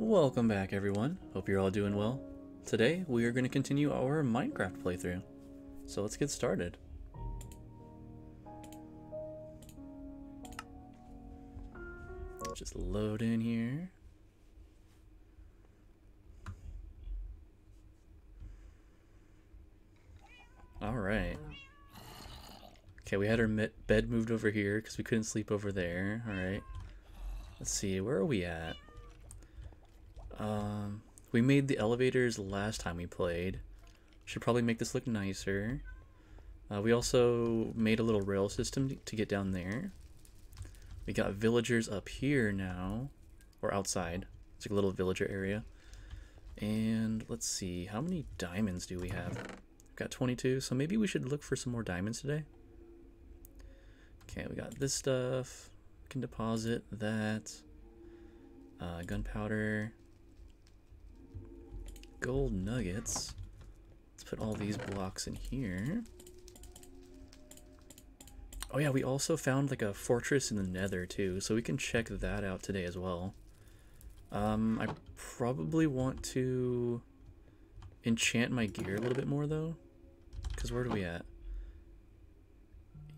Welcome back everyone, hope you're all doing well. Today we are going to continue our Minecraft playthrough, so let's get started. Just load in here. Alright. Okay, we had our bed moved over here because we couldn't sleep over there. Alright. Let's see, where are we at? Um, we made the elevators last time we played. Should probably make this look nicer. Uh, we also made a little rail system to get down there. We got villagers up here now. Or outside. It's like a little villager area. And let's see, how many diamonds do we have? We've got 22, so maybe we should look for some more diamonds today. Okay, we got this stuff. We can deposit that. Uh, gunpowder. Gold nuggets. Let's put all these blocks in here. Oh yeah, we also found like a fortress in the nether too, so we can check that out today as well. Um, I probably want to enchant my gear a little bit more though. Because where are we at?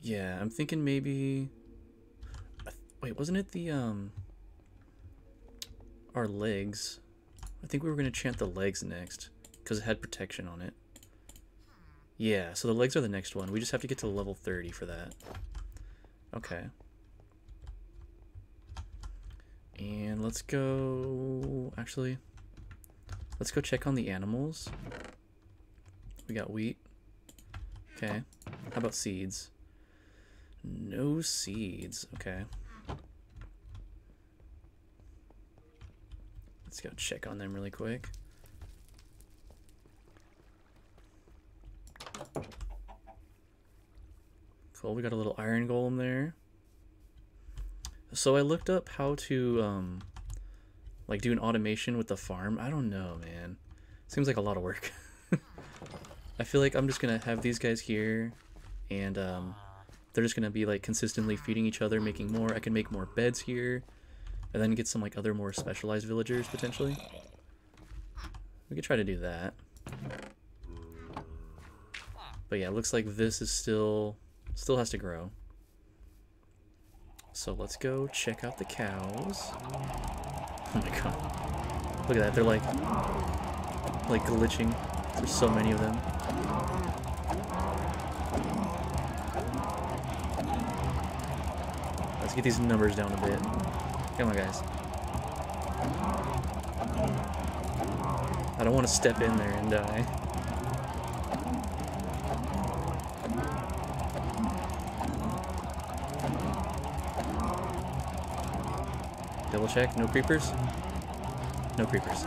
Yeah, I'm thinking maybe... Wait, wasn't it the, um... Our legs? I think we were going to chant the legs next. Because it had protection on it. Yeah, so the legs are the next one. We just have to get to level 30 for that. Okay. And let's go... Actually, let's go check on the animals. We got wheat. Okay. How about seeds? No seeds. Okay. Let's go check on them really quick. Cool, we got a little iron golem there. So I looked up how to, um, like, do an automation with the farm. I don't know, man. Seems like a lot of work. I feel like I'm just gonna have these guys here, and, um, they're just gonna be, like, consistently feeding each other, making more. I can make more beds here, and then get some, like, other more specialized villagers, potentially. We could try to do that. But yeah, it looks like this is still Still has to grow. So let's go check out the cows. Oh my god. Look at that, they're like, like glitching. There's so many of them. Let's get these numbers down a bit. Come on, guys. I don't want to step in there and die. Double check, no creepers? No creepers.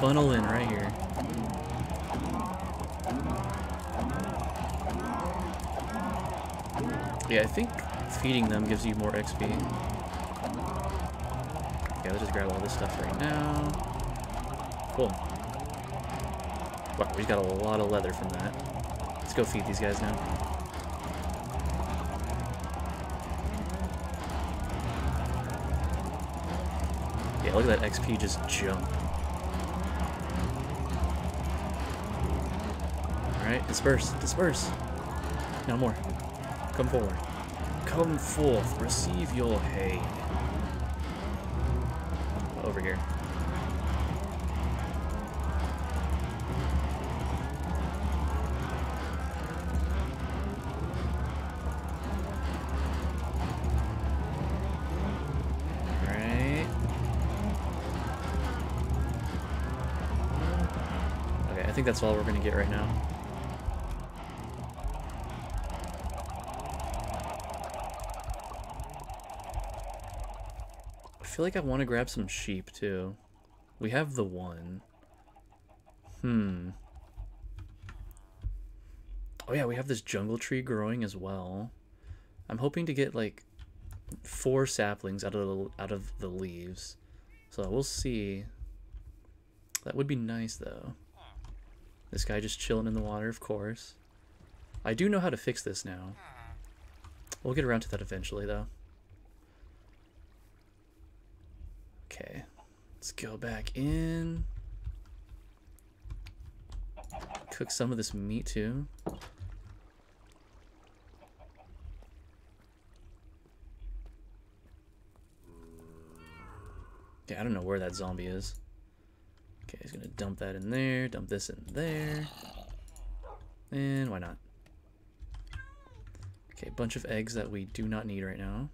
Funnel in right here. Yeah, I think feeding them gives you more XP. Okay, let's just grab all this stuff right now. Cool. Wow, we got a lot of leather from that. Let's go feed these guys now. Yeah, look at that XP just jump. Disperse, disperse. No more. Come forward. Come forth, receive your hay over here. I think that's all we're gonna get right now. Feel like I want to grab some sheep too. We have the one. Hmm. Oh yeah, we have this jungle tree growing as well. I'm hoping to get like four saplings out of the, out of the leaves. So we'll see. That would be nice, though. This guy just chilling in the water, of course. I do know how to fix this now. We'll get around to that eventually, though. Okay. Let's go back in. Cook some of this meat, too. Okay, I don't know where that zombie is. Okay, he's gonna dump that in there, dump this in there. And why not? Okay, bunch of eggs that we do not need right now.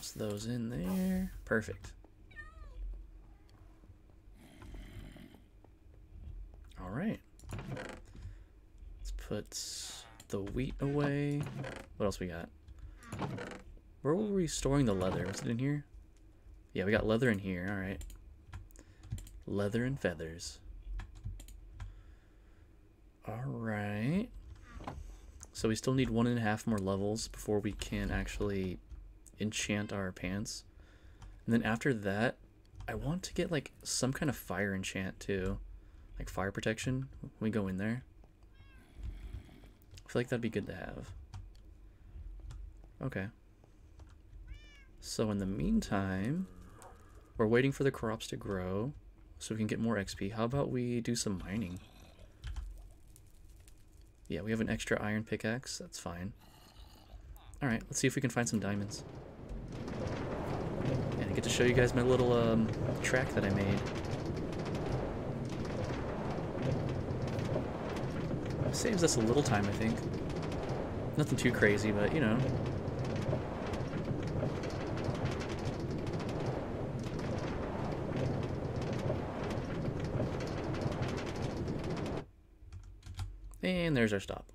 Toss those in there. Perfect. Alright. Let's put the wheat away. What else we got? Where were we storing the leather? Was it in here? Yeah, we got leather in here. Alright. Leather and feathers. Alright. So we still need one and a half more levels before we can actually enchant our pants. And then after that, I want to get like some kind of fire enchant too. Like fire protection when we go in there. I feel like that'd be good to have. Okay. So in the meantime, we're waiting for the crops to grow so we can get more XP. How about we do some mining? Yeah, we have an extra iron pickaxe. That's fine. Alright, let's see if we can find some diamonds. And I get to show you guys my little um, track that I made. Saves us a little time, I think. Nothing too crazy, but you know, And there's our stop.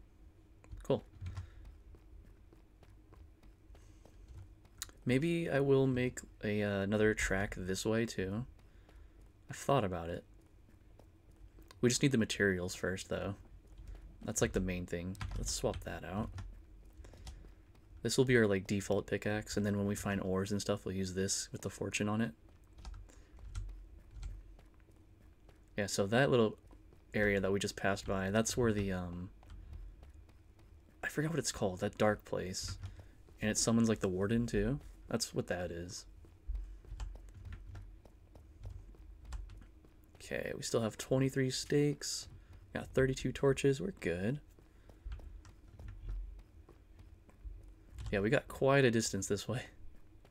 Cool. Maybe I will make a uh, another track this way too. I've thought about it. We just need the materials first though. That's like the main thing. Let's swap that out. This will be our like default pickaxe and then when we find ores and stuff we'll use this with the fortune on it. Yeah, so that little area that we just passed by. That's where the, um... I forget what it's called, that dark place. And it summons, like, the warden, too. That's what that is. Okay, we still have 23 steaks. Got 32 torches. We're good. Yeah, we got quite a distance this way.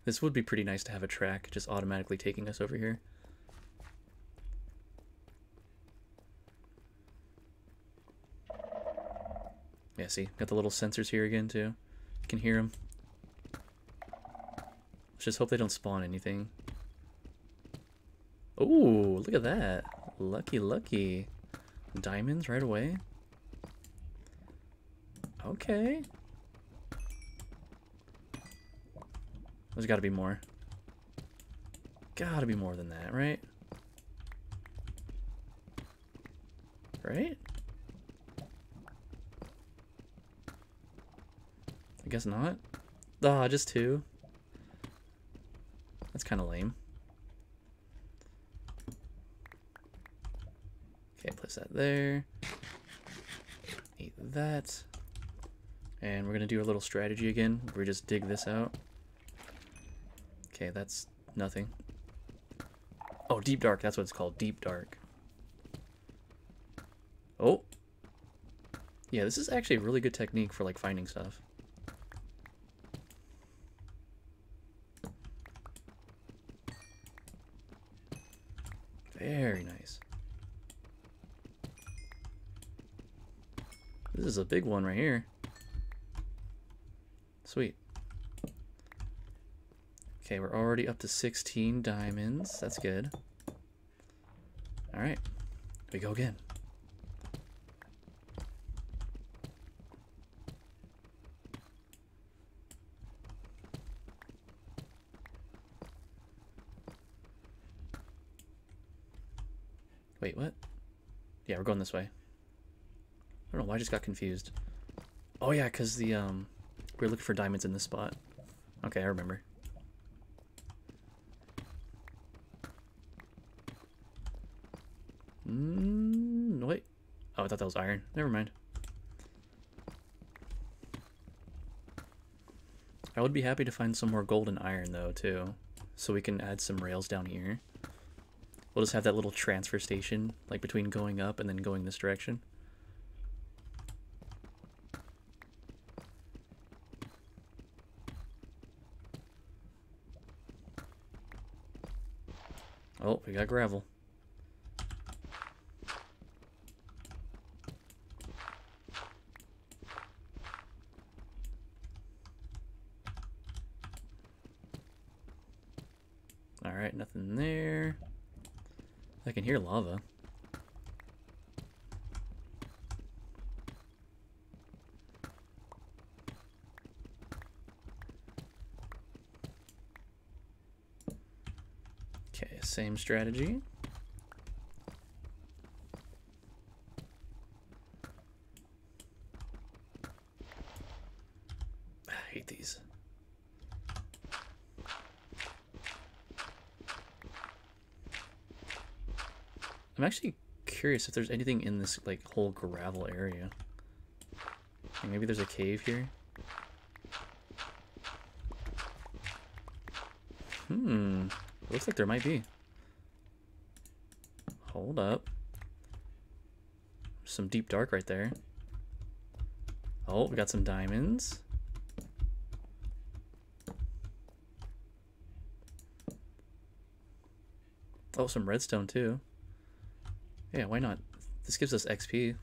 This would be pretty nice to have a track just automatically taking us over here. Yeah, see, got the little sensors here again too. You can hear them. Let's just hope they don't spawn anything. Oh, look at that. Lucky, lucky. Diamonds right away. Okay. There's got to be more. Gotta be more than that, right? Right? I guess not. Ah, just two. That's kind of lame. Okay, place that there. Eat that. And we're going to do a little strategy again. We just dig this out. Okay, that's nothing. Oh, Deep Dark. That's what it's called. Deep Dark. Oh. Yeah, this is actually a really good technique for, like, finding stuff. Very nice. This is a big one right here. Sweet. Okay, we're already up to 16 diamonds. That's good. Alright. We go again. Wait, what? Yeah, we're going this way. I don't know why I just got confused. Oh yeah, because the, um, we are looking for diamonds in this spot. Okay, I remember. Mm, wait. Oh, I thought that was iron. Never mind. I would be happy to find some more gold and iron, though, too. So we can add some rails down here. We'll just have that little transfer station, like between going up and then going this direction. Oh, we got gravel. Alright, nothing there. I can hear lava. Strategy. I hate these. I'm actually curious if there's anything in this like whole gravel area. Maybe there's a cave here. Hmm. Looks like there might be. Hold up. Some deep dark right there. Oh, we got some diamonds. Oh, some redstone too. Yeah, why not? This gives us XP.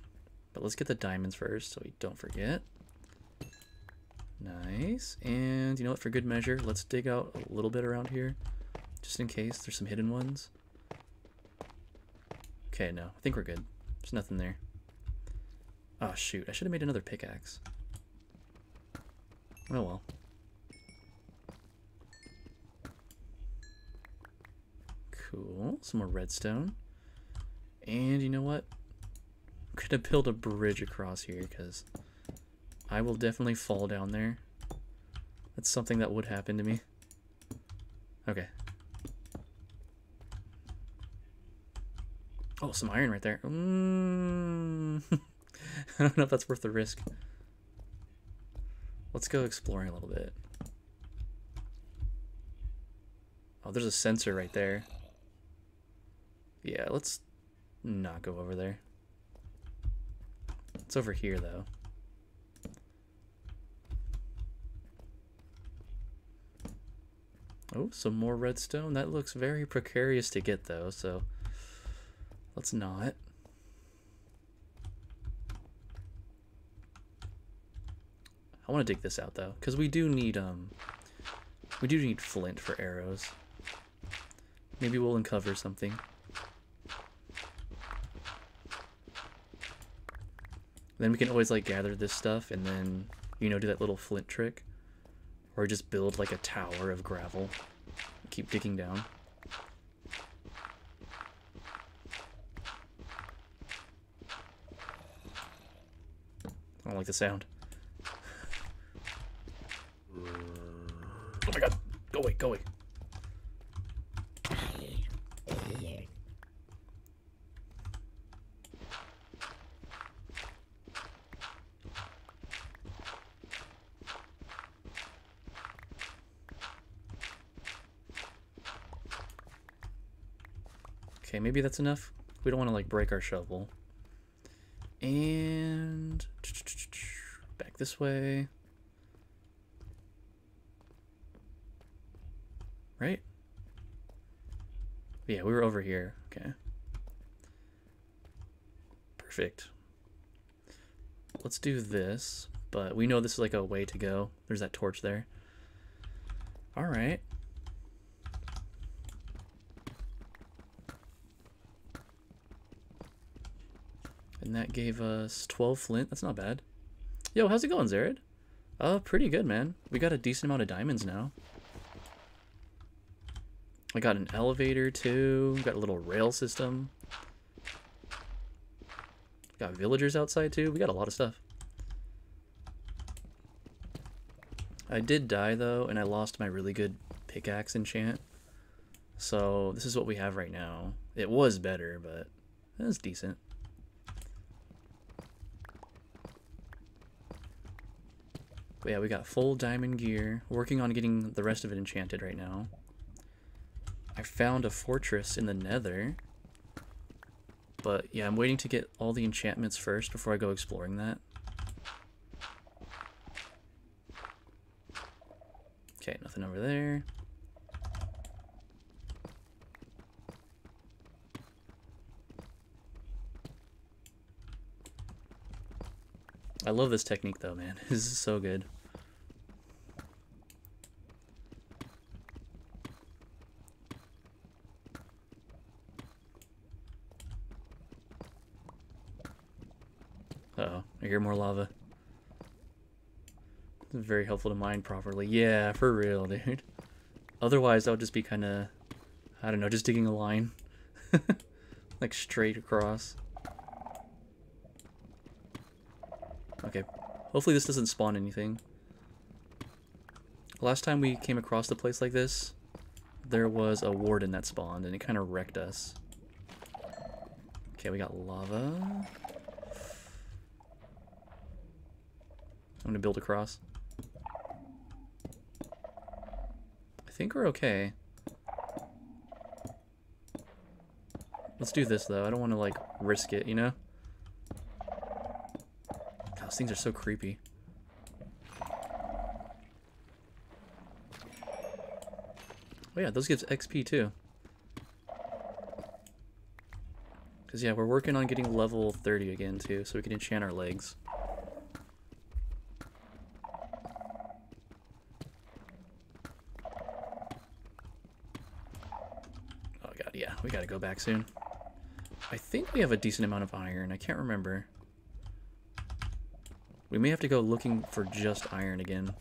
But let's get the diamonds first so we don't forget. Nice. And you know what, for good measure, let's dig out a little bit around here. Just in case there's some hidden ones. Okay, no. I think we're good. There's nothing there. Oh, shoot. I should have made another pickaxe. Oh, well. Cool. Some more redstone. And you know what? I'm gonna build a bridge across here because I will definitely fall down there. That's something that would happen to me. Okay. Oh, some iron right there. Mm. I don't know if that's worth the risk. Let's go exploring a little bit. Oh, there's a sensor right there. Yeah, let's not go over there. It's over here, though. Oh, some more redstone. That looks very precarious to get, though, so let's not. I want to dig this out, though, because we do need, um, we do need flint for arrows. Maybe we'll uncover something. Then we can always like gather this stuff and then, you know, do that little flint trick. Or just build like a tower of gravel. Keep digging down. I don't like the sound. Oh my god! Go away, go away. Okay, maybe that's enough. We don't want to like break our shovel. And back this way. Right? Yeah, we were over here. Okay. Perfect. Let's do this, but we know this is like a way to go. There's that torch there. All right. And that gave us 12 flint. That's not bad. Yo, how's it going, Zared? Uh, pretty good, man. We got a decent amount of diamonds now. I got an elevator, too. Got a little rail system. Got villagers outside, too. We got a lot of stuff. I did die, though, and I lost my really good pickaxe enchant. So, this is what we have right now. It was better, but That's decent. But yeah, we got full diamond gear. Working on getting the rest of it enchanted right now. I found a fortress in the nether. But yeah, I'm waiting to get all the enchantments first before I go exploring that. Okay, nothing over there. I love this technique though, man. This is so good. Uh oh I hear more lava. It's very helpful to mine properly. Yeah, for real, dude. Otherwise, that would just be kind of, I don't know, just digging a line. like straight across. Okay. Hopefully this doesn't spawn anything. Last time we came across a place like this, there was a warden that spawned, and it kind of wrecked us. Okay, we got lava. I'm gonna build across. I think we're okay. Let's do this, though. I don't want to, like, risk it, you know? Those things are so creepy. Oh yeah, those gives XP too. Because yeah, we're working on getting level 30 again too, so we can enchant our legs. Oh god, yeah, we gotta go back soon. I think we have a decent amount of iron, I can't remember. We may have to go looking for just iron again.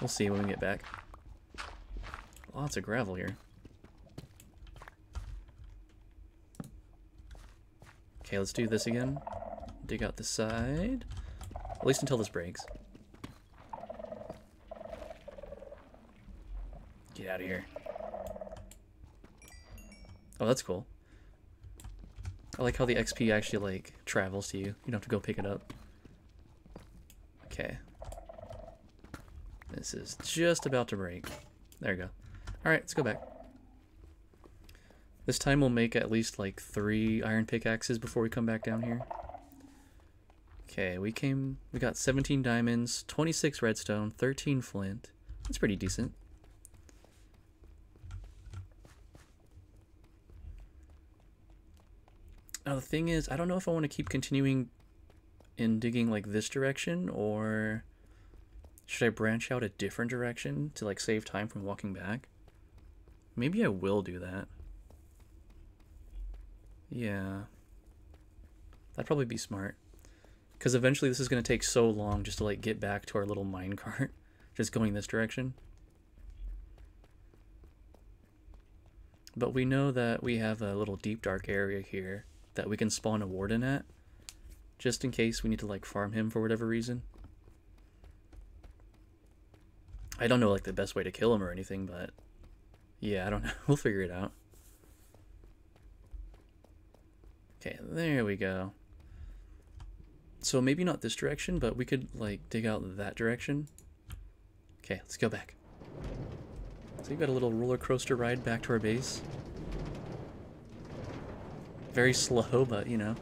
We'll see when we get back. Lots of gravel here. Okay, let's do this again. Dig out the side. At least until this breaks. Get out of here. Oh, that's cool. I like how the XP actually, like, travels to you. You don't have to go pick it up. Okay. This is just about to break. There we go. Alright, let's go back. This time we'll make at least, like, three iron pickaxes before we come back down here. Okay, we came... We got 17 diamonds, 26 redstone, 13 flint. That's pretty decent. Now the thing is, I don't know if I want to keep continuing in digging like this direction or should I branch out a different direction to like save time from walking back? Maybe I will do that. Yeah. That'd probably be smart. Because eventually this is going to take so long just to like get back to our little minecart. just going this direction. But we know that we have a little deep dark area here that we can spawn a warden at. Just in case we need to like farm him for whatever reason. I don't know like the best way to kill him or anything, but yeah, I don't know. we'll figure it out. Okay, there we go. So maybe not this direction, but we could like dig out that direction. Okay, let's go back. So you've got a little roller coaster ride back to our base. Very slow, but you know,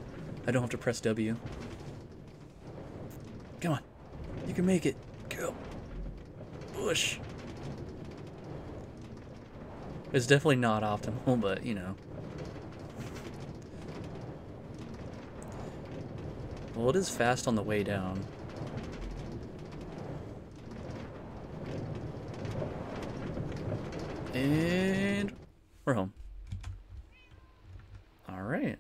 I don't have to press W. Come on. You can make it. Go. Push. It's definitely not optimal, but you know. Well, it is fast on the way down. And we're home. Alright.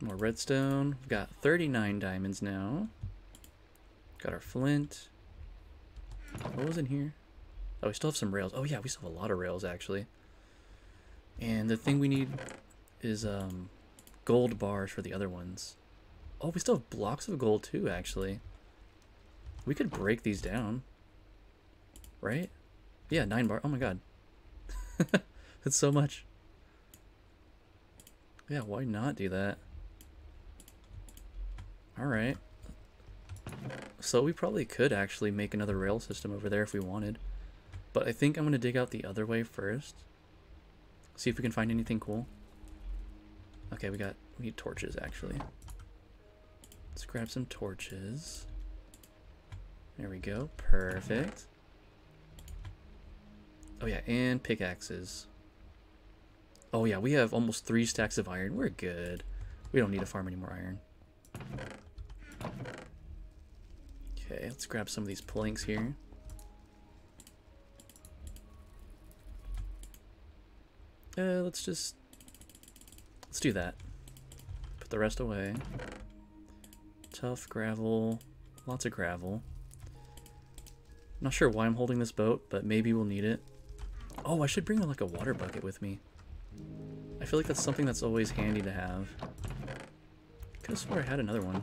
More redstone. We've got 39 diamonds now. Got our flint. What was in here? Oh, we still have some rails. Oh yeah, we still have a lot of rails actually. And the thing we need is um, gold bars for the other ones. Oh, we still have blocks of gold too, actually. We could break these down. Right? Yeah, nine bar. Oh my god. That's so much. Yeah, why not do that? Alright. So we probably could actually make another rail system over there if we wanted. But I think I'm going to dig out the other way first. See if we can find anything cool. Okay, we got we need torches actually. Let's grab some torches. There we go. Perfect. Oh yeah, and pickaxes. Oh yeah, we have almost three stacks of iron. We're good. We don't need to farm any more iron. Okay, let's grab some of these planks here. Uh, let's just... Let's do that. Put the rest away. Tough gravel. Lots of gravel. Not sure why I'm holding this boat, but maybe we'll need it. Oh, I should bring like a water bucket with me. I feel like that's something that's always handy to have. Could have swore I had another one.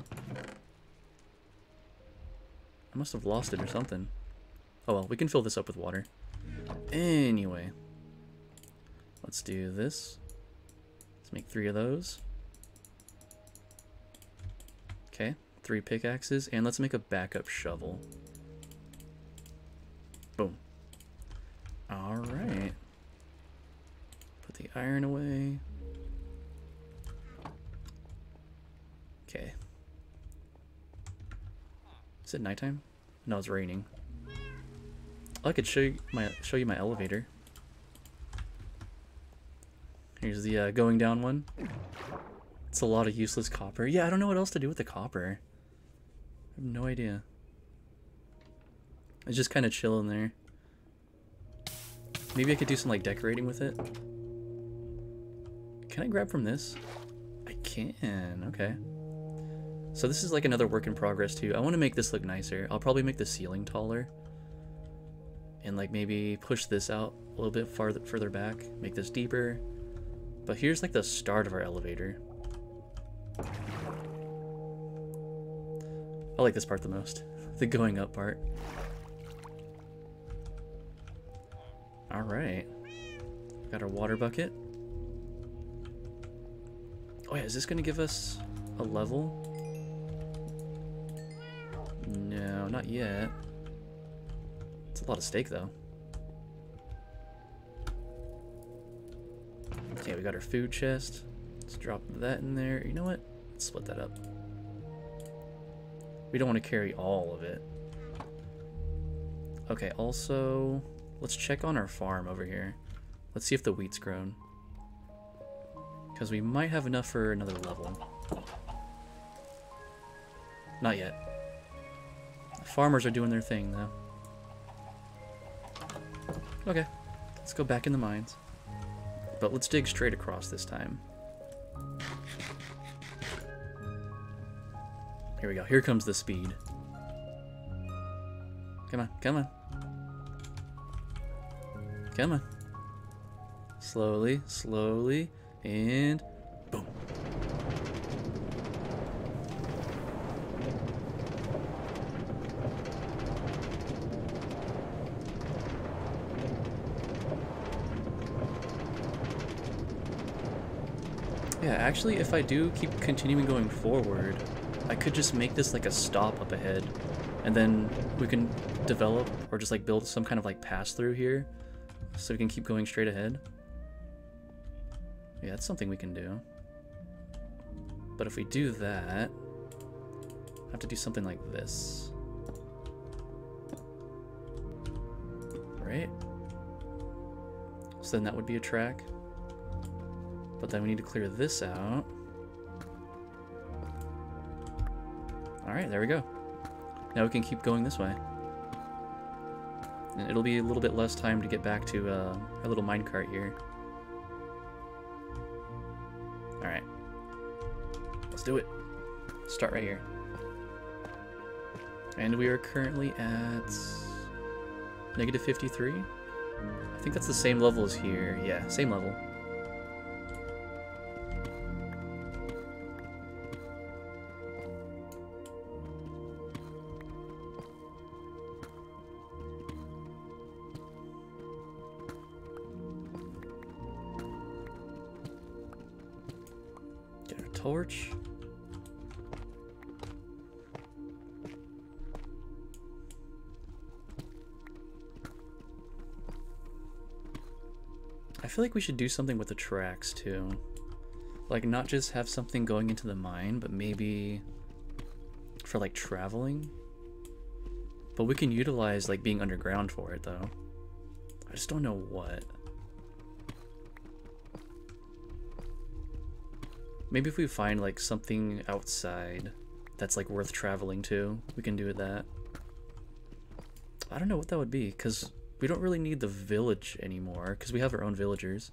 I must have lost it or something. Oh well, we can fill this up with water. Anyway. Let's do this. Let's make three of those. Okay, three pickaxes, and let's make a backup shovel. Boom. Alright. The iron away. Okay. Is it nighttime? No, it's raining. Oh, I could show you my show you my elevator. Here's the uh, going down one. It's a lot of useless copper. Yeah, I don't know what else to do with the copper. I have no idea. It's just kind of chilling there. Maybe I could do some like decorating with it. Can I grab from this? I can, okay. So this is like another work in progress too. I want to make this look nicer. I'll probably make the ceiling taller. And like maybe push this out a little bit farther further back. Make this deeper. But here's like the start of our elevator. I like this part the most. The going up part. Alright. Got our water bucket. Yeah, is this going to give us a level? No, not yet. It's a lot of steak, though. Okay, we got our food chest. Let's drop that in there. You know what? Let's split that up. We don't want to carry all of it. Okay, also, let's check on our farm over here. Let's see if the wheat's grown. Because we might have enough for another level. Not yet. The farmers are doing their thing, though. Okay, let's go back in the mines. But let's dig straight across this time. Here we go. Here comes the speed. Come on, come on. Come on. Slowly, slowly, and boom. Yeah, actually, if I do keep continuing going forward, I could just make this like a stop up ahead. And then we can develop or just like build some kind of like pass through here so we can keep going straight ahead. Yeah, that's something we can do. But if we do that, I have to do something like this. Right? So then that would be a track. But then we need to clear this out. Alright, there we go. Now we can keep going this way. And it'll be a little bit less time to get back to uh, our little minecart here. Do it. Start right here. And we are currently at negative 53. I think that's the same level as here. Yeah, same level. We should do something with the tracks too. Like not just have something going into the mine, but maybe for like traveling. But we can utilize like being underground for it though. I just don't know what. Maybe if we find like something outside that's like worth traveling to, we can do that. I don't know what that would be, because we don't really need the village anymore, because we have our own villagers.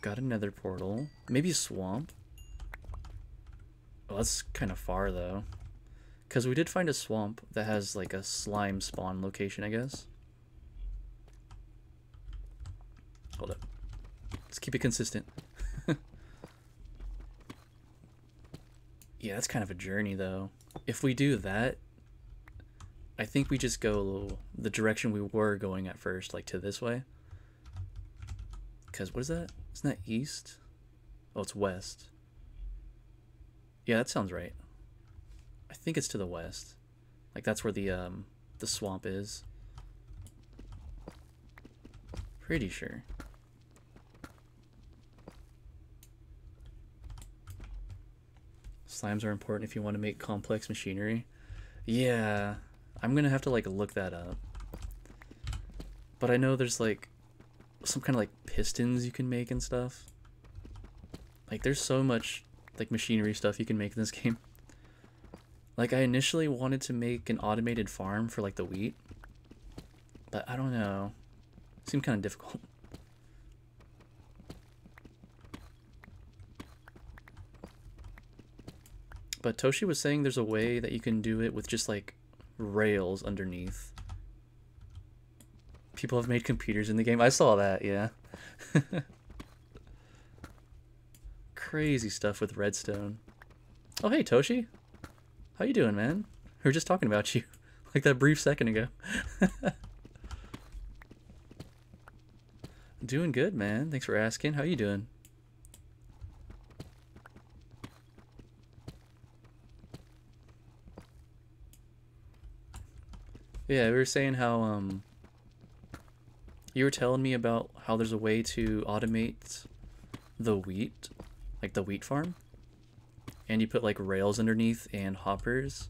Got another portal. Maybe a swamp. Well, that's kind of far, though. Because we did find a swamp that has, like, a slime spawn location, I guess. Hold up. Let's keep it consistent. Yeah, that's kind of a journey, though. If we do that, I think we just go the direction we were going at first, like to this way. Because what is that? Isn't that east? Oh, it's west. Yeah, that sounds right. I think it's to the west. Like that's where the um the swamp is. Pretty sure. Slimes are important if you want to make complex machinery. Yeah, I'm gonna have to like look that up. But I know there's like some kind of like pistons you can make and stuff. Like there's so much like machinery stuff you can make in this game. Like I initially wanted to make an automated farm for like the wheat. But I don't know. Seemed kind of difficult. But Toshi was saying there's a way that you can do it with just like rails underneath. People have made computers in the game. I saw that, yeah. Crazy stuff with redstone. Oh, hey, Toshi. How you doing, man? We were just talking about you. like that brief second ago. doing good, man. Thanks for asking. How you doing? Yeah, we were saying how um you were telling me about how there's a way to automate the wheat, like the wheat farm. And you put like rails underneath and hoppers.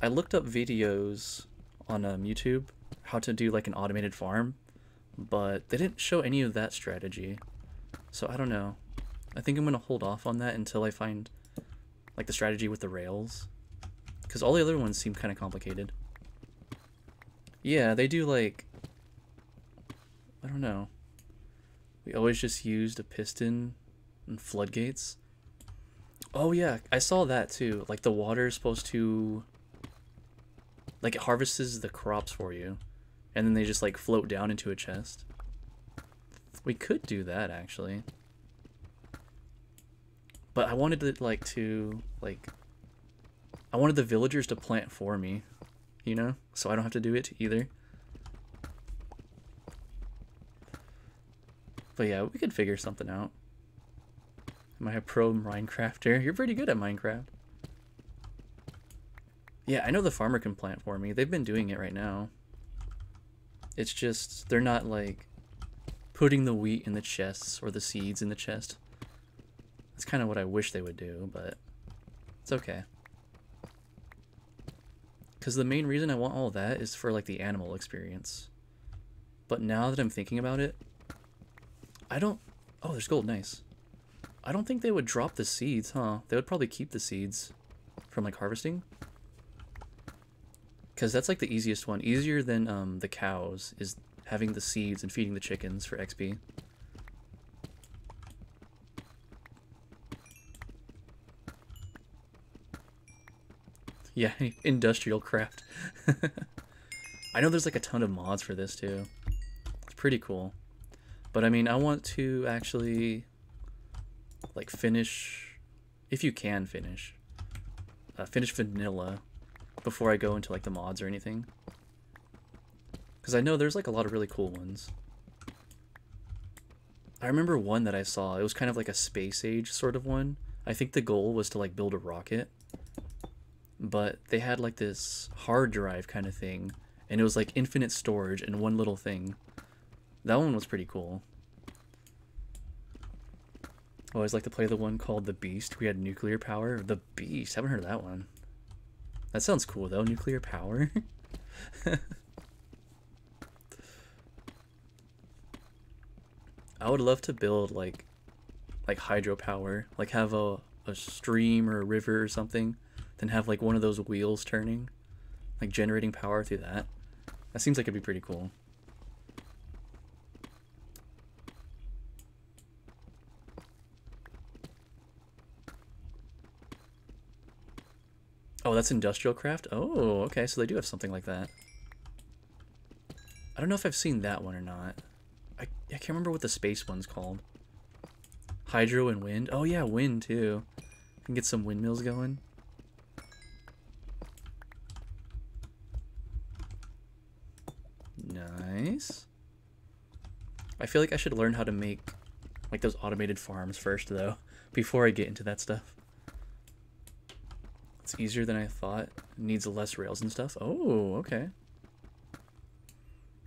I looked up videos on um, YouTube how to do like an automated farm, but they didn't show any of that strategy. So I don't know. I think I'm going to hold off on that until I find like the strategy with the rails. Because all the other ones seem kind of complicated. Yeah, they do like... I don't know. We always just used a piston and floodgates. Oh yeah, I saw that too. Like the water is supposed to... Like it harvests the crops for you. And then they just like float down into a chest. We could do that actually. But I wanted to like to like I wanted the villagers to plant for me you know? So I don't have to do it either. But yeah, we could figure something out. Am I a pro Minecrafter? You're pretty good at Minecraft. Yeah, I know the farmer can plant for me. They've been doing it right now. It's just, they're not like putting the wheat in the chests or the seeds in the chest. That's kind of what I wish they would do, but it's okay. Because the main reason I want all that is for like the animal experience. But now that I'm thinking about it, I don't... Oh, there's gold, nice. I don't think they would drop the seeds, huh? They would probably keep the seeds from like harvesting. Because that's like the easiest one. Easier than um, the cows is having the seeds and feeding the chickens for XP. Yeah, IndustrialCraft. I know there's like a ton of mods for this too. It's pretty cool. But I mean, I want to actually like finish, if you can finish, uh, finish vanilla before I go into like the mods or anything. Because I know there's like a lot of really cool ones. I remember one that I saw. It was kind of like a space age sort of one. I think the goal was to like build a rocket. But they had like this hard drive kind of thing. And it was like infinite storage in one little thing. That one was pretty cool. I always like to play the one called The Beast. We had nuclear power. The Beast. Haven't heard of that one. That sounds cool though. Nuclear power. I would love to build like like hydropower, like have a, a stream or a river or something, then have like one of those wheels turning, like generating power through that. That seems like it'd be pretty cool. Oh, that's IndustrialCraft? Oh, okay, so they do have something like that. I don't know if I've seen that one or not. I, I can't remember what the space one's called. Hydro and wind. Oh yeah, wind too. Can get some windmills going. Nice. I feel like I should learn how to make like those automated farms first though, before I get into that stuff. It's easier than I thought. It needs less rails and stuff. Oh, okay.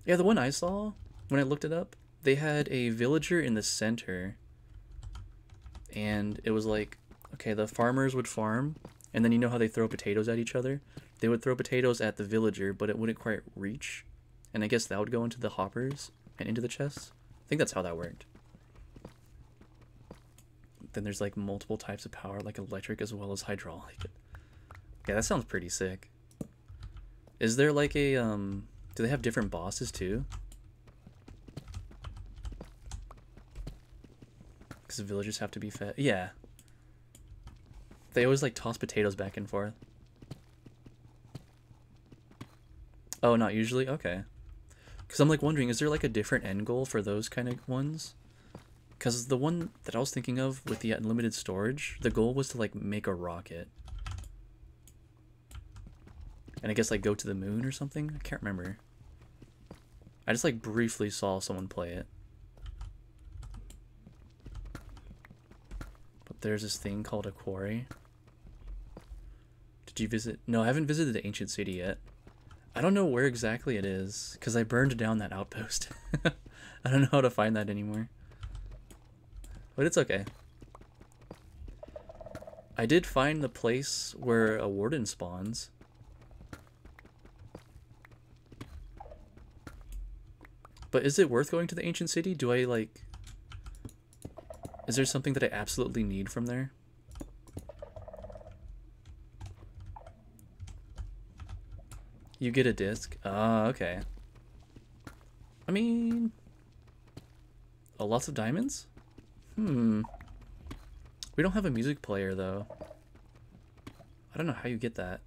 Yeah, the one I saw when I looked it up, they had a villager in the center. And it was like, okay, the farmers would farm, and then you know how they throw potatoes at each other? They would throw potatoes at the villager, but it wouldn't quite reach. And I guess that would go into the hoppers and into the chests. I think that's how that worked. Then there's like multiple types of power, like electric as well as hydraulic. Yeah, that sounds pretty sick. Is there like a, um, do they have different bosses too? Because the villagers have to be fed. Yeah. They always like toss potatoes back and forth. Oh, not usually? Okay. Because I'm like wondering, is there like a different end goal for those kind of ones? Because the one that I was thinking of with the unlimited storage, the goal was to like make a rocket. And I guess like go to the moon or something? I can't remember. I just like briefly saw someone play it. But there's this thing called a quarry. Did you visit? No, I haven't visited the ancient city yet. I don't know where exactly it is, because I burned down that outpost. I don't know how to find that anymore. But it's okay. I did find the place where a warden spawns. But is it worth going to the ancient city? Do I, like... Is there something that I absolutely need from there? You get a disc? Ah, uh, okay. I mean... Oh, lots of diamonds? Hmm. We don't have a music player, though. I don't know how you get that.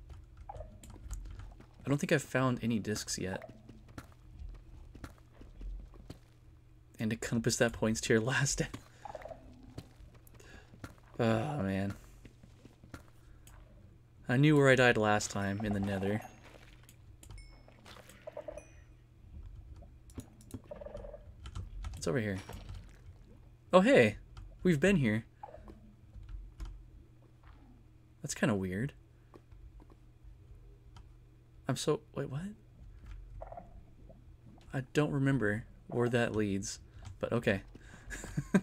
I don't think I've found any discs yet. And a compass that points to your last... oh, man. I knew where I died last time, in the nether. What's over here? Oh, hey. We've been here. That's kind of weird. I'm so... Wait, what? I don't remember where that leads, but okay. you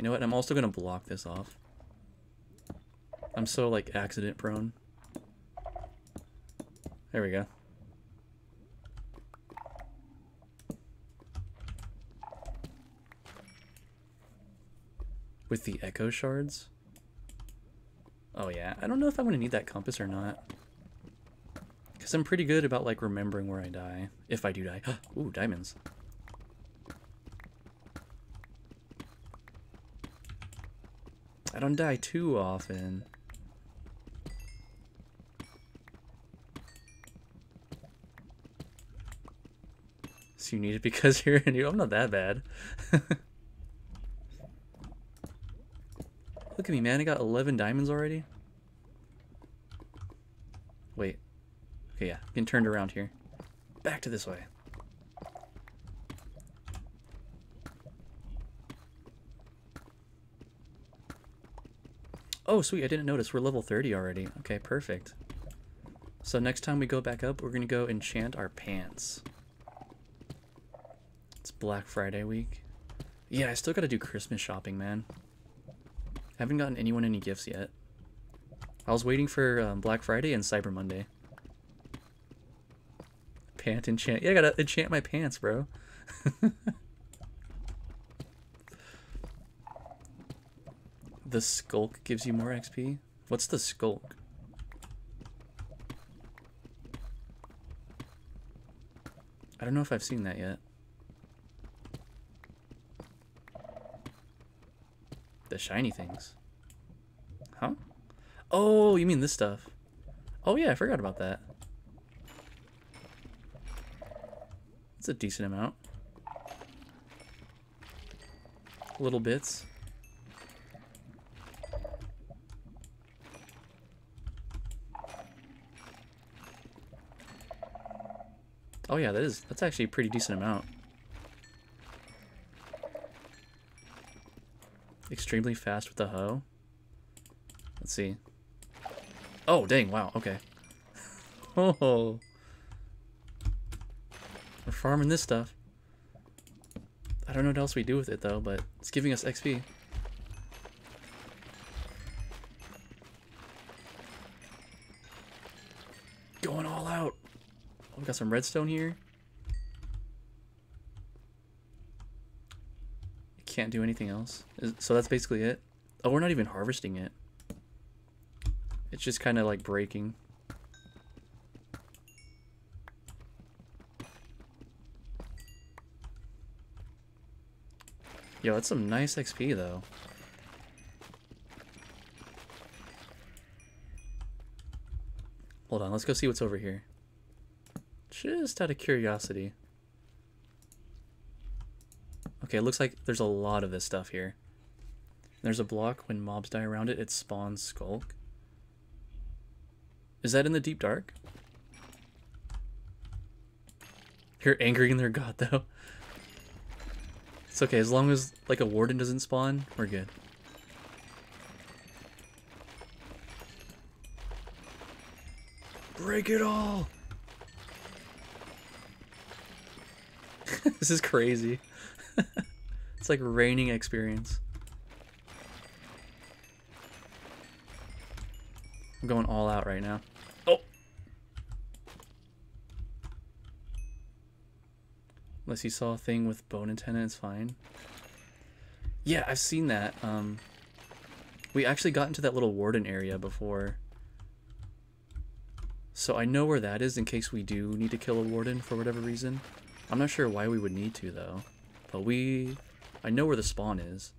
know what? I'm also going to block this off. I'm so, like, accident prone. There we go. With the echo shards? Oh yeah, I don't know if I'm gonna need that compass or not. Because I'm pretty good about like remembering where I die. If I do die. Ooh, diamonds. I don't die too often. You need it because you're new. I'm not that bad. Look at me, man. I got 11 diamonds already. Wait. Okay, yeah. Getting turned around here. Back to this way. Oh, sweet. I didn't notice. We're level 30 already. Okay, perfect. So next time we go back up, we're going to go enchant our pants. Black Friday week. Yeah, I still got to do Christmas shopping, man. Haven't gotten anyone any gifts yet. I was waiting for um, Black Friday and Cyber Monday. Pant enchant. Yeah, I gotta enchant my pants, bro. the sculk gives you more XP? What's the sculk? I don't know if I've seen that yet. The shiny things. Huh? Oh, you mean this stuff. Oh yeah, I forgot about that. It's a decent amount. Little bits. Oh yeah, that is that's actually a pretty decent amount. Extremely fast with the hoe. Let's see. Oh, dang, wow, okay. oh. We're farming this stuff. I don't know what else we do with it though, but it's giving us XP. Going all out. Oh, we got some redstone here. Can't do anything else. So that's basically it. Oh, we're not even harvesting it. It's just kind of like breaking. Yo, that's some nice XP though. Hold on, let's go see what's over here. Just out of curiosity. Okay, it looks like there's a lot of this stuff here. There's a block, when mobs die around it, it spawns Sculk. Is that in the deep dark? You're angry in their god, though. It's okay, as long as, like, a warden doesn't spawn, we're good. Break it all! this is crazy. it's like raining experience. I'm going all out right now. Oh! Unless you saw a thing with bone antenna, it's fine. Yeah, I've seen that. Um, we actually got into that little warden area before. So I know where that is in case we do need to kill a warden for whatever reason. I'm not sure why we would need to, though. But we... I know where the spawn is.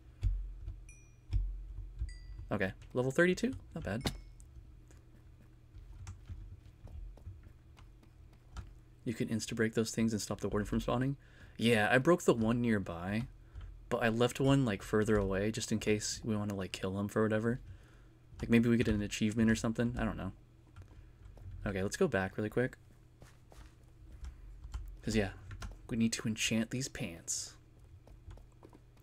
Okay, level 32? Not bad. You can insta-break those things and stop the warden from spawning? Yeah, I broke the one nearby, but I left one, like, further away just in case we want to, like, kill him for whatever. Like, maybe we get an achievement or something? I don't know. Okay, let's go back really quick. Because, yeah, we need to enchant these pants.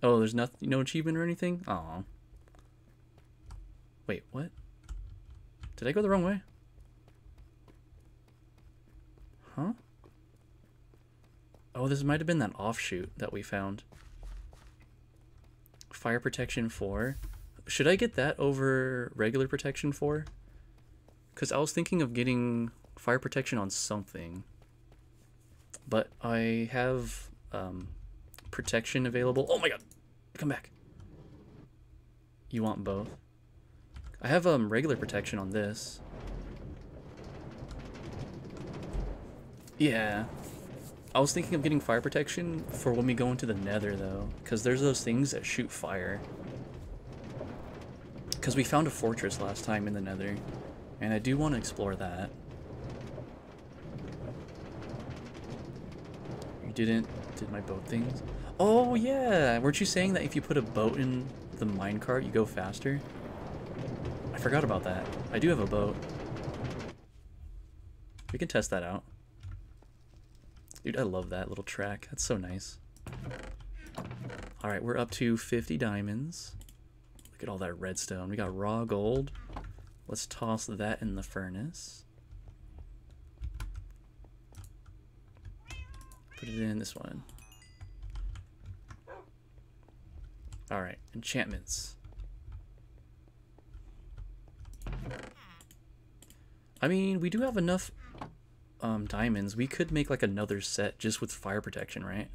Oh, there's nothing, no achievement or anything? Oh. Wait, what? Did I go the wrong way? Huh? Oh, this might have been that offshoot that we found. Fire protection 4. Should I get that over regular protection 4? Because I was thinking of getting fire protection on something. But I have um, protection available. Oh my god! Come back. You want both? I have um, regular protection on this. Yeah. I was thinking of getting fire protection for when we go into the nether, though. Because there's those things that shoot fire. Because we found a fortress last time in the nether. And I do want to explore that. You didn't did my boat things. Oh yeah, weren't you saying that if you put a boat in the minecart, you go faster? I forgot about that. I do have a boat. We can test that out. Dude, I love that little track. That's so nice. Alright, we're up to 50 diamonds. Look at all that redstone. We got raw gold. Let's toss that in the furnace. Put it in this one. Alright, enchantments. I mean, we do have enough um, diamonds. We could make like another set just with fire protection, right?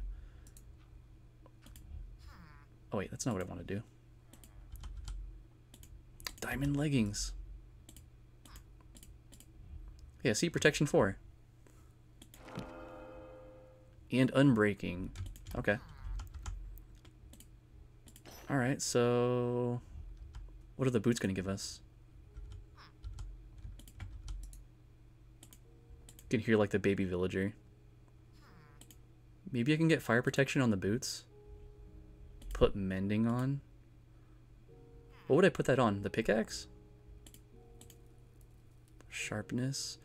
Oh wait, that's not what I want to do. Diamond leggings. Yeah, see, protection 4. And unbreaking. Okay. Alright, so... What are the boots going to give us? You can hear like the baby villager. Maybe I can get fire protection on the boots? Put mending on? What would I put that on? The pickaxe? Sharpness?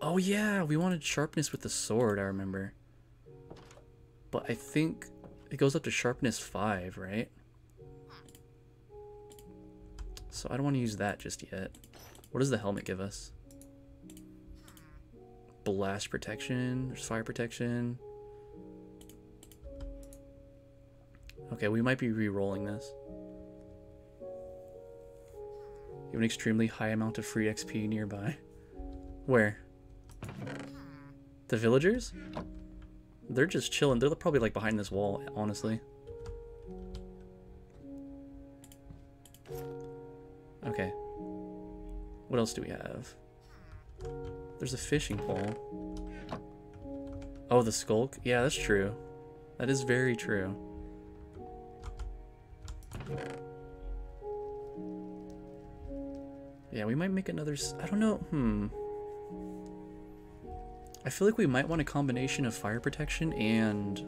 Oh yeah, we wanted sharpness with the sword, I remember. But I think it goes up to sharpness 5, right? So I don't want to use that just yet. What does the helmet give us? Blast protection, there's fire protection. Okay, we might be re-rolling this. You have an extremely high amount of free XP nearby. Where? The villagers? They're just chilling. They're probably like behind this wall, honestly. Okay. What else do we have? There's a fishing pole. Oh, the sculk? Yeah, that's true. That is very true. Yeah, we might make another... I don't know. Hmm. I feel like we might want a combination of fire protection and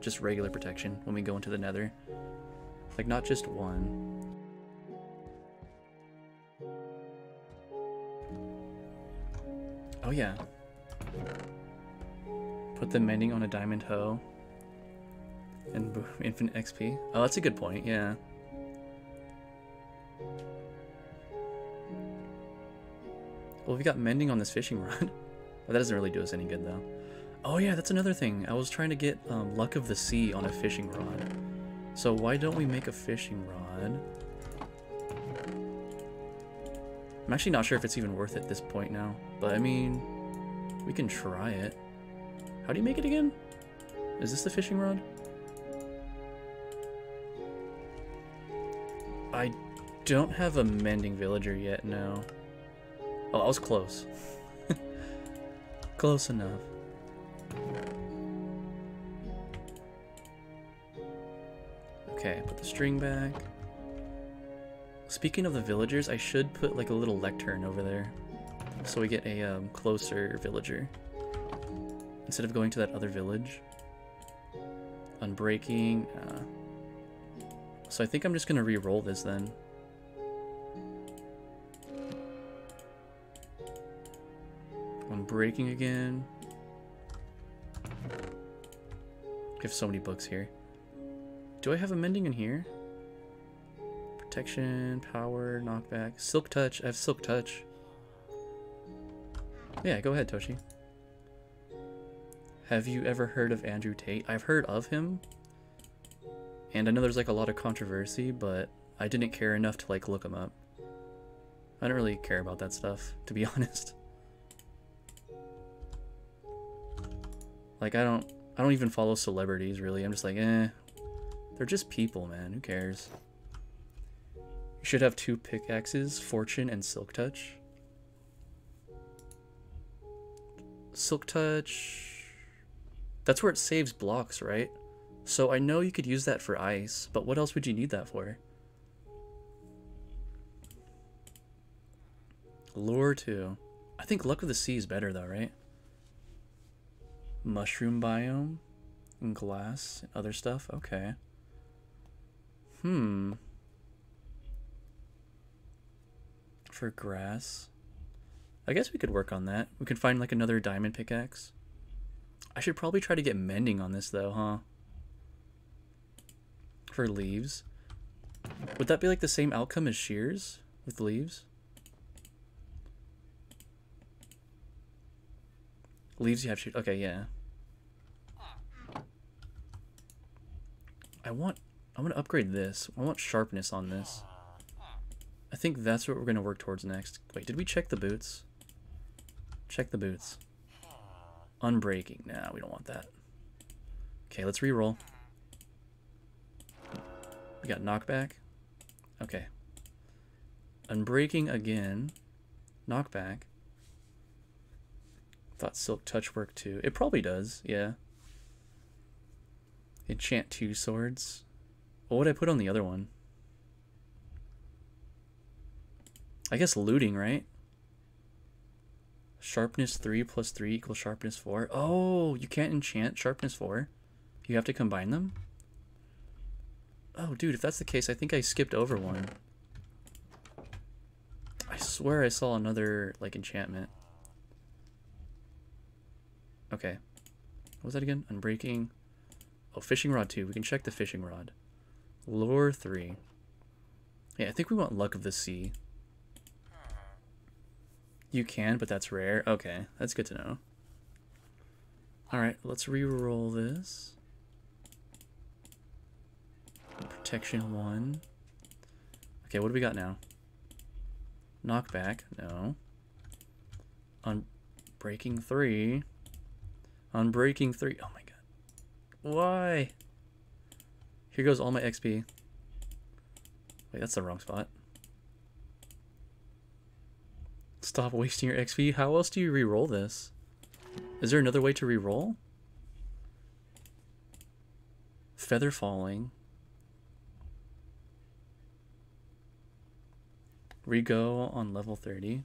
just regular protection when we go into the nether. Like, not just one. Oh yeah. Put the mending on a diamond hoe. And infinite XP. Oh, that's a good point, yeah. Well, we got mending on this fishing rod. But that doesn't really do us any good, though. Oh yeah, that's another thing. I was trying to get um, Luck of the Sea on a fishing rod. So why don't we make a fishing rod? I'm actually not sure if it's even worth it at this point now. But I mean, we can try it. How do you make it again? Is this the fishing rod? I don't have a mending villager yet, no. Oh, I was close. Close enough. Okay, put the string back. Speaking of the villagers, I should put like a little lectern over there. So we get a um, closer villager. Instead of going to that other village. Unbreaking. Uh, so I think I'm just going to re-roll this then. breaking again. I have so many books here. Do I have a mending in here? Protection, power, knockback, silk touch. I have silk touch. Yeah, go ahead, Toshi. Have you ever heard of Andrew Tate? I've heard of him. And I know there's like a lot of controversy, but I didn't care enough to like look him up. I don't really care about that stuff, to be honest. Like I don't I don't even follow celebrities really. I'm just like, eh. They're just people, man. Who cares? You should have two pickaxes, Fortune and Silk Touch. Silk Touch... That's where it saves blocks, right? So I know you could use that for ice, but what else would you need that for? Lure too. I think Luck of the Sea is better though, right? Mushroom biome and glass and other stuff. Okay. Hmm. For grass. I guess we could work on that. We could find like another diamond pickaxe. I should probably try to get mending on this though, huh? For leaves. Would that be like the same outcome as shears with leaves? Leaves you have shears. Okay, yeah. I want I want to upgrade this. I want sharpness on this. I think that's what we're going to work towards next. Wait, did we check the boots? Check the boots. Unbreaking. Nah, we don't want that. Okay, let's re-roll. We got knockback. Okay. Unbreaking again. Knockback. Thought silk touch work too. It probably does, yeah. Enchant two swords. What would I put on the other one? I guess looting, right? Sharpness 3 plus 3 equals sharpness 4. Oh, you can't enchant sharpness 4. You have to combine them? Oh, dude, if that's the case, I think I skipped over one. I swear I saw another, like, enchantment. Okay. What was that again? Unbreaking. Oh, fishing rod 2. We can check the fishing rod. Lure 3. Yeah, I think we want luck of the sea. You can, but that's rare. Okay, that's good to know. Alright, let's re-roll this. Protection 1. Okay, what do we got now? Knockback, no. Unbreaking 3. Unbreaking 3. Oh my god. Why? Here goes all my XP. Wait, that's the wrong spot. Stop wasting your XP. How else do you re-roll this? Is there another way to re-roll? Feather falling. Re-go on level 30.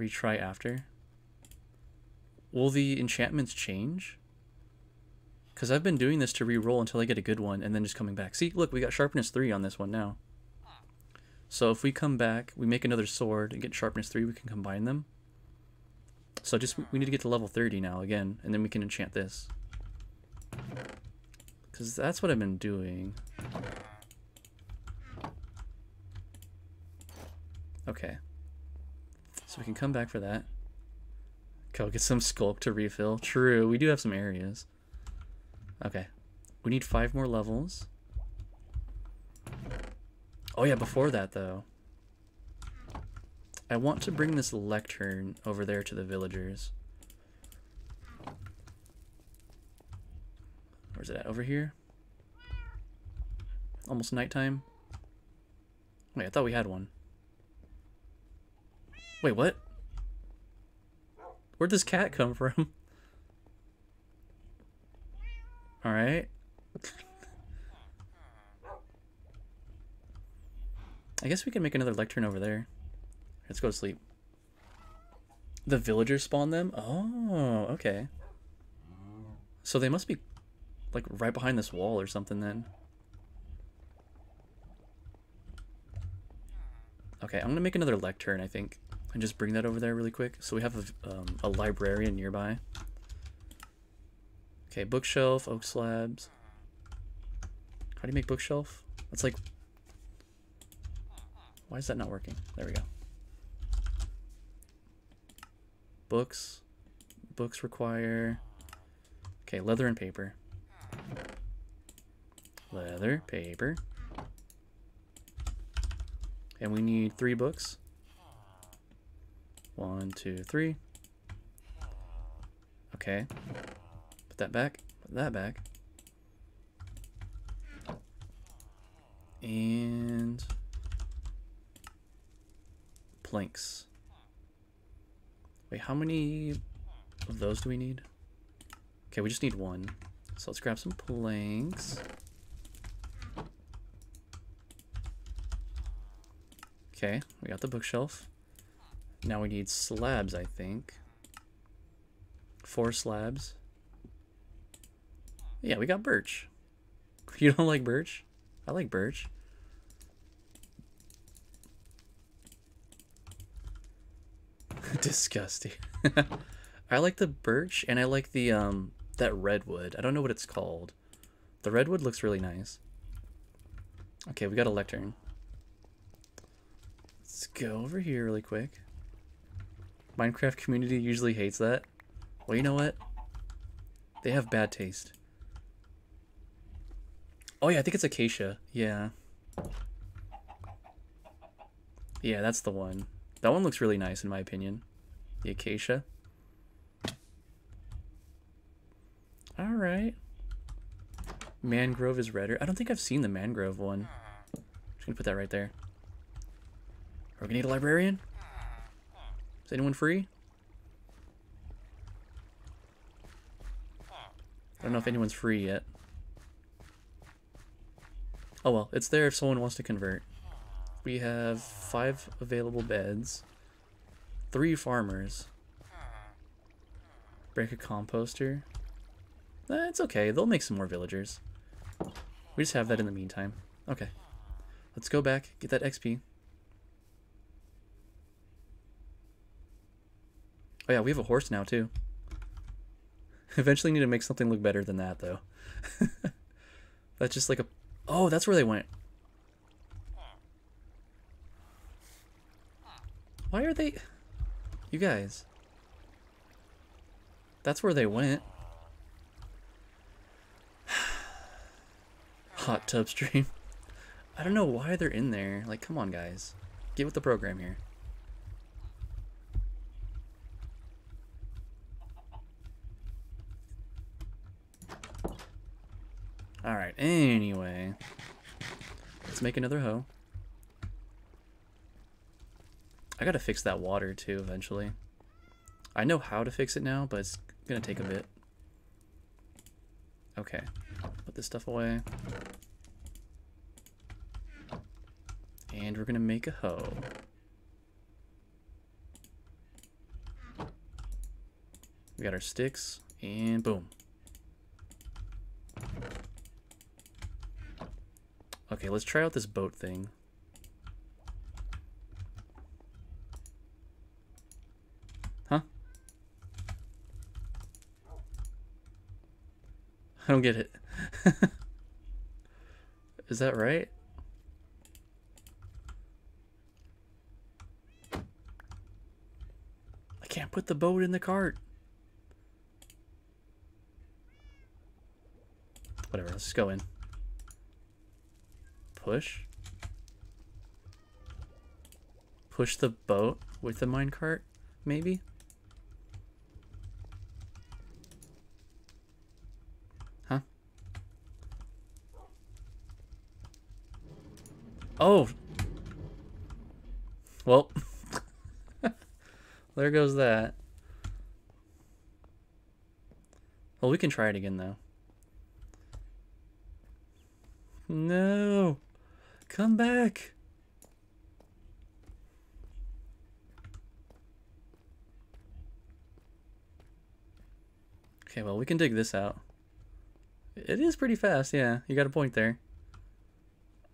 Retry after. Will the enchantments change? Because I've been doing this to re-roll until I get a good one and then just coming back. See, look, we got sharpness 3 on this one now. So if we come back, we make another sword and get sharpness 3, we can combine them. So just we need to get to level 30 now again, and then we can enchant this. Because that's what I've been doing. Okay. So we can come back for that. Go get some sculk to refill. True, we do have some areas. Okay. We need five more levels. Oh yeah, before that though. I want to bring this lectern over there to the villagers. Where's it at? Over here? Almost nighttime? Wait, I thought we had one. Wait, what? Where'd this cat come from? Alright. I guess we can make another lectern over there. Let's go to sleep. The villagers spawn them? Oh, okay. So they must be like right behind this wall or something then. Okay, I'm gonna make another lectern, I think, and just bring that over there really quick. So we have a, um, a librarian nearby. Okay, bookshelf, oak slabs. How do you make bookshelf? That's like... Why is that not working? There we go. Books. Books require... Okay, leather and paper. Leather, paper. And we need three books. One, two, three. Okay Put that back. Put that back. And planks. Wait, how many of those do we need? Okay, we just need one. So let's grab some planks. Okay, we got the bookshelf. Now we need slabs, I think. Four slabs. Yeah, we got birch. You don't like birch? I like birch. Disgusting. I like the birch and I like the um that redwood. I don't know what it's called. The redwood looks really nice. Okay, we got a lectern. Let's go over here really quick. Minecraft community usually hates that. Well, you know what? They have bad taste. Oh yeah, I think it's acacia. Yeah. Yeah, that's the one. That one looks really nice in my opinion. The acacia. Alright. Mangrove is redder. I don't think I've seen the mangrove one. Just gonna put that right there. Are we gonna need a librarian? Is anyone free? I don't know if anyone's free yet. Oh well, it's there if someone wants to convert. We have five available beds. Three farmers. Break a composter. Eh, it's okay, they'll make some more villagers. We just have that in the meantime. Okay. Let's go back, get that XP. Oh yeah, we have a horse now too. Eventually need to make something look better than that though. that's just like a... Oh, that's where they went. Why are they... You guys. That's where they went. Hot tub stream. I don't know why they're in there. Like, come on, guys. Get with the program here. Alright, anyway. Let's make another hoe. I gotta fix that water too eventually. I know how to fix it now, but it's gonna take a bit. Okay, put this stuff away. And we're gonna make a hoe. We got our sticks, and boom. Okay, let's try out this boat thing. I don't get it. Is that right? I can't put the boat in the cart. Whatever, let's go in. Push. Push the boat with the minecart, maybe? Oh! Well, there goes that. Well, we can try it again, though. No! Come back! Okay, well, we can dig this out. It is pretty fast, yeah. You got a point there.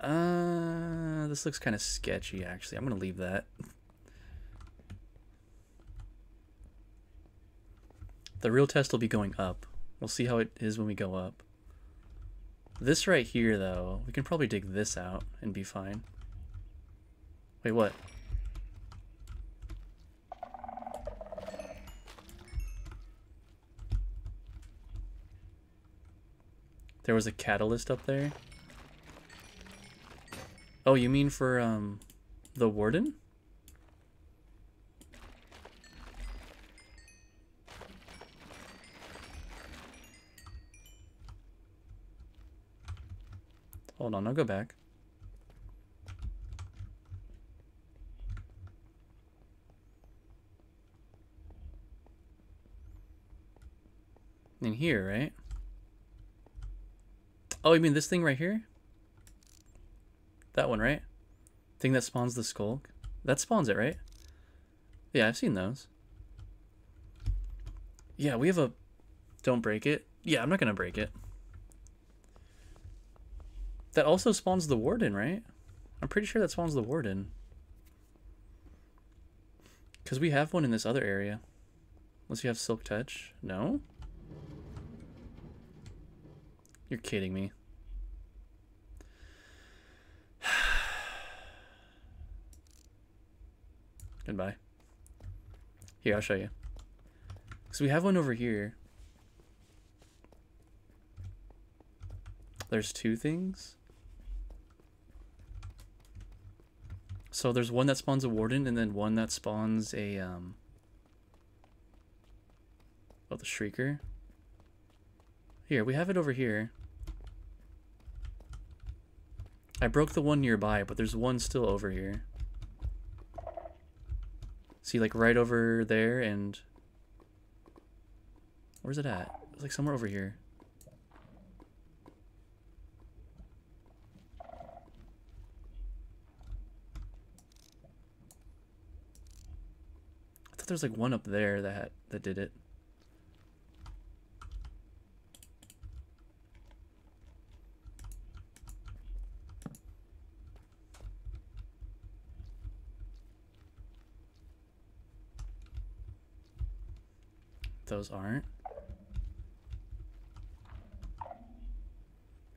Uh, this looks kind of sketchy, actually. I'm going to leave that. The real test will be going up. We'll see how it is when we go up. This right here, though, we can probably dig this out and be fine. Wait, what? There was a catalyst up there? Oh, you mean for, um, the warden? Hold on, I'll go back. In here, right? Oh, you mean this thing right here? That one, right? Thing that spawns the skull? That spawns it, right? Yeah, I've seen those. Yeah, we have a... Don't break it. Yeah, I'm not going to break it. That also spawns the warden, right? I'm pretty sure that spawns the warden. Because we have one in this other area. Unless you have Silk Touch. No? You're kidding me. Goodbye. Here, I'll show you. So we have one over here. There's two things. So there's one that spawns a warden and then one that spawns a um Oh the shrieker. Here, we have it over here. I broke the one nearby, but there's one still over here. See, like right over there and... Where's it at? It's like somewhere over here. I thought there's like one up there that that did it. Those aren't.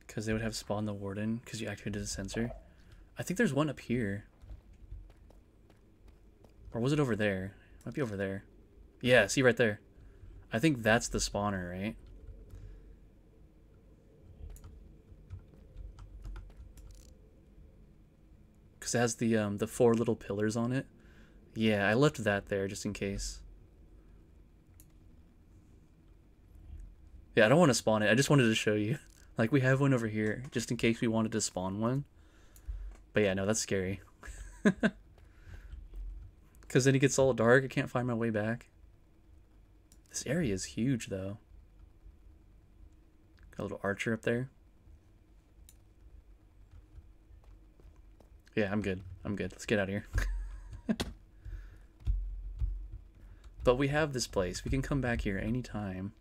Because they would have spawned the warden because you activated the sensor. I think there's one up here. Or was it over there? Might be over there. Yeah, see right there. I think that's the spawner, right? Because it has the um the four little pillars on it. Yeah, I left that there just in case. Yeah, I don't want to spawn it. I just wanted to show you. Like, we have one over here, just in case we wanted to spawn one. But yeah, no, that's scary. Because then it gets all dark. I can't find my way back. This area is huge, though. Got a little archer up there. Yeah, I'm good. I'm good. Let's get out of here. but we have this place. We can come back here anytime.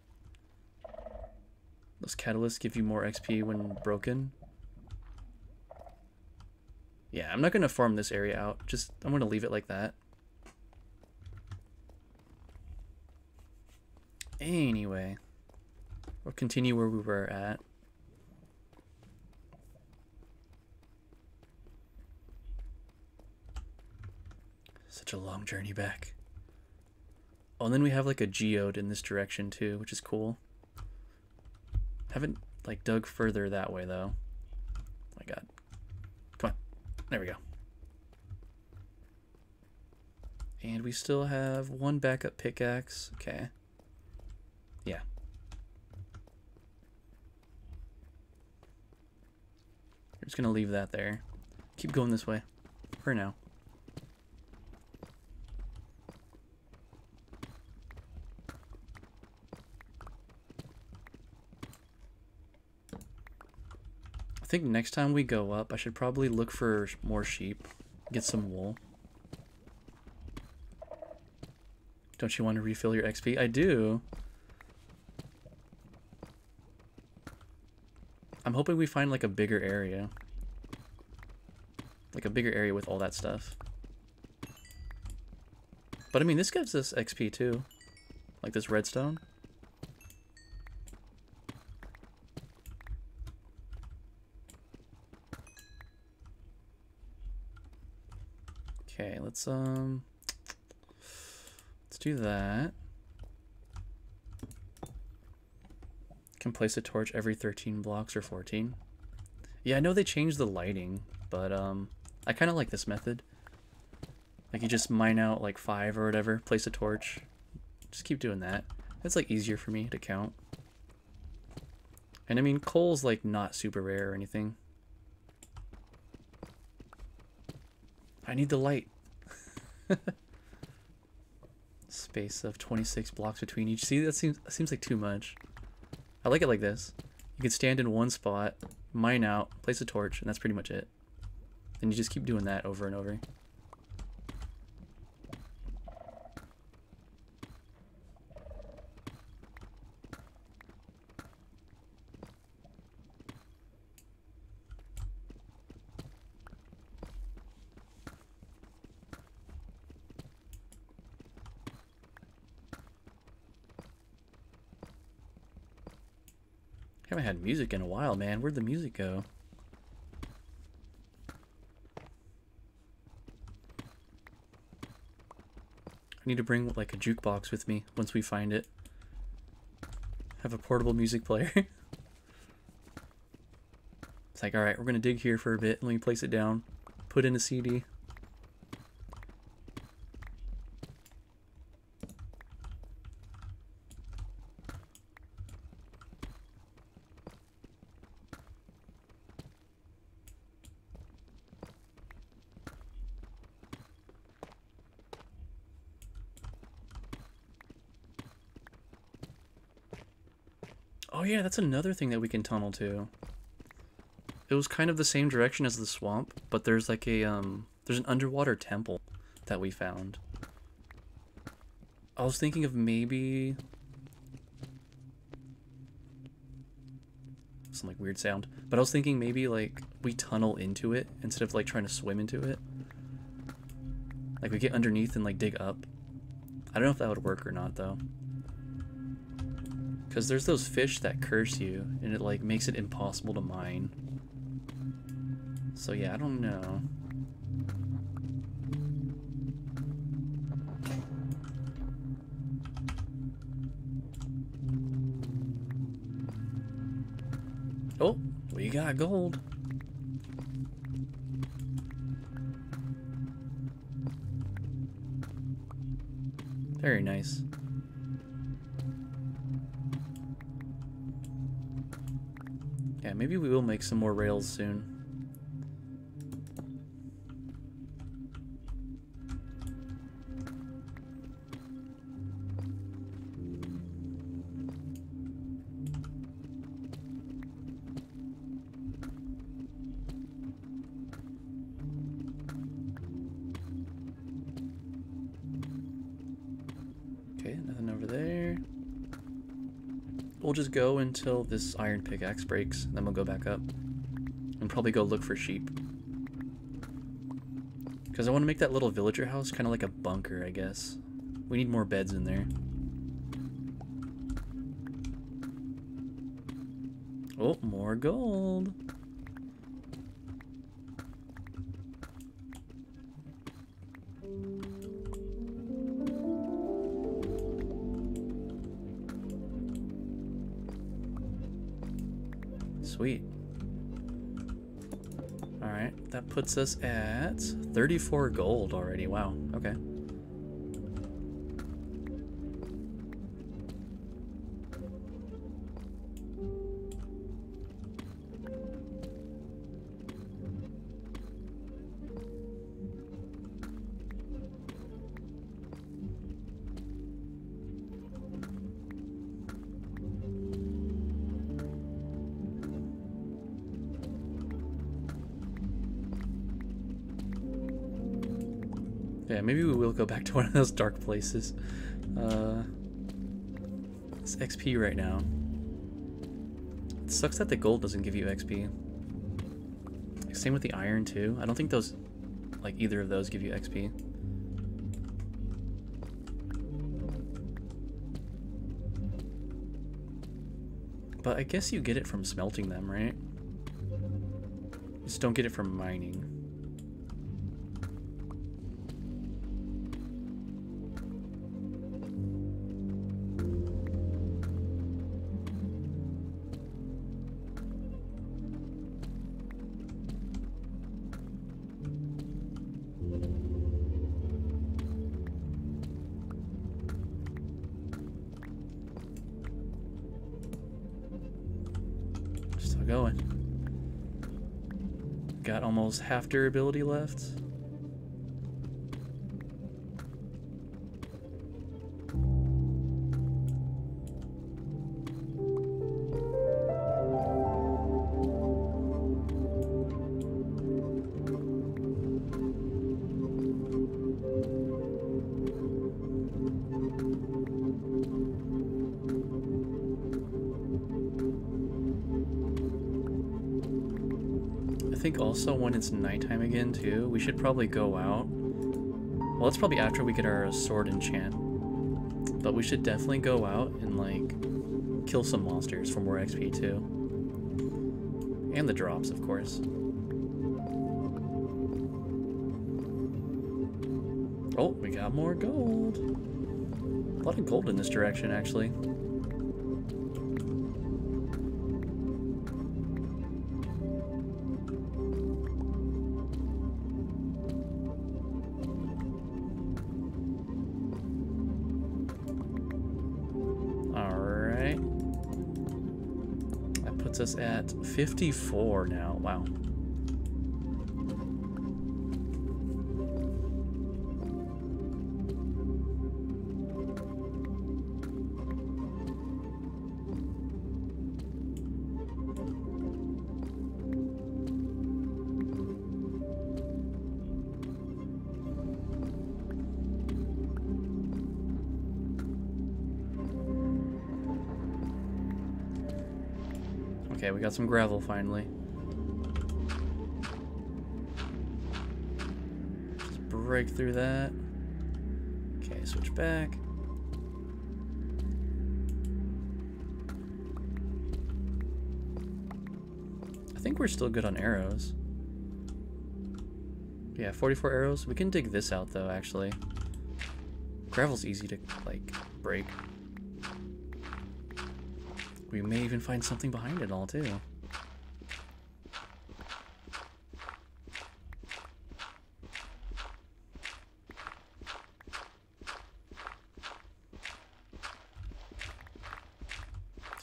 Those catalysts give you more XP when broken. Yeah, I'm not going to farm this area out. Just, I'm going to leave it like that. Anyway, we'll continue where we were at. Such a long journey back. Oh, and then we have like a geode in this direction too, which is cool. Haven't like dug further that way though. Oh my god. Come on. There we go. And we still have one backup pickaxe. Okay. Yeah. Just gonna leave that there. Keep going this way. For now. Think next time we go up, I should probably look for more sheep. Get some wool. Don't you want to refill your XP? I do. I'm hoping we find like a bigger area. Like a bigger area with all that stuff. But I mean, this gives us XP too. Like this redstone. Okay, let's um let's do that. Can place a torch every 13 blocks or 14. Yeah, I know they changed the lighting, but um I kind of like this method. Like you just mine out like 5 or whatever, place a torch. Just keep doing that. It's like easier for me to count. And I mean, coal's like not super rare or anything. I need the light. Space of 26 blocks between each. See, that seems seems like too much. I like it like this. You can stand in one spot, mine out, place a torch, and that's pretty much it. Then you just keep doing that over and over. Haven't music in a while, man. Where'd the music go? I need to bring like a jukebox with me once we find it. Have a portable music player. it's like, alright, we're gonna dig here for a bit. Let me place it down. Put in a CD. Oh yeah, that's another thing that we can tunnel to. It was kind of the same direction as the swamp, but there's like a um there's an underwater temple that we found. I was thinking of maybe some like weird sound, but I was thinking maybe like we tunnel into it instead of like trying to swim into it. Like we get underneath and like dig up. I don't know if that would work or not though. Because there's those fish that curse you, and it like makes it impossible to mine. So yeah, I don't know. Oh, we got gold. Very nice. Make some more rails soon. Until this iron pickaxe breaks, then we'll go back up. And probably go look for sheep. Because I want to make that little villager house kind of like a bunker, I guess. We need more beds in there. Oh, more gold. Puts us at 34 gold already. Wow, to one of those dark places. Uh, it's XP right now. It sucks that the gold doesn't give you XP. Same with the iron too. I don't think those, like either of those give you XP. But I guess you get it from smelting them, right? Just don't get it from mining. Almost half durability left. It's nighttime again too, we should probably go out. Well, it's probably after we get our sword enchant. But we should definitely go out and like kill some monsters for more XP too. And the drops, of course. Oh, we got more gold. A lot of gold in this direction, actually. 54 now. Wow. Got some gravel finally. Just break through that. Okay, switch back. I think we're still good on arrows. Yeah, 44 arrows. We can dig this out though, actually. Gravel's easy to, like, break. We may even find something behind it all, too.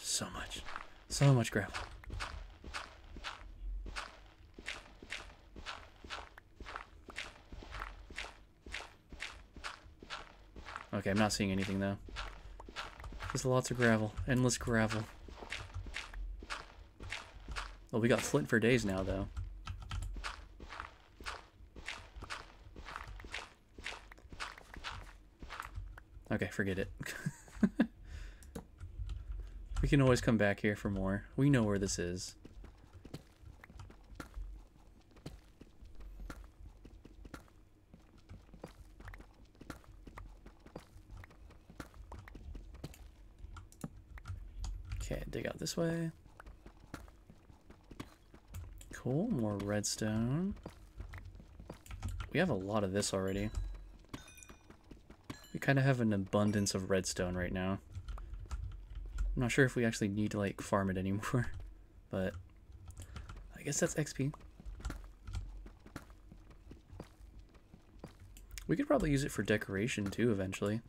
So much. So much gravel. Okay, I'm not seeing anything though. There's lots of gravel. Endless gravel. Well, we got flint for days now, though. Okay, forget it. we can always come back here for more. We know where this is. Okay, dig out this way. Cool, more redstone. We have a lot of this already. We kind of have an abundance of redstone right now. I'm not sure if we actually need to like farm it anymore, but I guess that's XP. We could probably use it for decoration too eventually.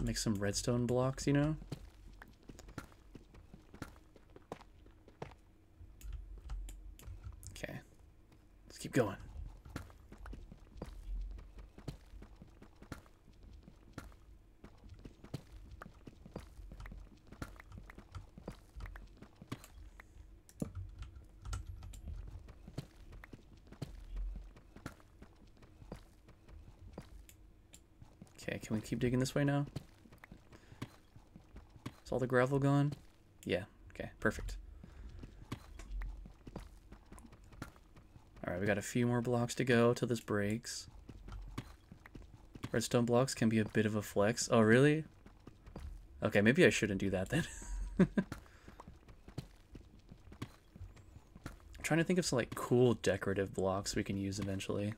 Make some redstone blocks, you know? Okay. Let's keep going. Okay, can we keep digging this way now? Is all the gravel gone? Yeah, okay, perfect. Alright, we got a few more blocks to go till this breaks. Redstone blocks can be a bit of a flex. Oh, really? Okay, maybe I shouldn't do that then. I'm trying to think of some like cool decorative blocks we can use eventually.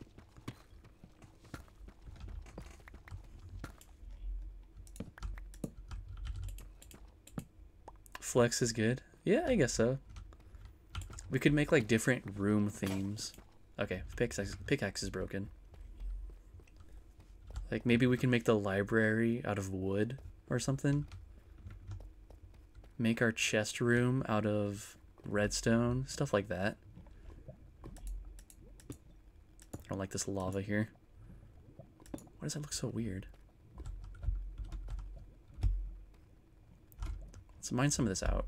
Flex is good. Yeah, I guess so. We could make like different room themes. Okay, pickaxe, pickaxe is broken. Like maybe we can make the library out of wood or something. Make our chest room out of redstone, stuff like that. I don't like this lava here. Why does that look so weird? Let's mine some of this out.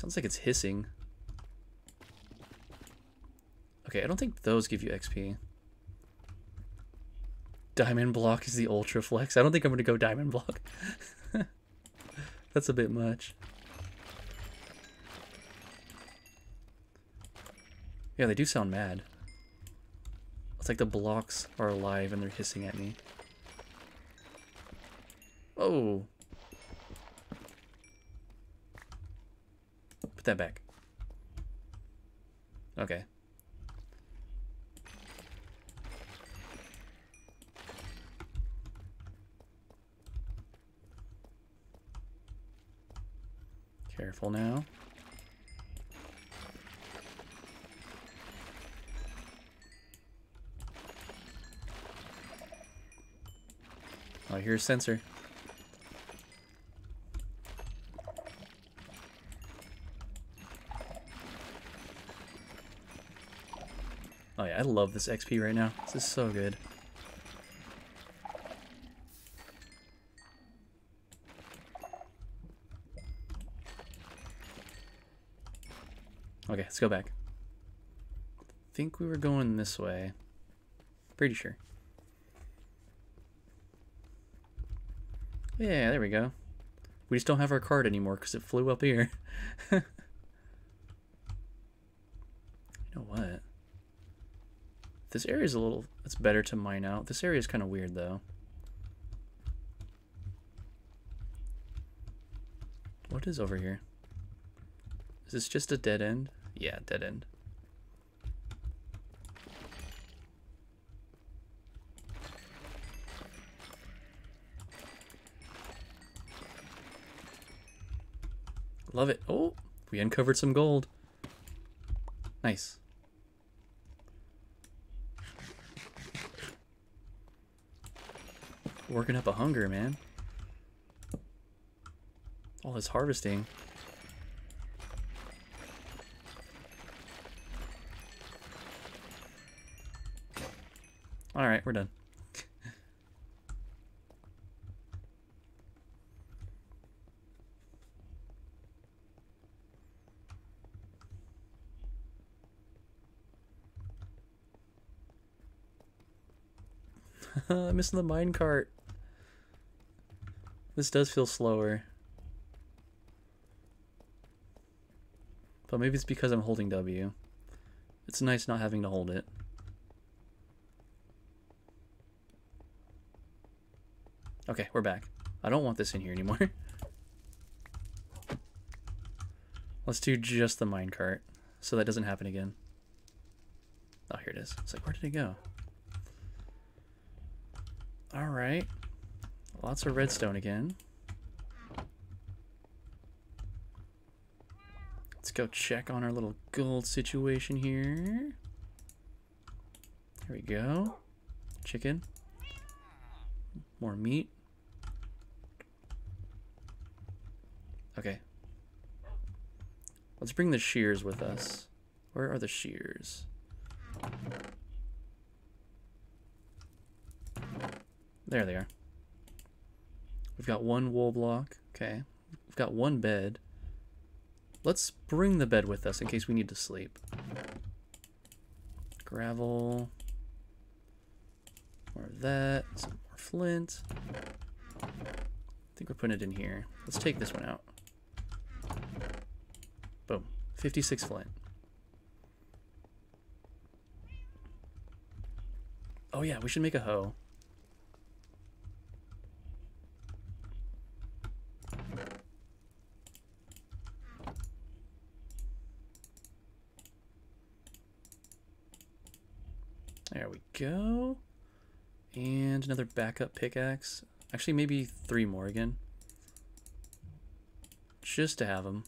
Sounds like it's hissing. Okay, I don't think those give you XP. Diamond block is the ultra flex. I don't think I'm gonna go diamond block. That's a bit much. Yeah, they do sound mad. It's like the blocks are alive and they're hissing at me. Oh. Put that back. Okay. Careful now. Oh, here's sensor. I love this XP right now. This is so good. Okay, let's go back. think we were going this way. Pretty sure. Yeah, there we go. We just don't have our card anymore because it flew up here. you know what? This area is a little... It's better to mine out. This area is kind of weird, though. What is over here? Is this just a dead end? Yeah, dead end. Love it. Oh, we uncovered some gold. Nice. Working up a hunger, man. All this harvesting. Alright, we're done. I'm missing the minecart. This does feel slower. But maybe it's because I'm holding W. It's nice not having to hold it. Okay, we're back. I don't want this in here anymore. Let's do just the minecart, so that doesn't happen again. Oh, here it is. It's like, where did it go? Alright. Lots of redstone again. Let's go check on our little gold situation here. There we go. Chicken. More meat. Okay. Let's bring the shears with us. Where are the shears? There they are. We've got one wool block. Okay. We've got one bed. Let's bring the bed with us in case we need to sleep. Gravel. More of that. Some more flint. I think we're putting it in here. Let's take this one out. Boom. 56 flint. Oh yeah, we should make a hoe. There we go. And another backup pickaxe. Actually, maybe three more again. Just to have them.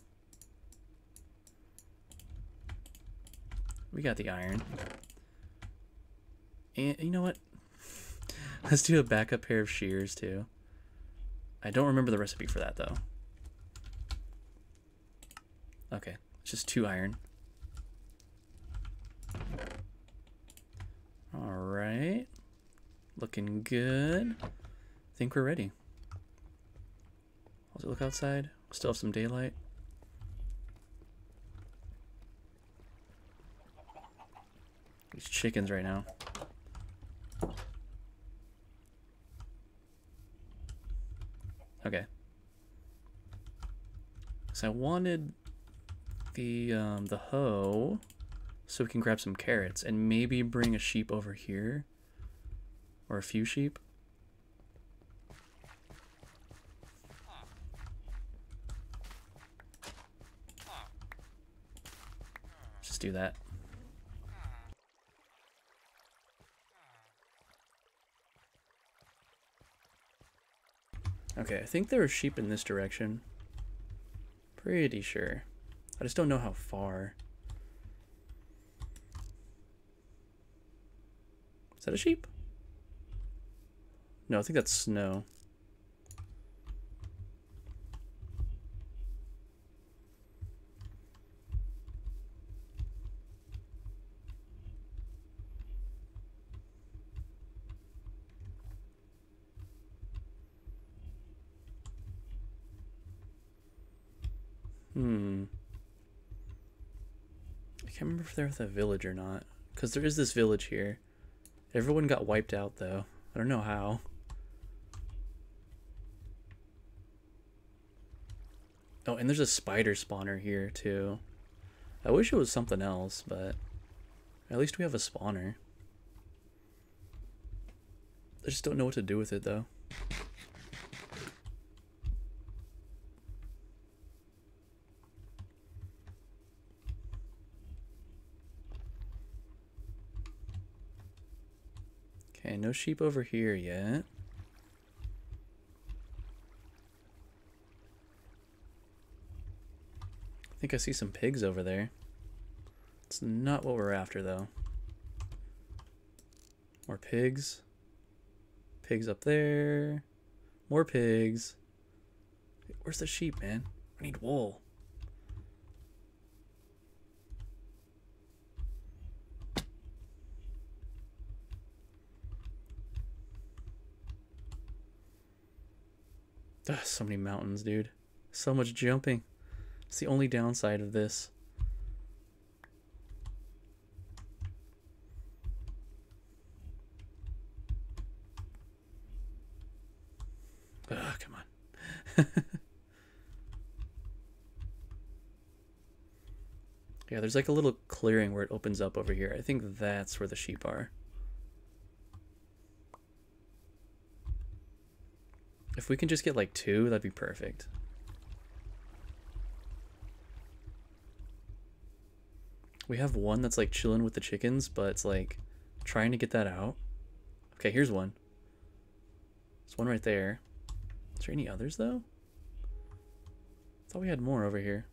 We got the iron. And you know what? Let's do a backup pair of shears too. I don't remember the recipe for that though. Okay, it's just two iron. Alright. Looking good. I think we're ready. It look outside? Still have some daylight. These chickens right now. Okay. So I wanted the um, the hoe so we can grab some carrots and maybe bring a sheep over here or a few sheep. Just do that. Okay, I think there are sheep in this direction. Pretty sure. I just don't know how far. Is that a sheep? No, I think that's snow. Hmm. I can't remember if they're with a village or not. Because there is this village here. Everyone got wiped out, though. I don't know how. Oh, and there's a spider spawner here, too. I wish it was something else, but at least we have a spawner. I just don't know what to do with it, though. Okay, no sheep over here yet. I think I see some pigs over there. It's not what we're after, though. More pigs. Pigs up there. More pigs. Where's the sheep, man? I need wool. Ugh, so many mountains, dude. So much jumping. It's the only downside of this. Ugh, come on. yeah, there's like a little clearing where it opens up over here. I think that's where the sheep are. If we can just get like two, that'd be perfect. We have one that's like chilling with the chickens, but it's like trying to get that out. Okay, here's one. There's one right there. Is there any others though? I thought we had more over here.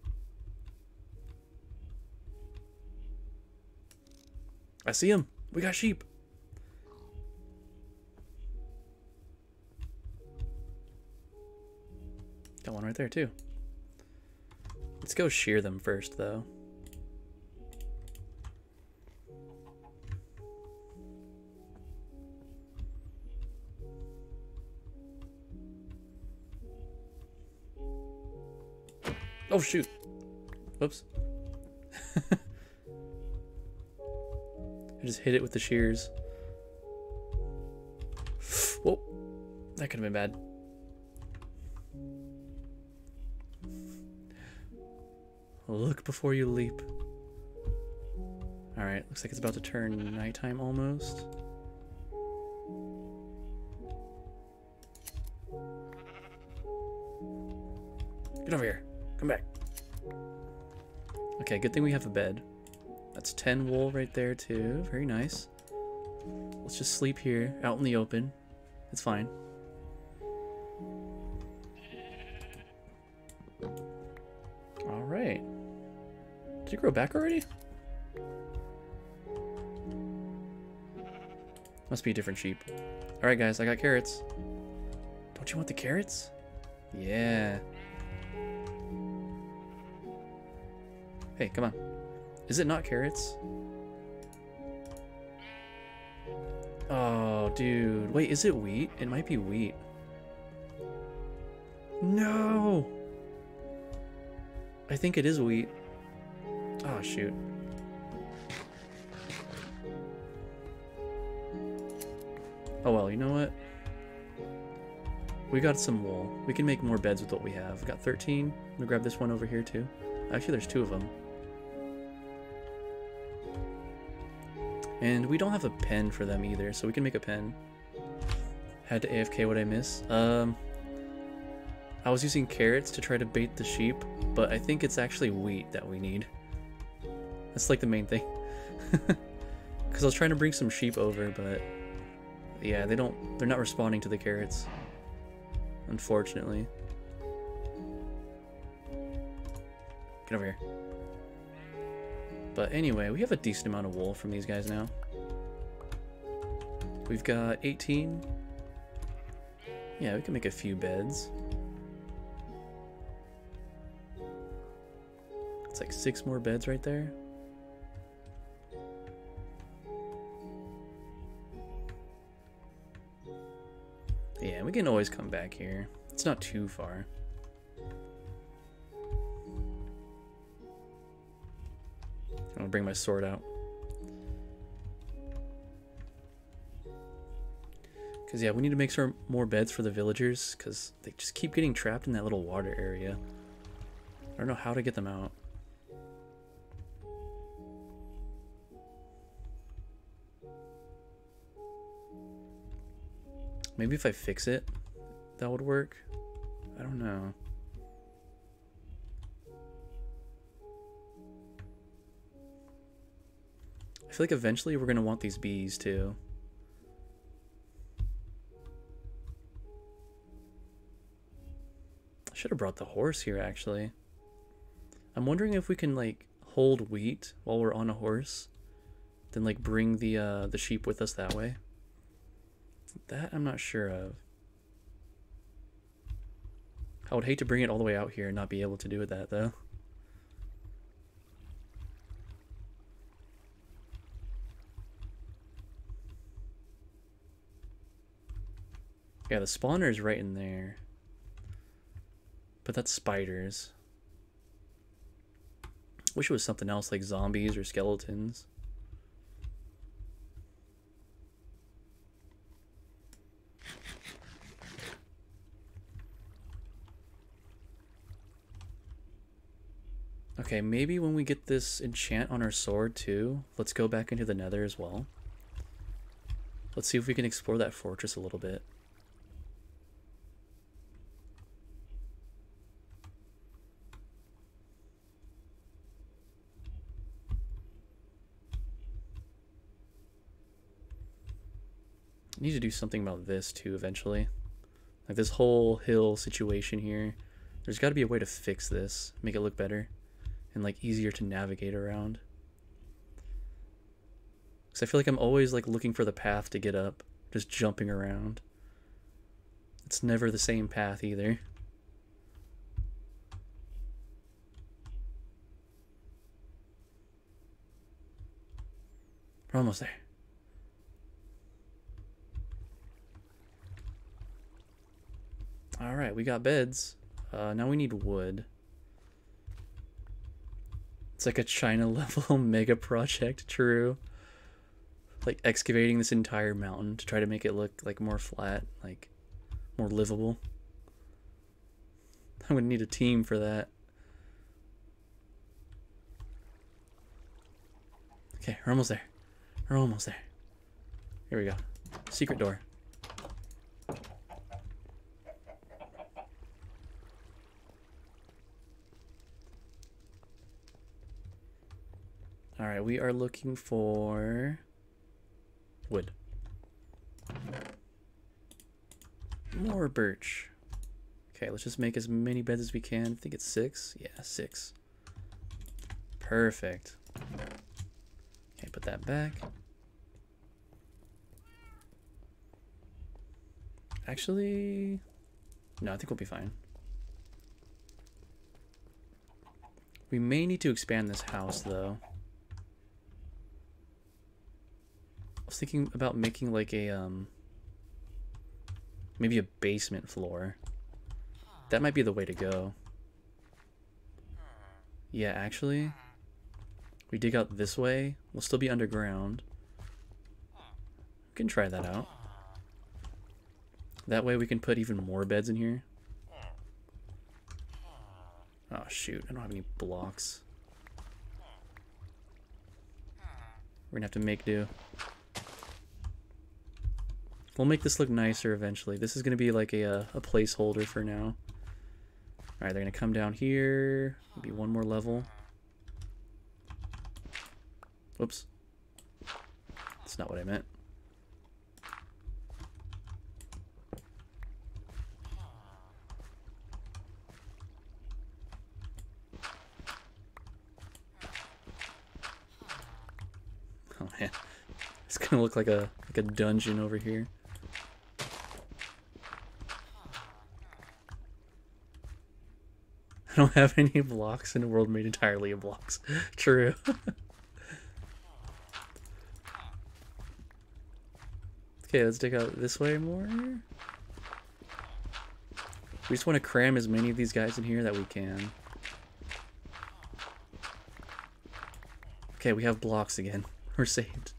I see him. We got sheep. Got one right there too. Let's go shear them first though. Oh shoot. Whoops. I just hit it with the shears. Whoa. That could have been bad. Look before you leap. Alright, looks like it's about to turn nighttime almost. Get over here. Come back. Okay, good thing we have a bed. That's 10 wool right there too. Very nice. Let's just sleep here, out in the open. It's fine. Did you grow back already? Must be a different sheep. Alright guys, I got carrots. Don't you want the carrots? Yeah. Hey, come on. Is it not carrots? Oh, dude. Wait, is it wheat? It might be wheat. No! I think it is wheat. Oh, shoot. Oh well, you know what? We got some wool. We can make more beds with what we have. We got 13. I'm gonna grab this one over here too. Actually, there's two of them. And we don't have a pen for them either, so we can make a pen. Had to AFK what I miss. Um, I was using carrots to try to bait the sheep, but I think it's actually wheat that we need. That's like the main thing. Because I was trying to bring some sheep over, but yeah, they don't, they're not responding to the carrots. Unfortunately. Get over here. But anyway, we have a decent amount of wool from these guys now. We've got 18. Yeah, we can make a few beds. It's like six more beds right there. We can always come back here. It's not too far. I'm gonna bring my sword out. Because, yeah, we need to make some more beds for the villagers, because they just keep getting trapped in that little water area. I don't know how to get them out. Maybe if I fix it, that would work. I don't know. I feel like eventually we're going to want these bees too. I should have brought the horse here actually. I'm wondering if we can like hold wheat while we're on a horse, then like bring the uh, the sheep with us that way. That I'm not sure of. I would hate to bring it all the way out here and not be able to do with that though. Yeah, the spawner is right in there. But that's spiders. Wish it was something else like zombies or skeletons. Okay, maybe when we get this enchant on our sword too, let's go back into the nether as well. Let's see if we can explore that fortress a little bit. I need to do something about this too eventually. Like this whole hill situation here. There's got to be a way to fix this, make it look better, and like easier to navigate around. Because I feel like I'm always like looking for the path to get up, just jumping around. It's never the same path either. We're almost there. All right, we got beds. Uh, now we need wood. It's like a China level mega project, true. Like excavating this entire mountain to try to make it look like more flat, like more livable. I'm gonna need a team for that. Okay, we're almost there. We're almost there. Here we go. Secret door. All right, we are looking for wood. More birch. Okay, let's just make as many beds as we can. I think it's six. Yeah, six. Perfect. Okay, put that back. Actually, no, I think we'll be fine. We may need to expand this house, though. Was thinking about making like a, um, maybe a basement floor. That might be the way to go. Yeah, actually, we dig out this way. We'll still be underground. We can try that out. That way we can put even more beds in here. Oh shoot, I don't have any blocks. We're gonna have to make do. We'll make this look nicer eventually. This is gonna be like a, uh, a placeholder for now. Alright, they're gonna come down here. Maybe one more level. Whoops. That's not what I meant. Oh man, it's gonna look like a like a dungeon over here. I don't have any blocks in a world made entirely of blocks. True. okay, let's dig out this way more. We just want to cram as many of these guys in here that we can. Okay, we have blocks again. We're saved.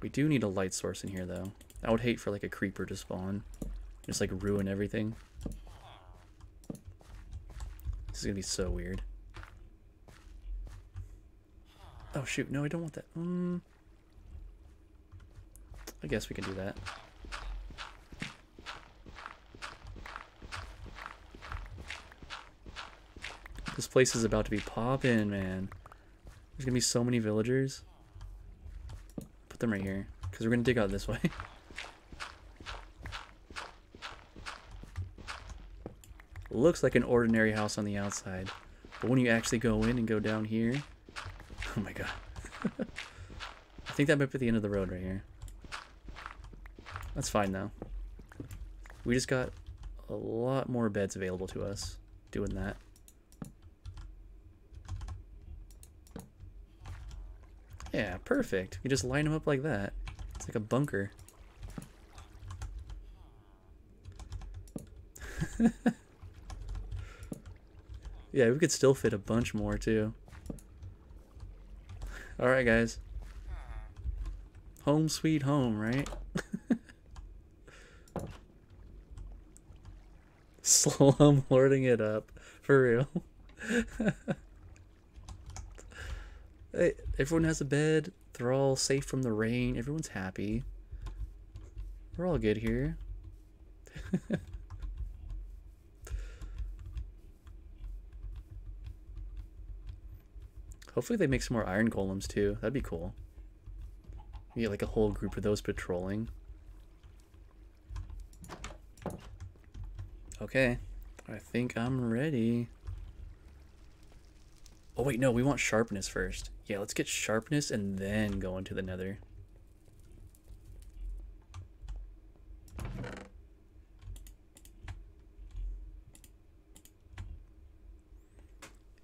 We do need a light source in here, though. I would hate for, like, a creeper to spawn. Just, like, ruin everything. This is gonna be so weird. Oh, shoot. No, I don't want that. Um, I guess we can do that. This place is about to be popping, man. There's gonna be so many villagers. Put them right here, because we're gonna dig out this way. Looks like an ordinary house on the outside, but when you actually go in and go down here, oh my god. I think that might be the end of the road right here. That's fine though. We just got a lot more beds available to us doing that. Yeah, perfect. You just line them up like that. It's like a bunker. yeah, we could still fit a bunch more too. Alright guys. Home sweet home, right? Slum lording it up. For real. Hey, everyone has a bed. They're all safe from the rain. Everyone's happy. We're all good here. Hopefully they make some more iron golems too. That'd be cool. We get like a whole group of those patrolling. Okay. I think I'm ready. Oh wait, no, we want sharpness first. Yeah, let's get sharpness and then go into the nether.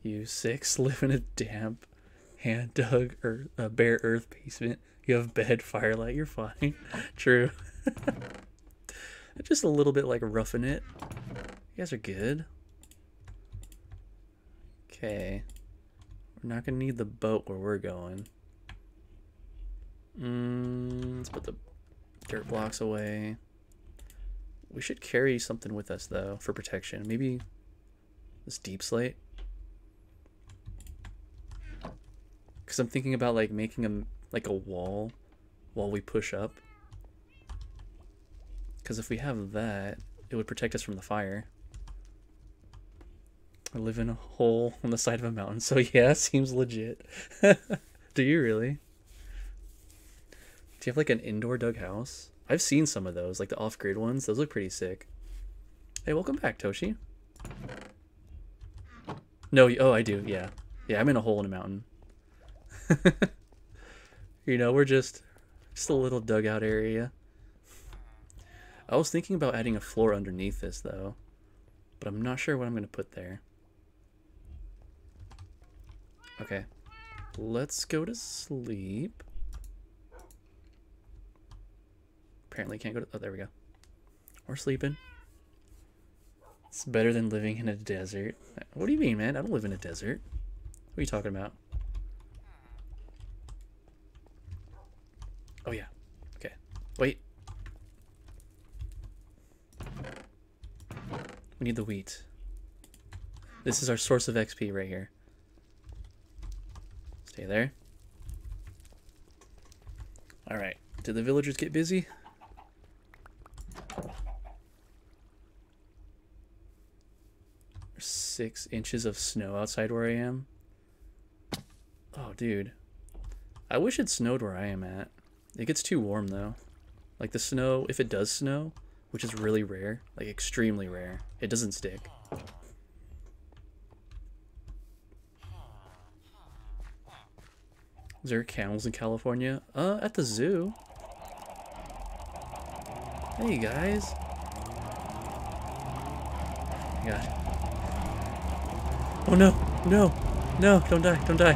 You six live in a damp, hand dug or a bare earth basement. You have bed, firelight, you're fine. True. Just a little bit like roughing it. You guys are good. Okay. We're not going to need the boat where we're going. Mm, let's put the dirt blocks away. We should carry something with us, though, for protection. Maybe this deepslate? Because I'm thinking about, like, making a, like, a wall while we push up. Because if we have that, it would protect us from the fire. I live in a hole on the side of a mountain, so yeah, seems legit. Do you really? Do you have like an indoor dug house? I've seen some of those, like the off-grid ones. Those look pretty sick. Hey, welcome back, Toshi. No, oh, I do, yeah. Yeah, I'm in a hole in a mountain. you know, we're just, just a little dugout area. I was thinking about adding a floor underneath this, though. But I'm not sure what I'm going to put there. Okay. Let's go to sleep. Apparently can't go to... Oh, there we go. We're sleeping. It's better than living in a desert. What do you mean, man? I don't live in a desert. What are you talking about? Oh, yeah. Okay. Wait. We need the wheat. This is our source of XP right here. Stay there. Alright. Did the villagers get busy? Six inches of snow outside where I am. Oh, dude. I wish it snowed where I am at. It gets too warm, though. Like, the snow, if it does snow, which is really rare, like, extremely rare, it doesn't stick. Is there camels in California? Uh, at the zoo. Hey, guys. God. Oh, no. No. No, don't die. Don't die.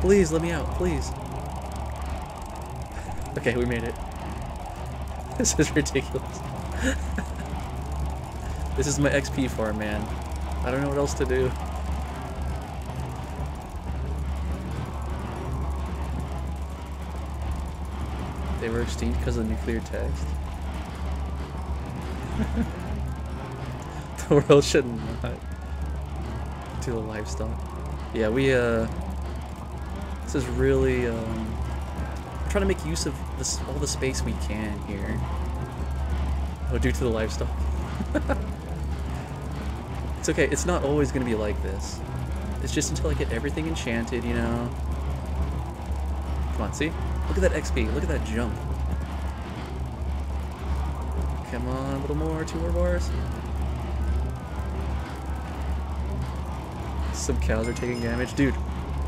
Please, let me out. Please. Okay, we made it. This is ridiculous. this is my XP farm, man. I don't know what else to do. They were extinct because of nuclear test. the world should not do the livestock. Yeah, we, uh, this is really, um, trying to make use of this, all the space we can here. Oh, due to the livestock. it's okay, it's not always to be like this. It's just until I get everything enchanted, you know? Come on, see? Look at that XP, look at that jump. Come on, a little more, two more bars. Some cows are taking damage. Dude,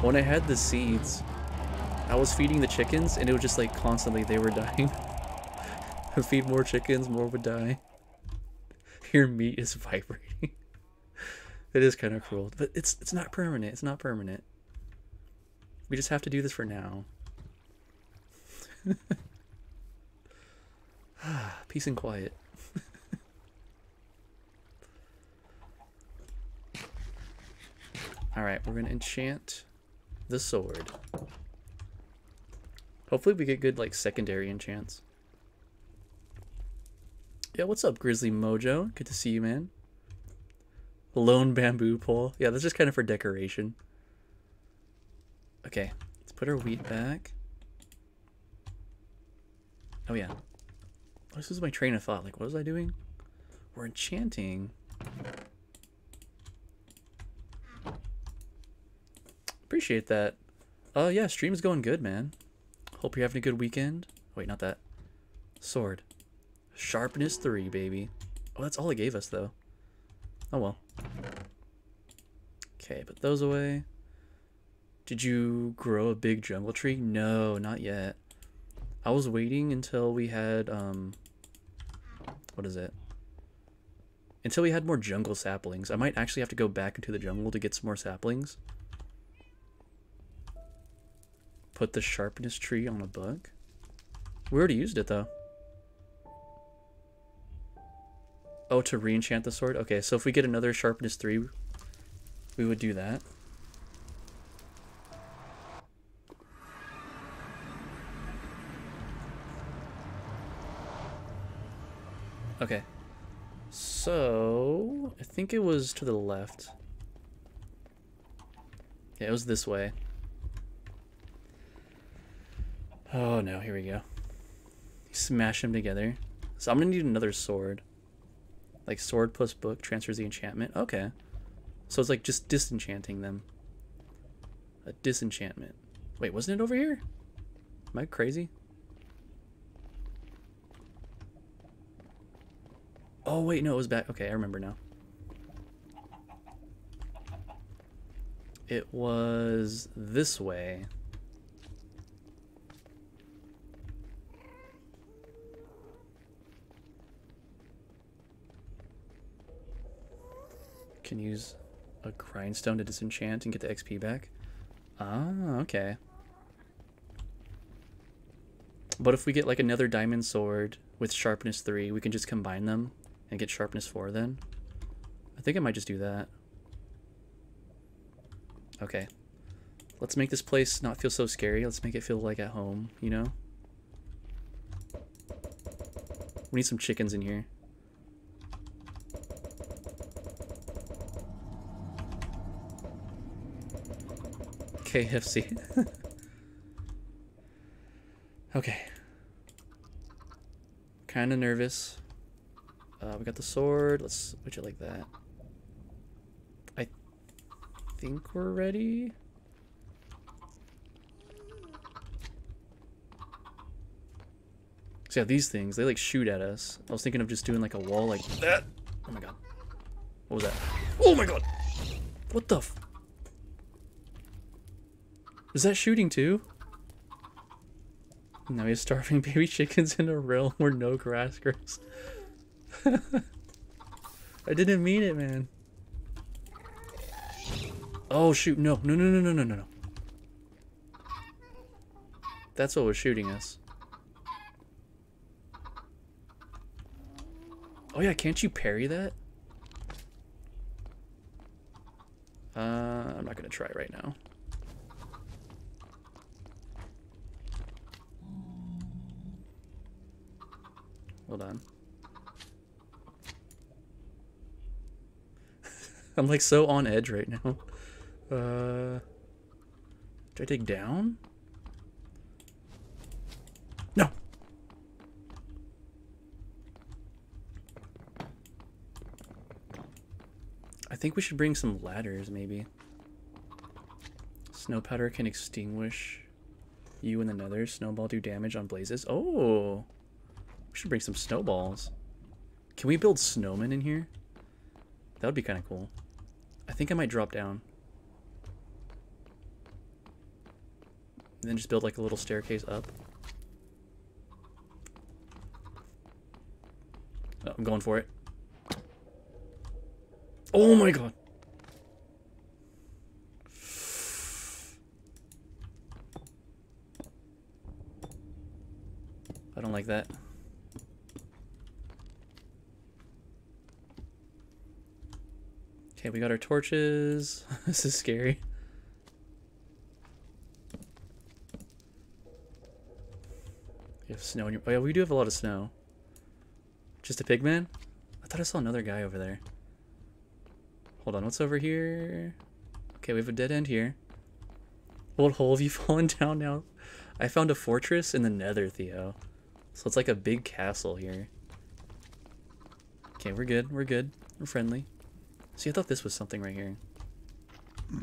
when I had the seeds, I was feeding the chickens and it was just like constantly they were dying. Feed more chickens, more would die. Your meat is vibrating. it is kind of cruel, but it's it's not permanent. It's not permanent. We just have to do this for now. Peace and quiet. Alright, we're going to enchant the sword. Hopefully we get good, like, secondary enchants. Yeah, what's up, Grizzly Mojo? Good to see you, man. Lone bamboo pole. Yeah, that's just kind of for decoration. Okay, let's put our wheat back. Oh, yeah. This is my train of thought. Like, what was I doing? We're enchanting. Appreciate that. Oh, uh, yeah, stream's going good, man. Hope you're having a good weekend. Wait, not that. Sword. Sharpness 3, baby. Oh, that's all it gave us, though. Oh, well. Okay, put those away. Did you grow a big jungle tree? No, not yet. I was waiting until we had, um, what is it? Until we had more jungle saplings. I might actually have to go back into the jungle to get some more saplings. Put the sharpness tree on a bug? We already used it though. Oh, to re-enchant the sword? Okay, so if we get another sharpness 3, we would do that. Okay. So, I think it was to the left. Yeah, it was this way. Oh no, here we go. Smash them together. So I'm gonna need another sword. Like sword plus book transfers the enchantment. Okay. So it's like just disenchanting them. A disenchantment. Wait, wasn't it over here? Am I crazy? Oh wait, no, it was back. Okay, I remember now. It was this way. Can use a grindstone to disenchant and get the XP back. Ah, okay. But if we get like another diamond sword with sharpness 3, we can just combine them and get sharpness 4 then. I think I might just do that. Okay. Let's make this place not feel so scary. Let's make it feel like at home, you know? We need some chickens in here. KFC. Okay. Kind of nervous. Uh, we got the sword. Let's switch it like that. I think we're ready. So yeah, these things, they like shoot at us. I was thinking of just doing like a wall like that. Oh my god. What was that? Oh my god! What the Is that shooting too? Now he's starving baby chickens in a realm where no grass grows. I didn't mean it, man. Oh shoot, no, no, no, no, no, no, no, no. That's what was shooting us. Oh yeah, can't you parry that? Uh, I'm not gonna try right now. Hold on. I'm like so on edge right now. Uh, do I take down? No. I think we should bring some ladders, maybe. Snow powder can extinguish you and the nether. Snowball do damage on blazes. Oh, should bring some snowballs. Can we build snowmen in here? That would be kind of cool. I think I might drop down. And then just build like a little staircase up. Oh, I'm going for it. Oh my god. I don't like that. Okay, we got our torches. this is scary. You have snow in your... Oh yeah, we do have a lot of snow. Just a pigman? I thought I saw another guy over there. Hold on, what's over here? Okay, we have a dead end here. What hole have you fallen down now? I found a fortress in the nether, Theo. So it's like a big castle here. Okay, we're good. We're good. We're friendly. See, I thought this was something right here.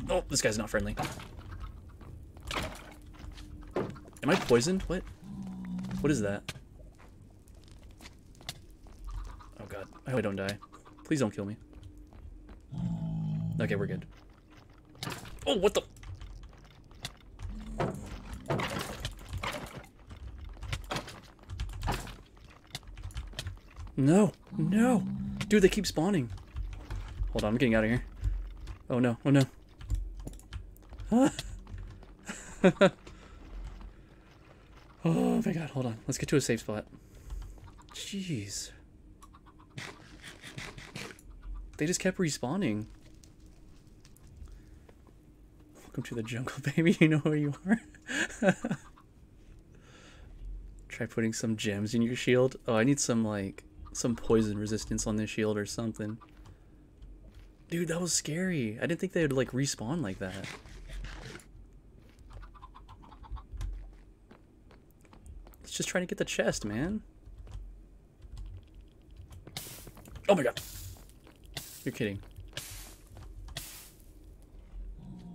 Oh, this guy's not friendly. Am I poisoned? What? What is that? Oh god. I hope I don't die. Please don't kill me. Okay, we're good. Oh, what the? No, no. Dude, they keep spawning. Hold on, I'm getting out of here. Oh no, oh no. oh my god, hold on. Let's get to a safe spot. Jeez. They just kept respawning. Welcome to the jungle, baby. You know where you are. Try putting some gems in your shield. Oh, I need some, like, some poison resistance on this shield or something. Dude, that was scary. I didn't think they would, like, respawn like that. Let's just try to get the chest, man. Oh my god. You're kidding.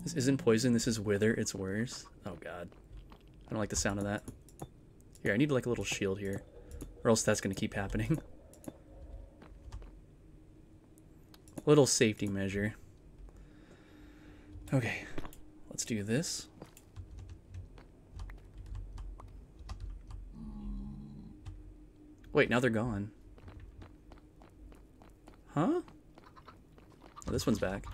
This isn't poison, this is wither, it's worse. Oh god. I don't like the sound of that. Here, I need like a little shield here. Or else that's gonna keep happening. little safety measure. Okay. Let's do this. Wait, now they're gone. Huh? Oh, this one's back.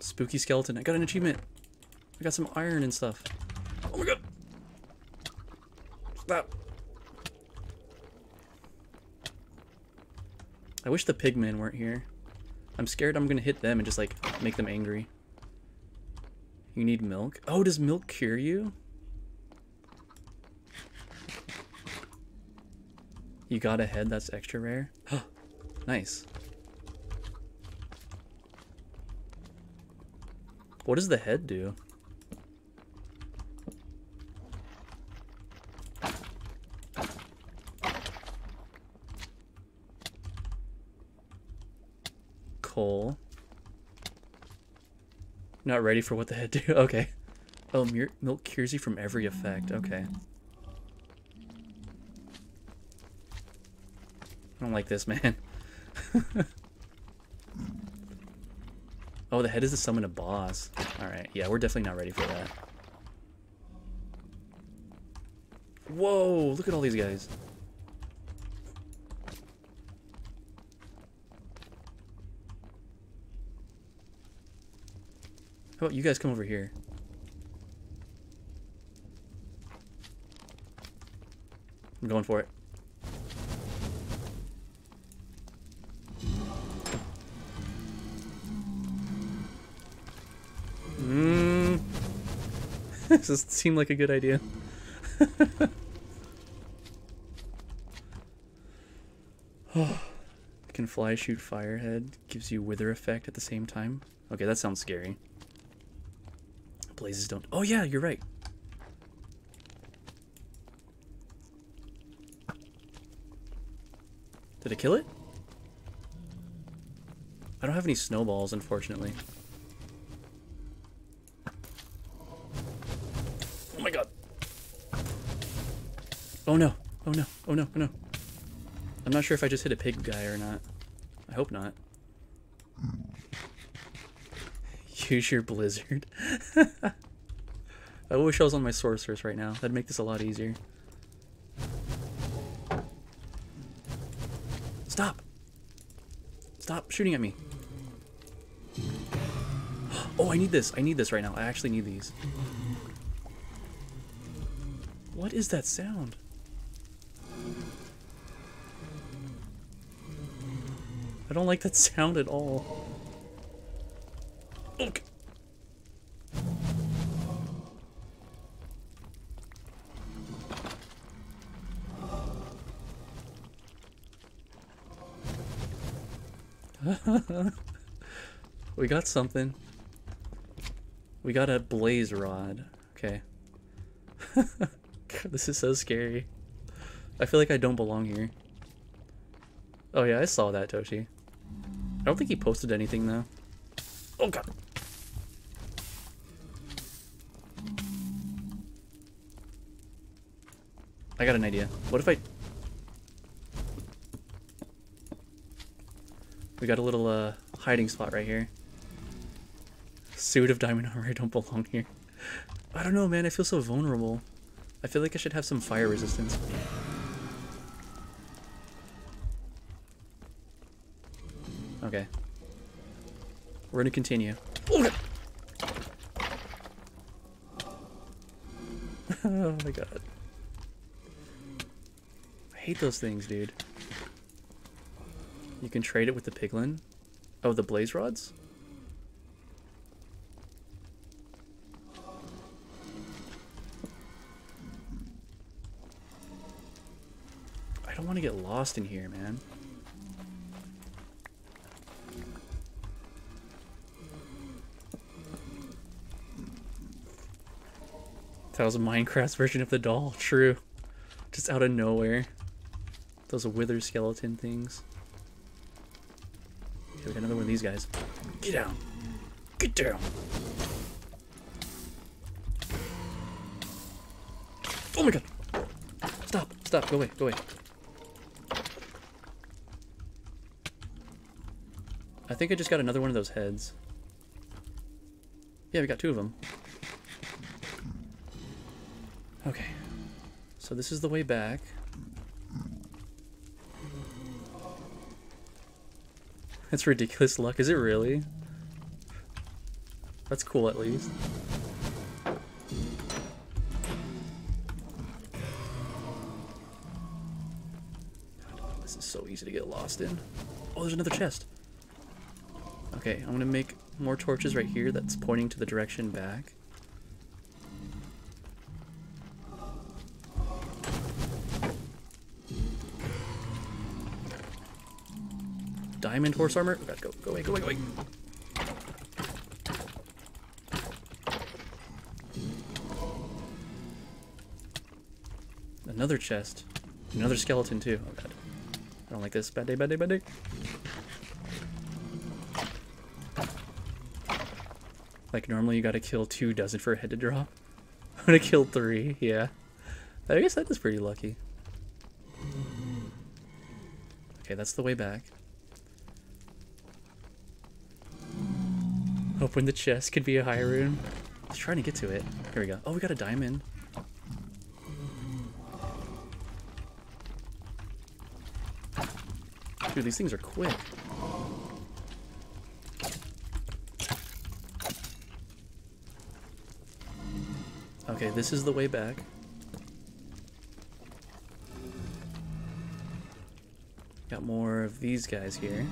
Spooky skeleton. I got an achievement. I got some iron and stuff. Oh my god. Stop. I wish the pigmen weren't here. I'm scared I'm gonna hit them and just like make them angry. You need milk? Oh, does milk cure you? You got a head that's extra rare? nice. What does the head do? coal. Not ready for what the head do. Okay. Oh, milk cures you from every effect. Okay. I don't like this, man. oh, the head is to summon a boss. Alright, yeah, we're definitely not ready for that. Whoa, look at all these guys. How about you guys come over here? I'm going for it. Mmm. This seem like a good idea? Can fly, shoot, firehead. Gives you wither effect at the same time. Okay, that sounds scary. Blazes don't... Oh yeah, you're right. Did I kill it? I don't have any snowballs, unfortunately. Oh my god. Oh no. Oh no. Oh no. Oh no. I'm not sure if I just hit a pig guy or not. I hope not. Use your blizzard. I wish I was on my sorceress right now. That'd make this a lot easier. Stop! Stop shooting at me. Oh, I need this. I need this right now. I actually need these. What is that sound? I don't like that sound at all. we got something. We got a blaze rod. Okay. God, this is so scary. I feel like I don't belong here. Oh yeah, I saw that, Toshi. I don't think he posted anything though. Oh god. I got an idea. What if I... We got a little uh, hiding spot right here. Suit of diamond armor, I don't belong here. I don't know, man. I feel so vulnerable. I feel like I should have some fire resistance. Okay. We're gonna continue. oh my god. I hate those things, dude. You can trade it with the piglin. Oh, the blaze rods? I don't want to get lost in here, man. That was a Minecraft version of the doll. True. Just out of nowhere. Those wither skeleton things. Okay, we got another one of these guys. Get down. Get down. Oh my god. Stop. Stop. Go away. Go away. I think I just got another one of those heads. Yeah, we got two of them. Okay. So this is the way back. It's ridiculous luck. Is it really? That's cool at least. this is so easy to get lost in. Oh, there's another chest. Okay, I'm gonna make more torches right here that's pointing to the direction back. Diamond horse armor? Oh gotta go, go away, go away, go away. Another chest. Another skeleton too. Oh god. I don't like this. Bad day, bad day, bad day. Like normally you gotta kill two dozen for a head to drop. I'm gonna kill three, yeah. I guess that is pretty lucky. Okay, that's the way back. Hoping the chest could be a high rune. I was trying to get to it. Here we go. Oh, we got a diamond. Dude, these things are quick. Okay, this is the way back. Got more of these guys here.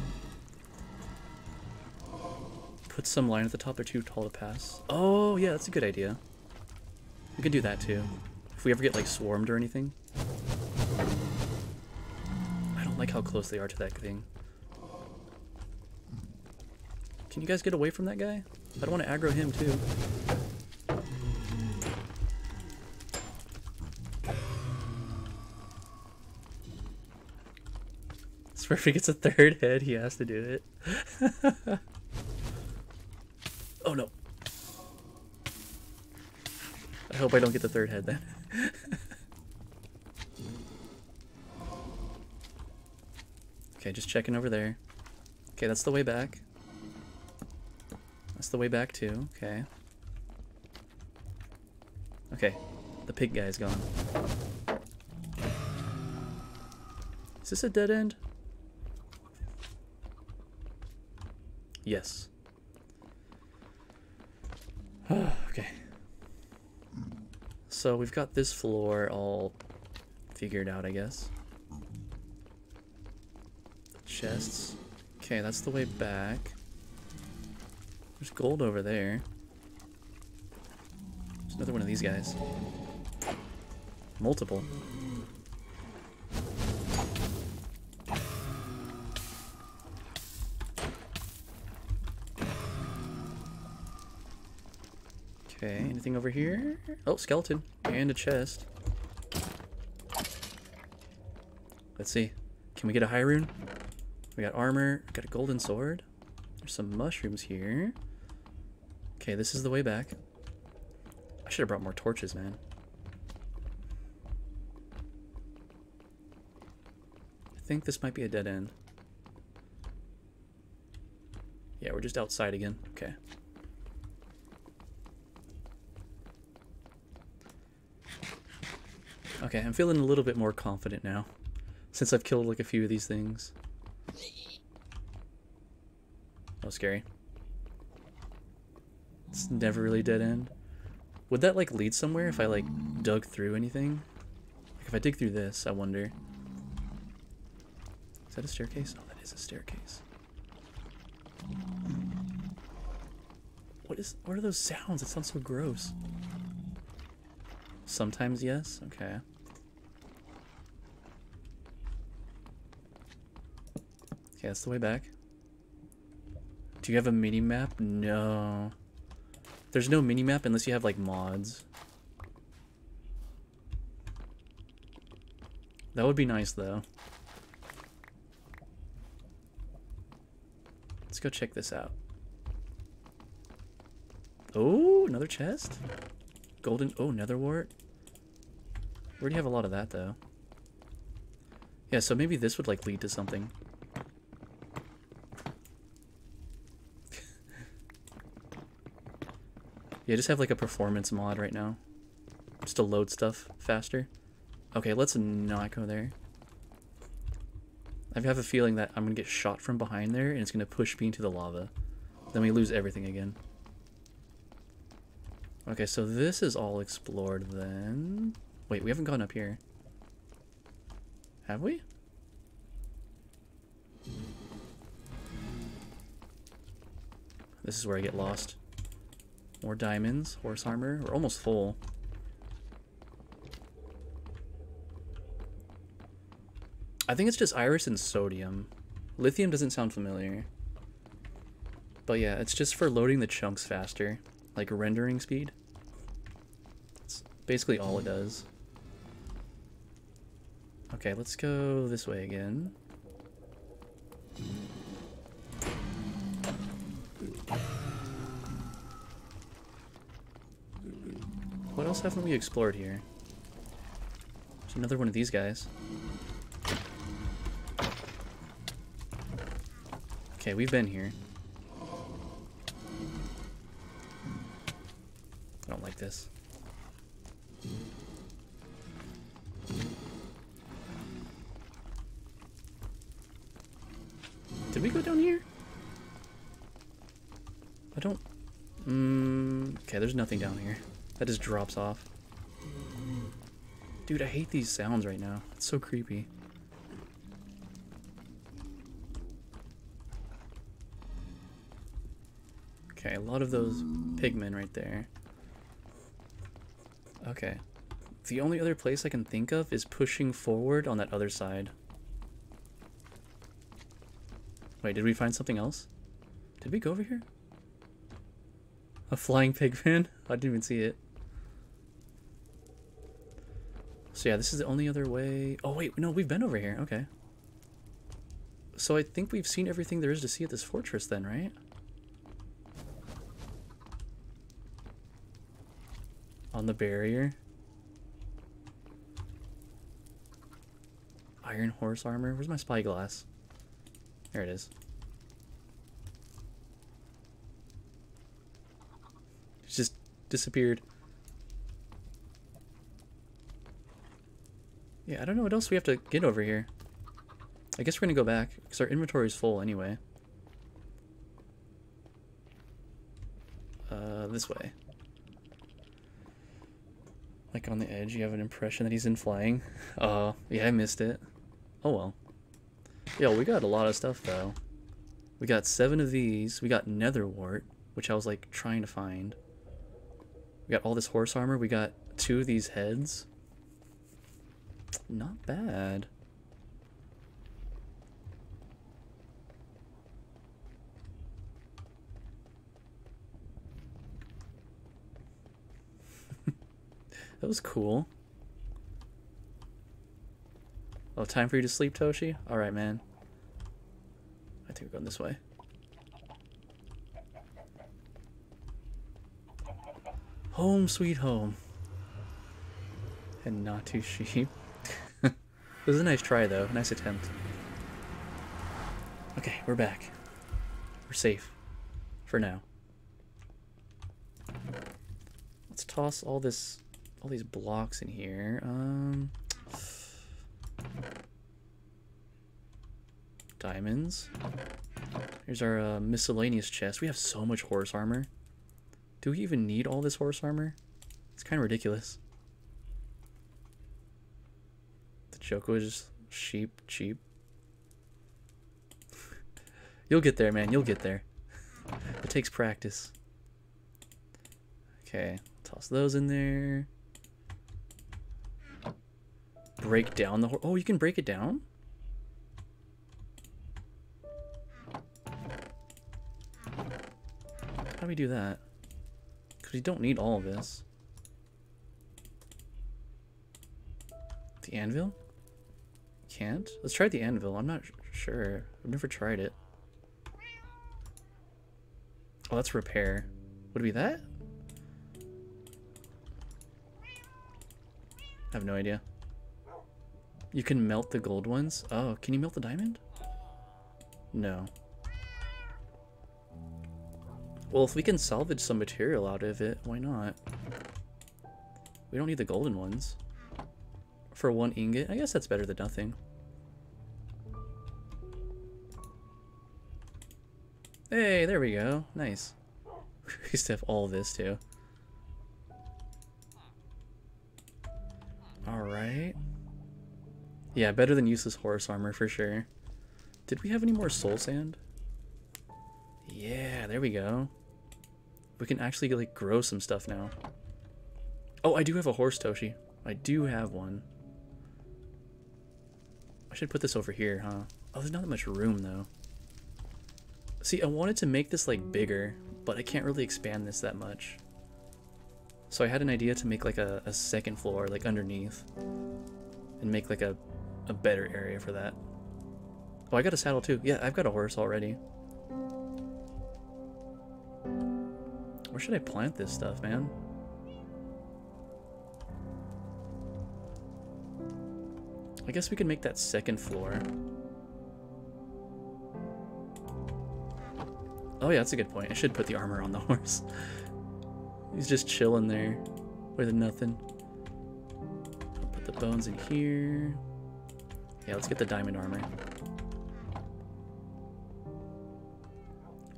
Some line at the top, they're too tall to pass. Oh, yeah, that's a good idea. We can do that too. If we ever get like swarmed or anything. I don't like how close they are to that thing. Can you guys get away from that guy? I don't want to aggro him too. So if he gets a third head, he has to do it. I hope I don't get the third head then. okay, just checking over there. Okay, that's the way back. That's the way back too. Okay. Okay, the pig guy's gone. Is this a dead end? Yes. So we've got this floor all figured out, I guess. Chests. Okay, that's the way back. There's gold over there. There's another one of these guys. Multiple. Anything over here? Oh, skeleton. And a chest. Let's see. Can we get a high rune? We got armor. Got a golden sword. There's some mushrooms here. Okay, this is the way back. I should have brought more torches, man. I think this might be a dead end. Yeah, we're just outside again. Okay. Okay, I'm feeling a little bit more confident now. Since I've killed like a few of these things. Oh, scary. It's never really dead end. Would that like lead somewhere if I like dug through anything? Like if I dig through this, I wonder. Is that a staircase? Oh, that is a staircase. What is, what are those sounds? It sounds so gross. Sometimes yes? Okay. Okay, that's the way back. Do you have a mini map? No. There's no mini map unless you have like mods. That would be nice though. Let's go check this out. Oh, another chest? Golden, oh, nether wart. We already have a lot of that though. Yeah, so maybe this would like lead to something. Yeah, just have like a performance mod right now. Just to load stuff faster. Okay, let's not go there. I have a feeling that I'm going to get shot from behind there and it's going to push me into the lava. Then we lose everything again. Okay, so this is all explored then. Wait, we haven't gone up here. Have we? This is where I get lost. More diamonds, horse armor. We're almost full. I think it's just iris and sodium. Lithium doesn't sound familiar. But yeah, it's just for loading the chunks faster like rendering speed. That's basically all it does. Okay, let's go this way again. What else haven't we explored here? There's another one of these guys. Okay, we've been here. I don't like this. Did we go down here? I don't... Mm, okay, there's nothing down here. That just drops off. Dude, I hate these sounds right now. It's so creepy. Okay, a lot of those pigmen right there. Okay. The only other place I can think of is pushing forward on that other side. Wait, did we find something else? Did we go over here? A flying pigman? I didn't even see it. So yeah, this is the only other way. Oh wait, no, we've been over here. Okay. So I think we've seen everything there is to see at this fortress then, right? On the barrier. Iron horse armor. Where's my spyglass? There it is. Just disappeared. Yeah, I don't know what else we have to get over here. I guess we're gonna go back, because our inventory is full anyway. Uh, this way. Like on the edge, you have an impression that he's in flying. Oh, uh, yeah, I missed it. Oh well. Yo, we got a lot of stuff though. We got seven of these. We got nether wart, which I was like trying to find. We got all this horse armor. We got two of these heads. Not bad. that was cool. Oh, time for you to sleep, Toshi? Alright, man. I think we're going this way. Home sweet home. And not too sheep. It was a nice try, though. Nice attempt. Okay, we're back. We're safe. For now. Let's toss all this all these blocks in here. Um Diamonds. Here's our uh, miscellaneous chest. We have so much horse armor. Do we even need all this horse armor? It's kind of ridiculous. Joke was just sheep, cheap. You'll get there, man. You'll get there. It takes practice. Okay, toss those in there. Break down the horse. Oh, you can break it down? How do we do that? Because we don't need all of this. The anvil? Can't? Let's try the anvil. I'm not sure. I've never tried it. Oh, that's repair. Would it be that? I have no idea. You can melt the gold ones? Oh, can you melt the diamond? No. Well, if we can salvage some material out of it, why not? We don't need the golden ones. For one ingot, I guess that's better than nothing. Hey, there we go. Nice. we used to have all this too. Alright. Yeah, better than useless horse armor for sure. Did we have any more soul sand? Yeah, there we go. We can actually like grow some stuff now. Oh, I do have a horse, Toshi. I do have one. I should put this over here, huh? Oh, there's not that much room, though. See, I wanted to make this like bigger, but I can't really expand this that much. So I had an idea to make like a, a second floor, like underneath, and make like a, a better area for that. Oh, I got a saddle too. Yeah, I've got a horse already. Where should I plant this stuff, man? I guess we can make that second floor. Oh yeah, that's a good point. I should put the armor on the horse. He's just chilling there with nothing. I'll put the bones in here. Yeah, let's get the diamond armor.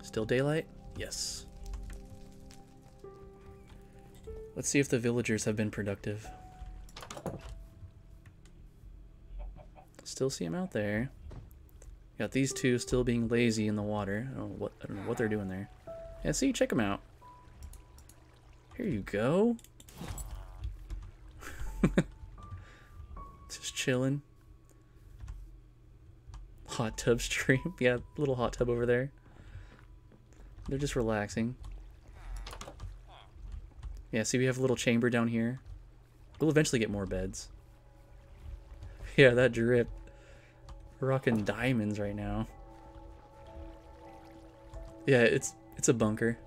Still daylight? Yes. Let's see if the villagers have been productive. Still see them out there. Got these two still being lazy in the water. I don't know what, I don't know what they're doing there. Yeah, see, check them out. Here you go. Just chilling. Hot tub stream. yeah, little hot tub over there. They're just relaxing. Yeah, see we have a little chamber down here. We'll eventually get more beds. Yeah, that drip. Rocking diamonds right now. Yeah, it's it's a bunker.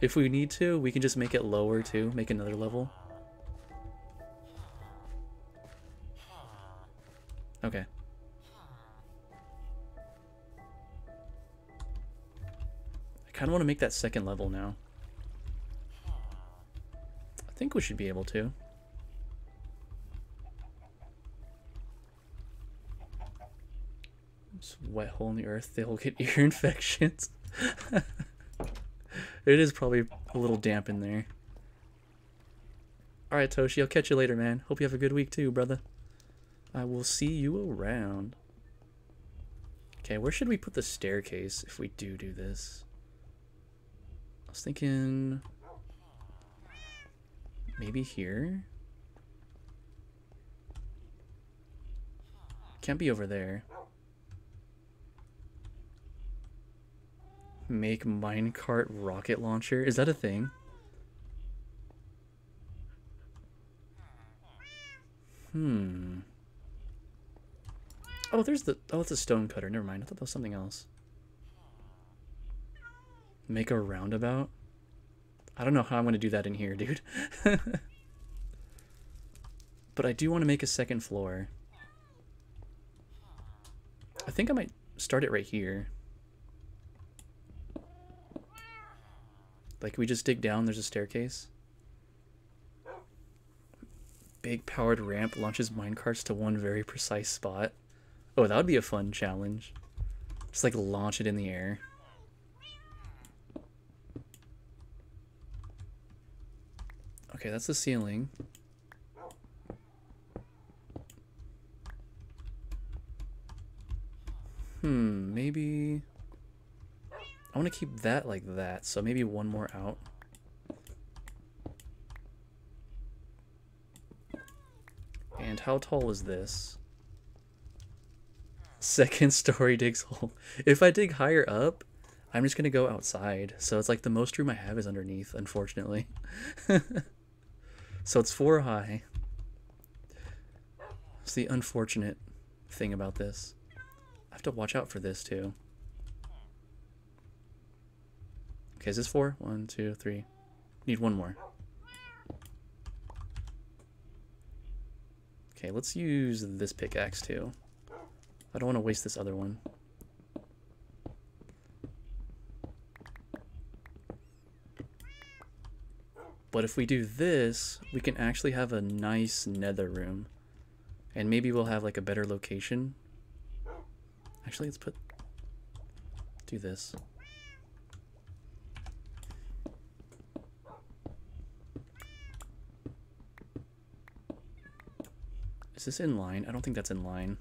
If we need to, we can just make it lower too, make another level. Okay. I kind of want to make that second level now. I think we should be able to. It's wet hole in the earth, they'll get ear infections. it is probably a little damp in there. Alright, Toshi, I'll catch you later, man. Hope you have a good week too, brother. I will see you around. Okay, where should we put the staircase if we do do this? I was thinking... Maybe here? Can't be over there. Make minecart rocket launcher? Is that a thing? Hmm. Oh, there's the... Oh, it's a stone cutter. Never mind. I thought that was something else. Make a roundabout? I don't know how I'm going to do that in here, dude. but I do want to make a second floor. I think I might start it right here. Like we just dig down, there's a staircase. Big powered ramp launches minecarts to one very precise spot. Oh, that would be a fun challenge. Just like launch it in the air. Okay, that's the ceiling. Hmm, maybe... I want to keep that like that, so maybe one more out. And how tall is this? Second story digs hole. If I dig higher up, I'm just going to go outside. So it's like the most room I have is underneath, unfortunately. so it's four high. It's the unfortunate thing about this. I have to watch out for this too. Okay, is this four? One, two, three. Need one more. Okay, let's use this pickaxe too. I don't want to waste this other one. But if we do this, we can actually have a nice nether room. And maybe we'll have like a better location. Actually, let's put... Do this. Is this in line? I don't think that's in line.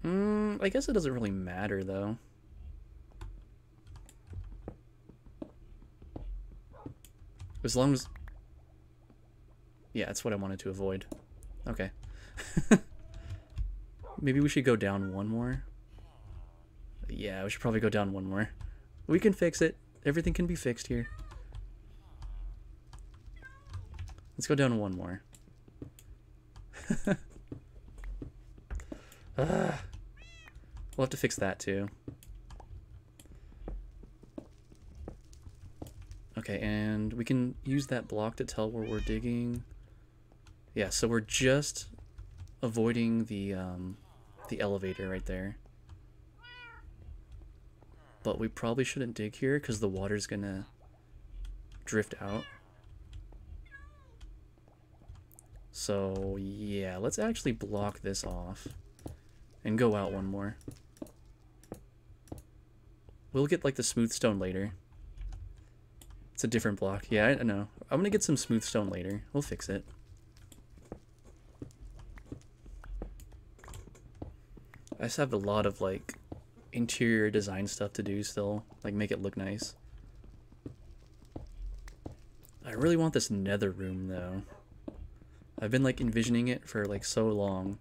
Hmm, I guess it doesn't really matter, though. As long as... Yeah, that's what I wanted to avoid. Okay. Maybe we should go down one more. Yeah, we should probably go down one more. We can fix it. Everything can be fixed here. Let's go down one more. We'll have to fix that too. Okay, and we can use that block to tell where we're digging. Yeah, so we're just avoiding the um, the elevator right there. But we probably shouldn't dig here because the water's gonna drift out. So yeah, let's actually block this off and go out one more. We'll get like the smooth stone later. It's a different block. Yeah, I know. I'm gonna get some smooth stone later. We'll fix it. I just have a lot of like interior design stuff to do still, like make it look nice. I really want this nether room though. I've been like envisioning it for like so long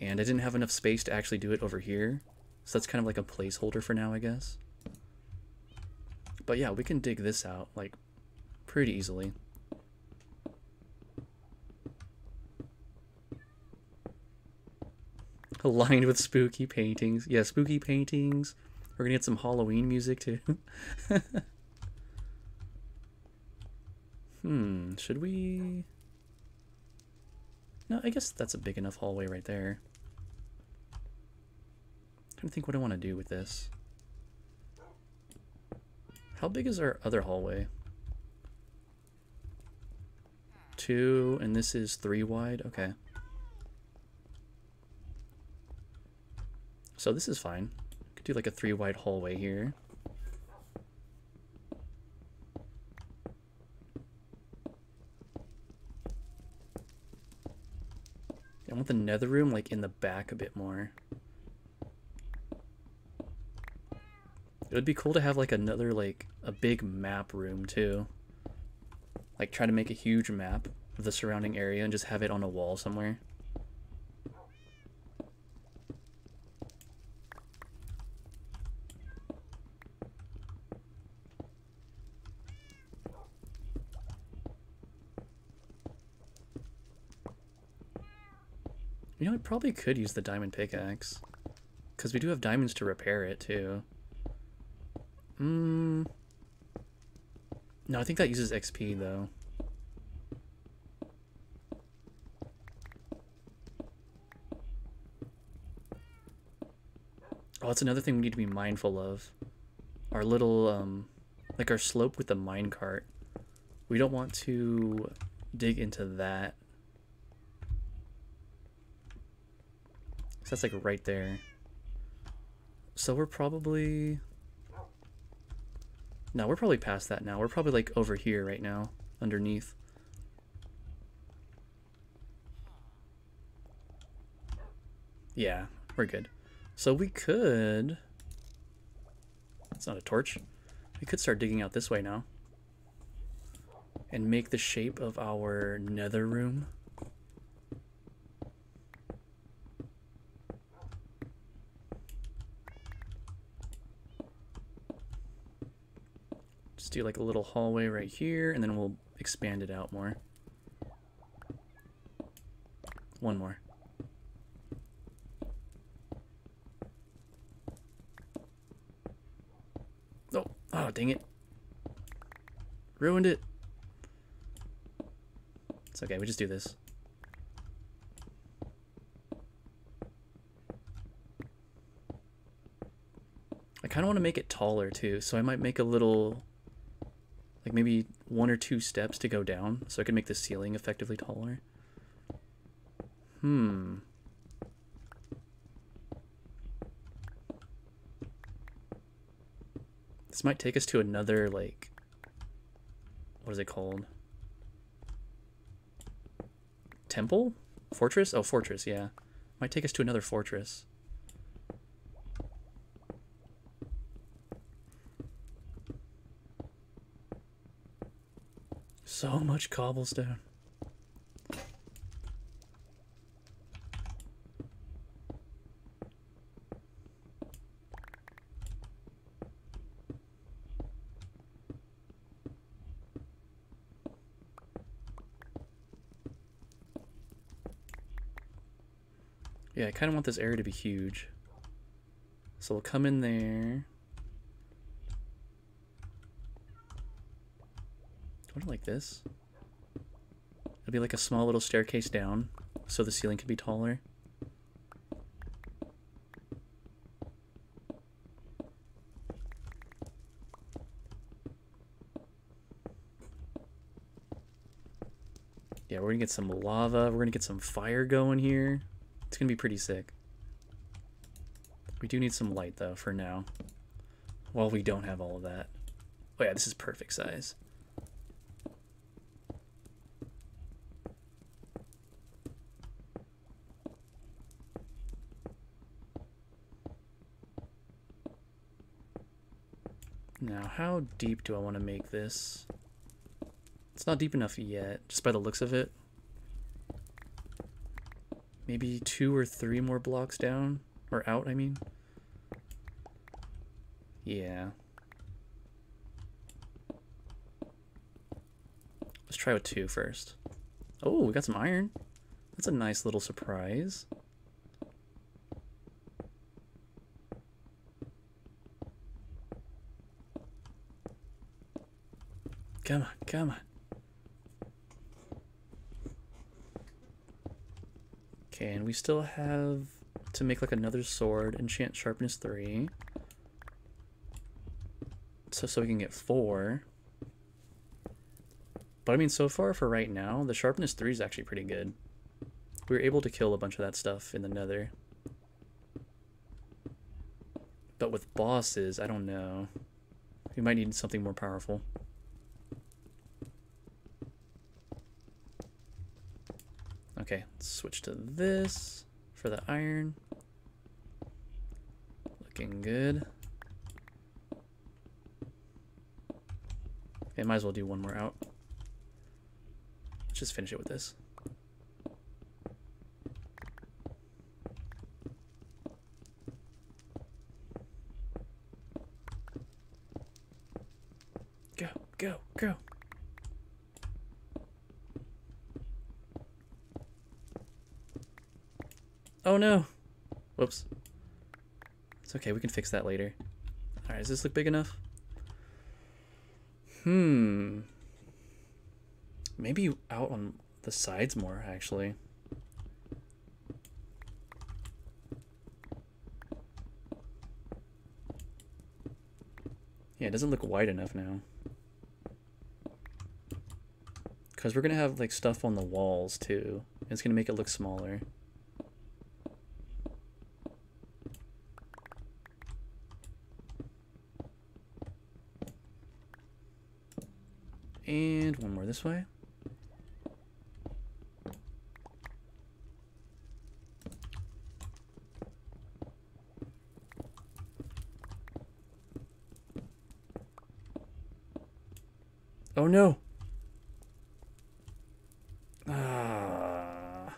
and I didn't have enough space to actually do it over here. So that's kind of like a placeholder for now, I guess. But yeah, we can dig this out like pretty easily. Aligned with spooky paintings. Yeah, spooky paintings. We're gonna get some Halloween music too. hmm, should we... No, I guess that's a big enough hallway right there. I'm trying to think what I want to do with this. How big is our other hallway? Two, and this is three wide? Okay. So this is fine. Could do like a three wide hallway here. I want the nether room like in the back a bit more. It would be cool to have like another like a big map room too. Like try to make a huge map of the surrounding area and just have it on a wall somewhere. You know, I probably could use the diamond pickaxe. Because we do have diamonds to repair it, too. Hmm. No, I think that uses XP, though. Oh, that's another thing we need to be mindful of. Our little, um, like our slope with the minecart. We don't want to dig into that So that's like right there. So we're probably... No, we're probably past that now. We're probably like over here right now, underneath. Yeah, we're good. So we could... It's not a torch. We could start digging out this way now. And make the shape of our nether room. Do like a little hallway right here, and then we'll expand it out more. One more. Oh, oh, dang it. Ruined it. It's okay, we just do this. I kind of want to make it taller too, so I might make a little like maybe one or two steps to go down so I can make the ceiling effectively taller. Hmm. This might take us to another, like, what is it called? Temple? Fortress? Oh, fortress, yeah. Might take us to another fortress. So much cobblestone. Yeah, I kind of want this area to be huge. So we'll come in there. Like this. It'll be like a small little staircase down. so the ceiling could be taller. Yeah, we're gonna get some lava. We're gonna get some fire going here. It's gonna be pretty sick. We do need some light though for now. Well, we don't have all of that. Oh yeah, this is perfect size. Now, how deep do I want to make this? It's not deep enough yet, just by the looks of it. Maybe two or three more blocks down. Or out, I mean. Yeah. Let's try with two first. Oh, we got some iron. That's a nice little surprise. Come on, come on. Okay, and we still have to make like another sword, enchant sharpness 3. So, so we can get 4. But I mean, so far for right now, the sharpness 3 is actually pretty good. We were able to kill a bunch of that stuff in the nether. But with bosses, I don't know. We might need something more powerful. Okay, let's switch to this for the iron. Looking good. Okay, might as well do one more out. Let's just finish it with this. Go, go, go. Oh no. Whoops. It's okay, we can fix that later. Alright, does this look big enough? Hmm. Maybe out on the sides more, actually. Yeah, it doesn't look wide enough now. Because we're going to have like stuff on the walls too. It's going to make it look smaller. And one more this way. Oh no! Ah.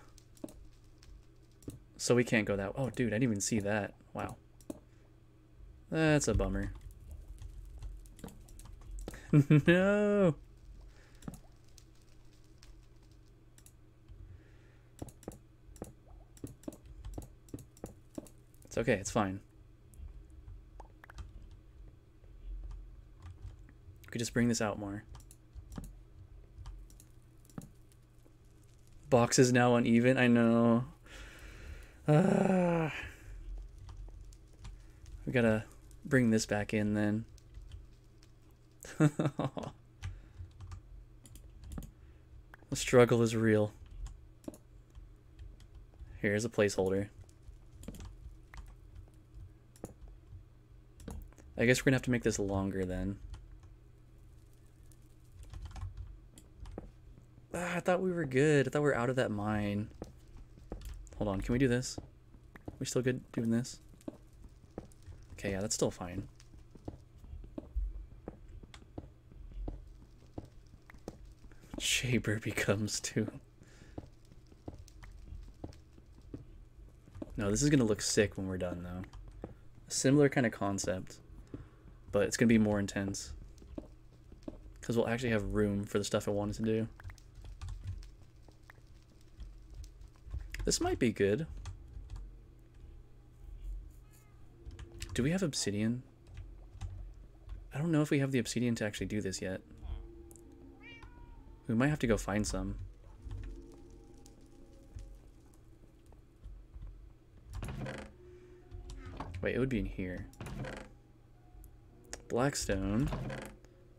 So we can't go that Oh, dude, I didn't even see that. Wow. That's a bummer. no! Okay, it's fine. We could just bring this out more. Box is now uneven, I know. Uh, we gotta bring this back in then. the struggle is real. Here's a placeholder. I guess we're gonna have to make this longer then. Ah, I thought we were good. I thought we were out of that mine. Hold on, can we do this? We still good doing this? Okay, yeah, that's still fine. Shaper becomes too. No, this is gonna look sick when we're done though. A similar kind of concept but it's going to be more intense because we'll actually have room for the stuff I wanted to do. This might be good. Do we have obsidian? I don't know if we have the obsidian to actually do this yet. We might have to go find some. Wait, it would be in here. Blackstone.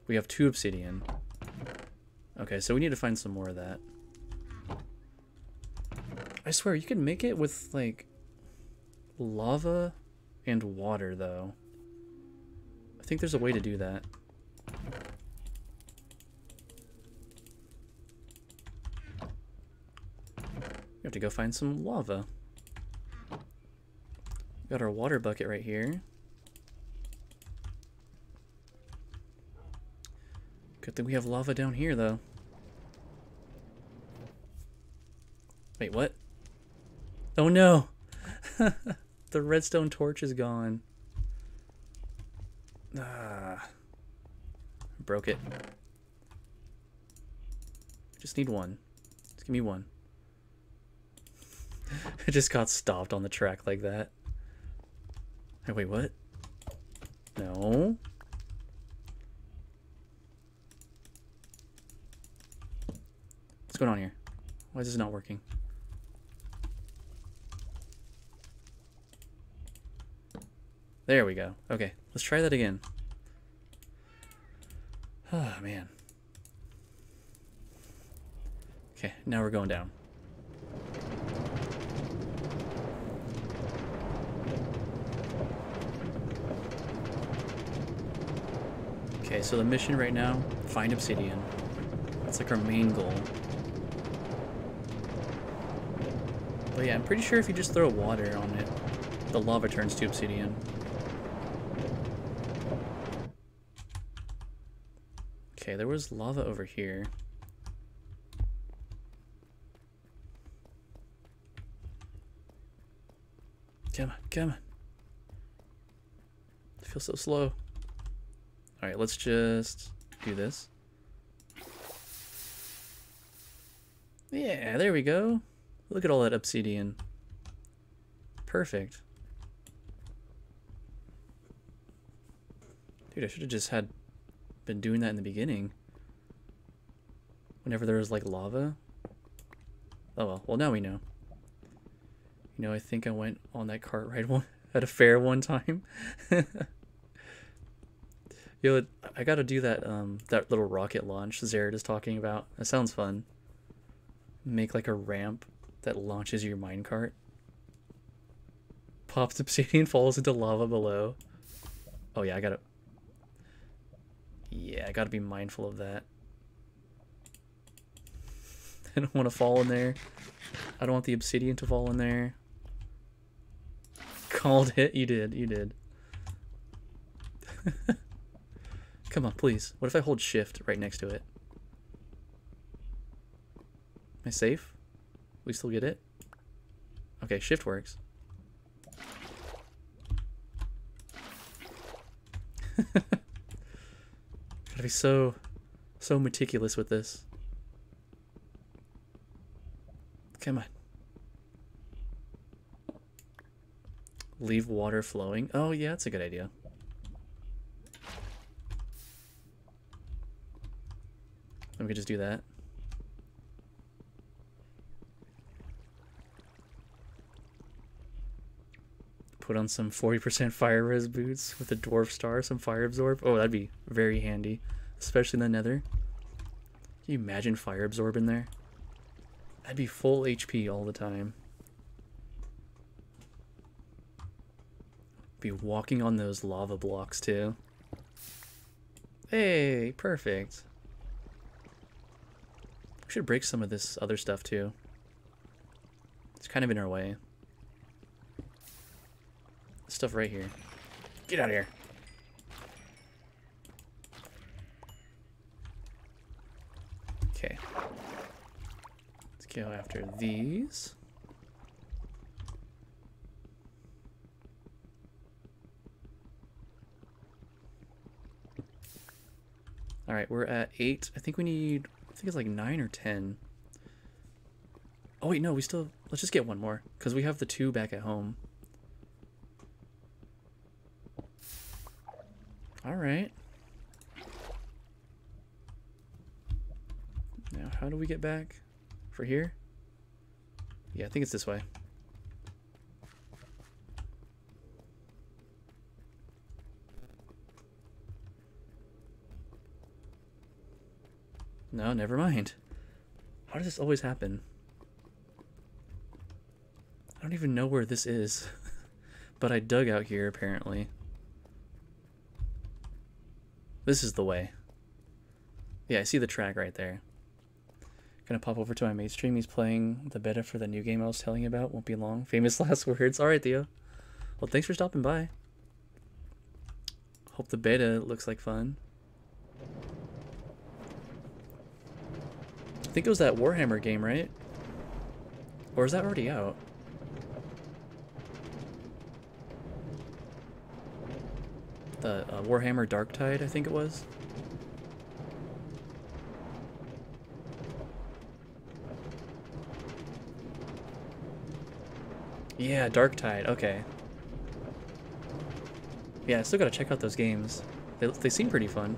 We have two obsidian. Okay, so we need to find some more of that. I swear, you can make it with, like, lava and water, though. I think there's a way to do that. We have to go find some lava. Got our water bucket right here. Good thing we have lava down here, though. Wait, what? Oh no! the redstone torch is gone. Ah. Broke it. Just need one. Just give me one. it just got stopped on the track like that. Hey, wait, what? No. Going on here? Why is this not working? There we go. Okay, let's try that again. Oh, man. Okay, now we're going down. Okay, so the mission right now, find obsidian. That's like our main goal. But yeah, I'm pretty sure if you just throw water on it, the lava turns to obsidian. Okay, there was lava over here. Come on, come on. I feel so slow. Alright, let's just do this. Yeah, there we go. Look at all that obsidian. Perfect. Dude, I should have just had been doing that in the beginning. Whenever there was like lava. Oh well, well now we know. You know, I think I went on that cart ride one at a fair one time. Yo, I gotta do that um that little rocket launch Zared is talking about. That sounds fun. Make like a ramp that launches your minecart. Pops obsidian falls into lava below. Oh yeah, I gotta yeah, I gotta be mindful of that. I don't want to fall in there. I don't want the obsidian to fall in there. Called it. You did. You did. Come on, please. What if I hold shift right next to it? Am I safe? We still get it? Okay, shift works. Gotta be so, so meticulous with this. Come on. Leave water flowing. Oh, yeah, that's a good idea. We could just do that. Put on some 40% fire res boots with a dwarf star, some fire absorb. Oh, that'd be very handy, especially in the nether. Can you imagine fire absorb in there? I'd be full HP all the time. Be walking on those lava blocks too. Hey, perfect. We should break some of this other stuff too. It's kind of in our way stuff right here. Get out of here. Okay. Let's go after these. All right, we're at eight. I think we need, I think it's like nine or 10. Oh wait, no, we still, let's just get one more because we have the two back at home. All right. Now, how do we get back? For here? Yeah, I think it's this way. No, never mind. How does this always happen? I don't even know where this is. but I dug out here, apparently. This is the way. Yeah, I see the track right there. Gonna pop over to my mate stream. He's playing the beta for the new game I was telling you about. Won't be long. Famous last words. Alright, Theo. Well, thanks for stopping by. Hope the beta looks like fun. I think it was that Warhammer game, right? Or is that already out? The uh, Warhammer Darktide, I think it was. Yeah, Darktide, okay. Yeah, I still gotta check out those games. They, they seem pretty fun.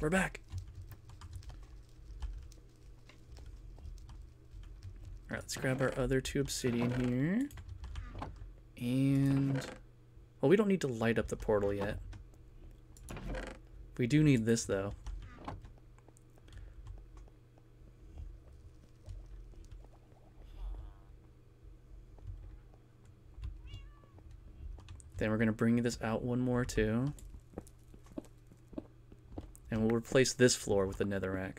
We're back. Alright, let's grab our other two obsidian here. And... Well, we don't need to light up the portal yet. We do need this, though. Then we're going to bring this out one more, too. And we'll replace this floor with a netherrack.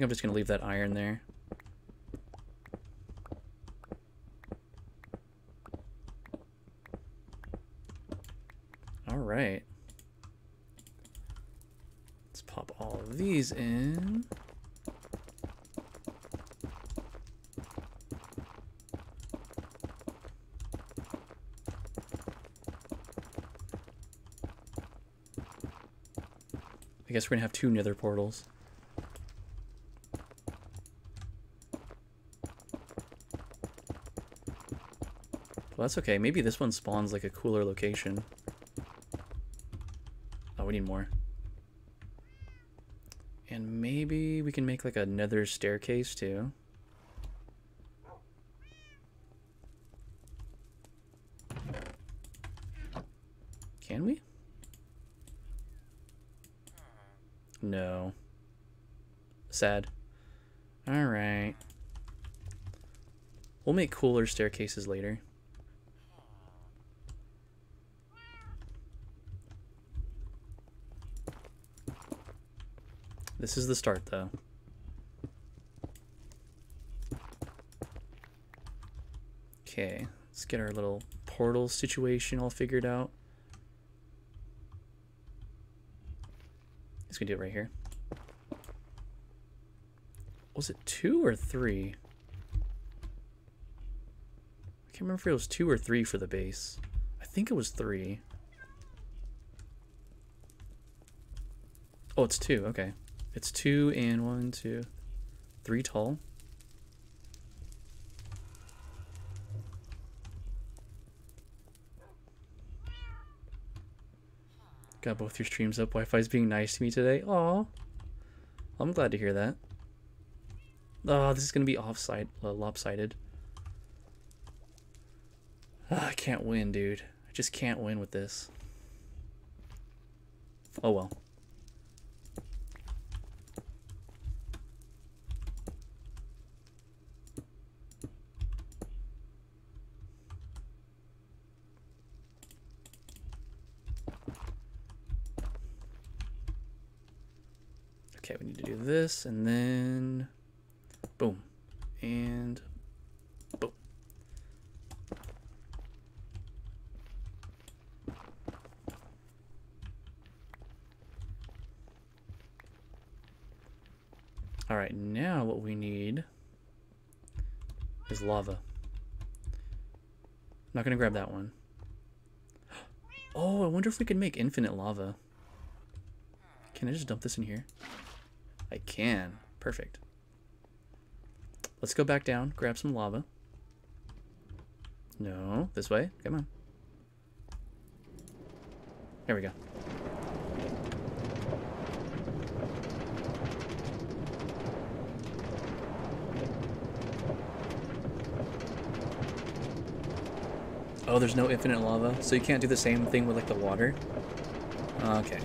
Think I'm just going to leave that iron there. All right. Let's pop all of these in. I guess we're gonna have two nether portals. Well, that's okay. Maybe this one spawns like a cooler location. Oh, we need more. And maybe we can make like another staircase too. Can we? No. Sad. Alright. We'll make cooler staircases later. This is the start, though. Okay, let's get our little portal situation all figured out. Let's do it right here. Was it two or three? I can't remember if it was two or three for the base. I think it was three. Oh, it's two. Okay. It's two and one, two, three tall. Got both your streams up. Wi-Fi's being nice to me today. Aw. I'm glad to hear that. Oh, this is going to be offside, uh, lopsided. Oh, I can't win, dude. I just can't win with this. Oh well. Okay, we need to do this and then boom and boom. All right, now what we need is lava. I'm not gonna grab that one. Oh, I wonder if we can make infinite lava. Can I just dump this in here? I can. Perfect. Let's go back down, grab some lava. No, this way. Come on. There we go. Oh, there's no infinite lava, so you can't do the same thing with like the water? Okay.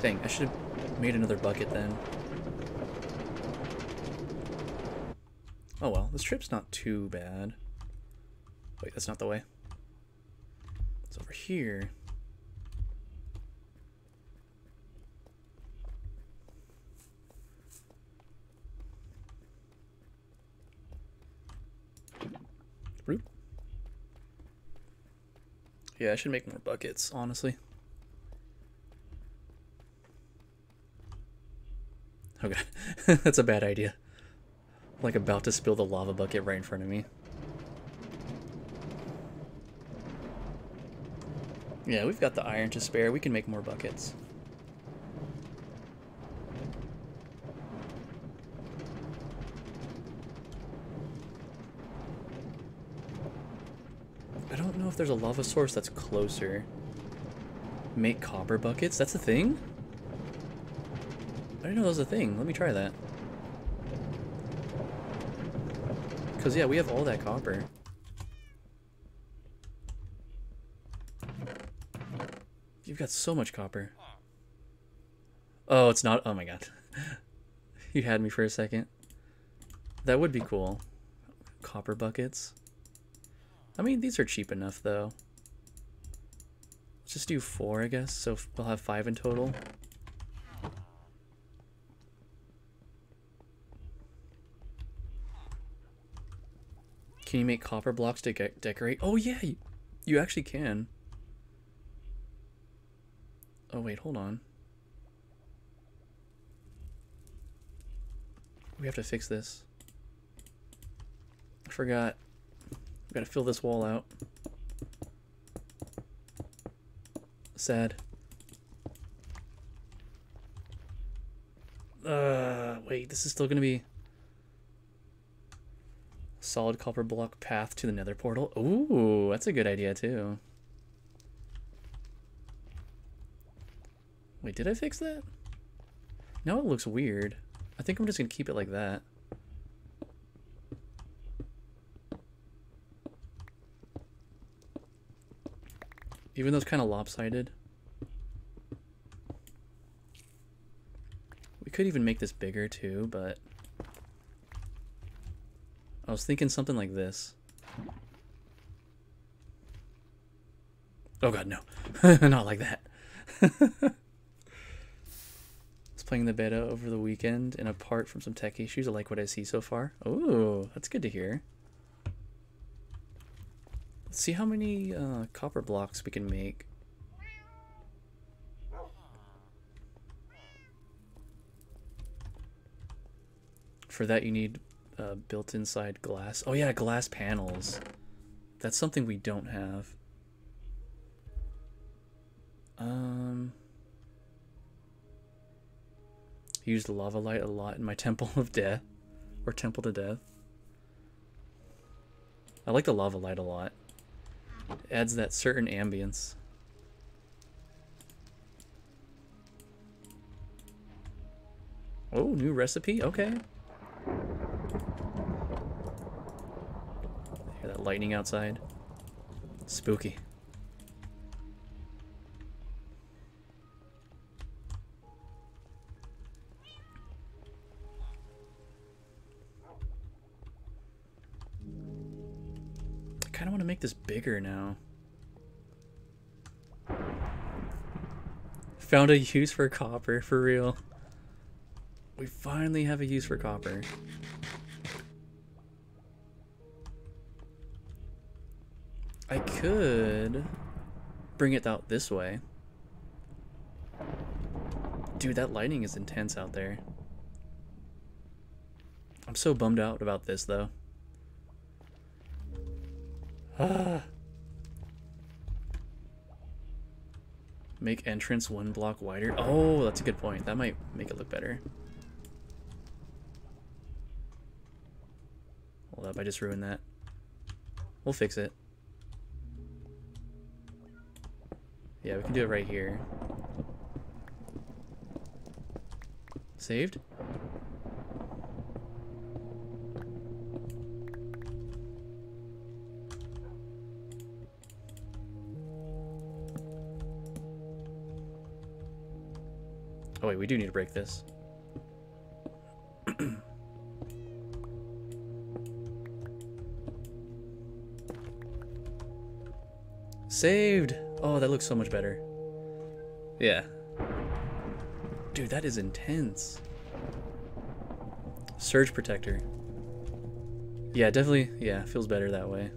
Dang, I should have made another bucket then. Oh well, this trip's not too bad. Wait, that's not the way. It's over here. Yeah, I should make more buckets, honestly. Okay, that's a bad idea. Like about to spill the lava bucket right in front of me. Yeah, we've got the iron to spare. We can make more buckets. I don't know if there's a lava source that's closer. Make copper buckets? That's a thing? I didn't know that was a thing. Let me try that. Because, yeah, we have all that copper. You've got so much copper. Oh, it's not. Oh my god. you had me for a second. That would be cool. Copper buckets. I mean, these are cheap enough, though. Let's just do four, I guess. So we'll have five in total. Can you make copper blocks to decorate? Oh, yeah, you, you actually can. Oh, wait, hold on. We have to fix this. I forgot. We gotta fill this wall out. Sad. Uh, wait, this is still gonna be solid copper block path to the nether portal. Ooh, that's a good idea too. Wait, did I fix that? Now it looks weird. I think I'm just gonna keep it like that. Even though it's kind of lopsided. We could even make this bigger too, but... I was thinking something like this. Oh god, no. Not like that. I was playing the beta over the weekend, and apart from some tech issues, I like what I see so far. Oh, that's good to hear. Let's see how many uh, copper blocks we can make. For that you need uh, built inside glass. Oh yeah, glass panels. That's something we don't have. Um, used lava light a lot in my Temple of Death, or Temple to Death. I like the lava light a lot. It adds that certain ambience. Oh, new recipe? Okay. Hear that lightning outside? Spooky. I kind of want to make this bigger now. Found a use for copper, for real. We finally have a use for copper. I could bring it out this way. Dude, that lighting is intense out there. I'm so bummed out about this, though. Ah. Make entrance one block wider. Oh, that's a good point. That might make it look better. Hold up. I just ruined that. We'll fix it. Yeah, we can do it right here. Saved? Oh wait, we do need to break this. Saved! Oh, that looks so much better. Yeah. Dude, that is intense. Surge protector. Yeah, definitely, yeah, feels better that way.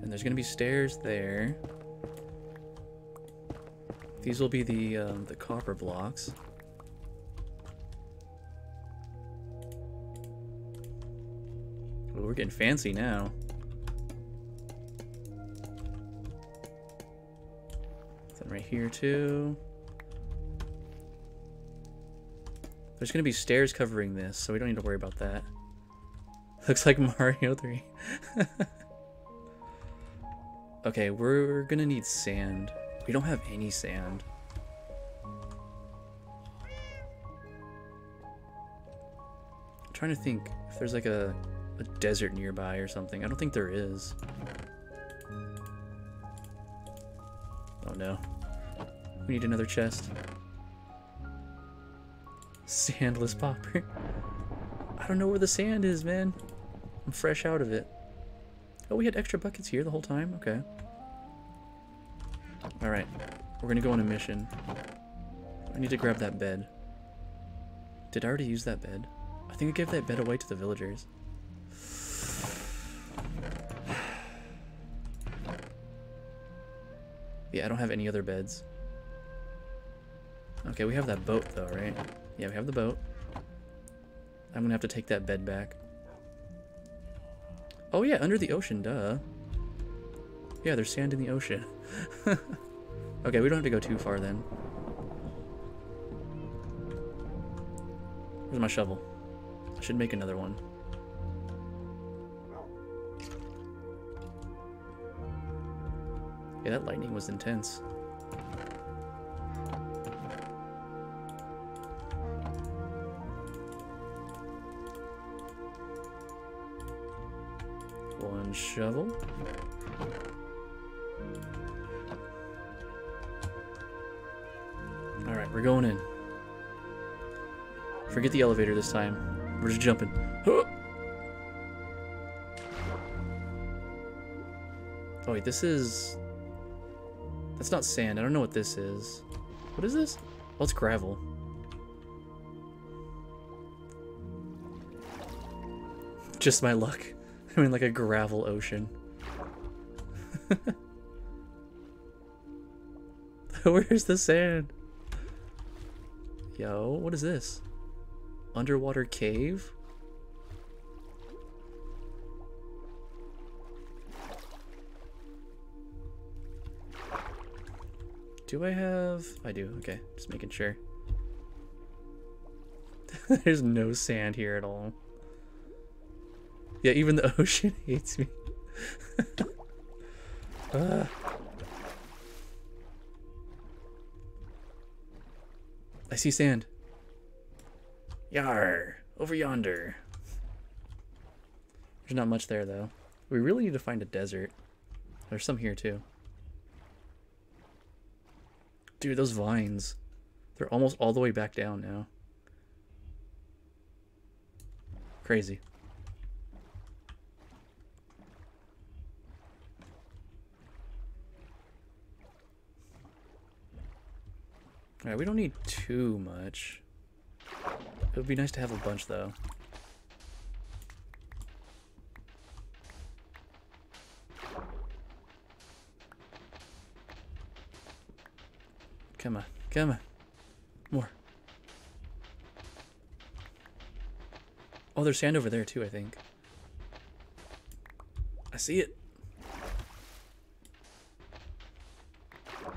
And there's gonna be stairs there. These will be the um, the copper blocks. Ooh, we're getting fancy now. Here too. There's gonna be stairs covering this, so we don't need to worry about that. Looks like Mario 3. okay, we're gonna need sand. We don't have any sand. I'm trying to think if there's like a, a desert nearby or something. I don't think there is. Oh no. We need another chest. Sandless popper. I don't know where the sand is, man. I'm fresh out of it. Oh, we had extra buckets here the whole time? Okay. Alright. We're gonna go on a mission. I need to grab that bed. Did I already use that bed? I think I gave that bed away to the villagers. yeah, I don't have any other beds. Okay, we have that boat though, right? Yeah, we have the boat. I'm gonna have to take that bed back. Oh yeah, under the ocean, duh. Yeah, there's sand in the ocean. okay, we don't have to go too far then. Where's my shovel? I should make another one. Yeah, that lightning was intense. Shovel. Alright, we're going in. Forget the elevator this time. We're just jumping. Oh wait, this is... That's not sand. I don't know what this is. What is this? Oh, it's gravel. Just my luck. I mean, like a gravel ocean. Where's the sand? Yo, what is this? Underwater cave? Do I have... I do, okay. Just making sure. There's no sand here at all. Yeah, even the ocean hates me. ah. I see sand. Yar! Over yonder. There's not much there, though. We really need to find a desert. There's some here, too. Dude, those vines. They're almost all the way back down now. Crazy. Alright, we don't need too much. It would be nice to have a bunch, though. Come on, come on. More. Oh, there's sand over there, too, I think. I see it.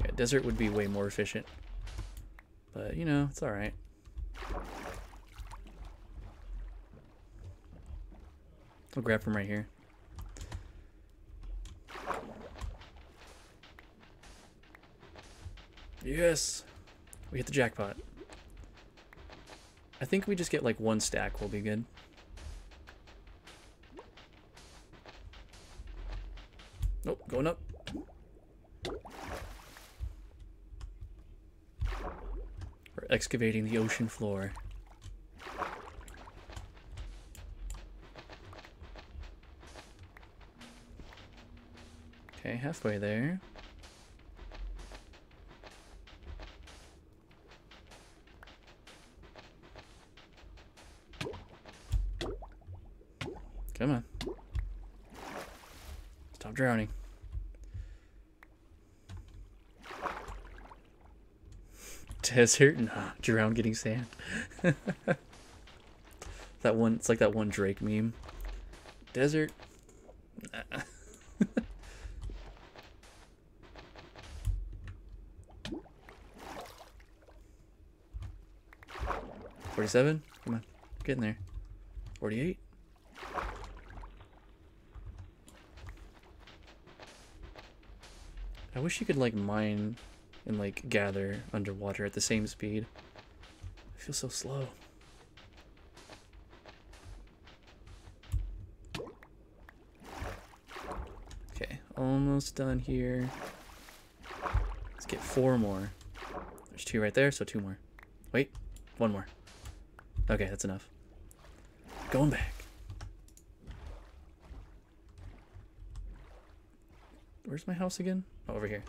Yeah, desert would be way more efficient. But, you know, it's alright. I'll grab from right here. Yes! We hit the jackpot. I think we just get like one stack will be good. Nope, going up. We're excavating the ocean floor. Okay, halfway there. Come on. Stop drowning. Desert? Nah, drown getting sand. that one, it's like that one Drake meme. Desert? Nah. 47? Come on. Get in there. 48? I wish you could like mine and like gather underwater at the same speed. I feel so slow. Okay, almost done here. Let's get four more. There's two right there, so two more. Wait, one more. Okay, that's enough. Going back. Where's my house again? Oh, over here.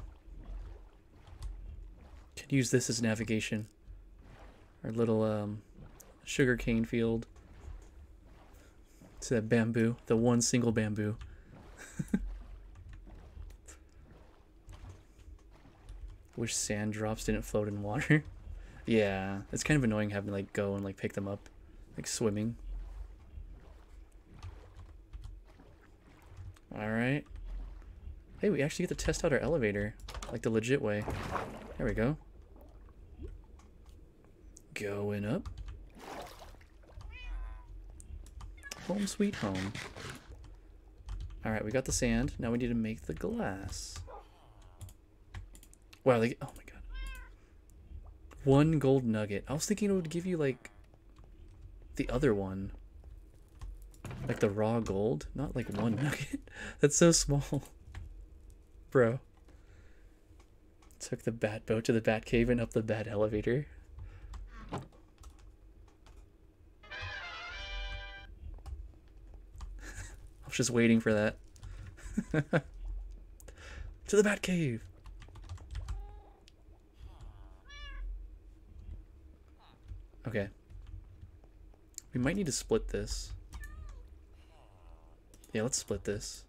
Use this as navigation. Our little um, sugar cane field. To that bamboo, the one single bamboo. Wish sand drops didn't float in water. Yeah, it's kind of annoying having to like go and like pick them up, like swimming. All right. Hey, we actually get to test out our elevator, like the legit way. There we go. Going up. Home sweet home. All right, we got the sand. Now we need to make the glass. Wow, they, oh my god. one gold nugget. I was thinking it would give you like the other one. Like the raw gold, not like one nugget. That's so small. Bro. Took the bat boat to the bat cave and up the bat elevator. Was just waiting for that. to the bat cave. Okay. We might need to split this. Yeah, let's split this.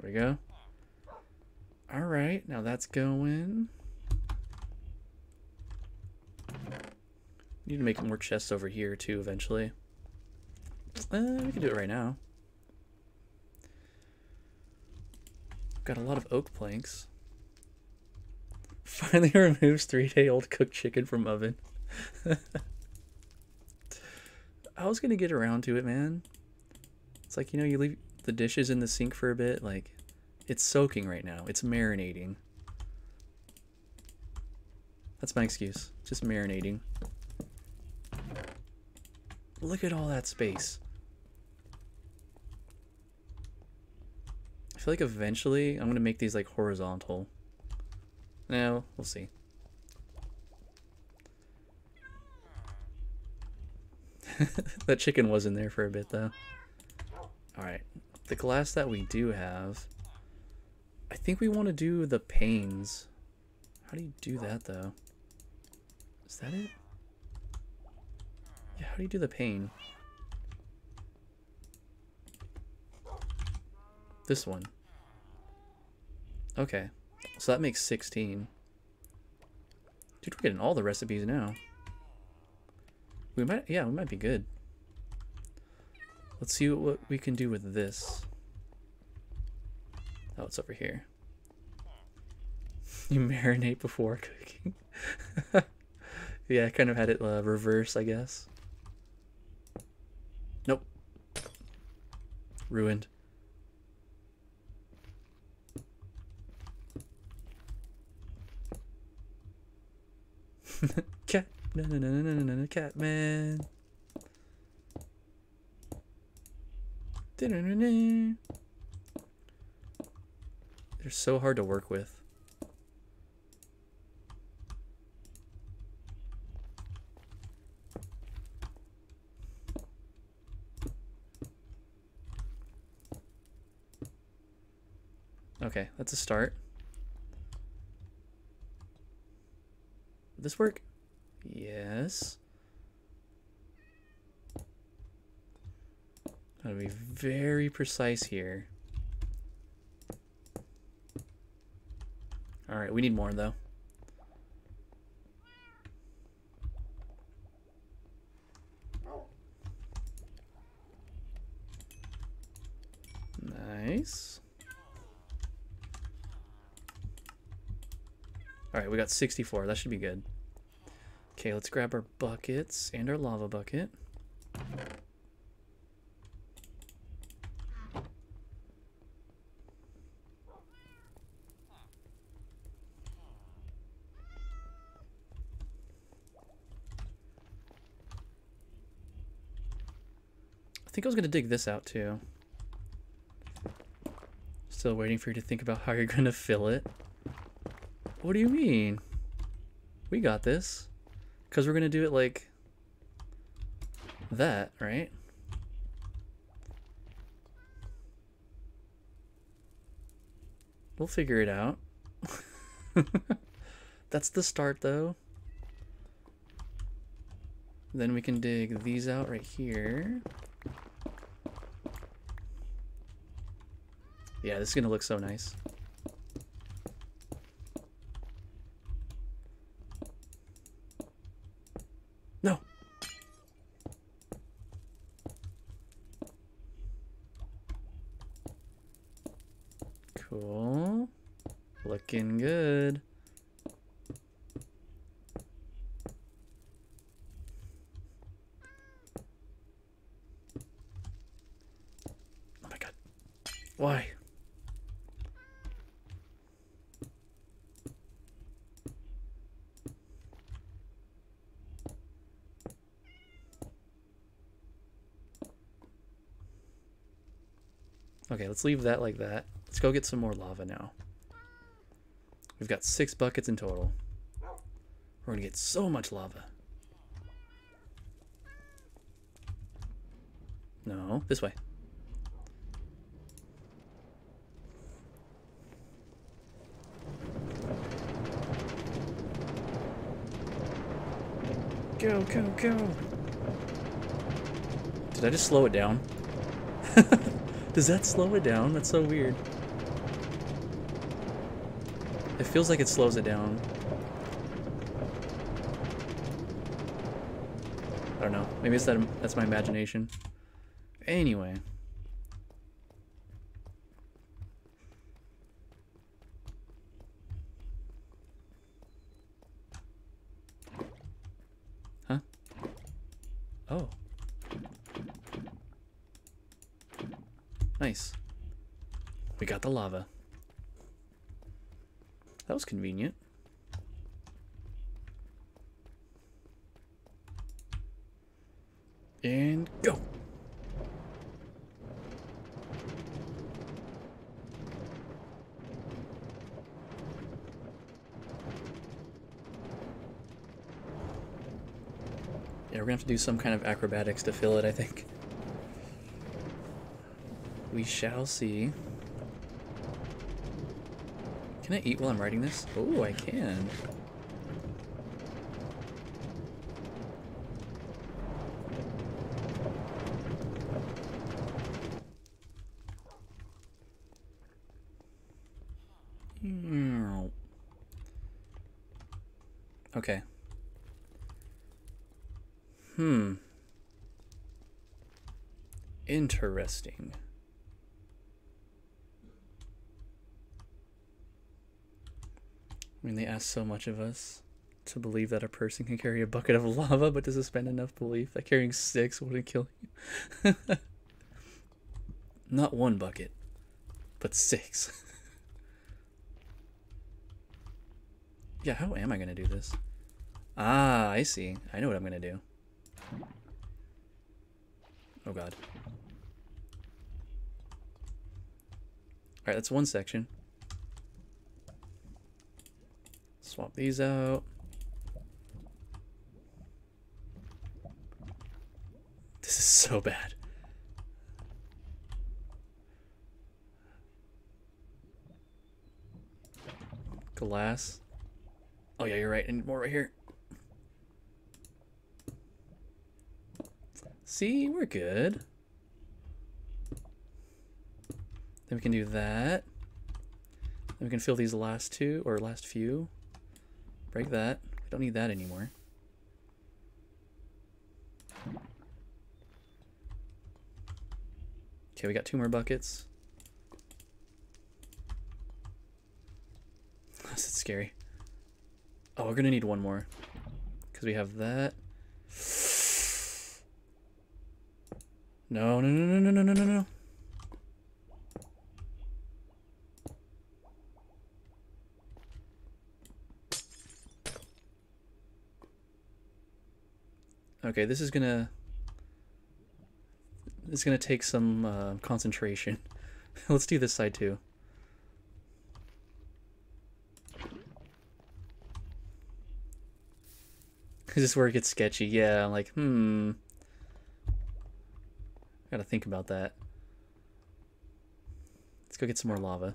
There we go. Alright, now that's going. Need to make more chests over here too eventually. Uh, we can do it right now. Got a lot of oak planks. Finally removes three day old cooked chicken from oven. I was gonna get around to it, man. It's like, you know, you leave the dishes in the sink for a bit, like, it's soaking right now. It's marinating. That's my excuse. Just marinating. Look at all that space. I feel like eventually I'm going to make these like horizontal. No, we'll see. that chicken was in there for a bit, though. Alright. The glass that we do have... I think we want to do the panes. How do you do that, though? Is that it? Yeah, how do you do the pane? This one. Okay. So that makes 16. Dude, we're getting all the recipes now. We might, yeah, we might be good. Let's see what we can do with this. Oh, it's over here. You marinate before cooking. yeah, I kind of had it uh, reverse, I guess. Nope. Ruined. cat. No, no, no, no, no, no, cat man. They're so hard to work with. Okay, that's a start. Would this work? Yes. Gotta be very precise here. Alright, we need more though. Nice. Alright, we got 64. That should be good. Okay, let's grab our buckets and our lava bucket. I think I was going to dig this out too. Still waiting for you to think about how you're going to fill it. What do you mean? We got this. Because we're going to do it like that, right? We'll figure it out. That's the start, though. Then we can dig these out right here. Yeah, this is going to look so nice. No. Cool. Looking good. Oh my god. Why? Okay, let's leave that like that. Let's go get some more lava now. We've got six buckets in total. We're gonna get so much lava. No, this way. Go, go, go. Did I just slow it down? Does that slow it down? That's so weird. It feels like it slows it down. I don't know. Maybe it's that that's my imagination. Anyway. Huh? Oh. Nice. We got the lava. That was convenient. And go. Yeah, we're gonna have to do some kind of acrobatics to fill it, I think. We shall see. Can I eat while I'm writing this? Oh, I can. Okay. Hmm. Interesting. I mean, they so much of us to believe that a person can carry a bucket of lava, but to suspend enough belief that carrying six wouldn't kill you. Not one bucket, but six. yeah, how am I going to do this? Ah, I see. I know what I'm going to do. Oh god. Alright, that's one section. Swap these out. This is so bad. Glass. Oh yeah, you're right. I need more right here. See, we're good. Then we can do that. Then we can fill these last two, or last few. Break that. We don't need that anymore. Okay, we got two more buckets. This is scary. Oh, we're gonna need one more. Because we have that. No, no, no, no, no, no, no, no. Okay, this is gonna this is gonna take some uh, concentration. Let's do this side too. This is where it gets sketchy. Yeah, I'm like, hmm. Gotta think about that. Let's go get some more lava.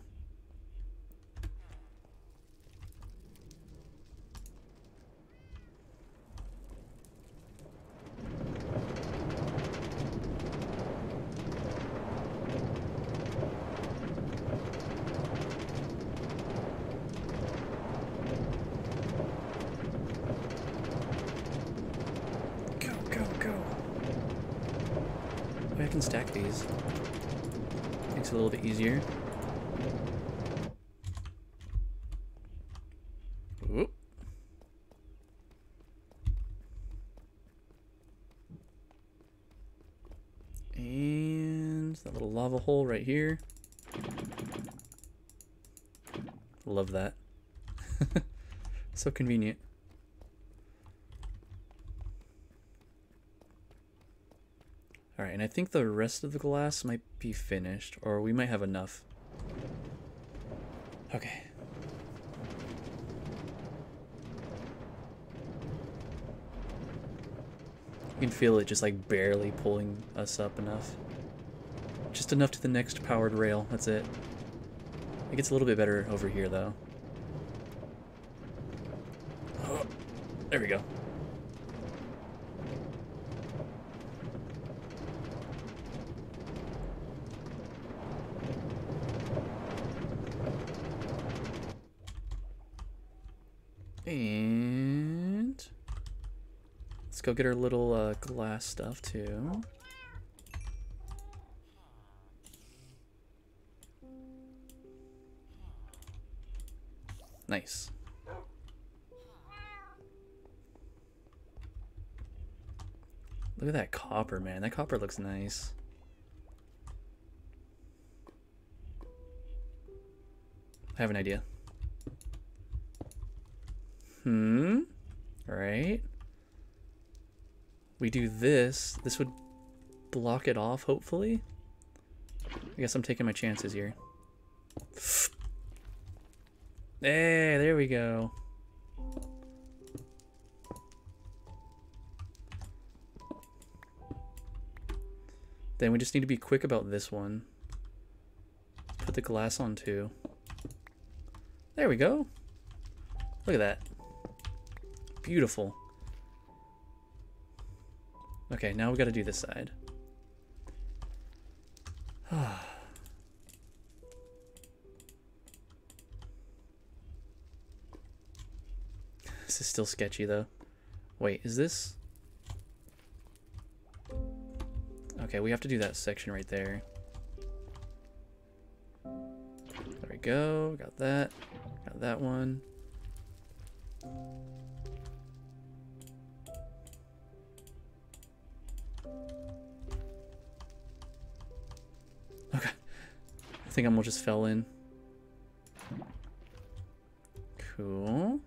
Go, go, go. Maybe I can stack these. Makes it a little bit easier. Oop. And that little lava hole right here. Love that. so convenient. Alright, and I think the rest of the glass might be finished, or we might have enough. Okay. You can feel it just like barely pulling us up enough. Just enough to the next powered rail, that's it. It gets a little bit better over here though. Oh, there we go. And let's go get our little uh, glass stuff too. Nice. Look at that copper, man. That copper looks nice. I have an idea. Hmm. All right. We do this. This would block it off, hopefully. I guess I'm taking my chances here. Hey, there we go. Then we just need to be quick about this one. Put the glass on too. There we go. Look at that. Beautiful. Okay, now we got to do this side. This is still sketchy, though. Wait, is this... Okay, we have to do that section right there. There we go. Got that. Got that one. Okay. I think I almost just fell in. Cool.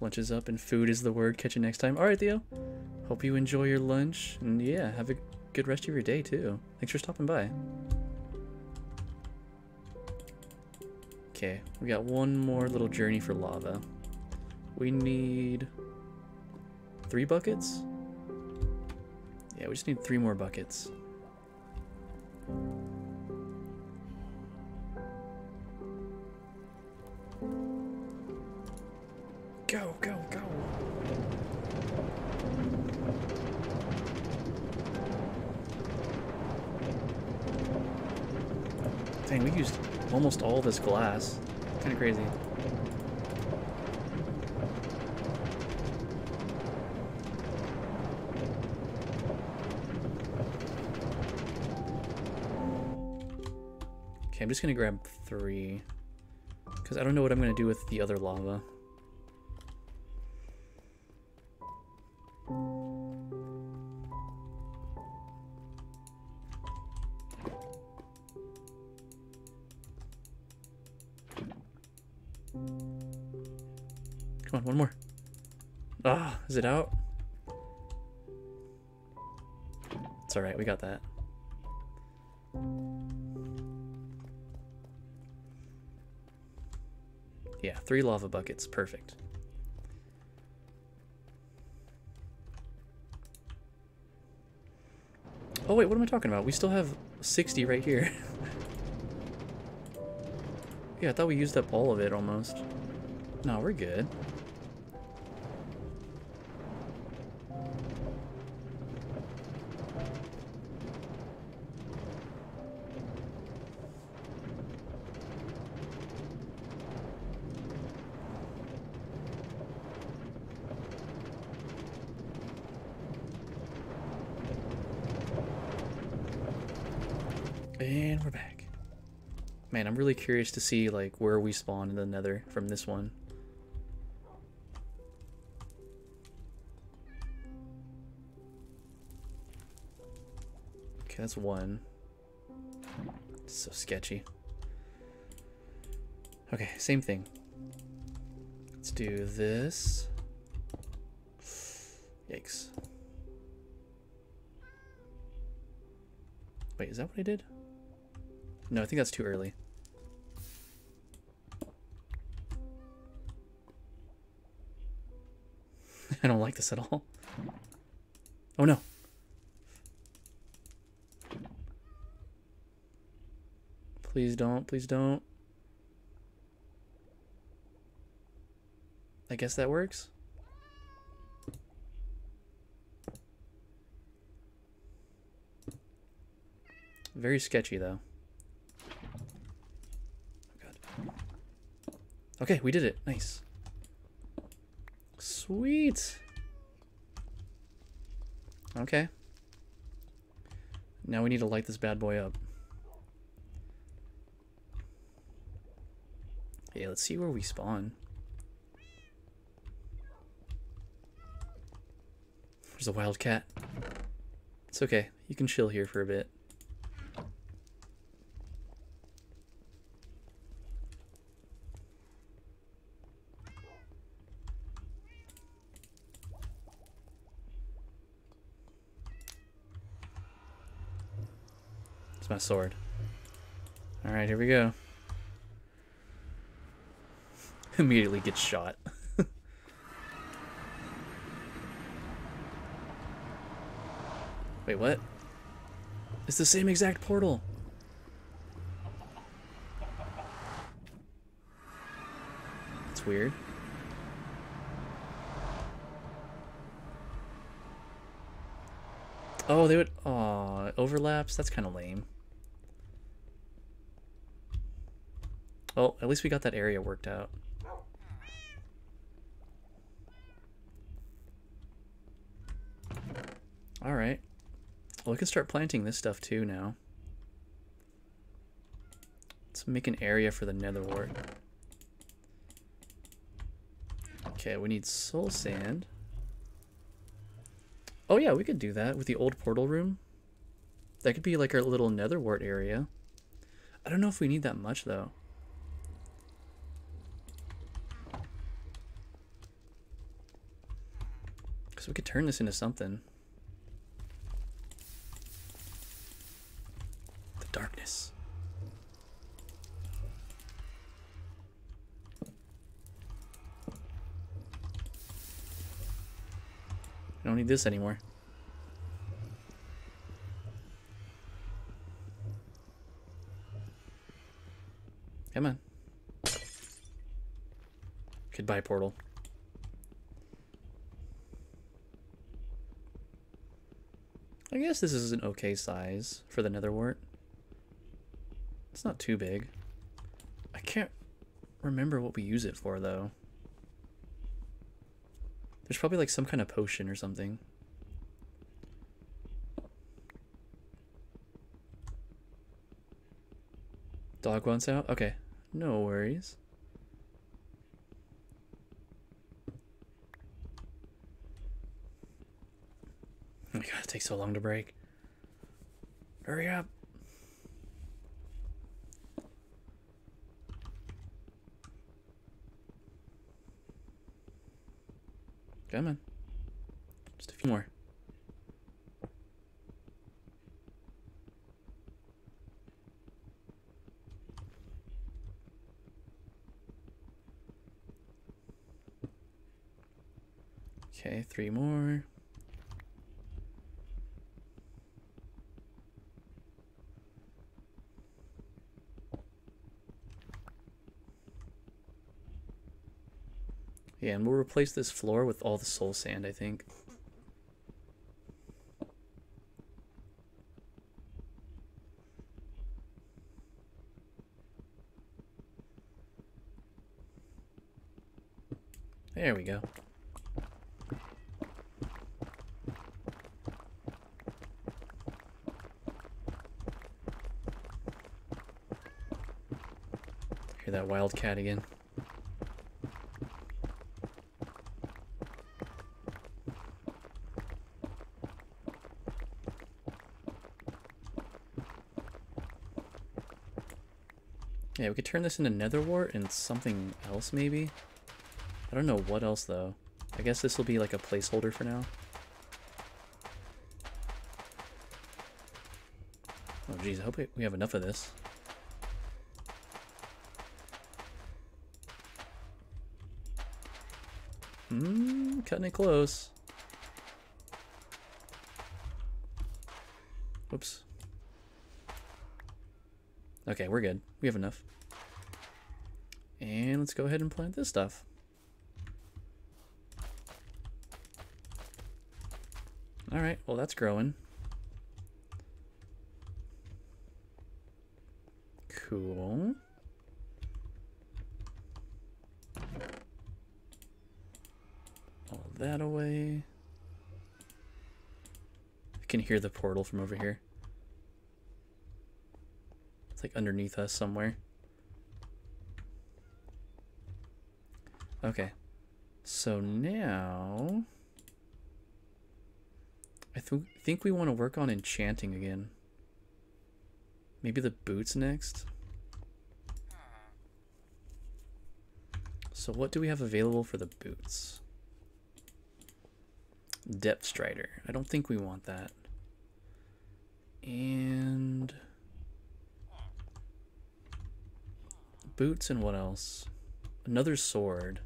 Lunch is up and food is the word. Catch you next time. Alright, Theo. Hope you enjoy your lunch. And yeah, have a good rest of your day, too. Thanks for stopping by. Okay, we got one more little journey for lava. We need three buckets? Yeah, we just need three more buckets. Almost all this glass. Kind of crazy. Okay, I'm just gonna grab three. Because I don't know what I'm gonna do with the other lava. Three lava buckets, perfect. Oh wait, what am I talking about? We still have 60 right here. yeah, I thought we used up all of it almost. No, we're good. Really curious to see like where we spawn in the nether from this one. Okay, that's one. It's so sketchy. Okay, same thing. Let's do this. Yikes. Wait, is that what I did? No, I think that's too early. I don't like this at all. Oh no. Please don't, please don't. I guess that works. Very sketchy though. Oh, okay, we did it. Nice. Sweet. Okay. Now we need to light this bad boy up. Yeah, let's see where we spawn. There's a wildcat. It's okay. You can chill here for a bit. Sword. Alright, here we go. Immediately gets shot. Wait, what? It's the same exact portal. It's weird. Oh, they would. Aw, overlaps? That's kind of lame. Well, at least we got that area worked out. Alright. Well, we can start planting this stuff too now. Let's make an area for the nether wart. Okay, we need soul sand. Oh yeah, we could do that with the old portal room. That could be like our little nether wart area. I don't know if we need that much though. So we could turn this into something. The darkness. I don't need this anymore. Come on. Goodbye, portal. I guess this is an okay size for the nether wart. It's not too big. I can't remember what we use it for, though. There's probably like some kind of potion or something. Dog wants out? Okay. No worries. Oh my god, it takes so long to break. Hurry up. Come on. Just a few more. Okay, three more. Yeah, and we'll replace this floor with all the soul sand, I think. There we go. Hear that wildcat again. Yeah, we could turn this into nether wart and something else maybe. I don't know what else though. I guess this will be like a placeholder for now. Oh geez, I hope we have enough of this. Hmm, cutting it close. Whoops. Okay, we're good. We have enough. And let's go ahead and plant this stuff. Alright, well that's growing. Cool. All that away. I can hear the portal from over here. It's like underneath us somewhere. Okay. So now... I th think we want to work on enchanting again. Maybe the boots next? So what do we have available for the boots? Depth Strider. I don't think we want that. And... Boots and what else? Another sword.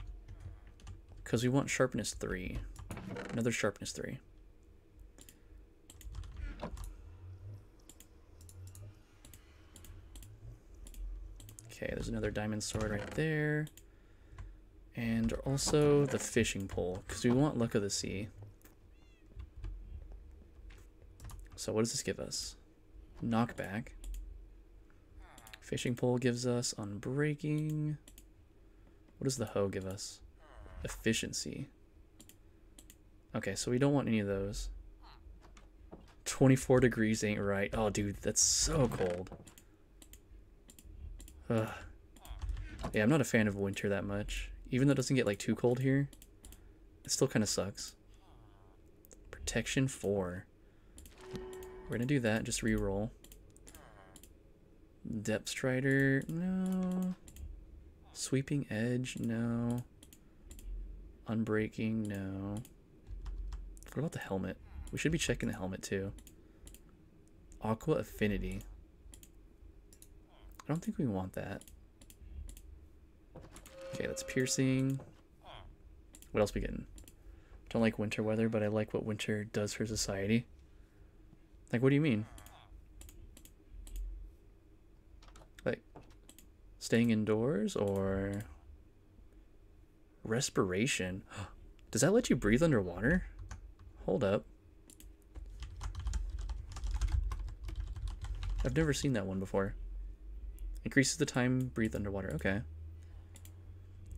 Because we want sharpness 3. Another sharpness 3. Okay, there's another diamond sword right there. And also the fishing pole, because we want luck of the sea. So what does this give us? Knockback. Fishing pole gives us unbreaking. What does the hoe give us? Efficiency. Okay, so we don't want any of those. 24 degrees ain't right. Oh, dude, that's so cold. Ugh. Yeah, I'm not a fan of winter that much. Even though it doesn't get like too cold here, it still kind of sucks. Protection 4. We're gonna do that, just re-roll. Depth Strider, no. Sweeping Edge, no. Unbreaking, no. What about the helmet? We should be checking the helmet too. Aqua Affinity. I don't think we want that. Okay, that's piercing. What else we getting? Don't like winter weather, but I like what winter does for society. Like, what do you mean? Like, staying indoors or respiration? Does that let you breathe underwater? Hold up. I've never seen that one before. Increases the time breathe underwater. Okay.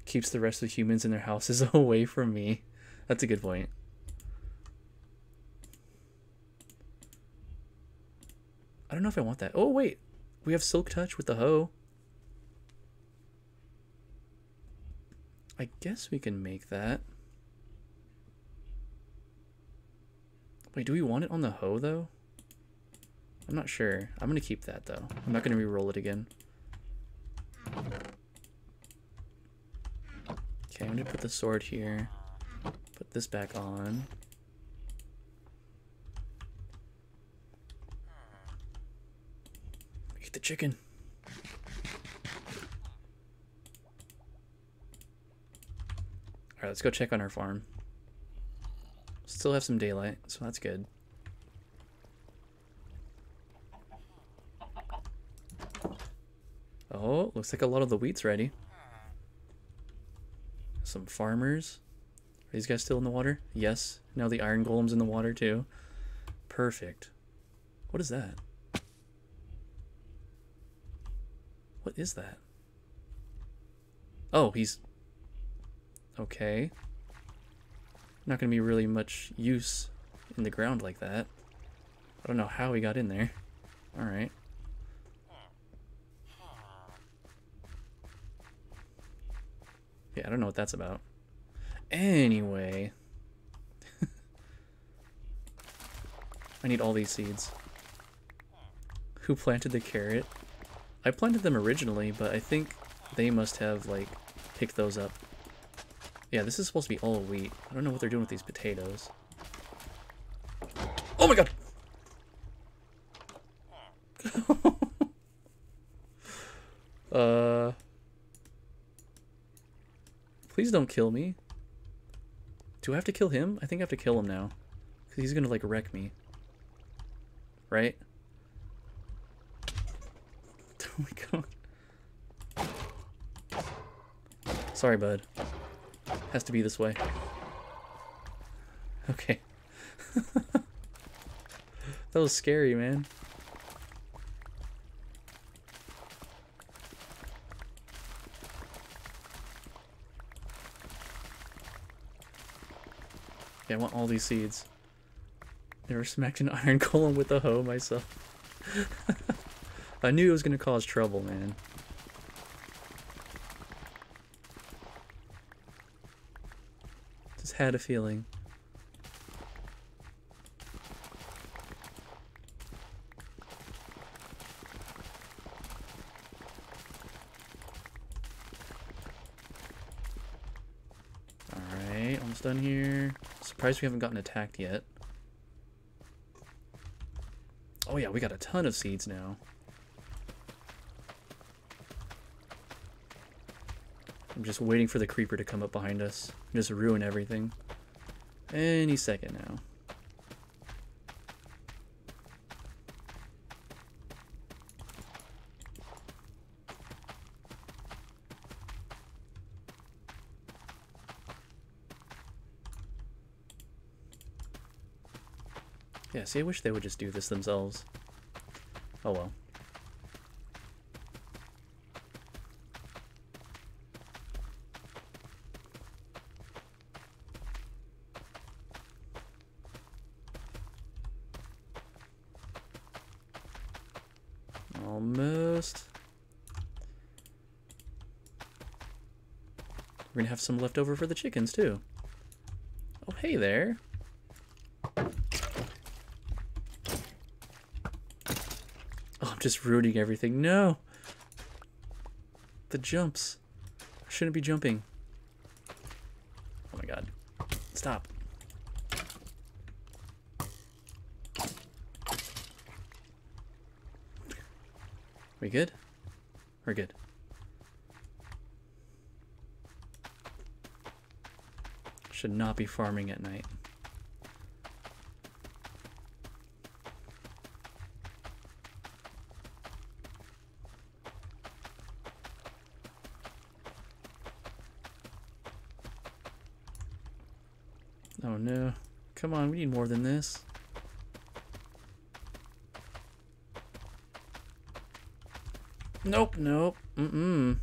Keeps the rest of the humans in their houses away from me. That's a good point. I don't know if I want that. Oh, wait. We have Silk Touch with the hoe. I guess we can make that. Wait, do we want it on the hoe, though? I'm not sure. I'm going to keep that, though. I'm not going to re-roll it again. Okay, I'm going to put the sword here. Put this back on. Eat the chicken. Alright, let's go check on our farm. Still have some daylight, so that's good. Oh, looks like a lot of the wheat's ready. Some farmers. Are these guys still in the water? Yes. Now the iron golem's in the water too. Perfect. What is that? What is that? Oh, he's... Okay. Not going to be really much use in the ground like that. I don't know how he got in there. Alright. Yeah, I don't know what that's about. Anyway. I need all these seeds. Who planted the carrot? I planted them originally, but I think they must have, like, picked those up. Yeah, this is supposed to be all wheat. I don't know what they're doing with these potatoes. Oh my god! uh... Please don't kill me. Do I have to kill him? I think I have to kill him now. Because he's to, like, wreck me. Right? Oh my god. Sorry, bud. Has to be this way. Okay. that was scary, man. Yeah, I want all these seeds. Never smacked an iron golem with a hoe myself. I knew it was going to cause trouble, man. Had a feeling. Alright, almost done here. Surprised we haven't gotten attacked yet. Oh yeah, we got a ton of seeds now. Just waiting for the creeper to come up behind us. Just ruin everything. Any second now. Yeah, see, I wish they would just do this themselves. Oh well. Almost. We're gonna have some left over for the chickens too. Oh, hey there. Oh, I'm just ruining everything. No! The jumps. I shouldn't be jumping. Oh my god. Stop. We good? We're good. Should not be farming at night. Oh no. Come on, we need more than this. Nope, nope. Mm-mm.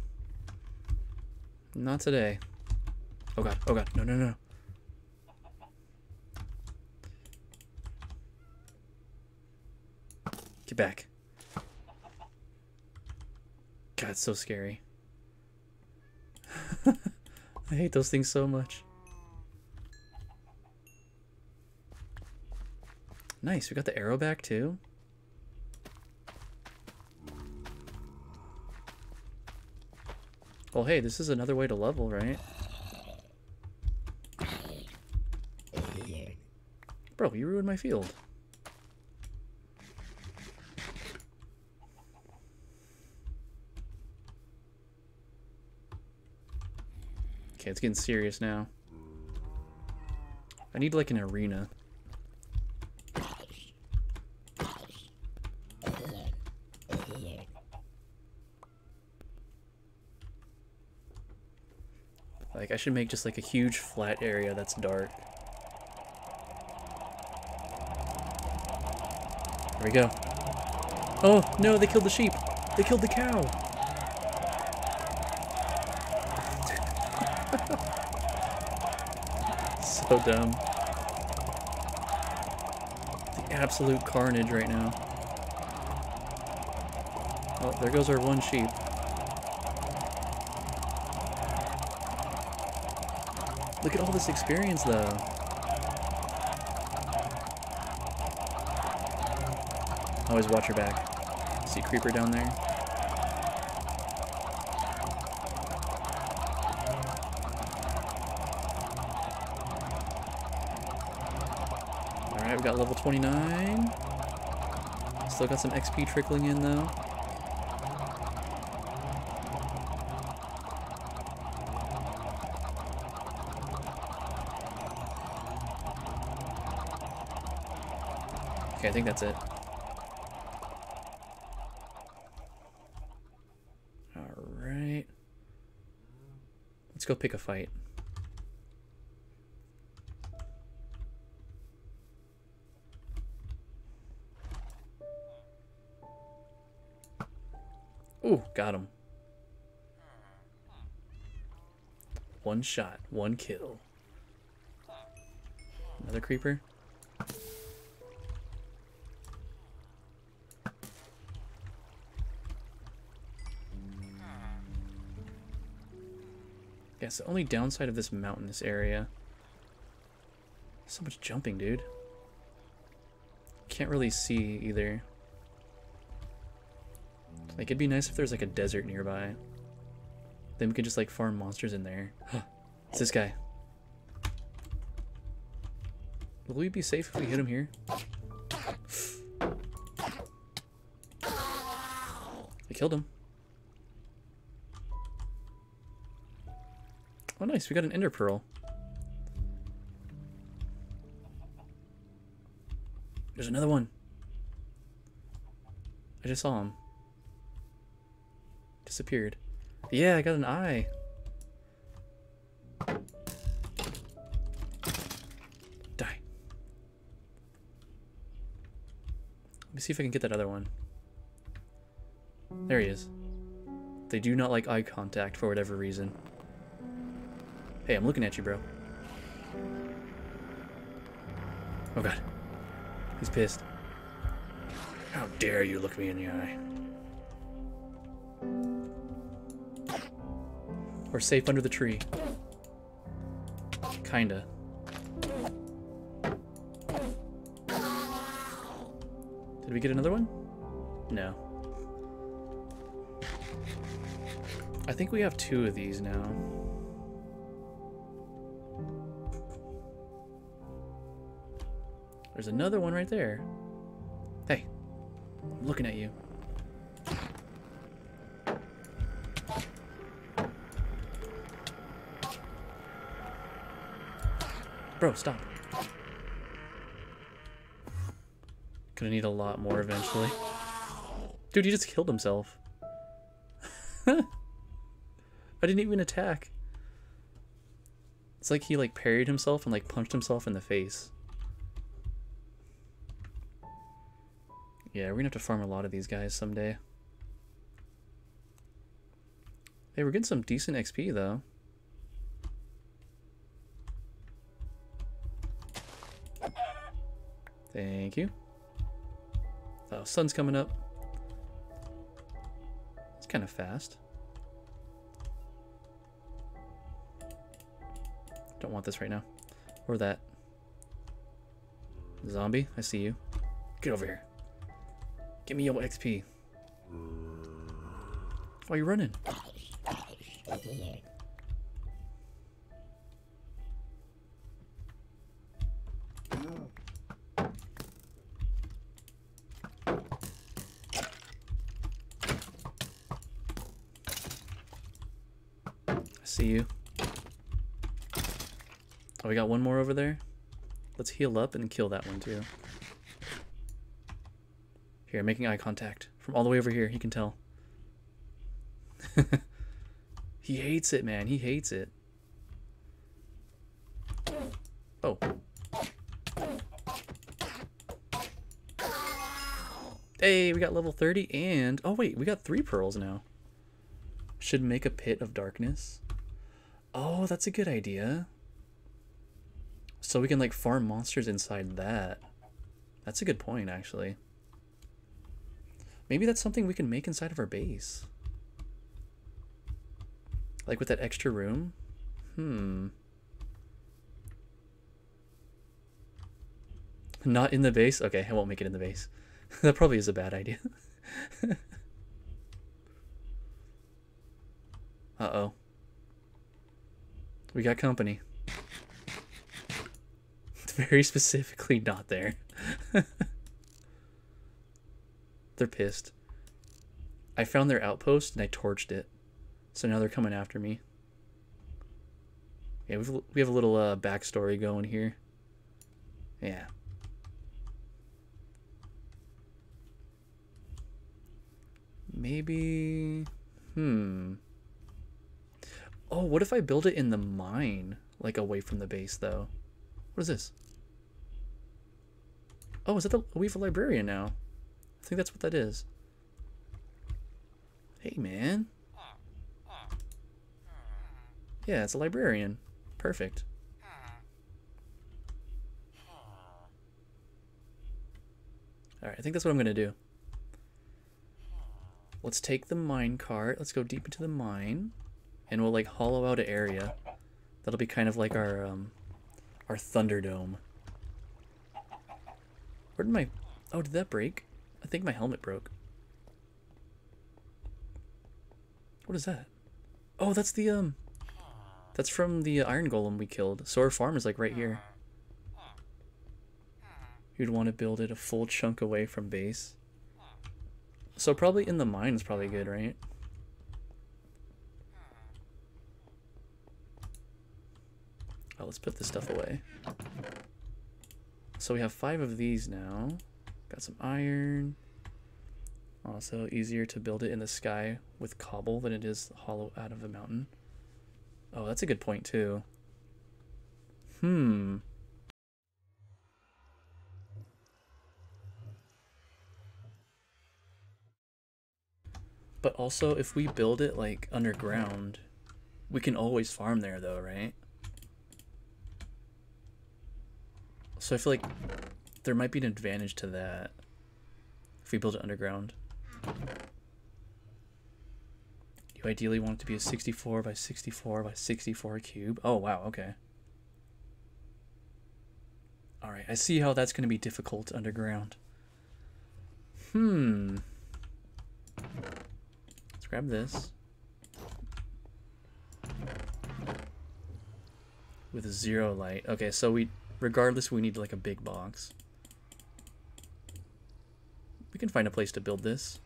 Not today. Oh god, oh god, no, no, no. Get back. God, it's so scary. I hate those things so much. Nice, we got the arrow back too. Well, hey, this is another way to level, right? Bro, you ruined my field. Getting serious now. I need like an arena. Like, I should make just like a huge flat area that's dark. There we go. Oh, no, they killed the sheep. They killed the cow. So dumb. The absolute carnage right now. Oh, there goes our one sheep. Look at all this experience, though. Always watch your back. See creeper down there? 29. Still got some XP trickling in, though. Okay, I think that's it. Alright. Let's go pick a fight. Got him. One shot, one kill. Another creeper. Yes, the only downside of this mountainous area. So much jumping, dude. Can't really see either. Like, it'd be nice if there's like a desert nearby. Then we could just like farm monsters in there. it's this guy. Will we be safe if we hit him here? I killed him. Oh nice, we got an ender pearl. There's another one. I just saw him. Disappeared. Yeah, I got an eye. Die. Let me see if I can get that other one. There he is. They do not like eye contact for whatever reason. Hey, I'm looking at you, bro. Oh god. He's pissed. How dare you look me in the eye. We're safe under the tree. Kinda. Did we get another one? No. I think we have two of these now. There's another one right there. Bro, stop. Gonna need a lot more eventually. Dude, he just killed himself. I didn't even attack. It's like he like parried himself and like punched himself in the face. Yeah, we're gonna have to farm a lot of these guys someday. Hey, we're getting some decent XP though. Thank you. Oh, sun's coming up. It's kind of fast. Don't want this right now. Or that. Zombie, I see you. Get over here. Give me your XP. Why are you running? We got one more over there. Let's heal up and kill that one too. Here, making eye contact. From all the way over here, he can tell. he hates it, man. He hates it. Oh. Hey, we got level 30 and... Oh, wait, we got three pearls now. Should make a pit of darkness. Oh, that's a good idea. So we can, like, farm monsters inside that. That's a good point, actually. Maybe that's something we can make inside of our base. Like with that extra room? Hmm. Not in the base? Okay, I won't make it in the base. that probably is a bad idea. Uh-oh. We got company. Very specifically not there. They're pissed. I found their outpost and I torched it. So now they're coming after me. Yeah, we've, we have a little uh, backstory going here. Yeah. Maybe... Hmm. Oh, what if I build it in the mine? Like away from the base, though. What is this? Oh, is that the... We have a librarian now. I think that's what that is. Hey, man. Yeah, it's a librarian. Perfect. Alright, I think that's what I'm going to do. Let's take the mine cart. Let's go deep into the mine. And we'll, like, hollow out an area. That'll be kind of like our, um, our Thunderdome. Where did my... Oh, did that break? I think my helmet broke. What is that? Oh, that's the, um... That's from the Iron Golem we killed. So our farm is, like, right here. You'd want to build it a full chunk away from base. So probably in the mine is probably good, right? Oh, let's put this stuff away. So we have five of these now. Got some iron. Also easier to build it in the sky with cobble than it is hollow out of a mountain. Oh, that's a good point too. Hmm. But also, if we build it like underground, we can always farm there though, right? So I feel like there might be an advantage to that if we build it underground. You ideally want it to be a 64 by 64 by 64 cube. Oh, wow, okay. Alright, I see how that's going to be difficult underground. Hmm. Let's grab this. With a zero light. Okay, so we, regardless, we need like a big box. We can find a place to build this.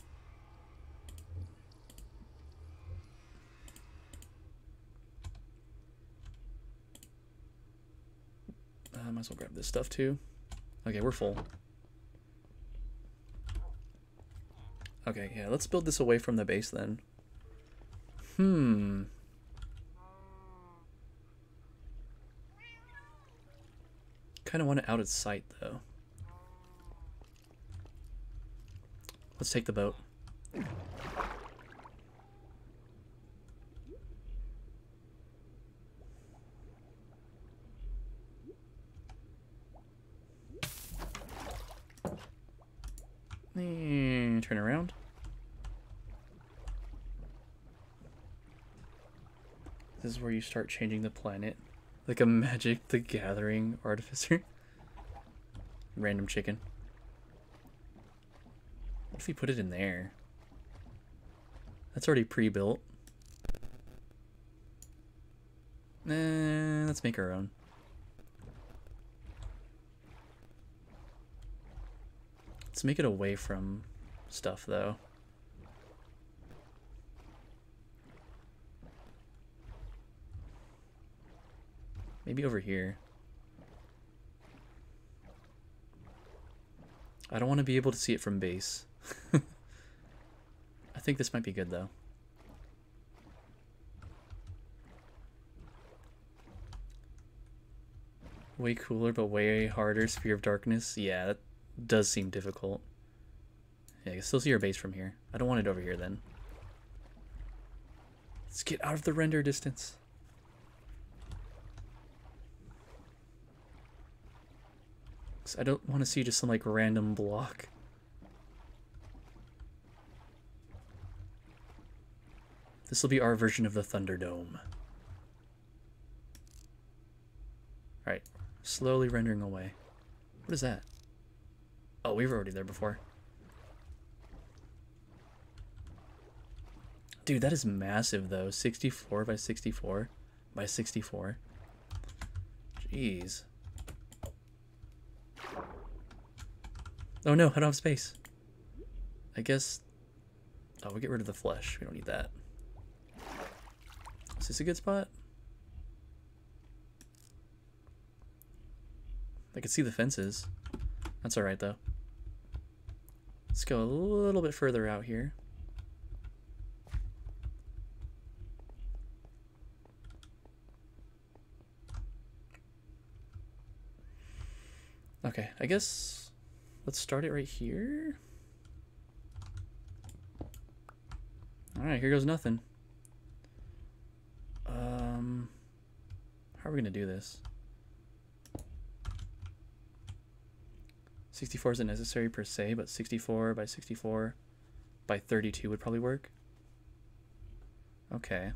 I uh, might as well grab this stuff too. Okay, we're full. Okay, yeah, let's build this away from the base then. Hmm. Kind of want it out of sight though. Let's take the boat. turn around. This is where you start changing the planet. Like a Magic the Gathering artificer. Random chicken. What if we put it in there? That's already pre-built. Eh, let's make our own. Let's make it away from stuff, though. Maybe over here. I don't want to be able to see it from base. I think this might be good, though. Way cooler, but way harder Sphere of Darkness. Yeah, that does seem difficult. Yeah, I can still see your base from here. I don't want it over here then. Let's get out of the render distance. I don't want to see just some like random block. This will be our version of the Thunderdome. Alright, slowly rendering away. What is that? Oh, we were already there before. Dude, that is massive though. 64 by 64 by 64. Jeez. Oh no, I don't have space. I guess... Oh, we'll get rid of the flesh. We don't need that. Is this a good spot? I can see the fences. That's alright though. Let's go a little bit further out here. Okay, I guess let's start it right here. Alright, here goes nothing. Um, how are we to do this? 64 isn't necessary per se, but 64 by 64 by 32 would probably work. Okay.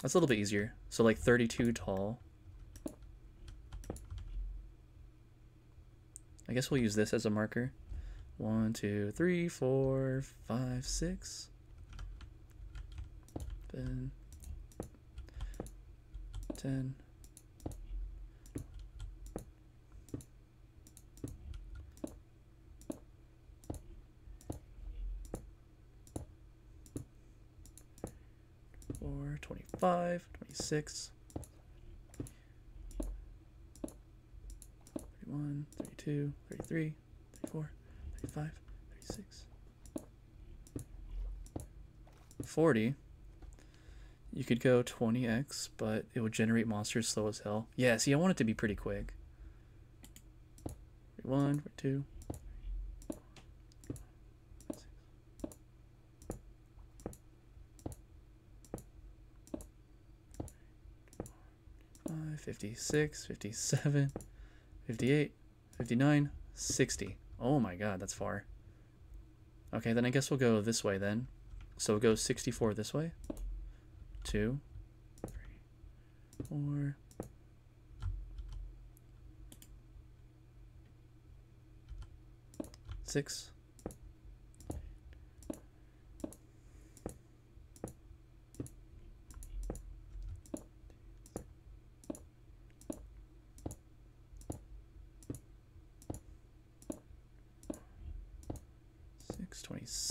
That's a little bit easier. So like 32 tall I guess we'll use this as a marker. One, two, three, four, five, six. Ten. Ten. Four, 25, 26. 31, 32, 33, 34, 35, 36, 40. You could go 20x, but it would generate monsters slow as hell. Yeah, see, I want it to be pretty quick. 41, 42. Five, 56, 57, 58, 59, 60. Oh my god, that's far. Okay, then I guess we'll go this way then. So we'll go 64 this way. Two, three, four. Six.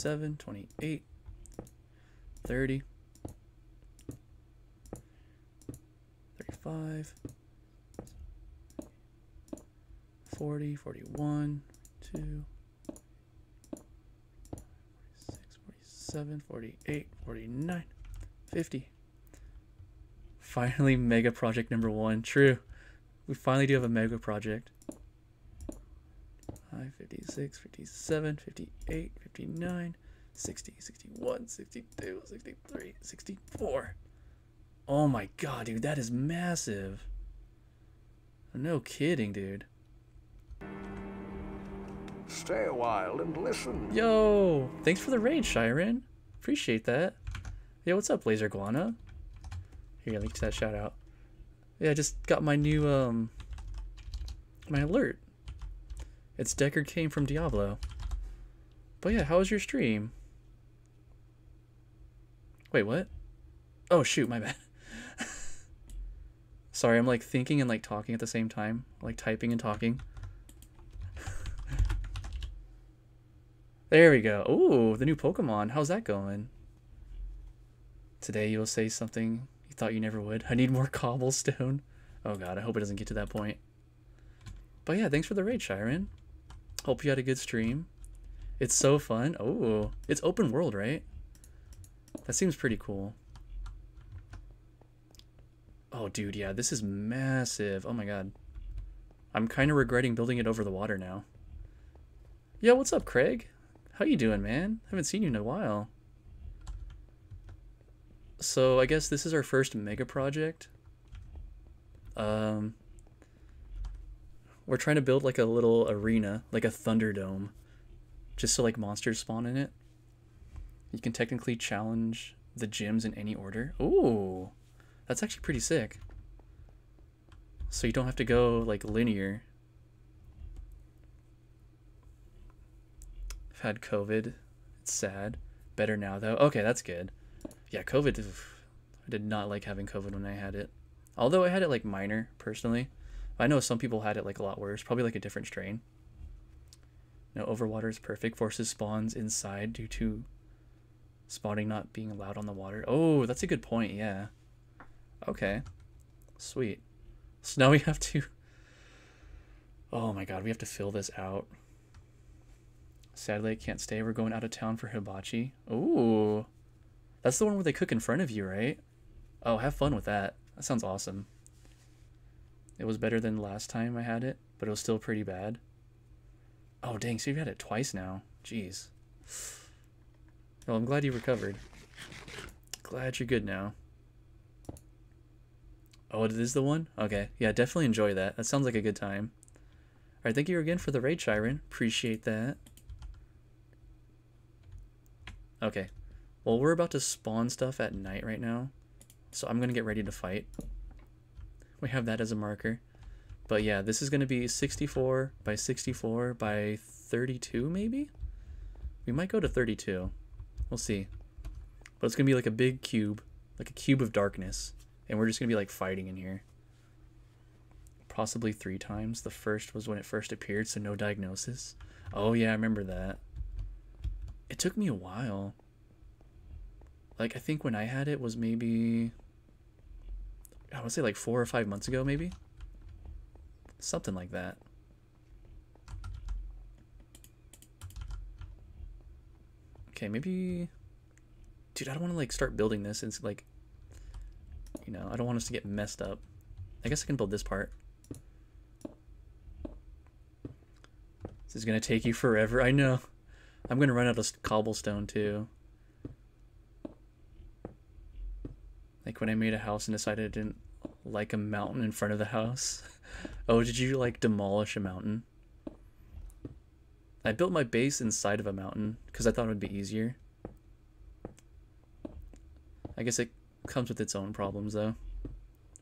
27, 28, 30, 35, 40, 41, 2, 46, 47, 48, 49, 50. Finally, mega project number one. True. We finally do have a mega project. 5, 56, 57, 58, 59, 60, 61, 62, 63, 64. Oh my god, dude, that is massive. No kidding, dude. Stay a while and listen. Yo, thanks for the raid, Shiren. Appreciate that. Yo, what's up, Laser Guana? Here, link to that shout out. Yeah, I just got my new, um, my alert. It's Deckard Cain from Diablo. But yeah, how was your stream? Wait, what? Oh, shoot, my bad. Sorry, I'm like thinking and like talking at the same time. Like typing and talking. there we go. Ooh, the new Pokemon. How's that going? Today you'll say something you thought you never would. I need more cobblestone. Oh god, I hope it doesn't get to that point. But yeah, thanks for the raid, Shiren. Hope you had a good stream. It's so fun. Oh, it's open world, right? That seems pretty cool. Oh, dude, yeah, this is massive. Oh my god. I'm kind of regretting building it over the water now. Yo, what's up, Craig? How you doing, man? Haven't seen you in a while. So, I guess this is our first mega project. Um, we're trying to build like a little arena, like a Thunderdome, just so like monsters spawn in it. You can technically challenge the gyms in any order. Ooh, that's actually pretty sick. So you don't have to go like linear. I've had COVID. It's sad. Better now though. Okay, that's good. Yeah, COVID. I did not like having COVID when I had it. Although I had it like minor personally. I know some people had it like a lot worse, probably like a different strain. No, overwater is perfect. Forces spawns inside due to spawning not being allowed on the water. Oh, that's a good point, yeah. Okay. Sweet. So now we have to... Oh my god, we have to fill this out. Sadly, I can't stay. We're going out of town for hibachi. Ooh. That's the one where they cook in front of you, right? Oh, have fun with that. That sounds awesome. It was better than last time I had it, but it was still pretty bad. Oh, dang, so you've had it twice now. Jeez. Well, I'm glad you recovered. Glad you're good now. Oh, it is the one? Okay. Yeah, definitely enjoy that. That sounds like a good time. Alright, thank you again for the raid, Chiron. Appreciate that. Okay. Well, we're about to spawn stuff at night right now. So I'm going to get ready to fight we have that as a marker. But yeah, this is going to be 64 by 64 by 32 maybe? We might go to 32. We'll see. But it's going to be like a big cube, like a cube of darkness. And we're just going to be like fighting in here. Possibly three times. The first was when it first appeared, so no diagnosis. Oh yeah, I remember that. It took me a while. Like, I think when I had it was maybe I would say like four or five months ago, maybe. Something like that. Okay, maybe... Dude, I don't want to like start building this. It's like, you know, I don't want us to get messed up. I guess I can build this part. This is going to take you forever. I know. I'm going to run out of cobblestone too. Like when I made a house and decided I didn't like a mountain in front of the house. oh, did you like demolish a mountain? I built my base inside of a mountain because I thought it would be easier. I guess it comes with its own problems though.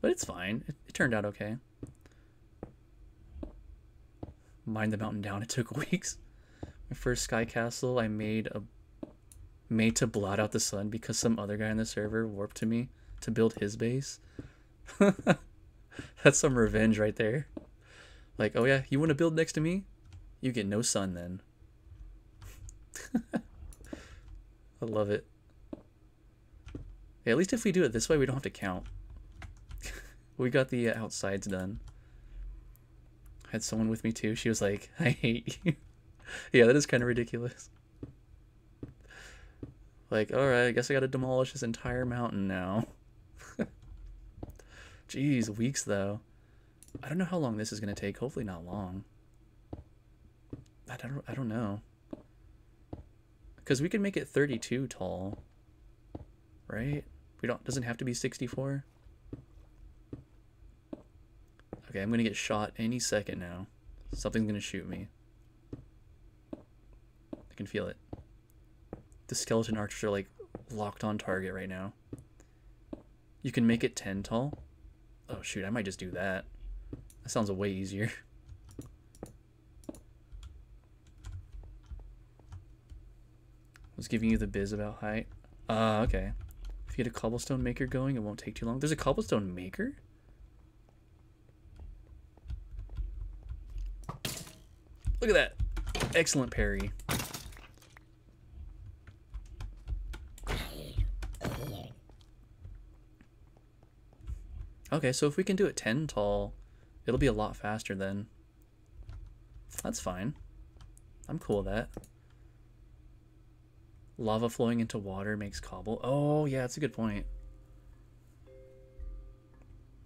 But it's fine. It, it turned out okay. Mine the mountain down. It took weeks. My first sky castle I made a made to blot out the sun because some other guy on the server warped to me to build his base. That's some revenge right there. Like, oh yeah, you want to build next to me? You get no sun then. I love it. Yeah, at least if we do it this way, we don't have to count. we got the uh, outsides done. I had someone with me too. She was like, I hate you. yeah, that is kind of ridiculous. Like, alright, I guess I gotta demolish this entire mountain now. Jeez, weeks though. I don't know how long this is gonna take. Hopefully not long. I don't I don't know. Cuz we can make it 32 tall. Right? We don't doesn't have to be 64. Okay, I'm going to get shot any second now. Something's going to shoot me. I can feel it. The skeleton archers are like locked on target right now. You can make it 10 tall. Oh shoot, I might just do that. That sounds a way easier. was giving you the biz about height. Uh, okay. If you get a cobblestone maker going, it won't take too long. There's a cobblestone maker? Look at that. Excellent parry. Okay, so if we can do it 10 tall, it'll be a lot faster then. That's fine. I'm cool with that. Lava flowing into water makes cobble. Oh, yeah, that's a good point.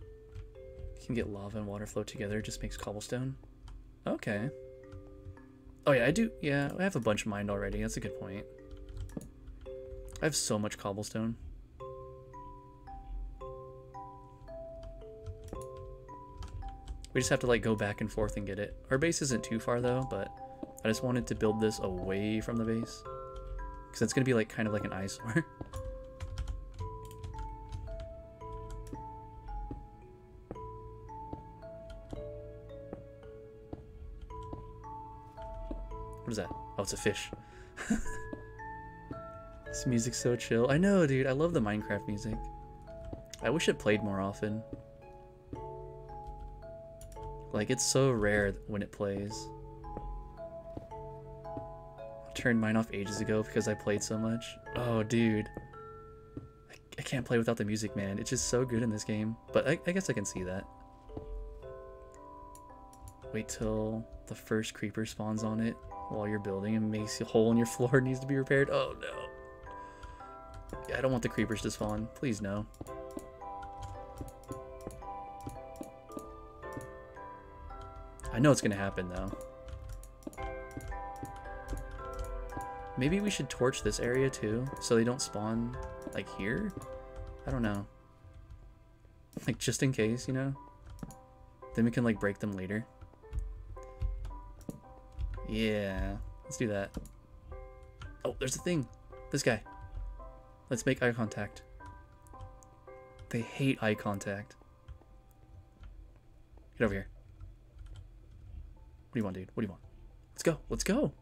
You can get lava and water flow together, just makes cobblestone. Okay. Oh yeah, I do. Yeah, I have a bunch of mined already. That's a good point. I have so much cobblestone. We just have to like go back and forth and get it. Our base isn't too far though, but I just wanted to build this away from the base. Because it's going to be like kind of like an eyesore. what is that? Oh, it's a fish. this music's so chill. I know, dude. I love the Minecraft music. I wish it played more often. Like, it's so rare when it plays I turned mine off ages ago because I played so much. Oh, dude. I, I can't play without the music, man. It's just so good in this game. But I, I guess I can see that. Wait till the first creeper spawns on it while you're building and makes a hole in your floor needs to be repaired. Oh, no. I don't want the creepers to spawn. Please, no. I know it's to happen, though. Maybe we should torch this area too, so they don't spawn, like, here? I don't know. Like, just in case, you know? Then we can, like, break them later. Yeah, let's do that. Oh, there's a thing. This guy. Let's make eye contact. They hate eye contact. Get over here. What do you want, dude? What do you want? Let's go. Let's go.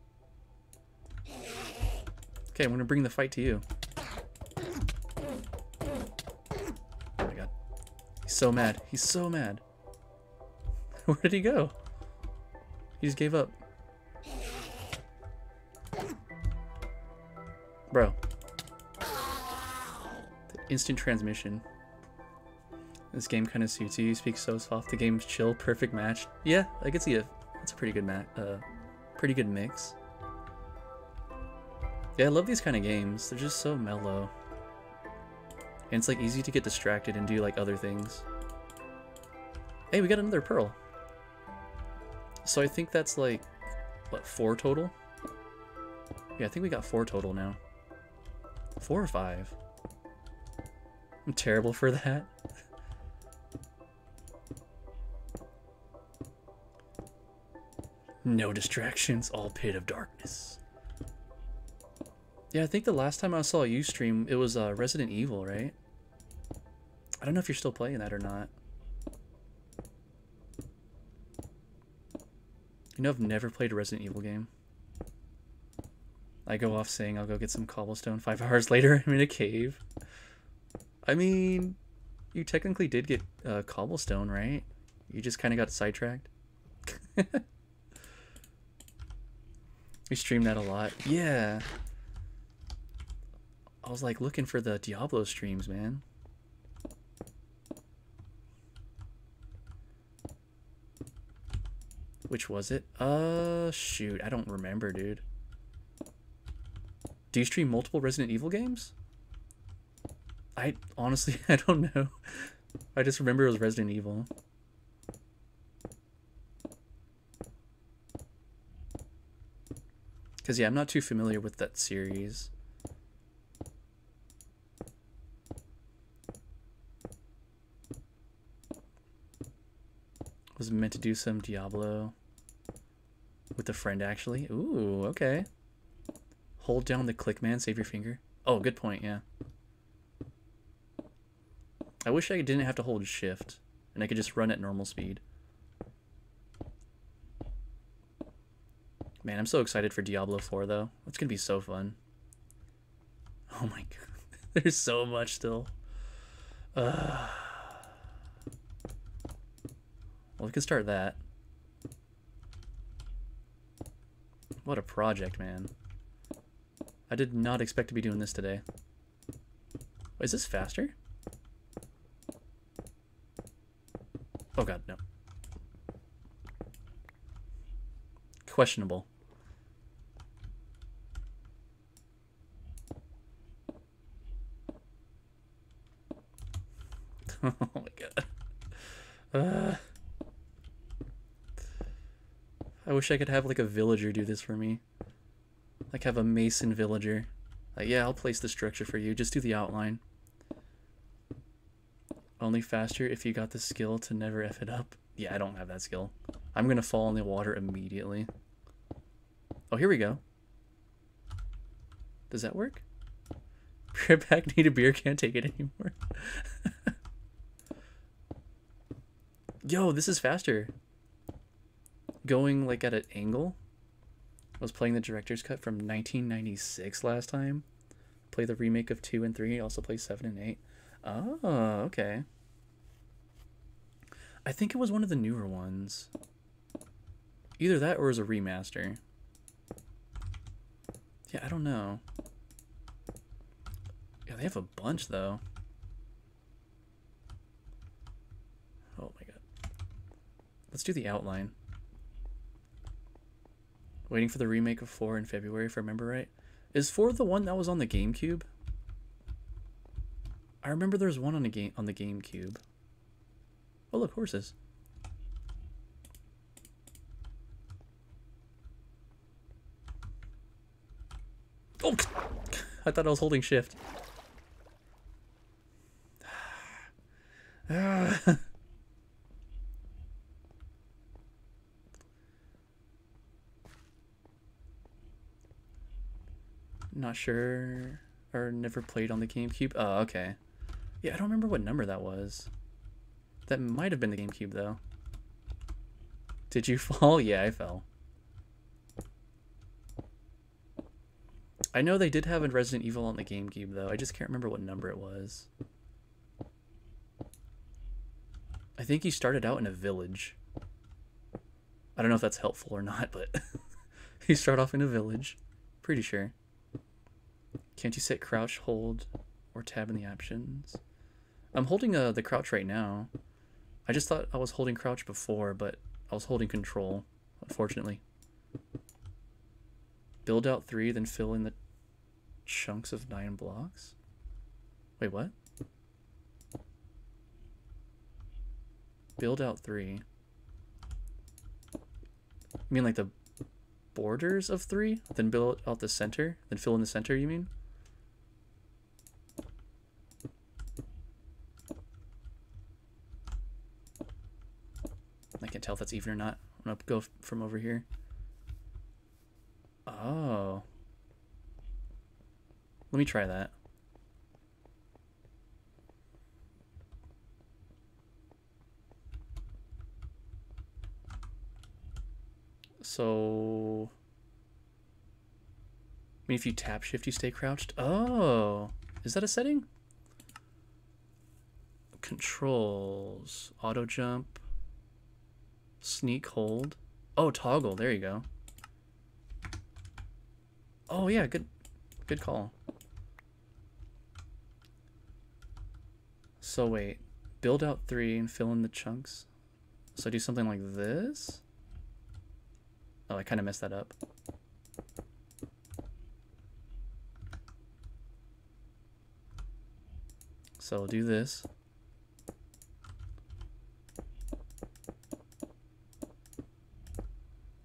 Okay, I'm gonna bring the fight to you. Oh my god. He's so mad. He's so mad. Where did he go? He just gave up. Bro. The instant transmission. This game kind of suits you. You speak so soft. The game's chill. Perfect match. Yeah, I could see it. That's a pretty good match. Uh, pretty good mix. Yeah, I love these kind of games. They're just so mellow. And it's like easy to get distracted and do like other things. Hey, we got another pearl. So I think that's like, what, four total? Yeah, I think we got four total now. Four or five. I'm terrible for that. no distractions, all pit of darkness. Yeah, I think the last time I saw you stream, it was uh, Resident Evil, right? I don't know if you're still playing that or not. You know, I've never played a Resident Evil game. I go off saying I'll go get some cobblestone. Five hours later, I'm in a cave. I mean, you technically did get uh, cobblestone, right? You just kind of got sidetracked. we stream that a lot. Yeah. I was like looking for the Diablo streams, man. Which was it? Uh, shoot, I don't remember, dude. Do you stream multiple Resident Evil games? I honestly, I don't know. I just remember it was Resident Evil. Because, yeah, I'm not too familiar with that series. Was meant to do some Diablo with a friend, actually. Ooh, okay. Hold down the click, man. Save your finger. Oh, good point, yeah. I wish I didn't have to hold shift and I could just run at normal speed. Man, I'm so excited for Diablo 4 though. It's going to be so fun. Oh my god. There's so much still. Uh, well, we can start that. What a project, man. I did not expect to be doing this today. Is this faster? Oh god, no. Questionable. oh my god. Uh, I wish I could have like a villager do this for me. Like have a mason villager. Like, yeah, I'll place the structure for you. Just do the outline. Only faster if you got the skill to never F it up. Yeah, I don't have that skill. I'm gonna fall in the water immediately. Oh, here we go. Does that work? Beer back need a beer, can't take it anymore. Yo, this is faster. Going like at an angle. I was playing the director's cut from 1996 last time. Play the remake of 2 and 3, also play 7 and 8. Oh, okay. I think it was one of the newer ones. Either that or it was a remaster. Yeah, I don't know. Yeah, they have a bunch though. Oh my god. Let's do the outline. Waiting for the remake of 4 in February, if I remember right. Is 4 the one that was on the GameCube? I remember there was one on the game on the GameCube. Oh look, horses. Oh, I thought I was holding shift. Not sure or never played on the GameCube. Oh, okay. Yeah, I don't remember what number that was. That might have been the GameCube, though. Did you fall? Yeah, I fell. I know they did have a Resident Evil on the GameCube, though. I just can't remember what number it was. I think he started out in a village. I don't know if that's helpful or not, but he started off in a village. Pretty sure. Can't you set crouch, hold, or tab in the options? I'm holding uh, the crouch right now. I just thought I was holding crouch before, but I was holding control, unfortunately. Build out three, then fill in the chunks of nine blocks? Wait, what? Build out three. Mean like the borders of three? Then build out the center? Then fill in the center, you mean? I can't tell if that's even or not. I'm gonna go from over here. Oh. Let me try that. So, I mean, if you tap shift, you stay crouched. Oh, is that a setting? Controls, auto jump, Sneak hold. Oh, toggle. There you go. Oh, yeah. Good, good call. So wait, build out three and fill in the chunks. So do something like this. Oh, I kind of messed that up. So do this.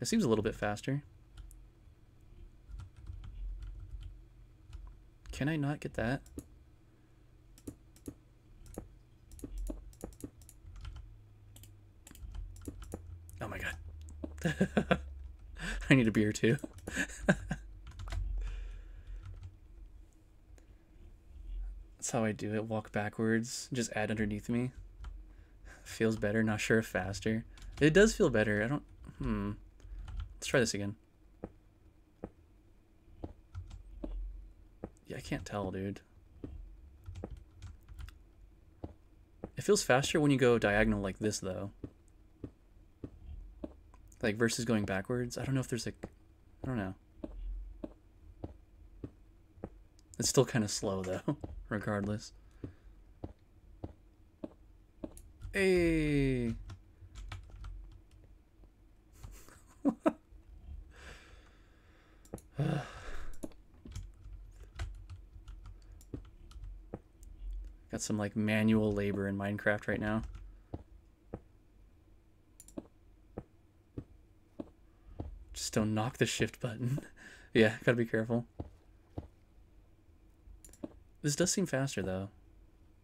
It seems a little bit faster. Can I not get that? Oh my god. I need a beer too. That's how I do it. Walk backwards. Just add underneath me. Feels better. Not sure if faster. It does feel better. I don't... Hmm. Let's try this again. Yeah, I can't tell, dude. It feels faster when you go diagonal like this, though. Like, versus going backwards. I don't know if there's like... I don't know. It's still kind of slow, though, regardless. Hey! Got some like manual labor in Minecraft right now. Just don't knock the shift button. yeah, gotta be careful. This does seem faster though.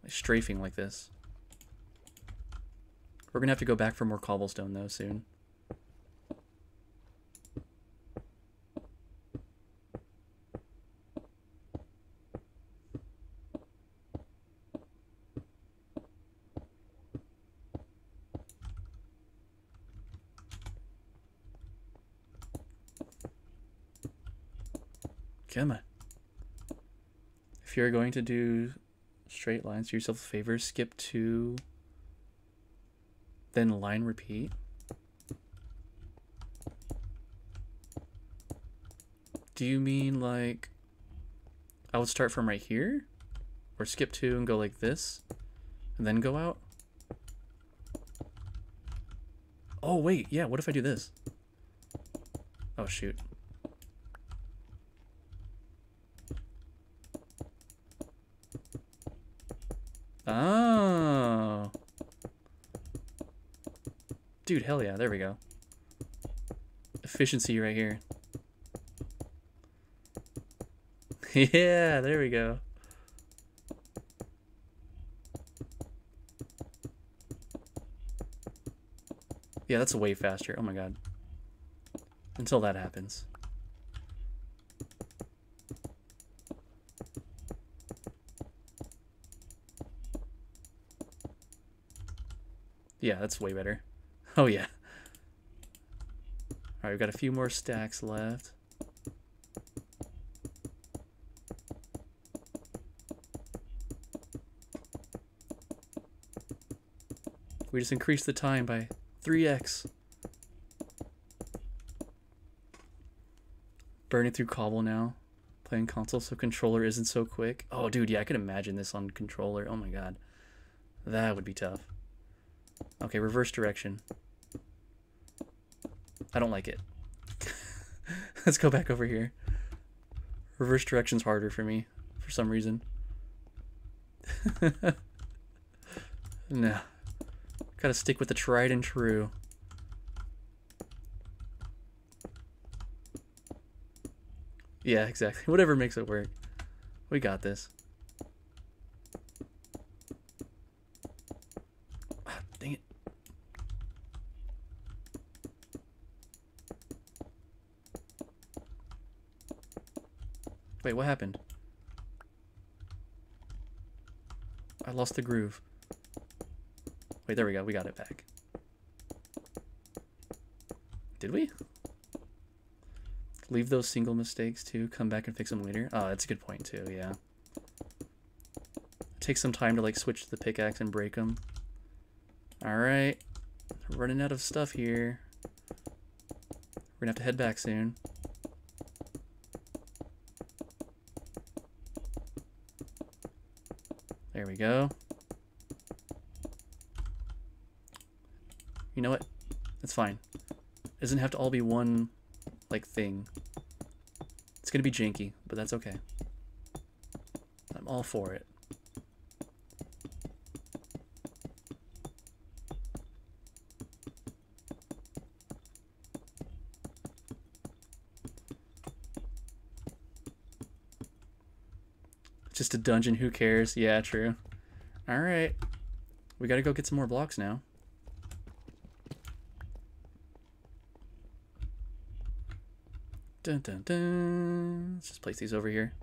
Like strafing like this. We're gonna have to go back for more cobblestone though soon. Come on. If you're going to do straight lines, do yourself a favor, skip to, then line repeat. Do you mean like I would start from right here? Or skip two and go like this? And then go out? Oh, wait. Yeah, what if I do this? Oh, shoot. Oh. Dude, hell yeah. There we go. Efficiency right here. yeah, there we go. Yeah, that's way faster. Oh my god. Until that happens. Yeah, that's way better. Oh yeah. Alright, we've got a few more stacks left. We just increased the time by 3x. Burning through cobble now. Playing console so controller isn't so quick. Oh, dude, yeah, I could imagine this on controller. Oh my god. That would be tough. Okay, reverse direction. I don't like it. Let's go back over here. Reverse direction's harder for me, for some reason. no. Gotta stick with the tried and true. Yeah, exactly. Whatever makes it work. We got this. Ah, dang it. Wait, what happened? I lost the groove. Wait, there we go. We got it back. Did we? Leave those single mistakes too. Come back and fix them later. Oh, that's a good point too. Yeah. Take some time to like switch the pickaxe and break them. All right. Running out of stuff here. We're gonna have to head back soon. we go. You know what? That's fine. It doesn't have to all be one, like, thing. It's gonna be janky, but that's okay. I'm all for it. Just a dungeon, who cares? Yeah, true. Alright. We gotta go get some more blocks now. Dun dun dun. Let's just place these over here.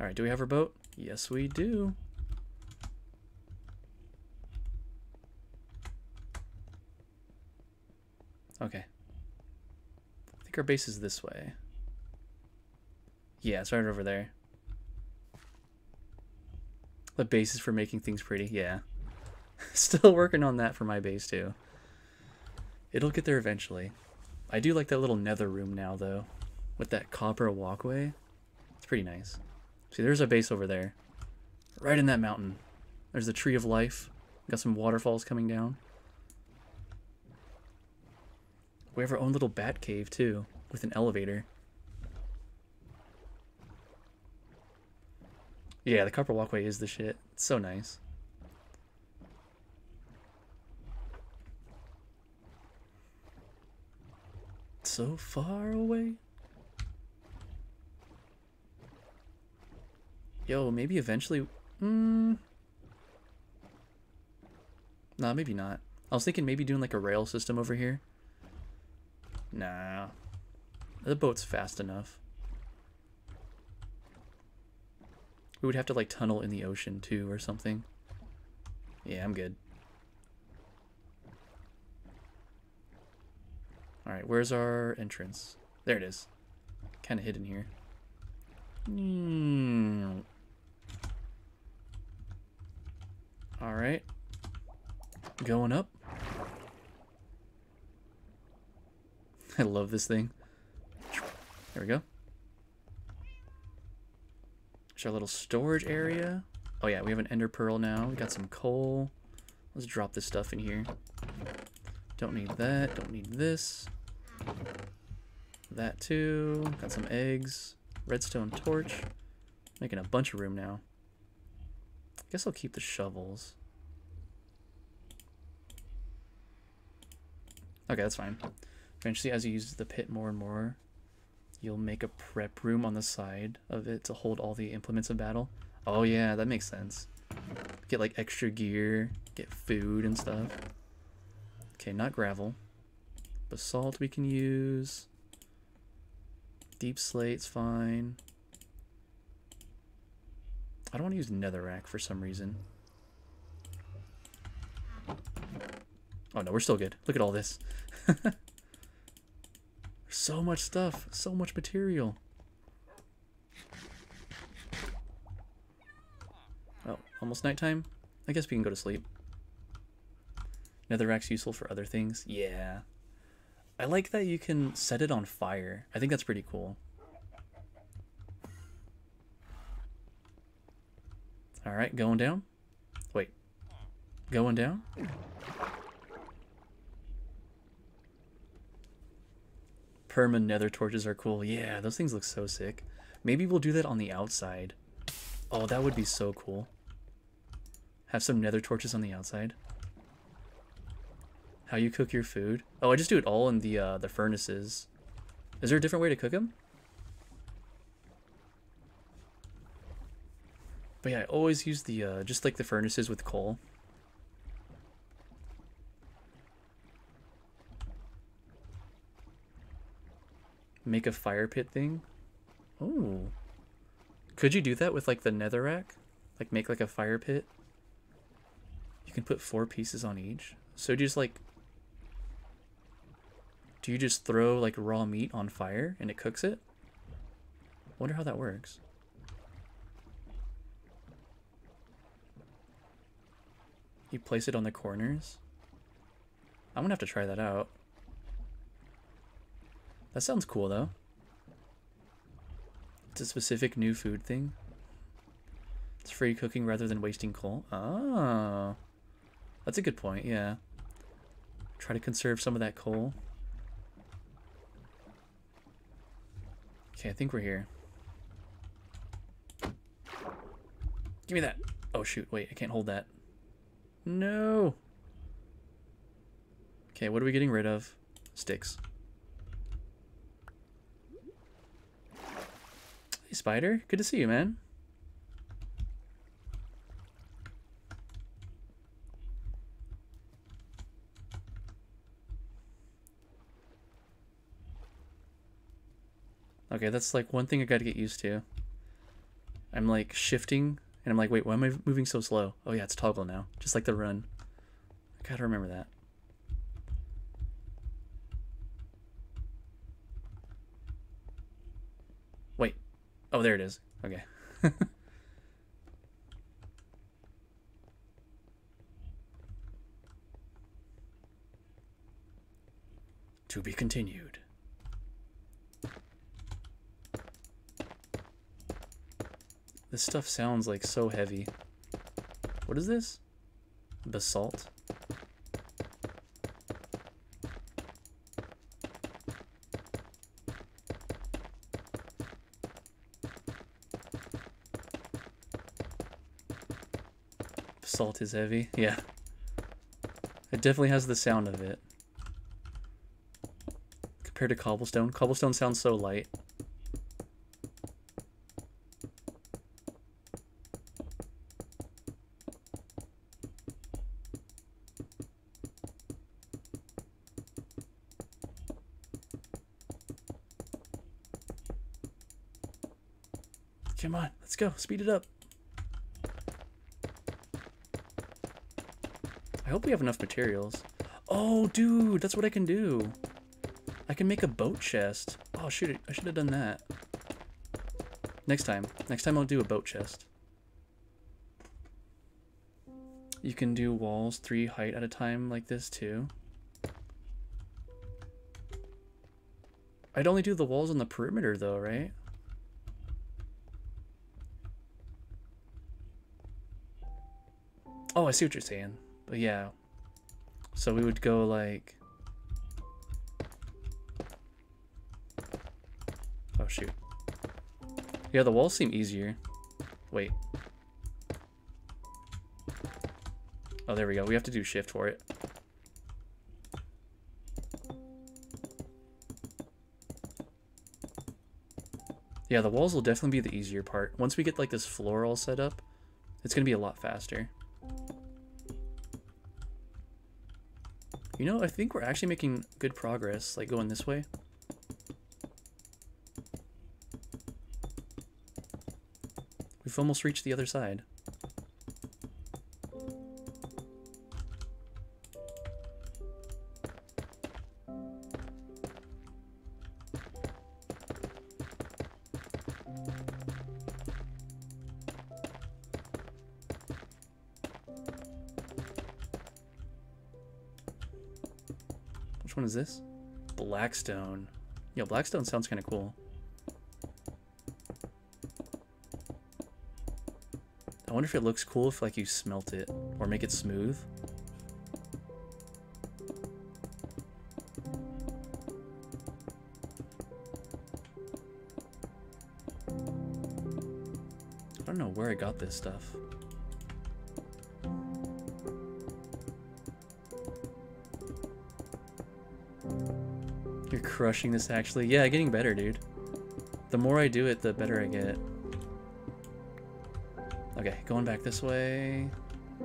Alright, do we have our boat? Yes, we do. Okay. I think our base is this way. Yeah, it's right over there. The base is for making things pretty, yeah. Still working on that for my base too. It'll get there eventually. I do like that little nether room now though. With that copper walkway. It's pretty nice. See, there's a base over there. Right in that mountain. There's the tree of life. Got some waterfalls coming down. We have our own little bat cave too, with an elevator. Yeah, the copper walkway is the shit. It's so nice. So far away. Yo, maybe eventually... Mm, nah, maybe not. I was thinking maybe doing like a rail system over here. Nah. The boat's fast enough. We would have to like tunnel in the ocean too or something. Yeah, I'm good. Alright, where's our entrance? There it is. Kind of hidden here. Mm. Alright. Going up. I love this thing. There we go. Our little storage area. Oh yeah, we have an ender pearl now. We got some coal. Let's drop this stuff in here. Don't need that. Don't need this. That too. Got some eggs. Redstone torch. Making a bunch of room now. Guess I'll keep the shovels. Okay, that's fine. Eventually, as you use the pit more and more, you'll make a prep room on the side of it to hold all the implements of battle. Oh yeah, that makes sense. Get like extra gear, get food and stuff. Okay, not gravel. Basalt we can use. Deepslate's fine. I don't want to use netherrack for some reason. Oh no, we're still good. Look at all this. so much stuff. So much material. Oh, almost nighttime? I guess we can go to sleep. Netherrack's useful for other things. Yeah. I like that you can set it on fire. I think that's pretty cool. Alright, going down. Wait. Going down? Perma nether torches are cool. Yeah, those things look so sick. Maybe we'll do that on the outside. Oh, that would be so cool. Have some nether torches on the outside. How you cook your food? Oh, I just do it all in the uh, the furnaces. Is there a different way to cook them? But yeah, I always use the uh, just like the furnaces with coal. Make a fire pit thing. Oh. Could you do that with like the netherrack? Like make like a fire pit? You can put four pieces on each. So just like do you just throw like raw meat on fire and it cooks it? Wonder how that works. You place it on the corners? I'm gonna have to try that out. That sounds cool, though. It's a specific new food thing. It's free cooking rather than wasting coal? Oh. That's a good point, yeah. Try to conserve some of that coal. Okay, I think we're here. Give me that. Oh shoot, wait, I can't hold that. No. Okay, what are we getting rid of? Sticks. Hey, Spider. Good to see you, man. Okay, that's like one thing I gotta get used to. I'm like shifting, and I'm like, wait, why am I moving so slow? Oh yeah, it's toggle now, just like the run. I gotta remember that. Wait. Oh, there it is. Okay. to be continued. This stuff sounds like so heavy. What is this? Basalt? Basalt is heavy, yeah. It definitely has the sound of it. Compared to cobblestone, cobblestone sounds so light. Come on, let's go. Speed it up. Hope we have enough materials. Oh, dude, that's what I can do. I can make a boat chest. Oh, shoot, I should have done that. Next time. Next time I'll do a boat chest. You can do walls three height at a time like this too. I'd only do the walls on the perimeter though, right? Oh, I see what you're saying. But yeah. So we would go like... Oh, shoot. Yeah, the walls seem easier. Wait. Oh, there we go. We have to do shift for it. Yeah, the walls will definitely be the easier part. Once we get like this floor all set up, it's going to be a lot faster. You know, I think we're actually making good progress, like going this way. We've almost reached the other side. Is this? Blackstone. Yeah, Blackstone sounds kind of cool. I wonder if it looks cool if like you smelt it or make it smooth. I don't know where I got this stuff. Crushing this actually. Yeah, getting better, dude. The more I do it, the better I get. Okay, going back this way.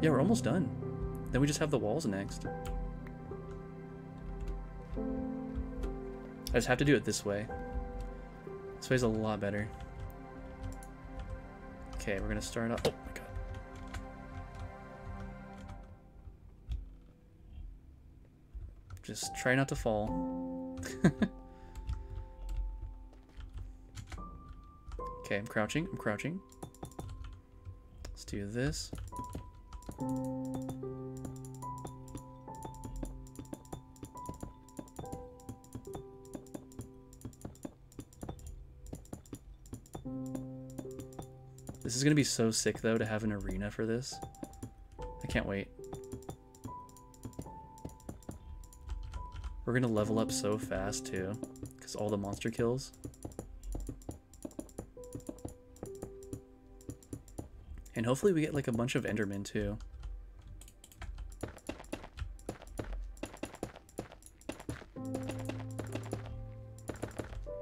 Yeah, we're almost done. Then we just have the walls next. I just have to do it this way. This way's a lot better. Okay, we're gonna start off. Oh my god. Just try not to fall. okay, I'm crouching. I'm crouching. Let's do this. This is going to be so sick, though, to have an arena for this. I can't wait. We're to level up so fast, too. Because all the monster kills. And hopefully we get, like, a bunch of Endermen, too.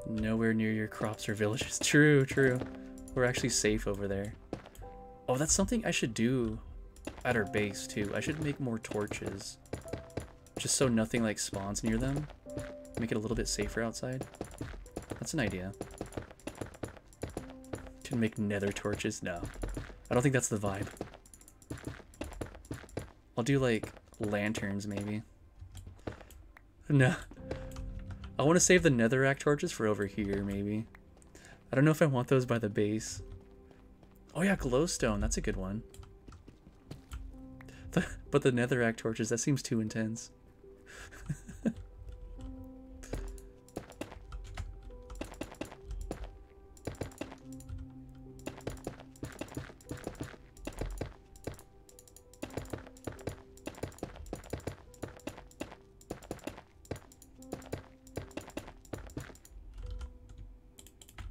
Nowhere near your crops or villages. True, true. We're actually safe over there. Oh, that's something I should do at our base, too. I should make more torches. Just so nothing, like, spawns near them. Make it a little bit safer outside. That's an idea. Can make nether torches? No. I don't think that's the vibe. I'll do, like, lanterns, maybe. No. I want to save the netherrack torches for over here, maybe. I don't know if I want those by the base. Oh yeah, glowstone. That's a good one. but the netherrack torches, that seems too intense.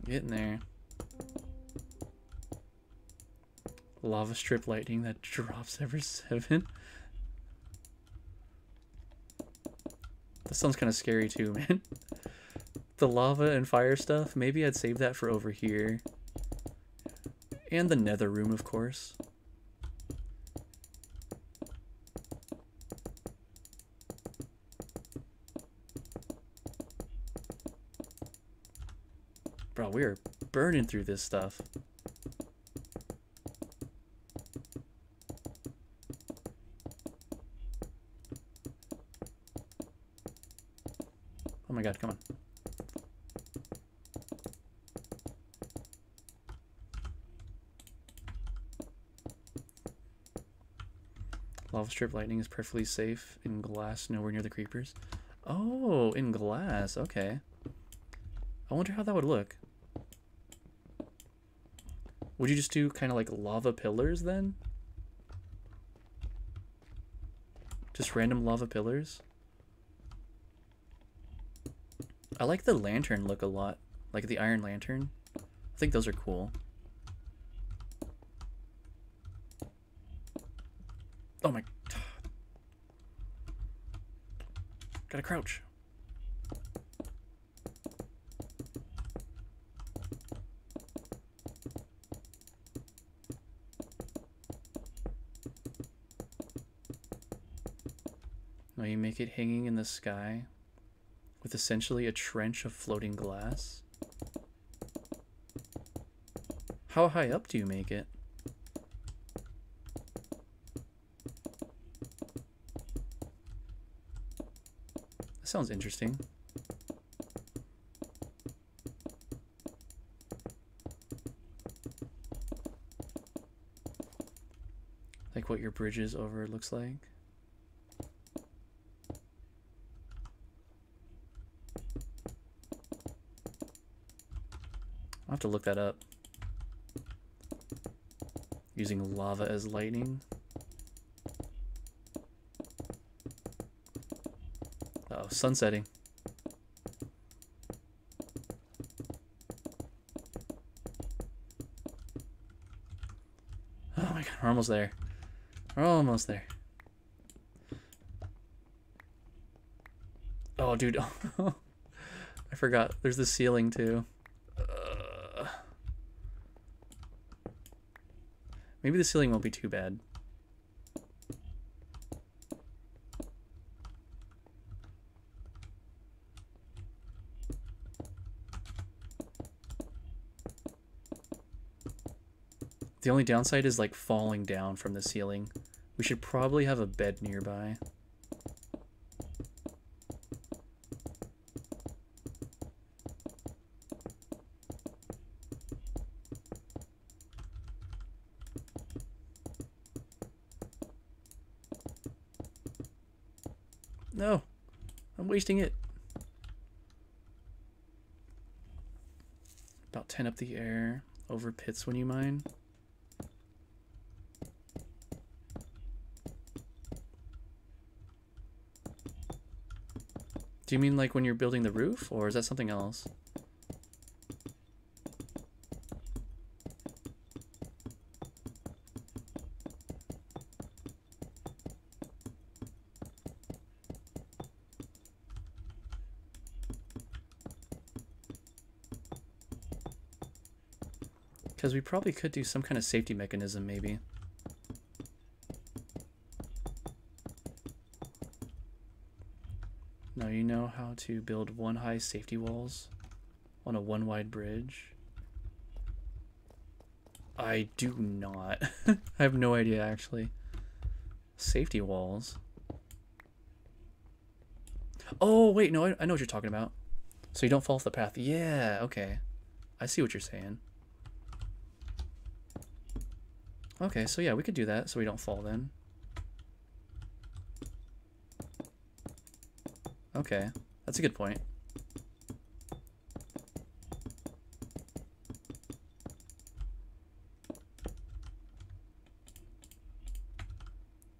Getting there. Lava strip lightning that drops every seven. Sounds kind of scary too, man. the lava and fire stuff, maybe I'd save that for over here. And the nether room, of course. Bro, we are burning through this stuff. My god, come on. Lava strip lightning is perfectly safe in glass, nowhere near the creepers. Oh, in glass, okay. I wonder how that would look. Would you just do kind of like lava pillars then? Just random lava pillars? I like the lantern look a lot. Like the iron lantern. I think those are cool. Oh my... God. Gotta crouch. Now you make it hanging in the sky with essentially a trench of floating glass. How high up do you make it? That sounds interesting. Like what your bridges over looks like. Have to look that up. Using lava as lightning. Uh oh, sunsetting. Oh my god, we're almost there. We're almost there. Oh, dude. I forgot. There's the ceiling, too. Maybe the ceiling won't be too bad. The only downside is like falling down from the ceiling. We should probably have a bed nearby. wasting it. About 10 up the air, over pits when you mine. Do you mean like when you're building the roof, or is that something else? Because we probably could do some kind of safety mechanism, maybe. Now you know how to build one high safety walls on a one wide bridge. I do not. I have no idea actually. Safety walls. Oh, wait, no, I, I know what you're talking about. So you don't fall off the path. Yeah, okay. I see what you're saying. Okay, so yeah, we could do that so we don't fall then. Okay, that's a good point.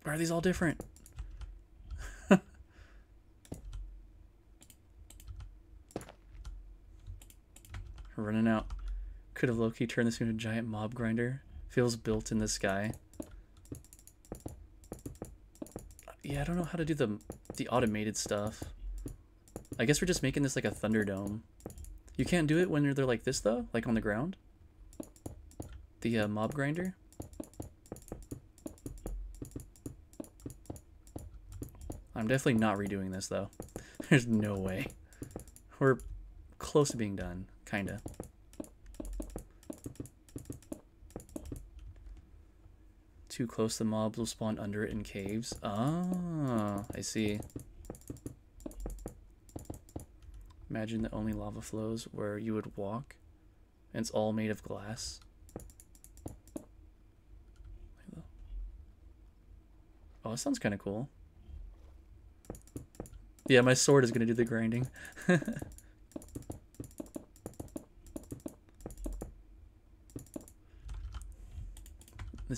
Why are these all different? Running out. Could have Loki turned this into a giant mob grinder? Feels built in the sky. Yeah, I don't know how to do the the automated stuff. I guess we're just making this like a Thunderdome. You can't do it when they're like this though, like on the ground. The uh, mob grinder. I'm definitely not redoing this though. There's no way. We're close to being done, kinda. Too close, the mobs will spawn under it in caves. Ah, I see. Imagine the only lava flows where you would walk, and it's all made of glass. Oh, that sounds kind of cool. Yeah, my sword is going to do the grinding.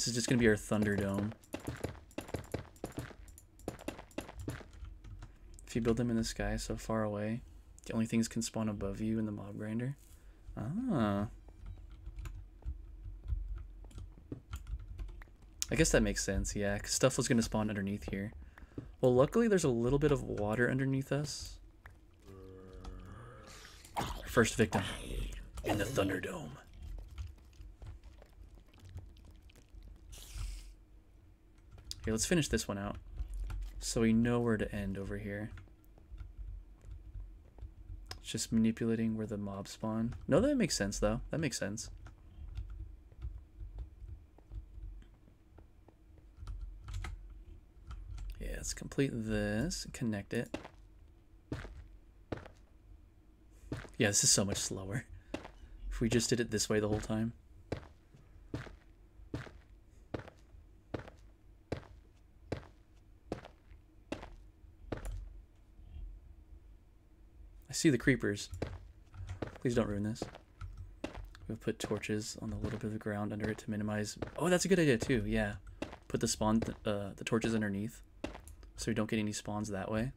this is just going to be our Thunderdome. If you build them in the sky so far away, the only things can spawn above you in the mob grinder. Ah. I guess that makes sense, yeah, because stuff was going to spawn underneath here. Well, luckily there's a little bit of water underneath us. First victim in the Thunderdome. Okay, let's finish this one out. So we know where to end over here. It's just manipulating where the mobs spawn. No, that makes sense though. That makes sense. Yeah, let's complete this, connect it. Yeah, this is so much slower. If we just did it this way the whole time. See the creepers. Please don't ruin this. We'll put torches on the little bit of ground under it to minimize... Oh, that's a good idea too, yeah. Put the spawn, th uh, the torches underneath so we don't get any spawns that way.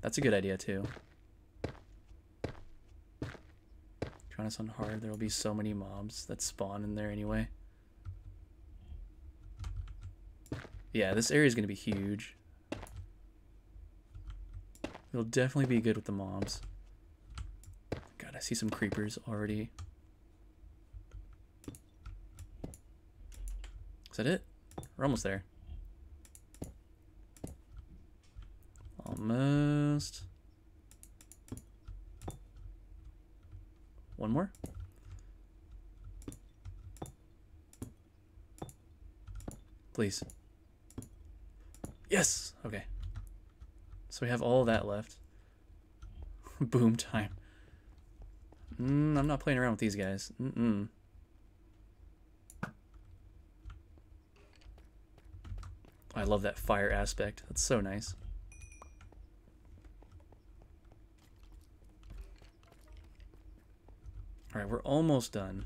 That's a good idea too. Trying us on hard, there will be so many mobs that spawn in there anyway. Yeah, this area is going to be huge. It'll definitely be good with the mobs. I see some creepers already. Is that it? We're almost there. Almost. One more. Please. Yes! Okay. So we have all that left. Boom time. Mm, I'm not playing around with these guys. Mm-mm. I love that fire aspect. That's so nice. All right, we're almost done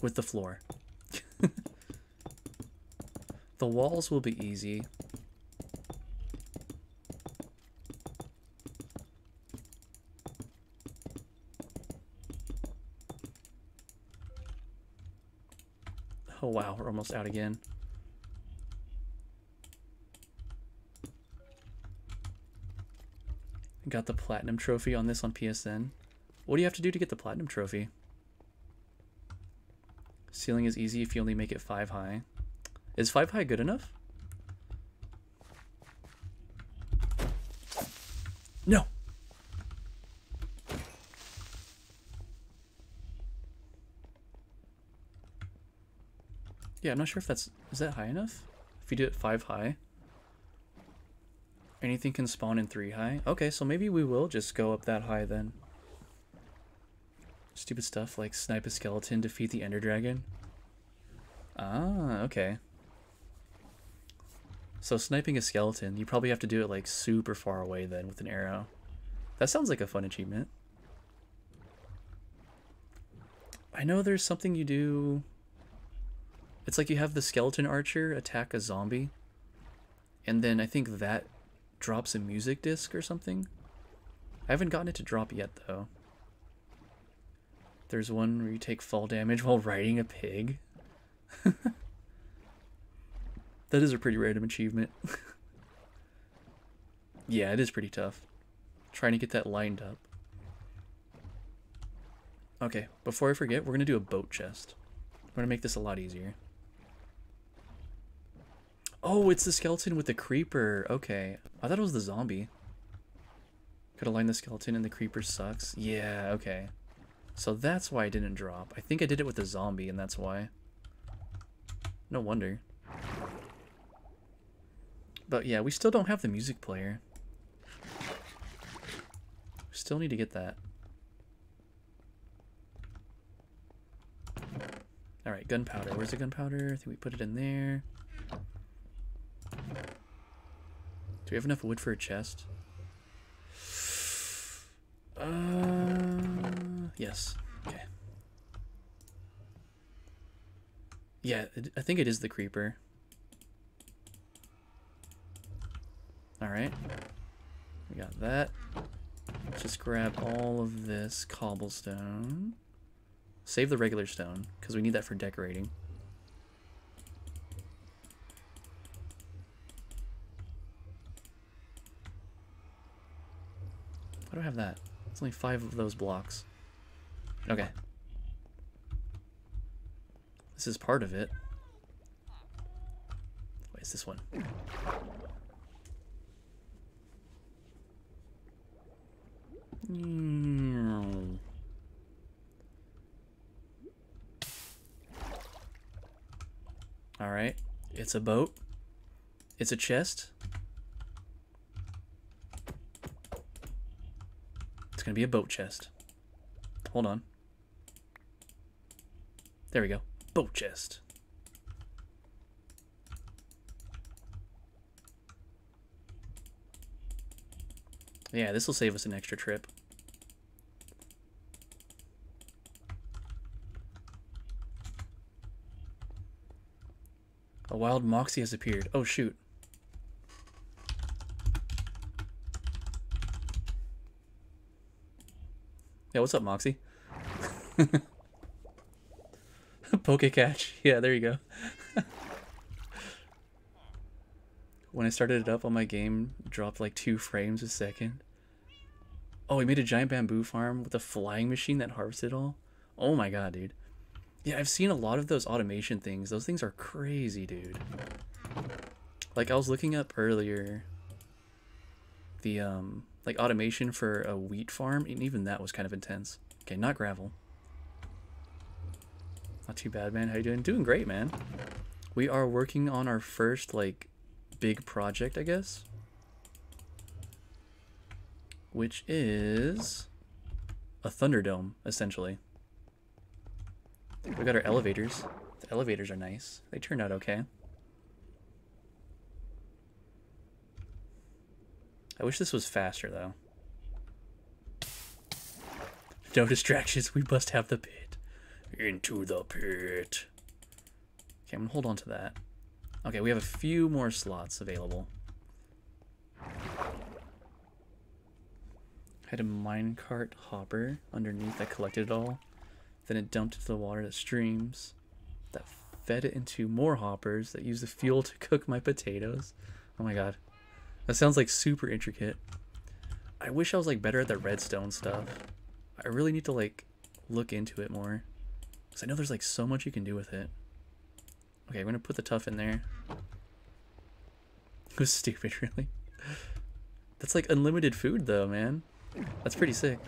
with the floor. the walls will be easy. Wow, we're almost out again. Got the platinum trophy on this on PSN. What do you have to do to get the platinum trophy? Ceiling is easy if you only make it 5 high. Is 5 high good enough? No! Yeah, I'm not sure if that's... Is that high enough? If you do it 5 high? Anything can spawn in 3 high? Okay, so maybe we will just go up that high then. Stupid stuff like snipe a skeleton, defeat the ender dragon. Ah, okay. So sniping a skeleton, you probably have to do it like super far away then with an arrow. That sounds like a fun achievement. I know there's something you do it's like you have the skeleton archer attack a zombie. And then I think that drops a music disc or something. I haven't gotten it to drop yet though. There's one where you take fall damage while riding a pig. that is a pretty random achievement. yeah, it is pretty tough. Trying to get that lined up. Okay, before I forget, we're going to do a boat chest. We're going to make this a lot easier. Oh, it's the skeleton with the creeper. Okay. I thought it was the zombie. Could align the skeleton and the creeper sucks. Yeah, okay. So that's why I didn't drop. I think I did it with the zombie and that's why. No wonder. But yeah, we still don't have the music player. Still need to get that. Alright, gunpowder. Where's the gunpowder? I think we put it in there. Do we have enough wood for a chest? Uh, yes. Okay. Yeah, I think it is the creeper. Alright. We got that. Just grab all of this cobblestone. Save the regular stone, because we need that for decorating. Why do I have that? It's only five of those blocks. Okay. This is part of it. Wait, is this one? Alright. It's a boat. It's a chest. It's going to be a boat chest. Hold on. There we go. Boat chest. Yeah, this will save us an extra trip. A wild moxie has appeared. Oh, shoot. Yeah, what's up, Moxie? Poke catch. Yeah, there you go. when I started it up on my game, dropped like two frames a second. Oh, we made a giant bamboo farm with a flying machine that harvested all. Oh my god, dude. Yeah, I've seen a lot of those automation things. Those things are crazy, dude. Like I was looking up earlier the um like automation for a wheat farm, and even that was kind of intense. Okay, not gravel. Not too bad, man. How you doing? Doing great, man. We are working on our first, like, big project, I guess. Which is a Thunderdome, essentially. We got our elevators. The elevators are nice. They turned out okay. I wish this was faster, though. No distractions. We must have the pit. Into the pit. Okay, I'm going to hold on to that. Okay, we have a few more slots available. I had a minecart hopper underneath that collected it all. Then it dumped into the water that streams. That fed it into more hoppers that use the fuel to cook my potatoes. Oh my god. That sounds like super intricate. I wish I was like better at the redstone stuff. I really need to like look into it more. Because I know there's like so much you can do with it. Okay, I'm going to put the tuff in there. It was stupid, really. That's like unlimited food though, man. That's pretty sick.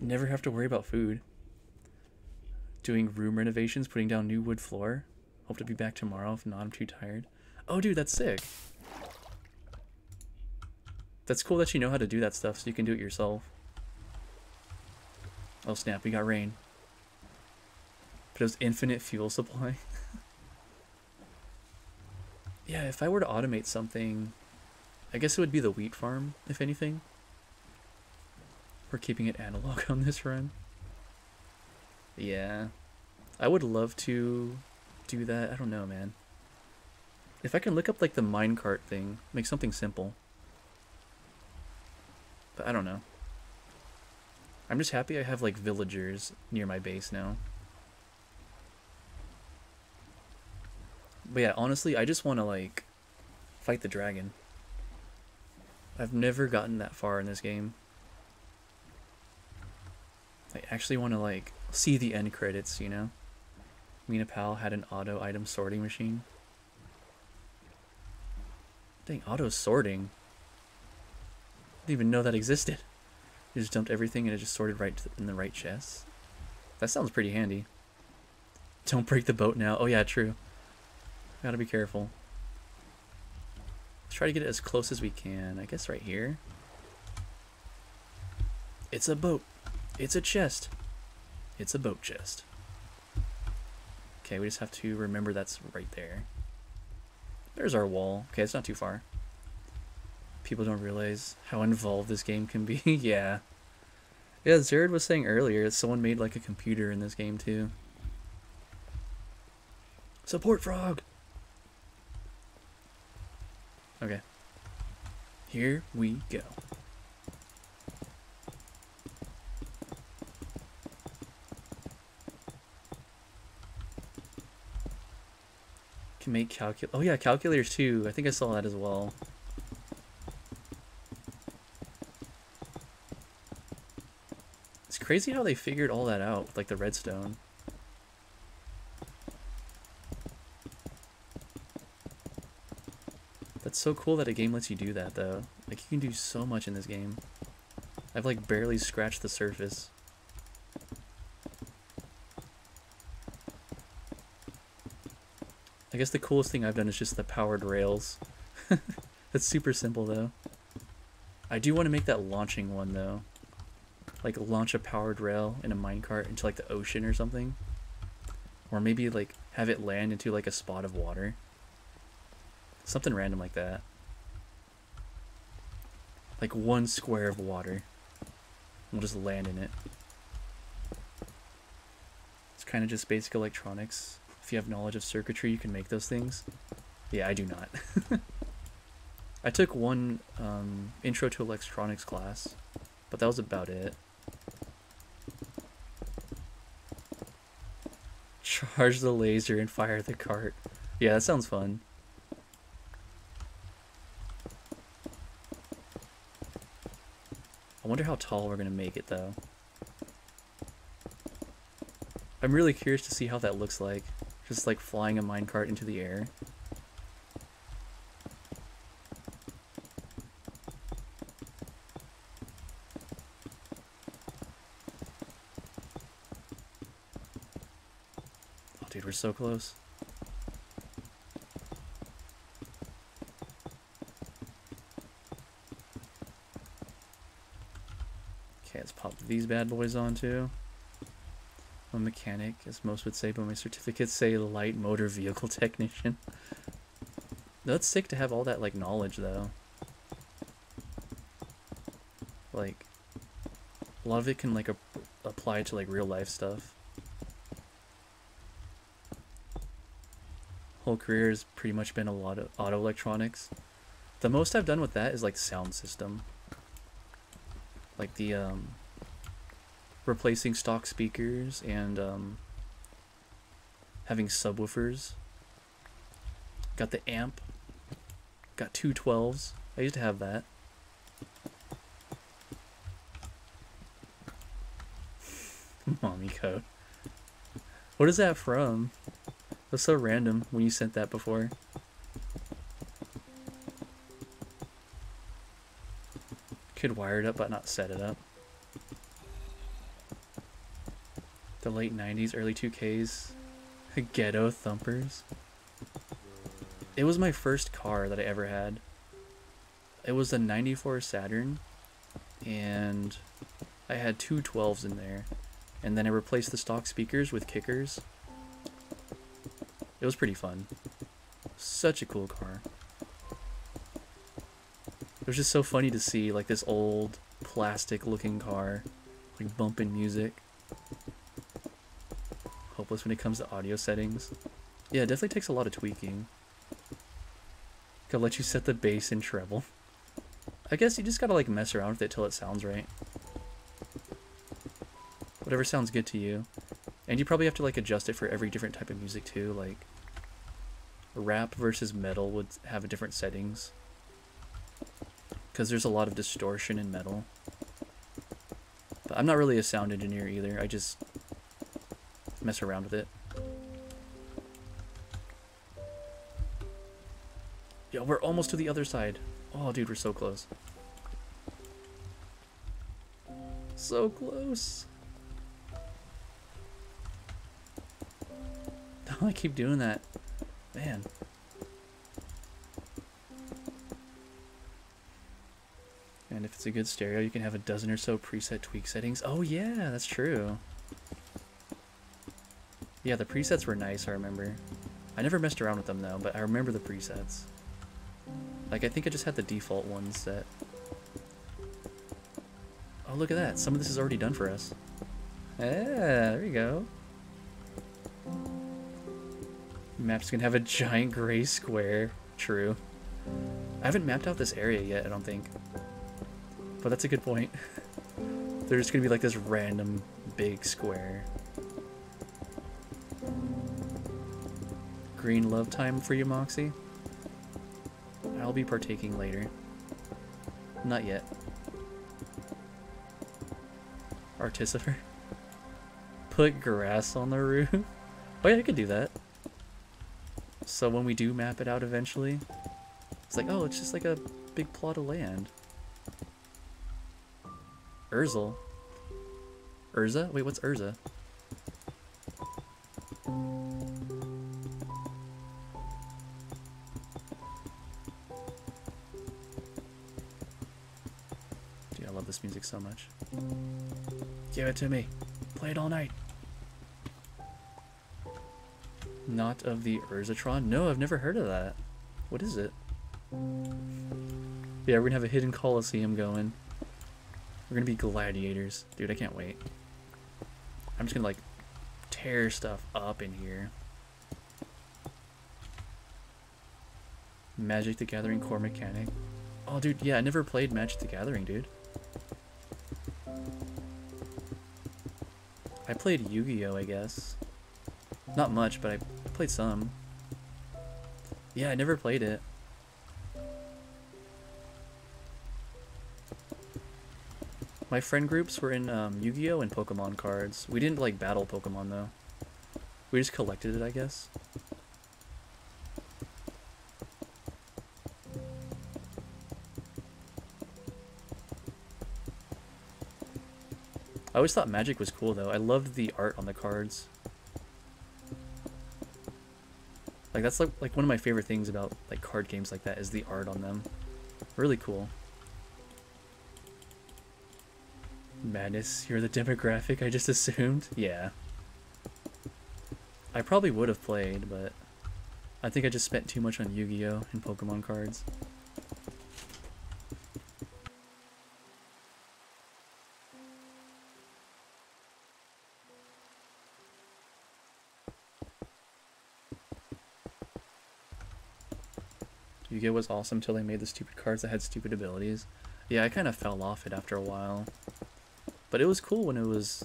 Never have to worry about food. Doing room renovations, putting down new wood floor. Hope to be back tomorrow. If not, I'm too tired. Oh, dude, that's sick. That's cool that you know how to do that stuff so you can do it yourself. Oh snap, we got rain. But it was infinite fuel supply. yeah, if I were to automate something, I guess it would be the wheat farm, if anything. We're keeping it analog on this run. Yeah. I would love to do that. I don't know, man. If I can look up like the minecart thing, make something simple. But I don't know. I'm just happy I have like villagers near my base now. But yeah, honestly, I just want to like fight the dragon. I've never gotten that far in this game. I actually want to like see the end credits, you know? Mina Pal had an auto item sorting machine. Dang, auto sorting. Didn't even know that existed. You just dumped everything and it just sorted right in the right chest. That sounds pretty handy. Don't break the boat now. Oh yeah, true. Gotta be careful. Let's try to get it as close as we can. I guess right here. It's a boat. It's a chest. It's a boat chest. Okay, we just have to remember that's right there. There's our wall. Okay, it's not too far. People don't realize how involved this game can be. yeah. Yeah, Zared was saying earlier that someone made like a computer in this game too. Support frog! Okay. Here we go. Can make calcul- Oh yeah, calculators too. I think I saw that as well. Crazy how they figured all that out, like the redstone. That's so cool that a game lets you do that though. Like you can do so much in this game. I've like barely scratched the surface. I guess the coolest thing I've done is just the powered rails. That's super simple though. I do want to make that launching one though. Like launch a powered rail in a minecart into like the ocean or something. Or maybe like have it land into like a spot of water. Something random like that. Like one square of water. We'll just land in it. It's kind of just basic electronics. If you have knowledge of circuitry, you can make those things. Yeah, I do not. I took one um, intro to electronics class, but that was about it. Charge the laser and fire the cart. Yeah, that sounds fun. I wonder how tall we're going to make it, though. I'm really curious to see how that looks like. Just like flying a minecart into the air. So close. Okay, let's pop these bad boys on too. I'm a mechanic, as most would say, but my certificates say light motor vehicle technician. That's sick to have all that like knowledge though. Like a lot of it can like ap apply to like real life stuff. Whole career has pretty much been a lot of auto electronics. The most I've done with that is like sound system. Like the um replacing stock speakers and um, having subwoofers. Got the amp. Got two 12s. I used to have that. Mommy code. What is that from? That's so random when you sent that before. Could wire it up but not set it up. The late 90s, early 2Ks. Ghetto thumpers. It was my first car that I ever had. It was a 94 Saturn. And I had two 12s in there. And then I replaced the stock speakers with kickers. It was pretty fun. Such a cool car. It was just so funny to see like this old plastic looking car like bumping music. Hopeless when it comes to audio settings. Yeah, it definitely takes a lot of tweaking. Could let you set the bass and treble. I guess you just gotta like mess around with it till it sounds right. Whatever sounds good to you. And you probably have to like adjust it for every different type of music too, like rap versus metal would have different settings. Because there's a lot of distortion in metal. But I'm not really a sound engineer either, I just mess around with it. Yo, we're almost to the other side. Oh, dude, we're so close. So close. I keep doing that. Man. And if it's a good stereo, you can have a dozen or so preset tweak settings. Oh yeah, that's true. Yeah, the presets were nice, I remember. I never messed around with them though, but I remember the presets. Like, I think I just had the default ones set. Oh, look at that. Some of this is already done for us. Yeah, there you go. Map's gonna have a giant gray square. True. I haven't mapped out this area yet, I don't think. But that's a good point. There's gonna be like this random big square. Green love time for you, Moxie? I'll be partaking later. Not yet. Artificer? Put grass on the roof? Oh yeah, I could do that. So when we do map it out eventually, it's like, oh, it's just like a big plot of land. Urzel? Urza? Wait, what's Urza? Dude, I love this music so much. Give it to me. Play it all night. Not of the Urzatron? No, I've never heard of that. What is it? Yeah, we're gonna have a hidden coliseum going. We're gonna be gladiators. Dude, I can't wait. I'm just gonna like tear stuff up in here. Magic the Gathering core mechanic. Oh, dude, yeah, I never played Magic the Gathering, dude. I played Yu-Gi-Oh, I guess. Not much, but I played some. Yeah, I never played it. My friend groups were in um, Yu-Gi-Oh! and Pokemon cards. We didn't, like, battle Pokemon, though. We just collected it, I guess. I always thought Magic was cool, though. I loved the art on the cards. Like, that's like, like one of my favorite things about, like, card games like that is the art on them. Really cool. Madness, you're the demographic I just assumed? Yeah. I probably would have played, but I think I just spent too much on Yu-Gi-Oh! and Pokemon cards. Was awesome until they made the stupid cards that had stupid abilities. Yeah, I kind of fell off it after a while. But it was cool when it was,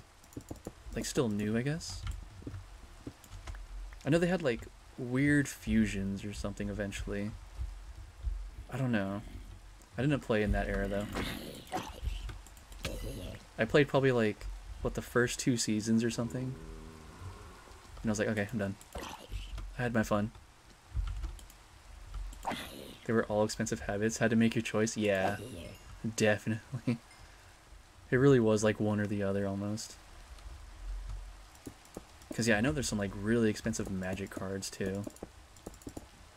like, still new, I guess. I know they had like weird fusions or something eventually. I don't know. I didn't play in that era though. I played probably like what the first two seasons or something. And I was like, okay, I'm done. I had my fun. They were all expensive habits. Had to make your choice. Yeah, definitely. It really was like one or the other almost. Because, yeah, I know there's some like really expensive magic cards too.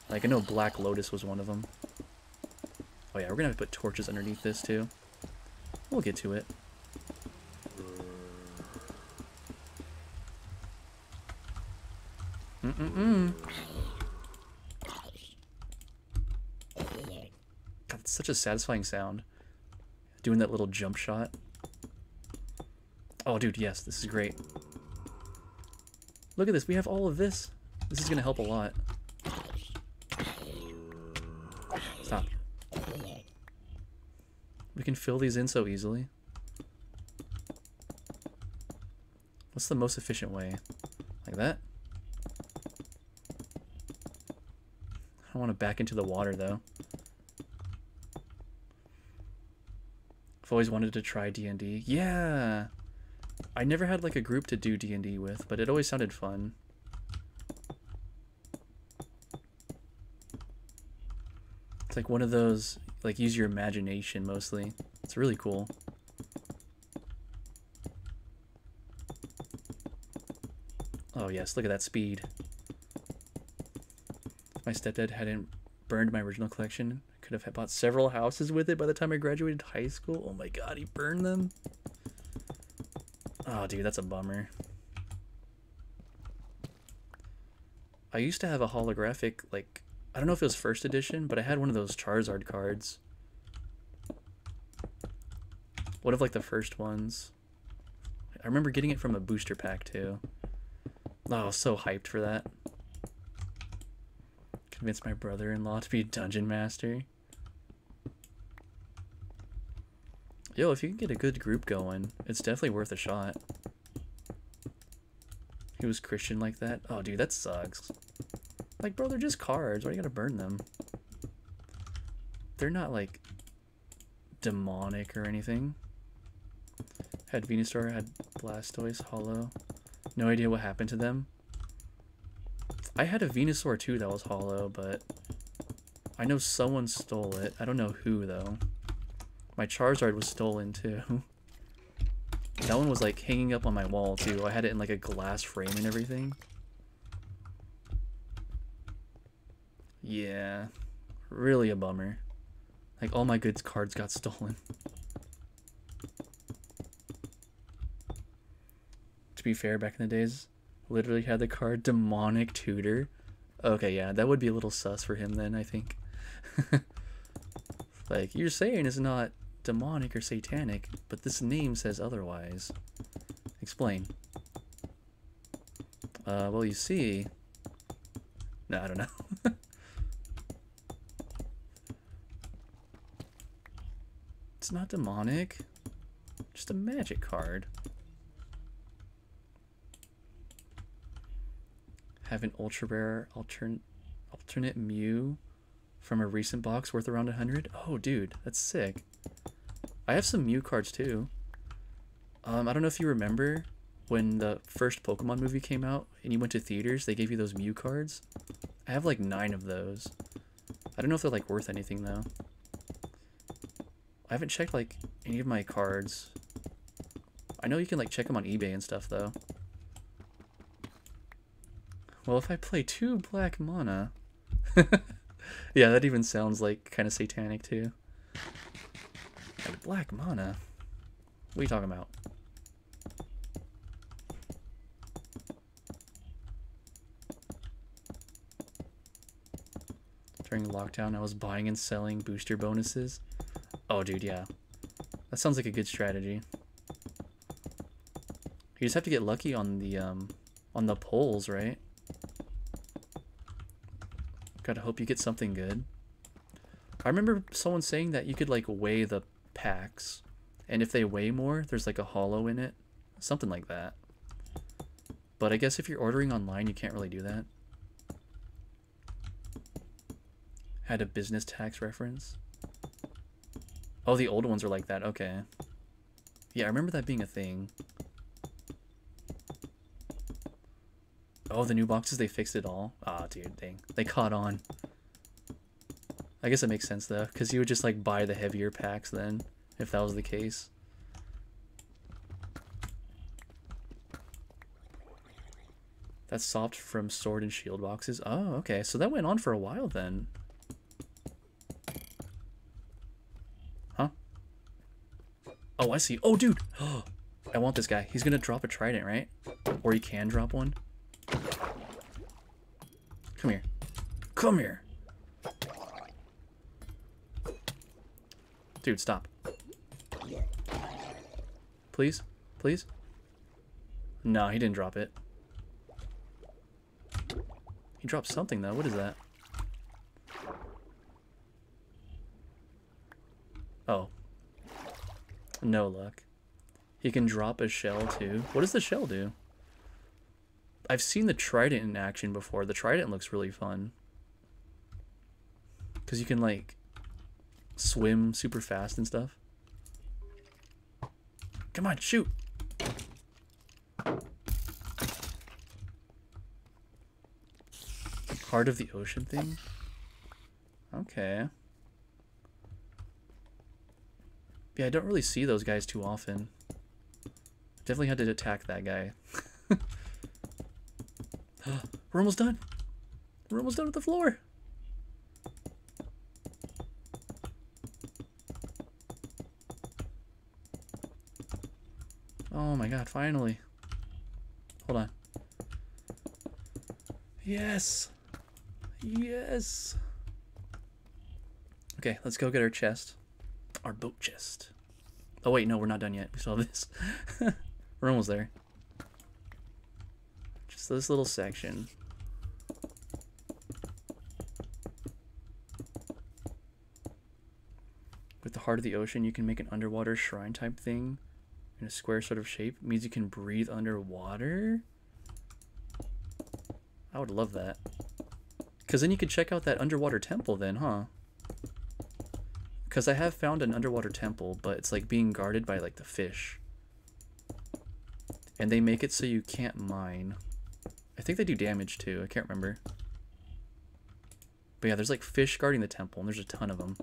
Like, I know Black Lotus was one of them. Oh yeah, we're gonna have to put torches underneath this too. We'll get to it. Mm-mm-mm. God, it's such a satisfying sound. Doing that little jump shot. Oh, dude, yes, this is great. Look at this, we have all of this. This is gonna help a lot. Stop. We can fill these in so easily. What's the most efficient way? Like that? I don't want to back into the water though. I've always wanted to try D&D. Yeah! I never had like a group to do D&D with, but it always sounded fun. It's like one of those, like use your imagination mostly. It's really cool. Oh yes, look at that speed. If my stepdad hadn't burned my original collection, could have bought several houses with it by the time I graduated high school. Oh my god, he burned them? Oh dude, that's a bummer. I used to have a holographic, like, I don't know if it was first edition, but I had one of those Charizard cards. One of like the first ones. I remember getting it from a booster pack too. Oh, I was so hyped for that. Convinced my brother-in-law to be dungeon master. Yo, if you can get a good group going, it's definitely worth a shot. He was Christian like that? Oh, dude, that sucks. Like, bro, they're just cards. Why you gotta burn them? They're not, like, demonic or anything. Had Venusaur, had Blastoise, Holo. No idea what happened to them. I had a Venusaur too that was holo, but I know someone stole it. I don't know who though. My Charizard was stolen too. that one was like hanging up on my wall too. I had it in like a glass frame and everything. Yeah, really a bummer. Like all my good cards got stolen. to be fair, back in the days, literally had the card Demonic Tutor. Okay, yeah, that would be a little sus for him then, I think. like, you're saying it's not demonic or satanic, but this name says otherwise. Explain. Uh, well, you see... No, I don't know. it's not demonic. Just a magic card. have an ultra rare altern alternate Mew from a recent box worth around 100. Oh, dude, that's sick. I have some Mew cards too. Um, I don't know if you remember when the first Pokemon movie came out and you went to theaters, they gave you those Mew cards. I have like nine of those. I don't know if they're like worth anything though. I haven't checked like any of my cards. I know you can like check them on eBay and stuff though. Well, if I play two black mana... yeah, that even sounds like kind of satanic too. Black mana? What are you talking about? During lockdown, I was buying and selling booster bonuses. Oh, dude, yeah. That sounds like a good strategy. You just have to get lucky on the, um, on the polls, right? Gotta hope you get something good. I remember someone saying that you could like weigh the packs. And if they weigh more, there's like a holo in it. Something like that. But I guess if you're ordering online, you can't really do that. Had a business tax reference. Oh, the old ones are like that. Okay. Yeah, I remember that being a thing. Oh, the new boxes, they fixed it all. Ah, oh, dude, dang. They caught on. I guess it makes sense, though, because you would just, like, buy the heavier packs then, if that was the case. That's soft from sword and shield boxes. Oh, okay. So that went on for a while then. Huh? Oh, I see. Oh, dude. I want this guy. He's going to drop a trident, right? Or he can drop one. Come here. Come here. Dude, stop. Please? Please? No, he didn't drop it. He dropped something, though. What is that? Oh. No luck. He can drop a shell, too. What does the shell do? I've seen the trident in action before. The trident looks really fun. Because you can, like, swim super fast and stuff. Come on, shoot! Heart of the ocean thing? Okay. Yeah, I don't really see those guys too often. Definitely had to attack that guy. We're almost done. We're almost done with the floor. God, finally. Hold on. Yes. Yes. Okay, let's go get our chest. Our boat chest. Oh wait, no, we're not done yet. We have this. we're almost there. Just this little section. With the heart of the ocean, you can make an underwater shrine type thing in a square sort of shape. Means you can breathe underwater? I would love that. Because then you could check out that underwater temple then, huh? Because I have found an underwater temple, but it's like being guarded by like the fish. And they make it so you can't mine. I think they do damage too, I can't remember. But yeah, there's like fish guarding the temple, and there's a ton of them.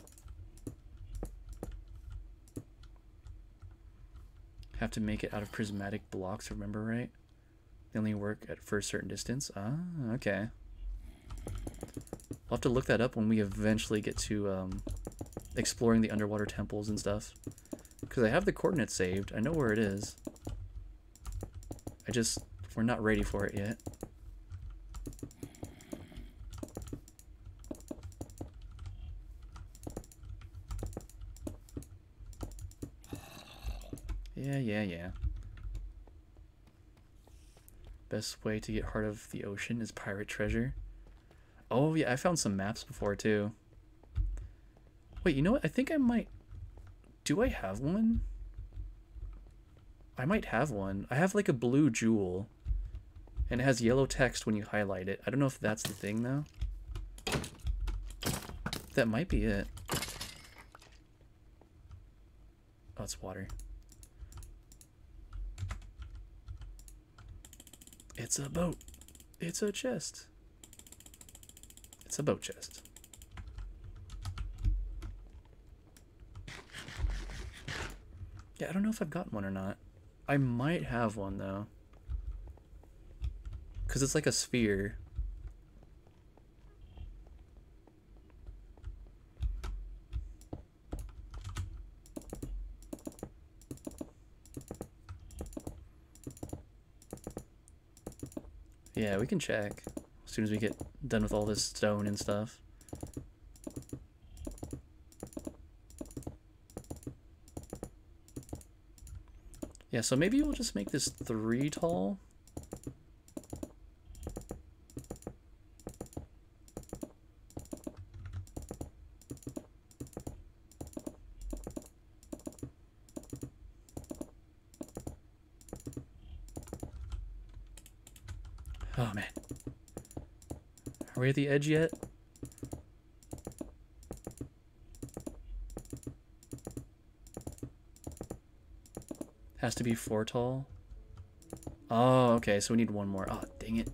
Have to make it out of prismarine blocks, remember right? They only work at for a certain distance. Ah, okay. I'll have to look that up when we eventually get to um, exploring the underwater temples and stuff. Because I have the coordinates saved. I know where it is. I just, we're not ready for it yet. Yeah, yeah, yeah. Best way to get Heart of the Ocean is Pirate Treasure. Oh, yeah, I found some maps before, too. Wait, you know what? I think I might... Do I have one? I might have one. I have, like, a blue jewel. And it has yellow text when you highlight it. I don't know if that's the thing, though. That might be it. Oh, it's water. It's a boat. It's a chest. It's a boat chest. Yeah, I don't know if I've got one or not. I might have one, though. Because it's like a sphere. Yeah, we can check as soon as we get done with all this stone and stuff. Yeah, so maybe we'll just make this three tall. at the edge yet? Has to be four tall. Oh, okay, so we need one more. Oh, dang it.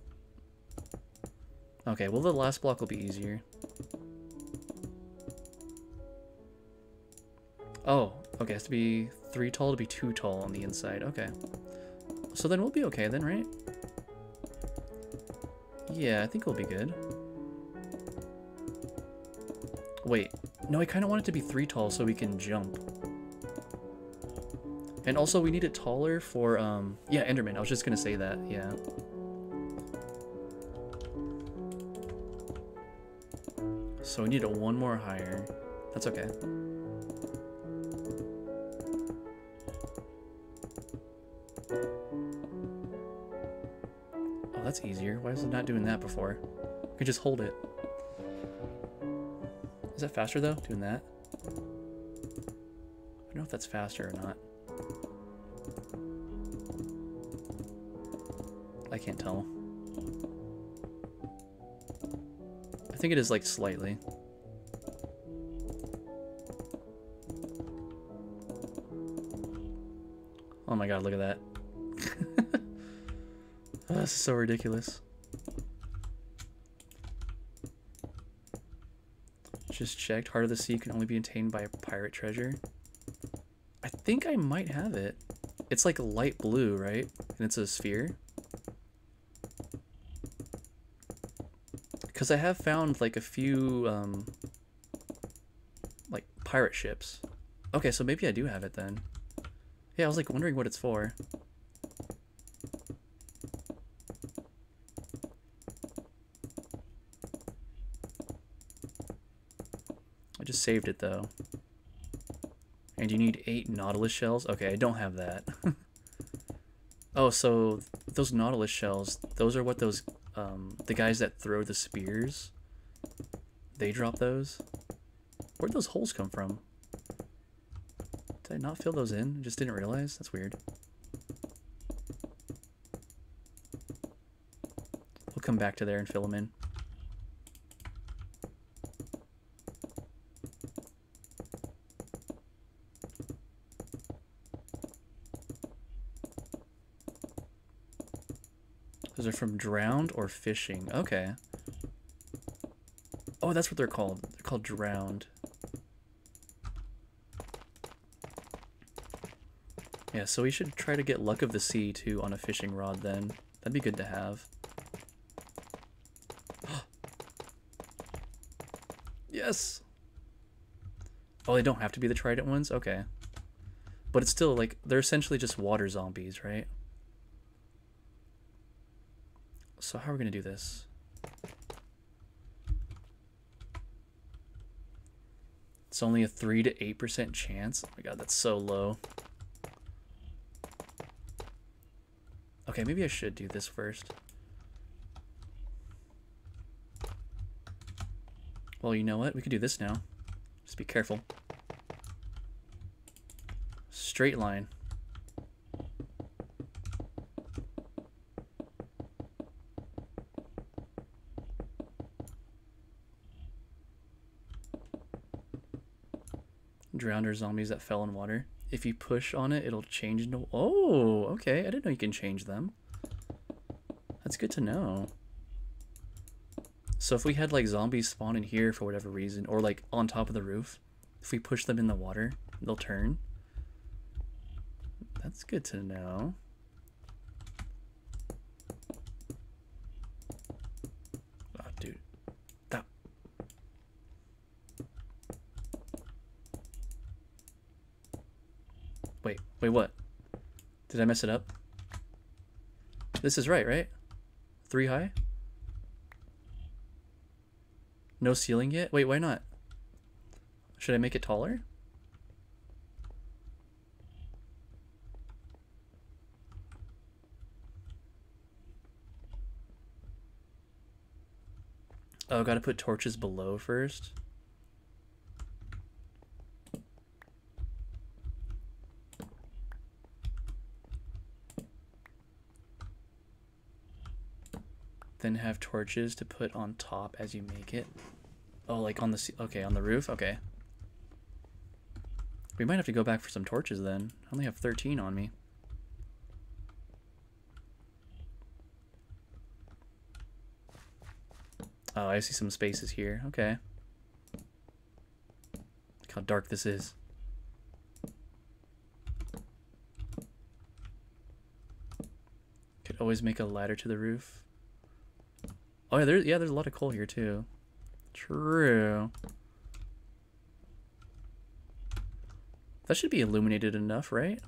Okay, well the last block will be easier. Oh, okay, it has to be three tall to be two tall on the inside. Okay. So then we'll be okay then, right? Yeah, I think we'll be good. Wait, no, I kind of want it to be three tall so we can jump. And also, we need it taller for, um, yeah, Enderman. I was just gonna say that, yeah. So we need it one more higher. That's okay. Oh, that's easier. Why is it not doing that before? I could just hold it. That faster though, doing that? I don't know if that's faster or not. I can't tell. I think it is like slightly. Oh my god, look at that. this is so ridiculous. Just checked. Heart of the Sea can only be attained by a pirate treasure. I think I might have it. It's like light blue, right? And it's a sphere. Because I have found like a few um, like pirate ships. Okay, so maybe I do have it then. Yeah, I was like wondering what it's for. Saved it though. And you need eight Nautilus shells? Okay, I don't have that. oh, so those Nautilus shells, those are what those, um, the guys that throw the spears, they drop those? Where'd those holes come from? Did I not fill those in? Just didn't realize? That's weird. We'll come back to there and fill them in. From drowned or fishing. Okay. Oh, that's what they're called. They're called drowned. Yeah, so we should try to get Luck of the Sea too on a fishing rod then. That'd be good to have. yes! Oh, they don't have to be the trident ones? Okay. But it's still like, they're essentially just water zombies, right? So how are we going to do this? It's only a 3 to 8% chance. Oh my god, that's so low. Okay, maybe I should do this first. Well, you know what? We could do this now. Just be careful. Straight line. Zombies that fell in water. If you push on it, it'll change into... Oh, okay. I didn't know you can change them. That's good to know. So if we had like zombies spawn in here for whatever reason, or like on top of the roof, if we push them in the water, they'll turn. That's good to know. Oh, dude. That... Wait, wait, what? Did I mess it up? This is right, right? Three high? No ceiling yet? Wait, why not? Should I make it taller? Oh, gotta put torches below first. have torches to put on top as you make it. Oh, like on the... Okay, on the roof? Okay. We might have to go back for some torches then. I only have 13 on me. Oh, I see some spaces here. Okay. Look how dark this is. Could always make a ladder to the roof. Oh yeah, there's yeah, there's a lot of coal here too. True. That should be illuminated enough, right?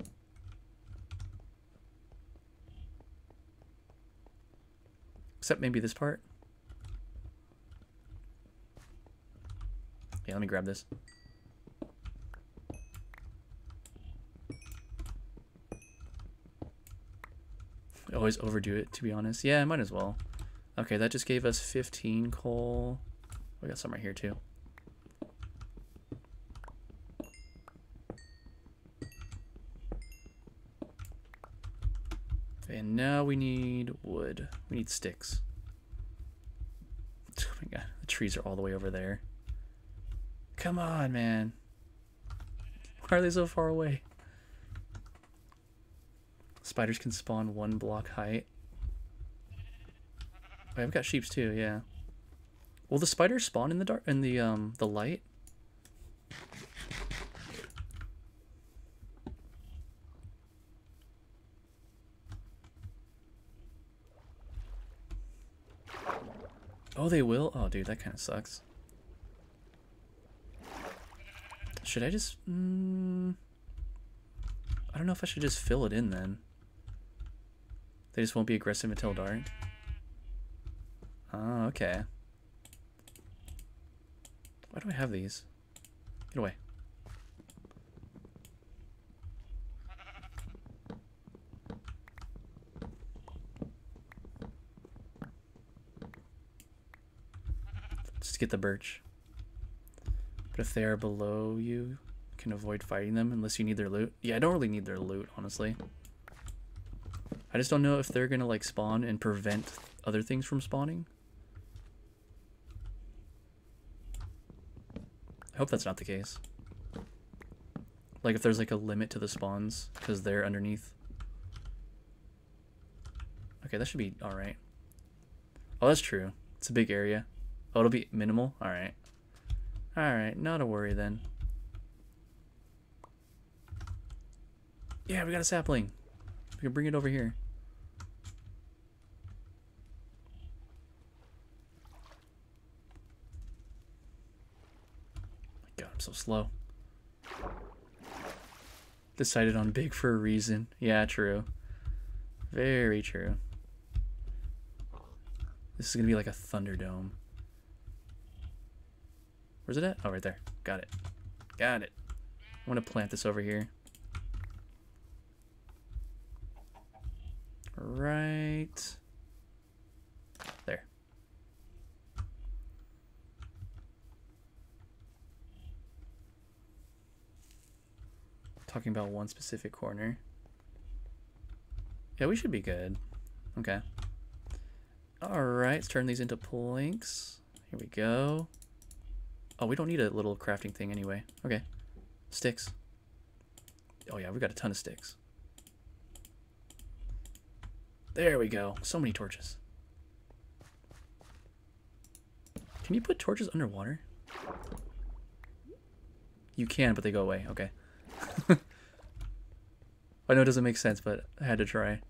Except maybe this part. Yeah, let me grab this. I always overdo it, to be honest. Yeah, I might as well. Okay, that just gave us 15 coal. We got some right here, too. And now we need wood. We need sticks. Oh my god, the trees are all the way over there. Come on, man. Why are they so far away? Spiders can spawn one block height. Oh, I've got sheeps too, yeah. Will the spiders spawn in the dark in the um the light? Oh, they will? Oh, dude, that kind of sucks. Should I just... Mm, I don't know if I should just fill it in then. They just won't be aggressive until dark. Oh, okay. Why do I have these? Get away. Just get the birch. But if they are below you, you can avoid fighting them unless you need their loot. Yeah, I don't really need their loot, honestly. I just don't know if they're gonna like spawn and prevent other things from spawning. I hope that's not the case. Like if there's like a limit to the spawns because they're underneath. Okay, that should be alright. Oh, that's true. It's a big area. Oh, it'll be minimal? Alright. Alright, not a worry then. Yeah, we got a sapling. We can bring it over here. I'm so slow. Decided on big for a reason. Yeah, true. Very true. This is going to be like a Thunderdome. Where's it at? Oh, right there. Got it. Got it. I want to plant this over here. Right there. Talking about one specific corner. Yeah, we should be good. Okay. Alright, let's turn these into planks. Here we go. Oh, we don't need a little crafting thing anyway. Okay. Sticks. Oh yeah, we got a ton of sticks. There we go. So many torches. Can you put torches underwater? You can, but they go away. Okay. I know it doesn't make sense, but I had to try.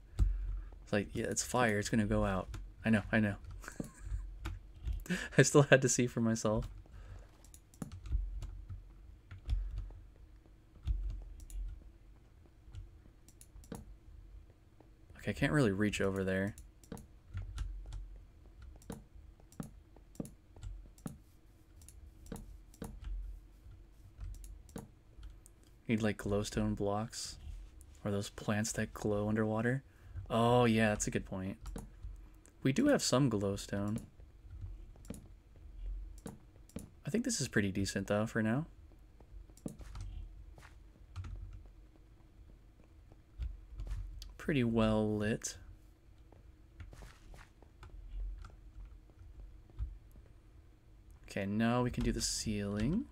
It's like, yeah, it's fire. It's going to go out. I know, I know. I still had to see for myself. Okay, I can't really reach over there. Need like glowstone blocks. Or those plants that glow underwater. Oh yeah, that's a good point. We do have some glowstone. I think this is pretty decent though for now. Pretty well lit. Okay, now we can do the ceiling.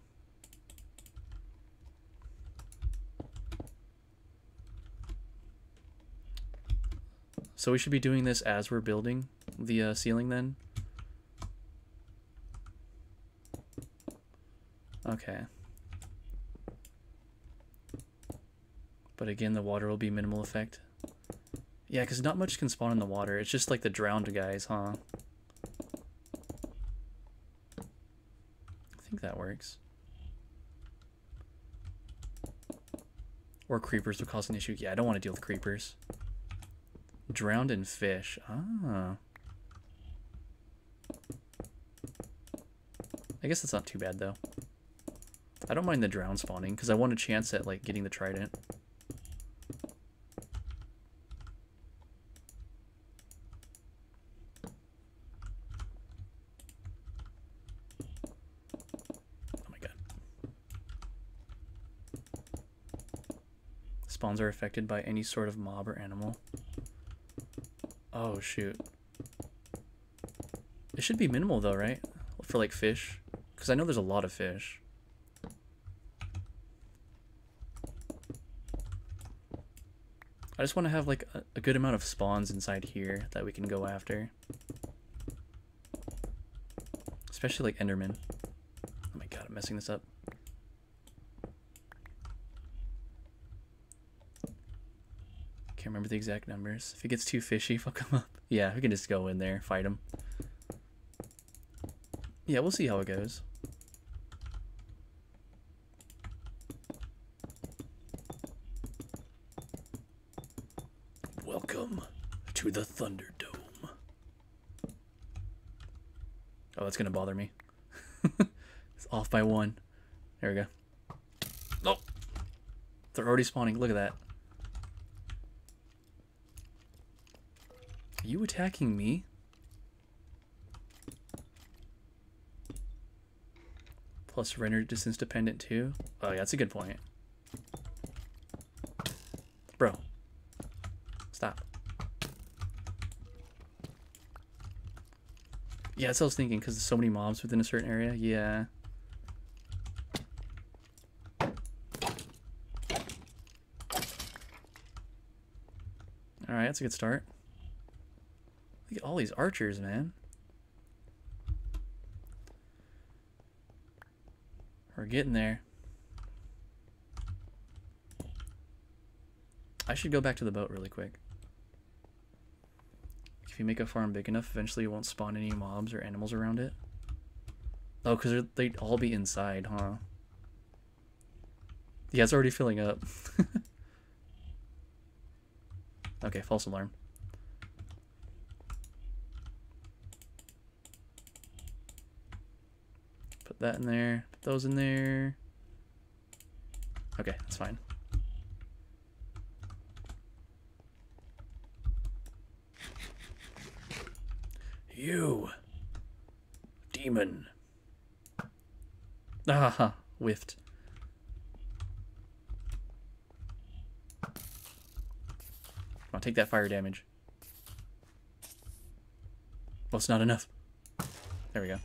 So we should be doing this as we're building the uh, ceiling then. Okay. But again, the water will be minimal effect. Yeah, because not much can spawn in the water. It's just like the drowned guys, huh? I think that works. Or creepers would cause an issue. Yeah, I don't want to deal with creepers. Drowned in fish. Ah. I guess that's not too bad, though. I don't mind the drown spawning, because I want a chance at, like, getting the trident. Oh my god. Spawns are affected by any sort of mob or animal. Oh, shoot. It should be minimal, though, right? For, like, fish. Because I know there's a lot of fish. I just want to have like a, a, good amount of spawns inside here that we can go after. Especially like Enderman. Oh my god, I'm messing this up. Can't remember the exact numbers. If it gets too fishy, fuck him up. Yeah, we can just go in there, fight them. Yeah, we'll see how it goes. Welcome to the Thunderdome. Oh, that's gonna bother me. it's off by one. There we go. Oh! They're already spawning. Look at that. Are you attacking me? Plus render distance dependent too? Oh yeah, that's a good point. Bro. Stop. Yeah, that's what I was thinking, because there's so many mobs within a certain area. Yeah. Alright, that's a good start. All these archers, man. We're getting there. I should go back to the boat really quick. If you make a farm big enough, eventually you won't spawn any mobs or animals around it. Oh, because they'd all be inside, huh? Yeah, it's already filling up. okay, false alarm. Put that in there. Put those in there. Okay, that's fine. You. Demon. Ah, whiffed. On, take that fire damage. Well, it's not enough. There we go.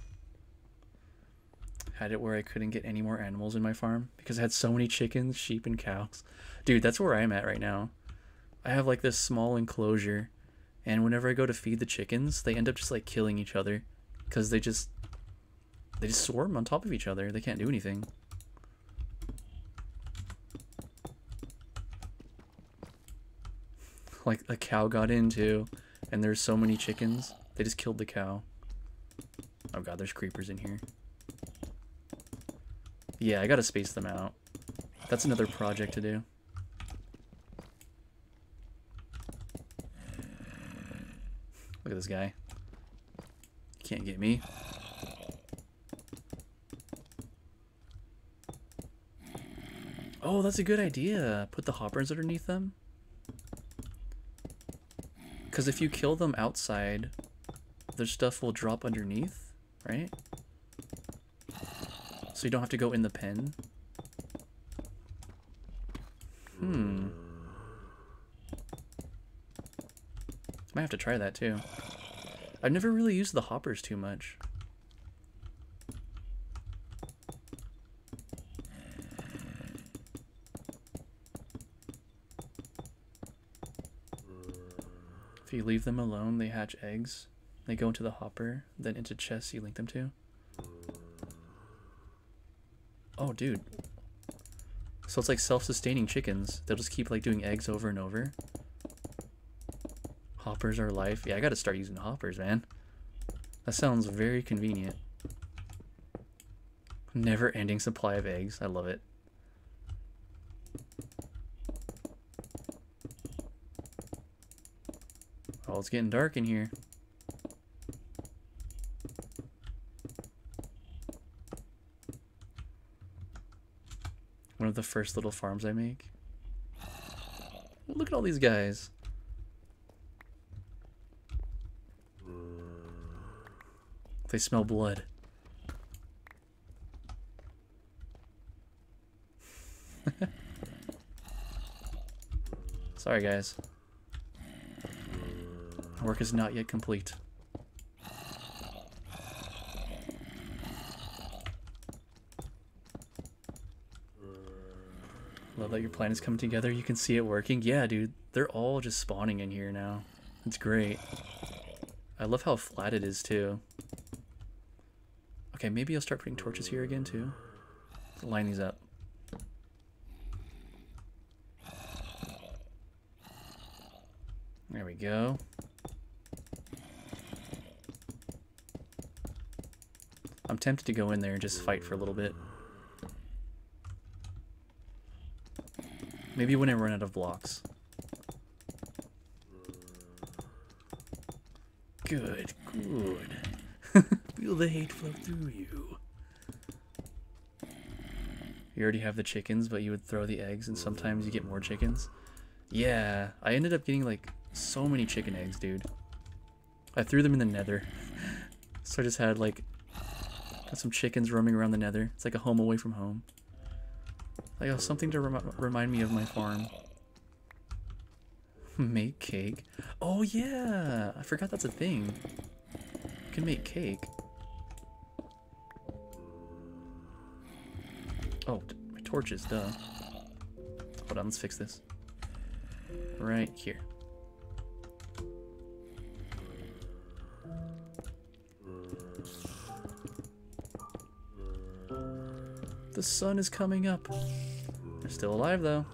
Had it where I couldn't get any more animals in my farm because I had so many chickens, sheep, and cows. Dude, that's where I'm at right now. I have like this small enclosure and whenever I go to feed the chickens, they end up just like killing each other because they just they just swarm on top of each other. They can't do anything. Like a cow got in too, and there's so many chickens. They just killed the cow. Oh god, there's creepers in here. Yeah, I gotta space them out. That's another project to do. Look at this guy. Can't get me. Oh, that's a good idea. Put the hoppers underneath them. Because if you kill them outside, their stuff will drop underneath, right? So you don't have to go in the pen. Hmm. Might have to try that too. I've never really used the hoppers too much. If you leave them alone, they hatch eggs. They go into the hopper, then into chests you link them to. Oh, dude. So it's like self-sustaining chickens. They'll just keep like doing eggs over and over. Hoppers are life. Yeah, I gotta start using hoppers, man. That sounds very convenient. Never ending supply of eggs. I love it. Oh, it's getting dark in here. The first little farms I make. Look at all these guys. They smell blood. Sorry, guys. Work is not yet complete. Love that your plan is coming together. You can see it working. Yeah, dude. They're all just spawning in here now. It's great. I love how flat it is, too. Okay, maybe I'll start putting torches here again, too. Line these up. There we go. I'm tempted to go in there and just fight for a little bit. Maybe when I run out of blocks. Good, good. Feel the hate flow through you. You already have the chickens, but you would throw the eggs, and sometimes you get more chickens. Yeah, I ended up getting like so many chicken eggs, dude. I threw them in the nether. so I just had like got some chickens roaming around the nether. It's like a home away from home. Like oh, something to rem remind me of my farm. make cake. Oh yeah, I forgot that's a thing. You can make cake. Oh, my torches, duh. Hold on, let's fix this. Right here. The sun is coming up. They're still alive, though.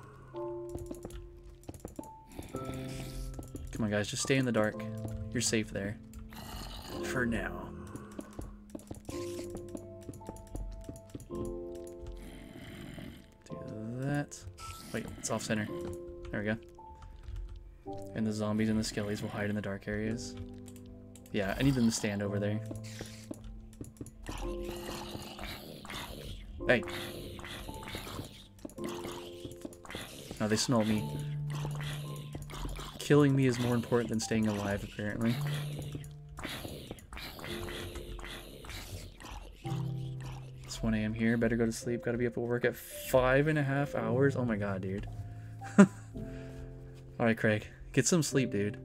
Come on, guys, just stay in the dark. You're safe there. For now. Do that. Wait, it's off center. There we go. And the zombies and the skellies will hide in the dark areas. Yeah, I need them to stand over there. Hey. Now they smell me. Killing me is more important than staying alive, apparently. It's 1 a.m. here. Better go to sleep. Gotta be up at work at five and a half hours. Oh my god, dude. Alright, Craig. Get some sleep, dude.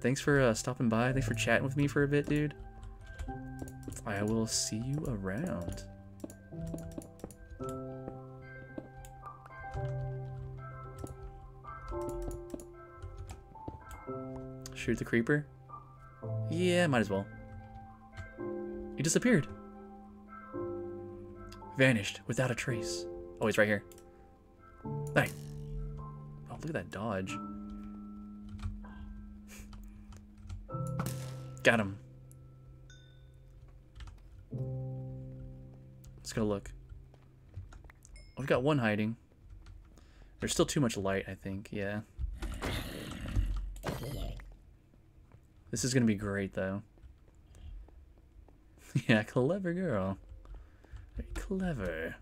Thanks for uh, stopping by. Thanks for chatting with me for a bit, dude. I will see you around. Shoot the creeper? Yeah, might as well. He disappeared. Vanished without a trace. Oh, he's right here. Hey. Oh, look at that dodge. Got him. Let's go look. We've got one hiding. There's still too much light, I think. Yeah. This is going to be great, though. yeah, clever girl. Very clever.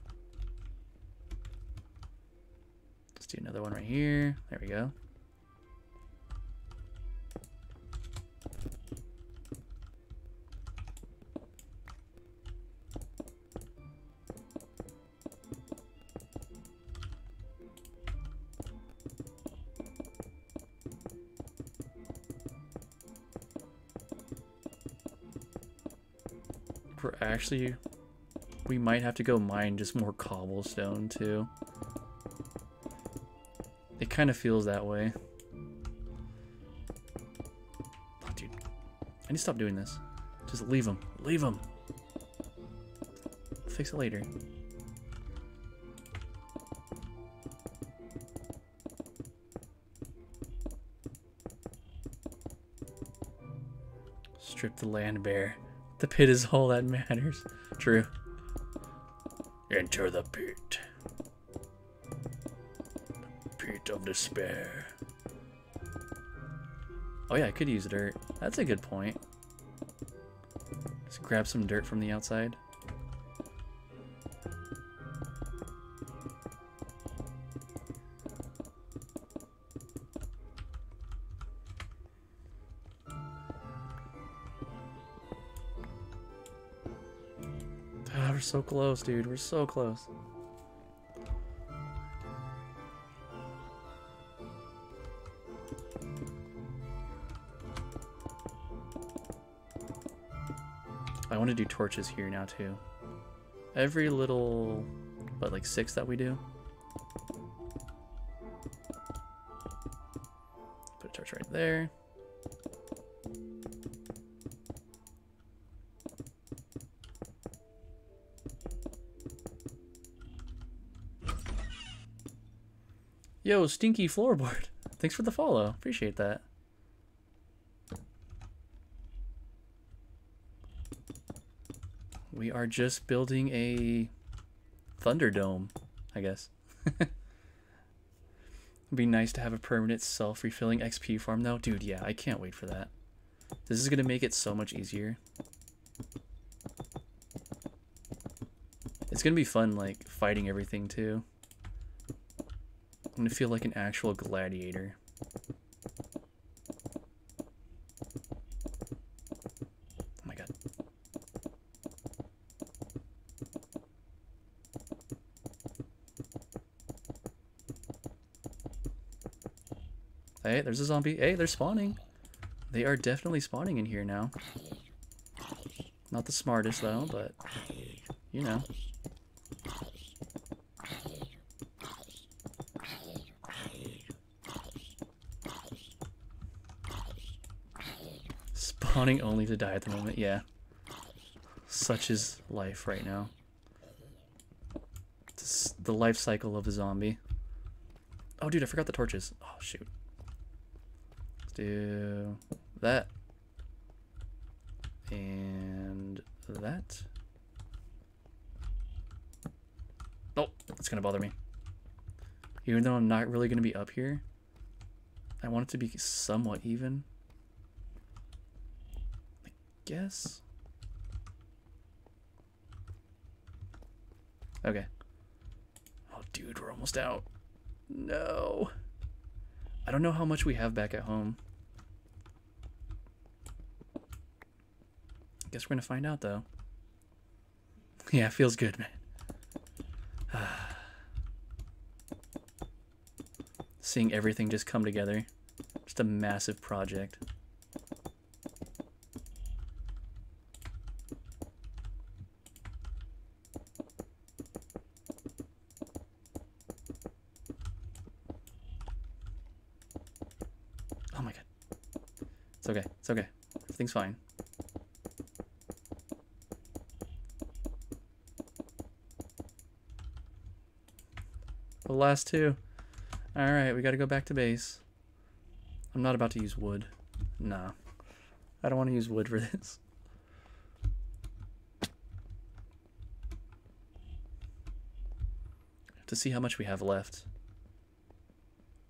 Let's do another one right here. There we go. Actually, we might have to go mine just more cobblestone too. It kind of feels that way. Oh, dude. I need to stop doing this. Just leave them. Leave them. Fix it later. Strip the land bare. The pit is all that matters. True. Enter the pit. Pit of despair. Oh yeah, I could use dirt. That's a good point. Just grab some dirt from the outside. So close, dude. We're so close. I want to do torches here now too. Every little, but like six that we do. Put a torch right there. Yo, stinky floorboard. Thanks for the follow. Appreciate that. We are just building a Thunderdome, I guess. It'd be nice to have a permanent self-refilling XP farm though. Dude, yeah, I can't wait for that. This is going to make it so much easier. It's going to be fun, like, fighting everything too. I'm to feel like an actual gladiator. Oh my god. Hey, there's a zombie. Hey, they're spawning. They are definitely spawning in here now. Not the smartest though, but you know. Spawning only to die at the moment, yeah. Such is life right now. It's the life cycle of a zombie. Oh, dude, I forgot the torches. Oh, shoot. Let's do that. And that. Nope, that's going to bother me. Even though I'm not really going to be up here, I want it to be somewhat even. Guess. Okay. Oh, dude, we're almost out. No. I don't know how much we have back at home. I guess we're gonna find out though. yeah, feels good, man. Seeing everything just come together. Just a massive project. Oh my god. It's okay. Everything's fine. The last two. Alright, we gotta go back to base. I'm not about to use wood. Nah. I don't want to use wood for this. To see how much we have left.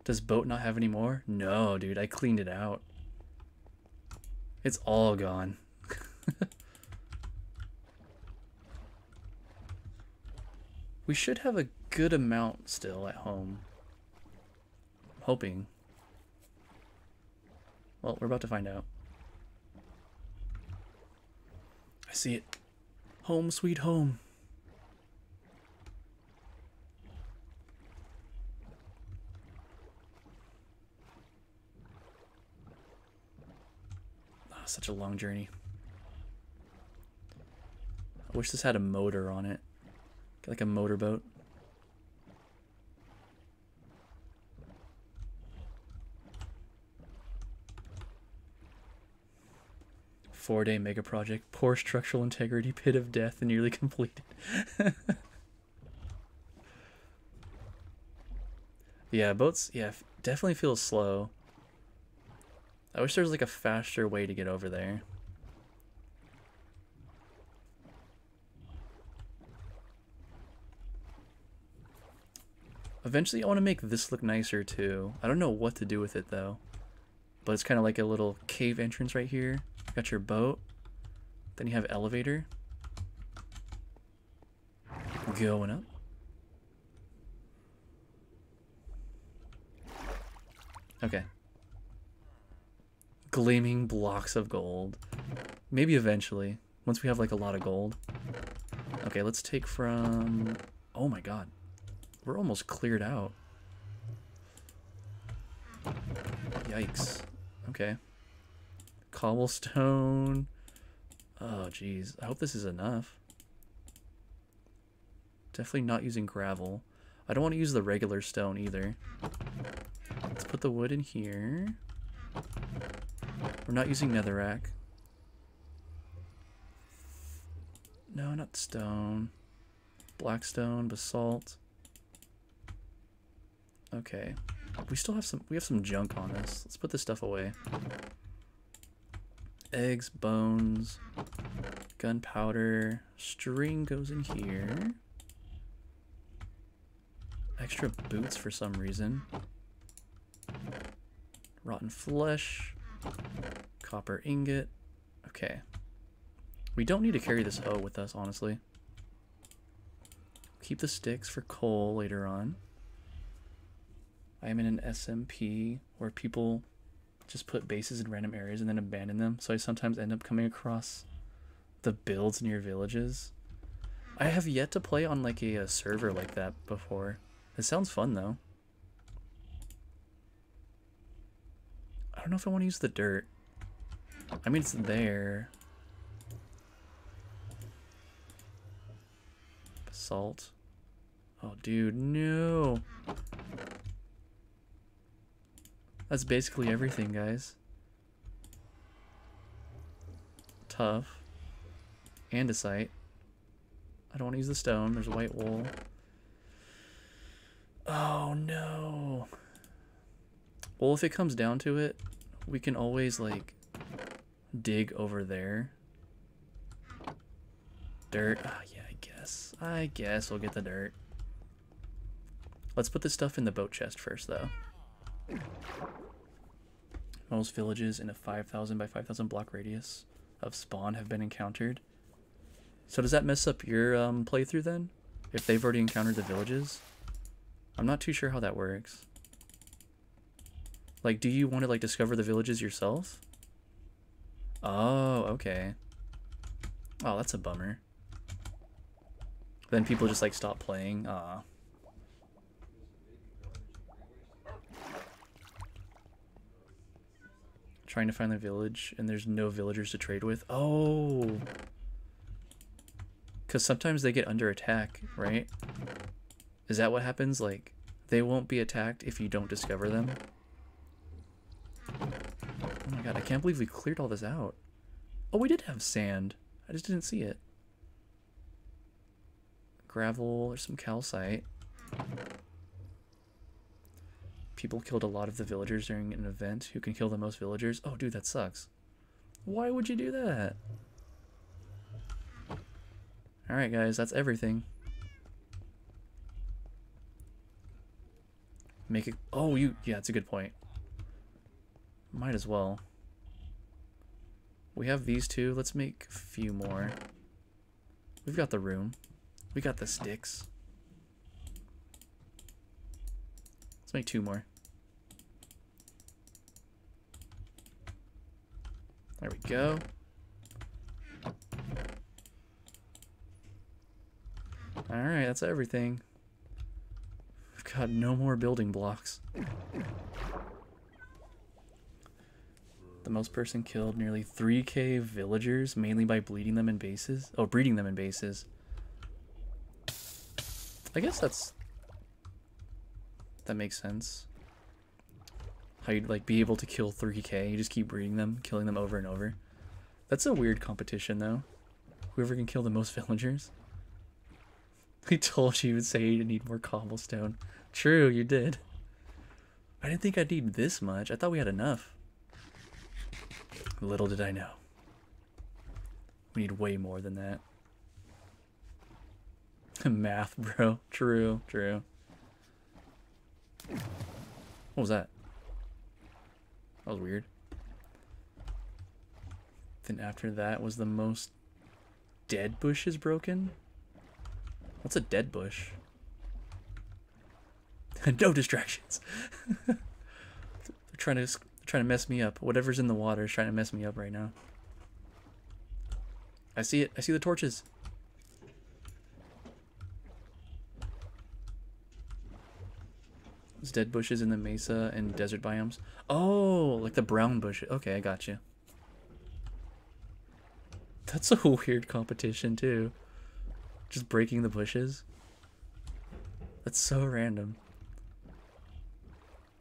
Does boat not have any more? No, dude, I cleaned it out. It's all gone. we should have a good amount still at home. I'm hoping. Well, we're about to find out. I see it. Home sweet home. Such a long journey. I wish this had a motor on it. Like a motorboat. Four day mega project. Poor structural integrity. Pit of death nearly completed. yeah, boats, yeah, definitely feels slow. I wish there was like a faster way to get over there. Eventually I want to make this look nicer too. I don't know what to do with it though. But it's kind of like a little cave entrance right here. You got your boat. Then you have elevator. Going up. Okay, Gleaming blocks of gold. Maybe eventually. Once we have like a lot of gold. Okay, let's take from... Oh my god. We're almost cleared out. Yikes. Okay. Cobblestone. Oh, jeez. I hope this is enough. Definitely not using gravel. I don't want to use the regular stone either. Let's put the wood in here. We're not using netherrack. No, not stone. Blackstone, basalt. Okay. We still have some we have some junk on us. Let's put this stuff away. Eggs, bones, gunpowder, string goes in here. Extra boots for some reason. Rotten flesh. Copper ingot. Okay. We don't need to carry this hoe with us, honestly. Keep the sticks for coal later on. I am in an SMP where people just put bases in random areas and then abandon them. So I sometimes end up coming across the builds near villages. I have yet to play on like a, a server like that before. It sounds fun though. Don't know if I want to use the dirt. I mean, it's there. Basalt. Oh, dude, no. That's basically everything, guys. Tough. Andesite. I don't want to use the stone. There's white wool. Oh, no. Well, if it comes down to it, we can always, like, dig over there. Dirt. Ah, yeah, I guess. I guess we'll get the dirt. Let's put this stuff in the boat chest first, though. Most villages in a 5,000 by 5,000 block radius of spawn have been encountered. So does that mess up your um, playthrough then? If they've already encountered the villages? I'm not too sure how that works. Like, do you want to, like, discover the villages yourself? Oh, okay. Oh, that's a bummer. Then people just, like, stop playing. Ah. Trying to find the village, and there's no villagers to trade with. Oh! Because sometimes they get under attack, right? Is that what happens? Like, they won't be attacked if you don't discover them? God, I can't believe we cleared all this out. Oh, we did have sand. I just didn't see it. Gravel, there's some calcite. People killed a lot of the villagers during an event. Who can kill the most villagers? Oh, dude, that sucks. Why would you do that? Alright, guys, that's everything. Make it... Oh, you... Yeah, it's a good point. Might as well. We have these two. Let's make a few more. We've got the room. We got the sticks. Let's make two more. There we go. Alright, that's everything. We've got no more building blocks. The most person killed nearly 3k villagers, mainly by bleeding them in bases. Oh, breeding them in bases. I guess that's... That makes sense. How you'd like be able to kill 3k, you just keep breeding them, killing them over and over. That's a weird competition though. Whoever can kill the most villagers. We told you you would say you need more cobblestone. True, you did. I didn't think I'd need this much. I thought we had enough. Little did I know. We need way more than that. Math, bro. True, true. What was that? That was weird. Then after that was the most dead bushes broken? What's a dead bush? no distractions. they're trying to trying to mess me up. Whatever's in the water is trying to mess me up right now. I see it. I see the torches. There's dead bushes in the mesa and desert biomes. Oh, like the brown bush. Okay, I got you. That's a weird competition too. Just breaking the bushes. That's so random.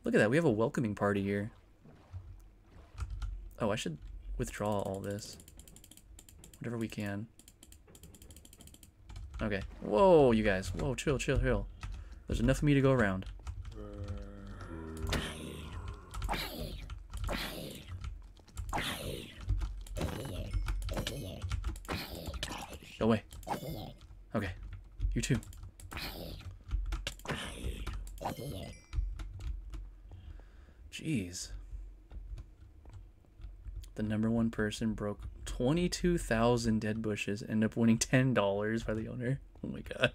Look at that. We have a welcoming party here. Oh, I should withdraw all this. Whatever we can. Okay. Whoa, you guys. Whoa, chill, chill, chill. There's enough of me to go around. Go away. Okay. You too. Jeez. The number one person broke 22,000 dead bushes, ended up winning $10 by the owner. Oh my god.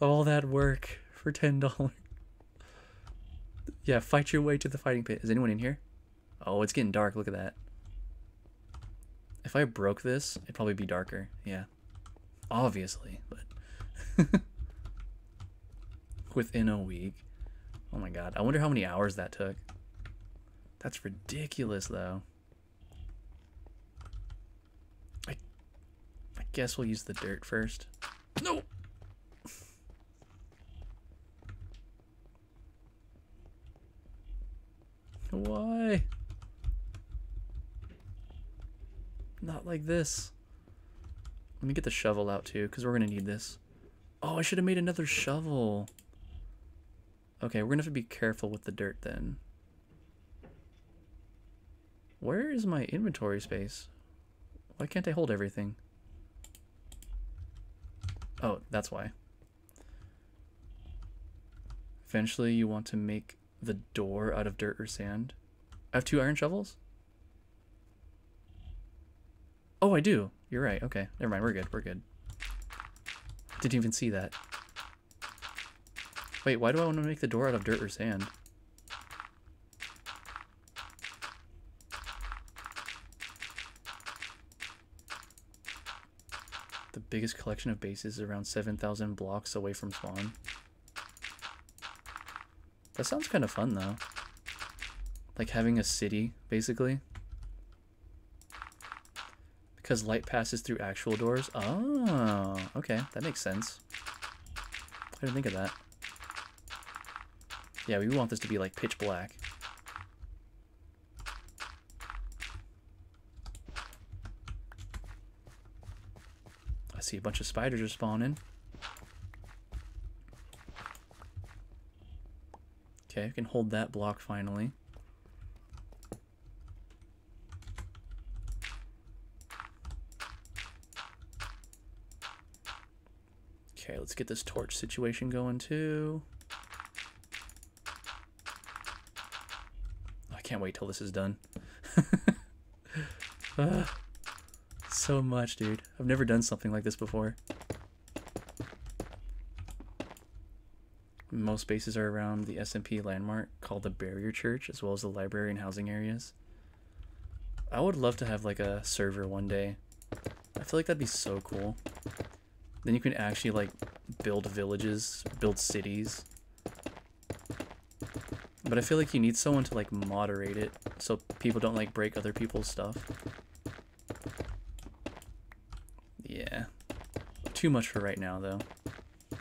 All that work for $10. Yeah, fight your way to the fighting pit. Is anyone in here? Oh, it's getting dark. Look at that. If I broke this, it'd probably be darker. Yeah. Obviously, but within a week. Oh my god. I wonder how many hours that took. That's ridiculous though. I I guess we'll use the dirt first. No. Why? Not like this. Let me get the shovel out too, because we're going to need this. Oh, I should have made another shovel. Okay, we're going to have to be careful with the dirt then. Where is my inventory space? Why can't I hold everything? Oh, that's why. Eventually you want to make the door out of dirt or sand. I have two iron shovels? Oh, I do. You're right. Okay. Never mind. We're good. We're good. Didn't even see that. Wait, why do I want to make the door out of dirt or sand? Biggest collection of bases around 7,000 blocks away from spawn. That sounds kind of fun, though. Like having a city, basically. Because light passes through actual doors. Oh, okay. That makes sense. I didn't think of that. Yeah, we want this to be like pitch black. See a bunch of spiders are spawning. Okay, I can hold that block finally. Okay, let's get this torch situation going too. I can't wait till this is done. uh, so much, dude. I've never done something like this before. Most spaces are around the SMP landmark called the Barrier Church, as well as the library and housing areas. I would love to have like a server one day. I feel like that'd be so cool. Then you can actually like build villages, build cities. But I feel like you need someone to like moderate it so people don't like break other people's stuff. Yeah. Too much for right now though.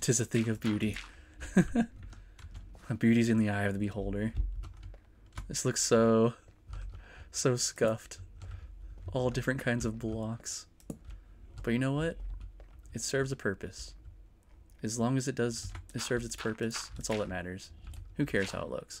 Tis a thing of beauty. Beauty's in the eye of the beholder. This looks so, so scuffed. All different kinds of blocks. But you know what? It serves a purpose. As long as it does, it serves its purpose, that's all that matters. Who cares how it looks?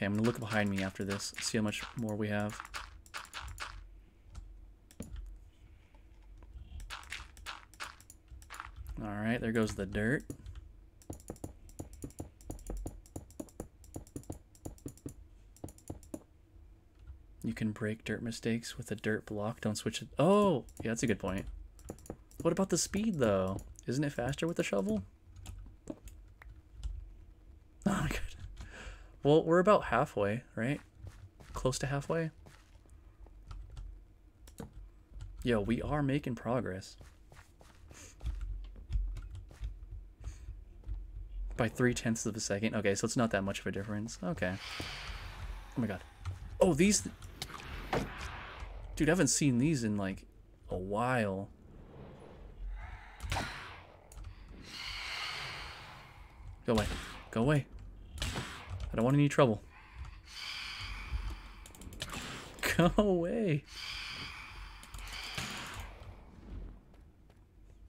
Okay, I'm gonna look behind me after this, see how much more we have. Alright, there goes the dirt. You can break dirt mistakes with a dirt block. Don't switch it. Oh, yeah, that's a good point. What about the speed, though? Isn't it faster with the shovel? Oh my god. Well, we're about halfway, right? Close to halfway? Yo, we are making progress. By three tenths of a second. Okay, so it's not that much of a difference. Okay. Oh my god. Oh, these... Dude, I haven't seen these in like a while. Go away. Go away. I don't want any trouble. Go away.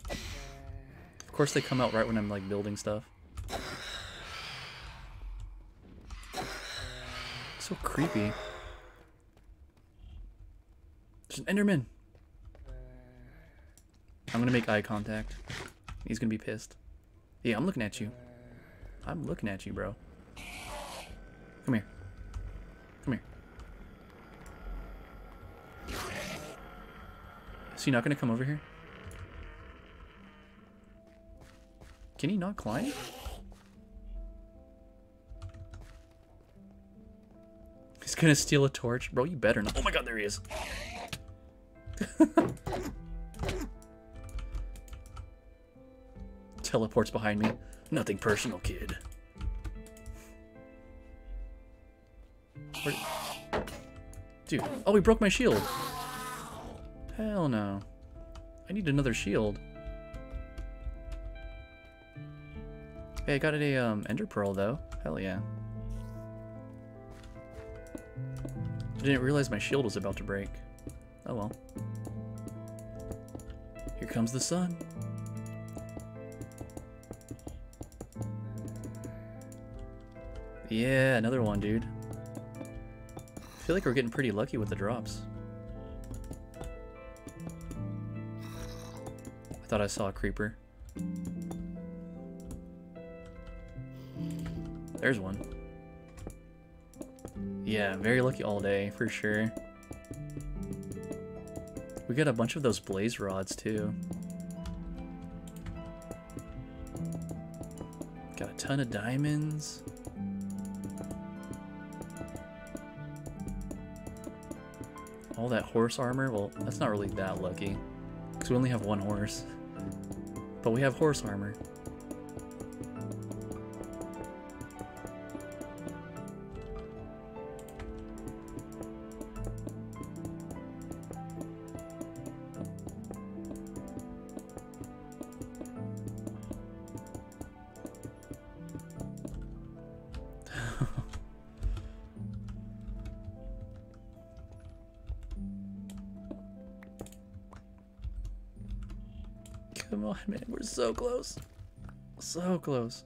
Of course they come out right when I'm like building stuff. So creepy. There's an Enderman. I'm gonna make eye contact. He's gonna be pissed. Yeah, I'm looking at you. I'm looking at you, bro. Come here. Come here. Is he not gonna come over here? Can he not climb? He's gonna steal a torch. Bro, you better not. Oh my god, there he is. Teleports behind me. Nothing personal, kid. Where... Dude. Oh, he broke my shield. Hell no. I need another shield. Hey, I got a um, ender pearl though. Hell yeah. I didn't realize my shield was about to break. Oh well. Here comes the sun. Yeah, another one, dude. Feel like we're getting pretty lucky with the drops. I thought I saw a creeper. There's one. Yeah, very lucky all day, for sure. We got a bunch of those blaze rods, too. Got a ton of diamonds. All that horse armor? Well, that's not really that lucky. Because we only have one horse. But we have horse armor. So close. So close.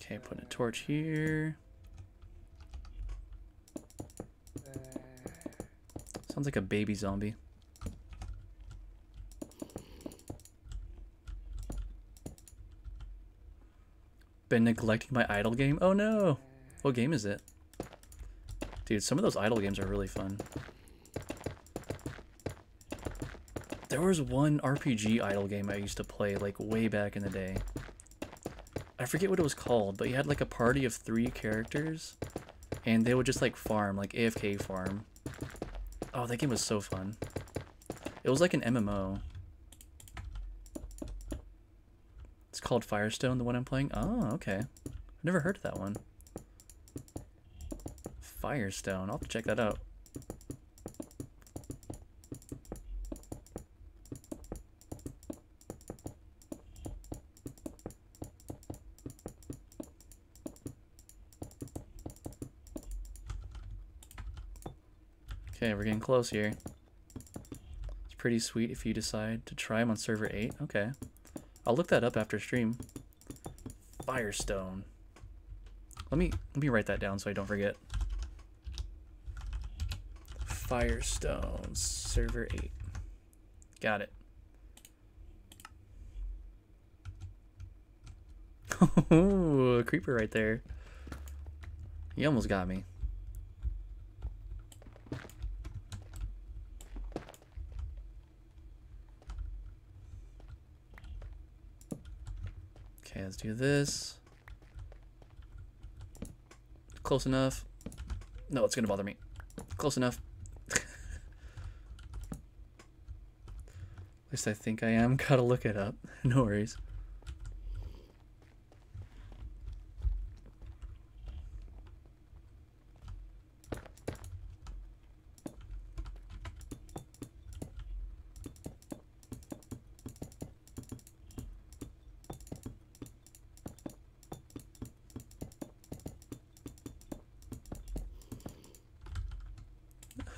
Okay, putting a torch here. Sounds like a baby zombie. Been neglecting my idle game? Oh no! What game is it? Dude, some of those idle games are really fun. There was one RPG idle game I used to play like way back in the day. I forget what it was called, but you had like a party of three characters and they would just like farm, like AFK farm. Oh, that game was so fun. It was like an MMO. It's called Firestone, the one I'm playing. Oh, okay. I've never heard of that one. Firestone. I'll check that out. Okay, we're getting close here. It's pretty sweet if you decide to try them on server 8. Okay. I'll look that up after stream. Firestone. Let me let me write that down so I don't forget. Firestone server 8. Got it. Oh, a creeper right there. He almost got me. Okay, let's do this. Close enough. No, it's gonna bother me. Close enough. I think I am. Gotta look it up. No worries.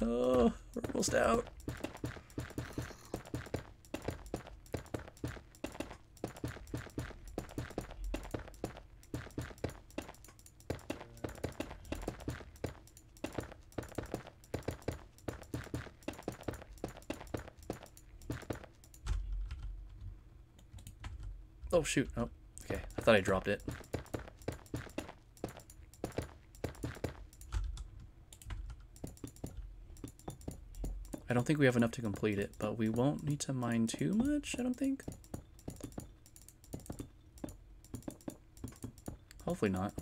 Oh, we're almost out. Oh shoot. Oh, okay. I thought I dropped it. I don't think we have enough to complete it, but we won't need to mine too much, I don't think. Hopefully not.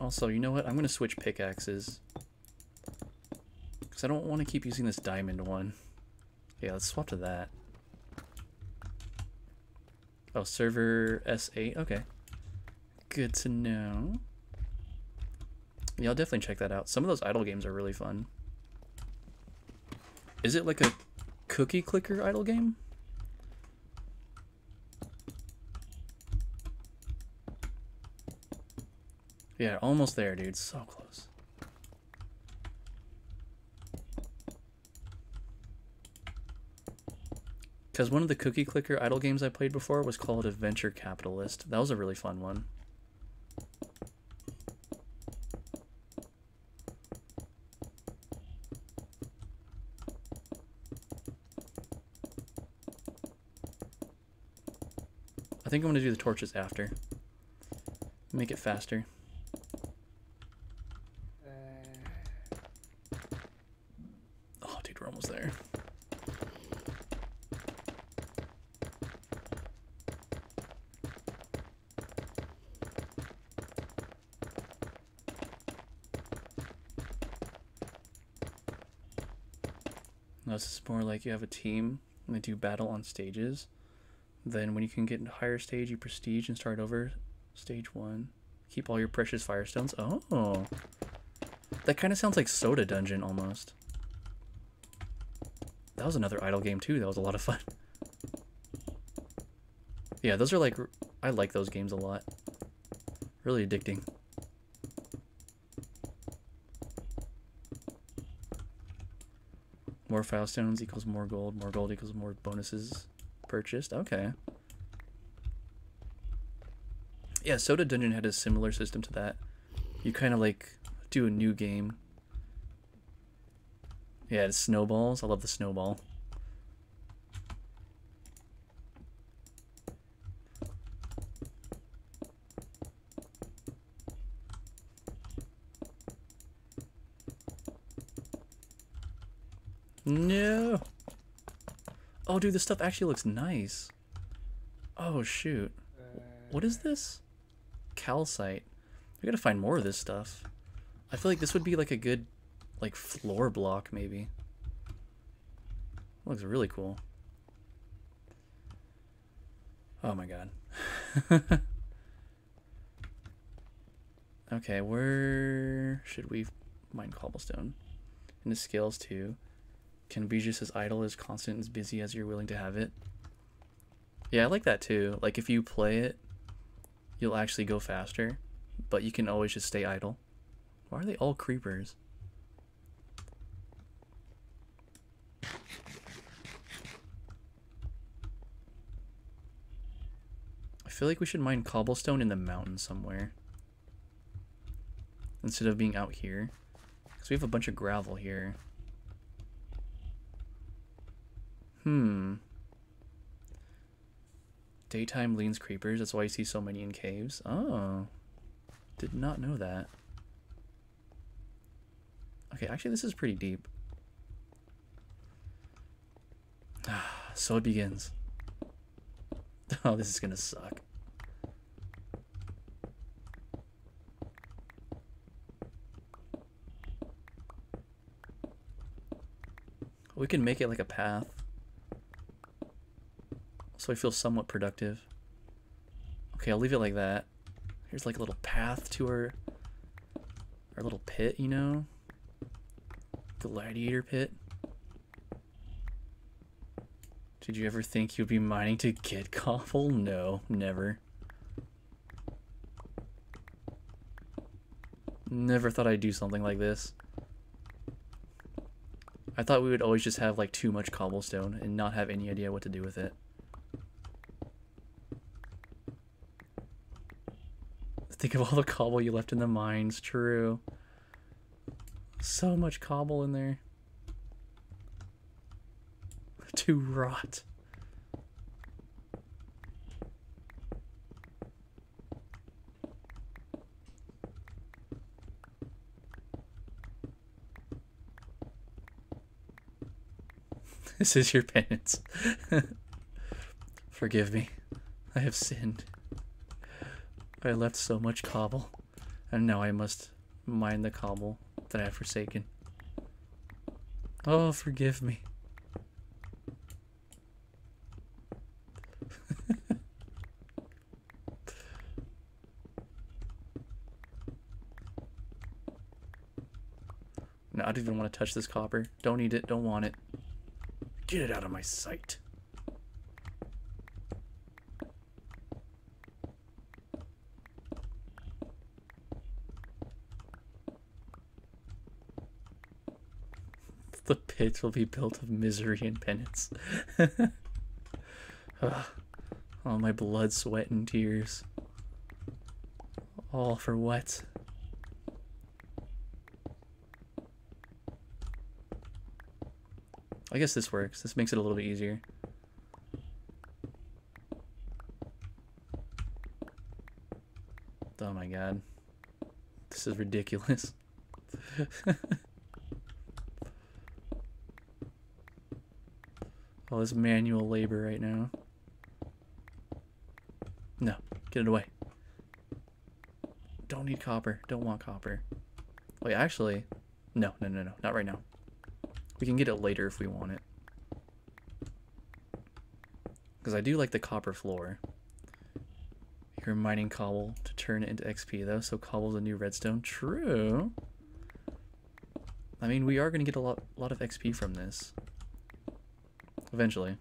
Also, you know what? I'm going to switch pickaxes. Because I don't want to keep using this diamond one. Yeah, let's swap to that. Oh, server S8. Okay. Good to know. Yeah, I'll definitely check that out. Some of those idle games are really fun. Is it like a cookie clicker idle game? Yeah, almost there, dude. So close. Because one of the cookie clicker idle games I played before was called Adventure Capitalist. That was a really fun one. I think I'm going to do the torches after. Make it faster. Oh, dude, we're almost there. No, this is more like you have a team and they do battle on stages. Then when you can get into higher stage, you prestige and start over stage one. Keep all your precious firestones. Oh. That kind of sounds like Soda Dungeon almost. That was another idle game too. That was a lot of fun. Yeah, those are like, I like those games a lot. Really addicting. More firestones equals more gold. More gold equals more bonuses purchased. Okay. Yeah, Soda Dungeon had a similar system to that. You kind of like do a new game. Yeah, it's snowballs. I love the snowball. No. Oh, dude, this stuff actually looks nice. Oh, shoot. What is this? Calcite. We gotta find more of this stuff. I feel like this would be like a good, like, floor block, maybe. Looks really cool. Oh my god. okay, where should we mine cobblestone? And Into scales too. Can be just as idle as constant as busy as you're willing to have it. Yeah, I like that too. Like if you play it, you'll actually go faster, but you can always just stay idle. Why are they all creepers? I feel like we should mine cobblestone in the mountain somewhere. Instead of being out here. Because we have a bunch of gravel here. Hmm. Daytime leans creepers. That's why you see so many in caves. Oh. Did not know that. Okay, actually this is pretty deep. so it begins. Oh, this is gonna suck. We can make it like a path. So I feel somewhat productive. Okay, I'll leave it like that. Here's like a little path to our our little pit, you know? Gladiator pit. Did you ever think you'd be mining to get cobble? No, never. Never thought I'd do something like this. I thought we would always just have like too much cobblestone and not have any idea what to do with it. Think of all the cobble you left in the mines, true. So much cobble in there. To rot. this is your penance. Forgive me. I have sinned. I left so much cobble, and now I must mine the cobble that I have forsaken. Oh, forgive me. no, I don't even want to touch this copper. Don't need it, don't want it. Get it out of my sight. the pits will be built of misery and penance. All my blood, sweat, and tears. All for what? I guess this works. This makes it a little bit easier. Oh my god. This is ridiculous. All this manual labor right now. No, get it away. Don't need copper. Don't want copper. Wait, actually, no, no, no, no, not right now. We can get it later if we want it. Because I do like the copper floor. You're mining cobble to turn it into XP though, so cobble's a new redstone. True. I mean, we are going to get a lot, lot of XP from this. Eventually.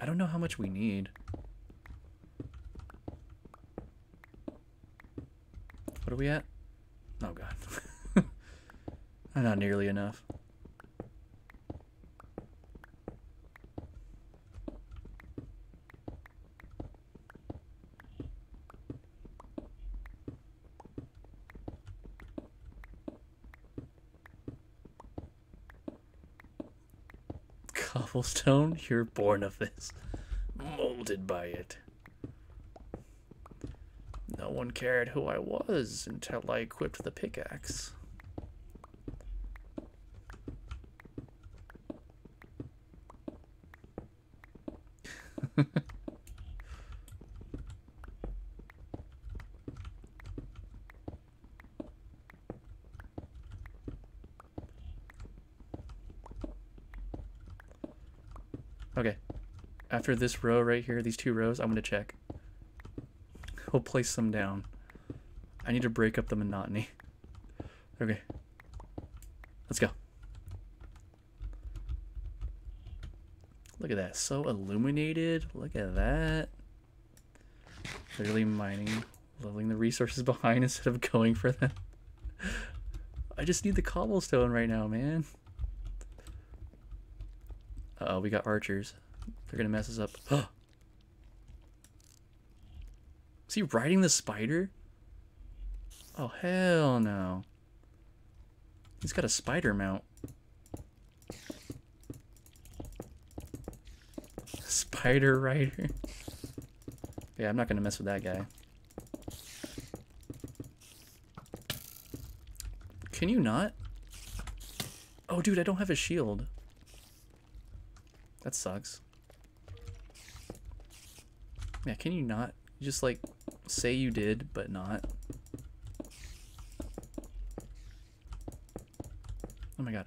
I don't know how much we need. What are we at? Oh god. Not nearly enough. Cobblestone, you're born of this. Molded by it. No one cared who I was until I equipped the pickaxe. okay. After this row right here, these two rows, I'm going to check. We'll place them down. I need to break up the monotony. Okay. Let's go. Look at that. So illuminated. Look at that. Literally mining, leveling the resources behind instead of going for them. I just need the cobblestone right now, man. Uh oh, we got archers. They're gonna mess us up. Is he riding the spider? Oh, hell no. He's got a spider mount. Spider rider. yeah, I'm not gonna mess with that guy. Can you not? Oh, dude, I don't have a shield. That sucks. Yeah, can you not? Just like say you did, but not. Oh my god.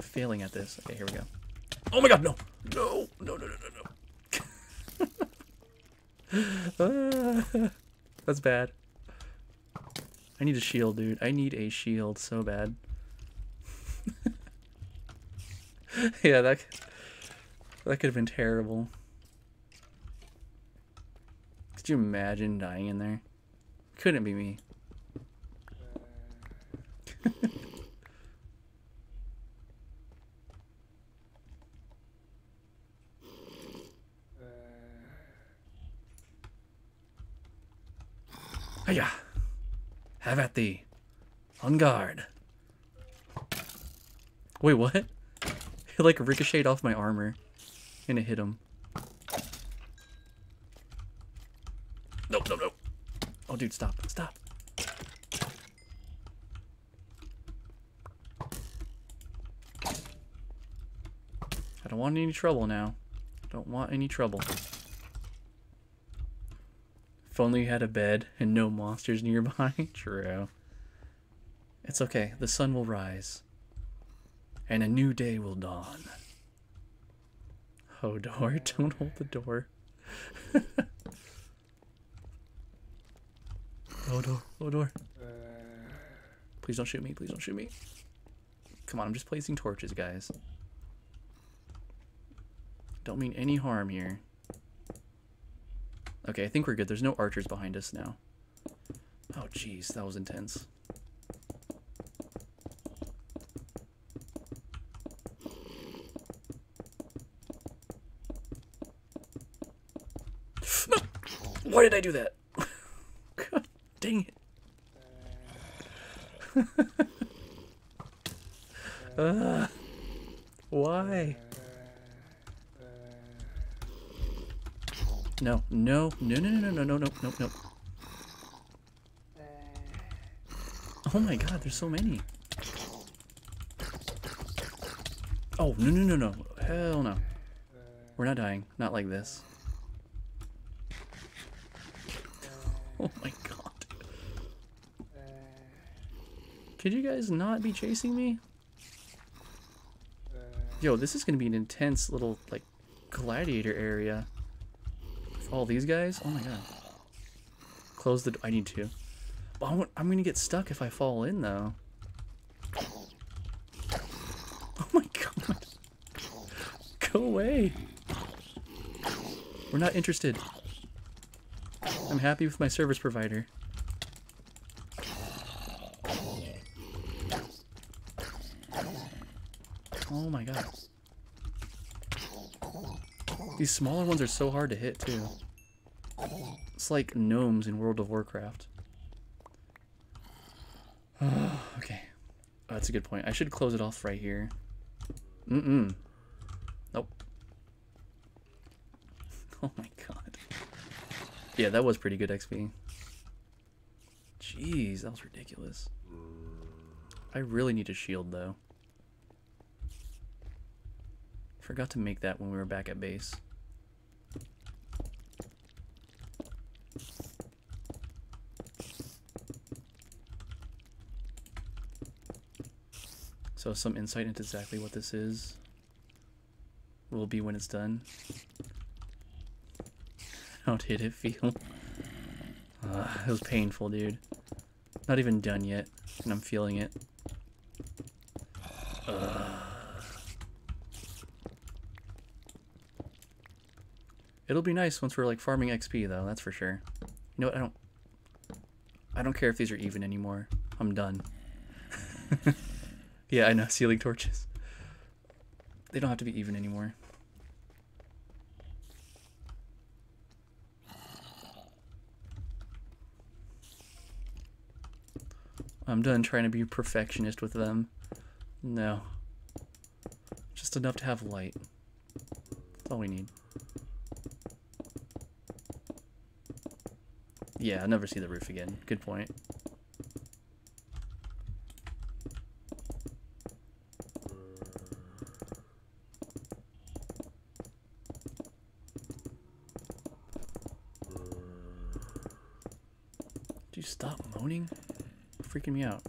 Failing at this. Okay, here we go. Oh my god, no! No! No, no, no, no, no. that's bad. I need a shield, dude. I need a shield so bad. yeah, that that could have been terrible. You imagine dying in there? Couldn't be me. Hiya! Have at thee. On guard. Wait, what? It like ricocheted off my armor. And it hit him. Nope, nope, nope. Oh, dude, stop. Stop. I don't want any trouble now. Don't want any trouble. If only you had a bed and no monsters nearby. True. It's okay. The sun will rise. And a new day will dawn. Oh, Hodor, don't hold the door. Hodor, Hodor. Please don't shoot me. Please don't shoot me. Come on, I'm just placing torches, guys. Don't mean any harm here. Okay, I think we're good. There's no archers behind us now. Oh, jeez, that was intense. Why did I do that? Dang it. uh, why? No, no, no, no, no, no, no, no, no, no. Oh my god, there's so many. Oh, no, no, no, no. Hell no. We're not dying. Not like this. Oh my god. Could you guys not be chasing me? Uh, Yo, this is gonna be an intense little, like, gladiator area. With All these guys? Oh my god. Close the I need to. Oh, I'm gonna get stuck if I fall in, though. Oh my god. Go away. We're not interested. I'm happy with my service provider. Oh my god. These smaller ones are so hard to hit too. It's like gnomes in World of Warcraft. okay. Oh, that's a good point. I should close it off right here. Mm-mm. Nope. Oh my god. Yeah, that was pretty good XP. Jeez, that was ridiculous. I really need a shield, though. Forgot to make that when we were back at base. So some insight into exactly what this is will be when it's done. How did it feel? Uh, it was painful, dude. Not even done yet, and I'm feeling it. It'll be nice once we're like farming XP though, that's for sure. You know what, I don't I don't care if these are even anymore. I'm done. yeah, I know. Ceiling torches. They don't have to be even anymore. I'm done trying to be perfectionist with them. No. Just enough to have light. That's all we need. Yeah, I'll never see the roof again. Good point. Do you stop moaning? You're freaking me out.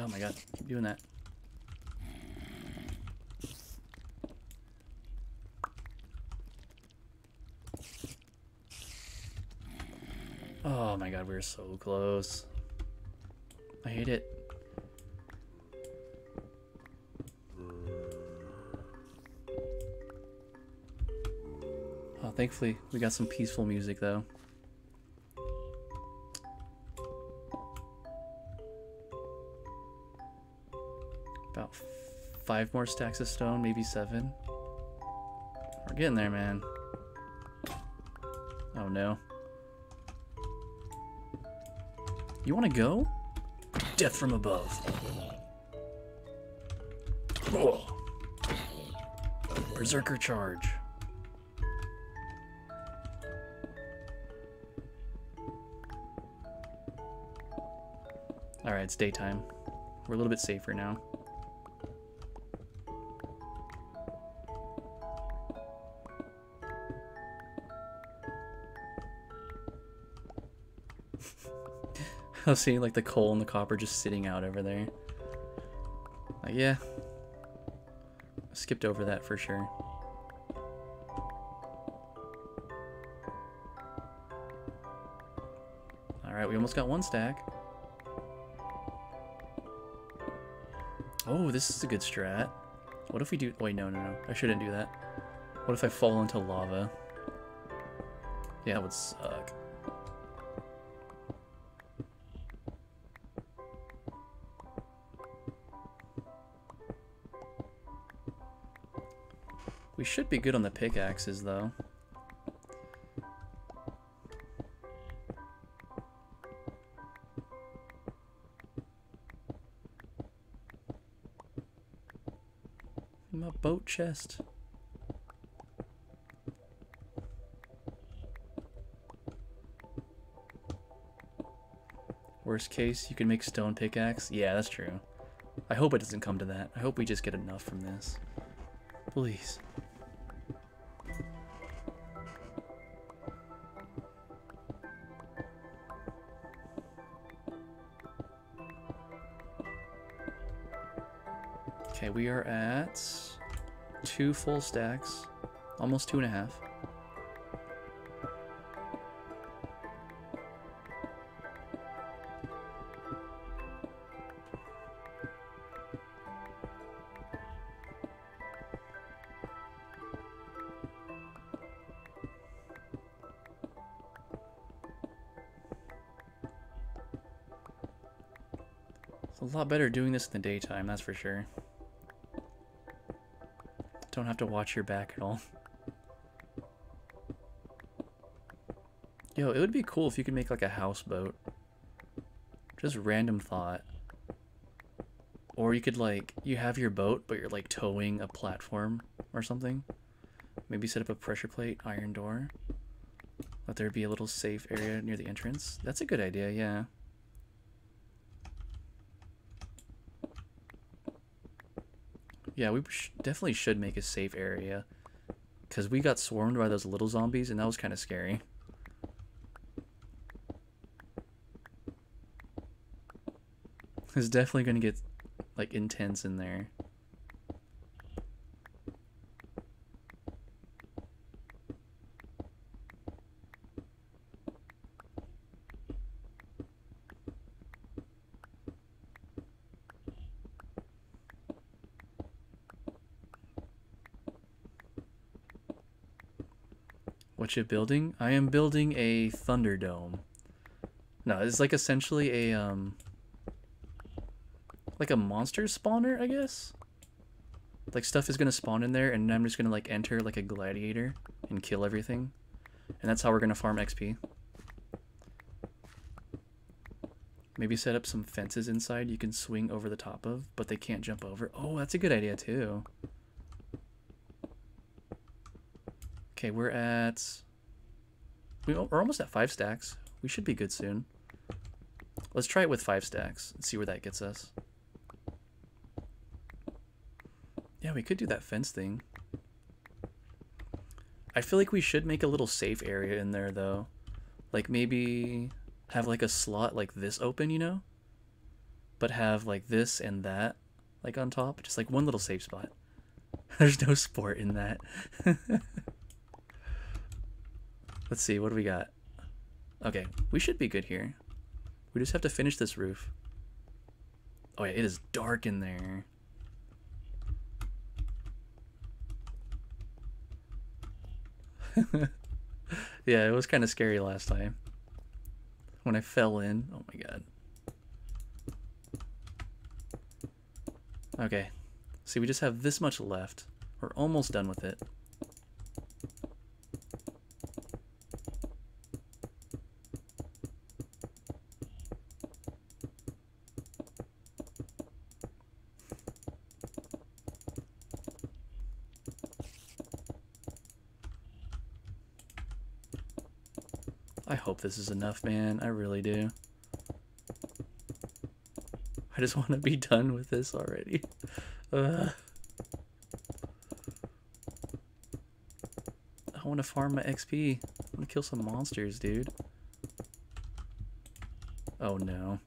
Oh my god, keep doing that. God, we're so close. I hate it. Oh, thankfully, we got some peaceful music though. About five more stacks of stone, maybe seven. We're getting there, man. Oh no. You want to go? Death from above. Oh. Berserker charge. Alright, it's daytime. We're a little bit safer now. I was seeing like the coal and the copper just sitting out over there. Like, yeah. Skipped over that for sure. Alright, we almost got one stack. Oh, this is a good strat. What if we do... Wait, no, no, no. I shouldn't do that. What if I fall into lava? Yeah, that would suck. Should be good on the pickaxes, though. My boat chest. Worst case, you can make stone pickaxe. Yeah, that's true. I hope it doesn't come to that. I hope we just get enough from this. Please. We are at two full stacks, almost two and a half. It's a lot better doing this in the daytime, that's for sure. Don't have to watch your back at all. Yo, it would be cool if you could make like a houseboat. Just random thought. Or you could like, you have your boat, but you're like towing a platform or something. Maybe set up a pressure plate, iron door. Let there be a little safe area near the entrance. That's a good idea, yeah. Yeah, we sh definitely should make a safe area. Because we got swarmed by those little zombies, and that was kind of scary. It's definitely going to get like intense in there. You building? I am building a Thunderdome. No, it's like essentially a um like a monster spawner, I guess. Like stuff is gonna spawn in there, and I'm just gonna like enter like a gladiator and kill everything, and that's how we're gonna farm XP. Maybe set up some fences inside you can swing over the top of, but they can't jump over. Oh, that's a good idea too. Okay, we're at... We're almost at five stacks. We should be good soon. Let's try it with five stacks and see where that gets us. Yeah, we could do that fence thing. I feel like we should make a little safe area in there, though. Like, maybe have, like, a slot like this open, you know? But have, like, this and that, like, on top. Just, like, one little safe spot. There's no sport in that. Let's see, what do we got? Okay, we should be good here. We just have to finish this roof. Oh yeah, it is dark in there. yeah, it was kind of scary last time. When I fell in. Oh my god. Okay. See, we just have this much left. We're almost done with it. I hope this is enough, man. I really do. I just want to be done with this already. Uh, I want to farm my XP. I want to kill some monsters, dude. Oh no.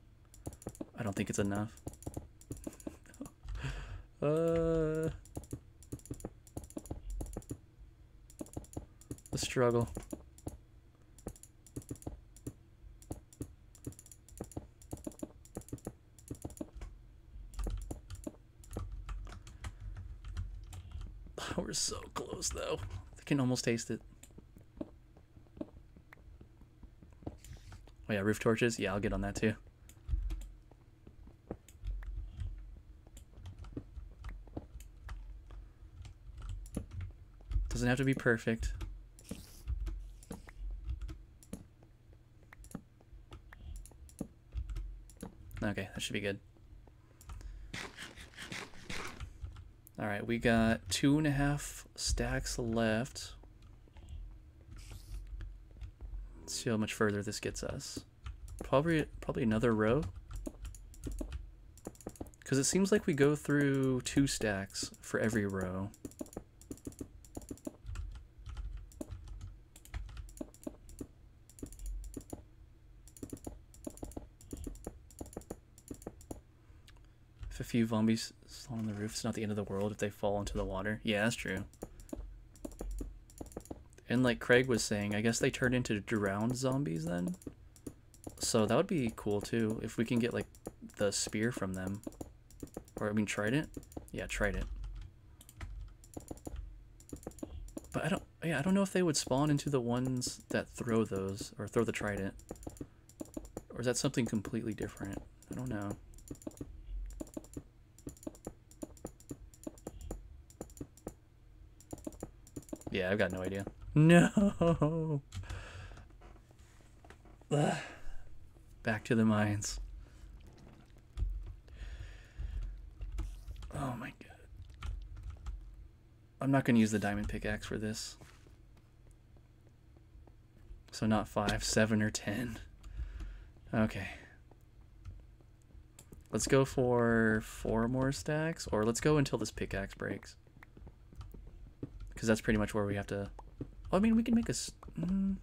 I don't think it's enough. uh, the struggle. We're so close, though. I can almost taste it. Oh yeah, roof torches. Yeah, I'll get on that too. Doesn't have to be perfect. Okay, that should be good. Alright, we got two and a half stacks left. Let's see how much further this gets us. Probably probably another row. Because it seems like we go through two stacks for every row. Few zombies on the roof, it's not the end of the world if they fall into the water. Yeah, that's true. And like Craig was saying, I guess they turn into drowned zombies then. So that would be cool too, if we can get like the spear from them. Or I mean trident? Yeah, trident. But I don't yeah, I don't know if they would spawn into the ones that throw those or throw the trident. Or is that something completely different? I don't know. Yeah, I've got no idea. No. Ugh. Back to the mines. Oh my god. I'm not going to use the diamond pickaxe for this. So not 5, 7, or 10. Okay. Let's go for 4 more stacks, or let's go until this pickaxe breaks. Because that's pretty much where we have to... I mean, we can make a... Mm,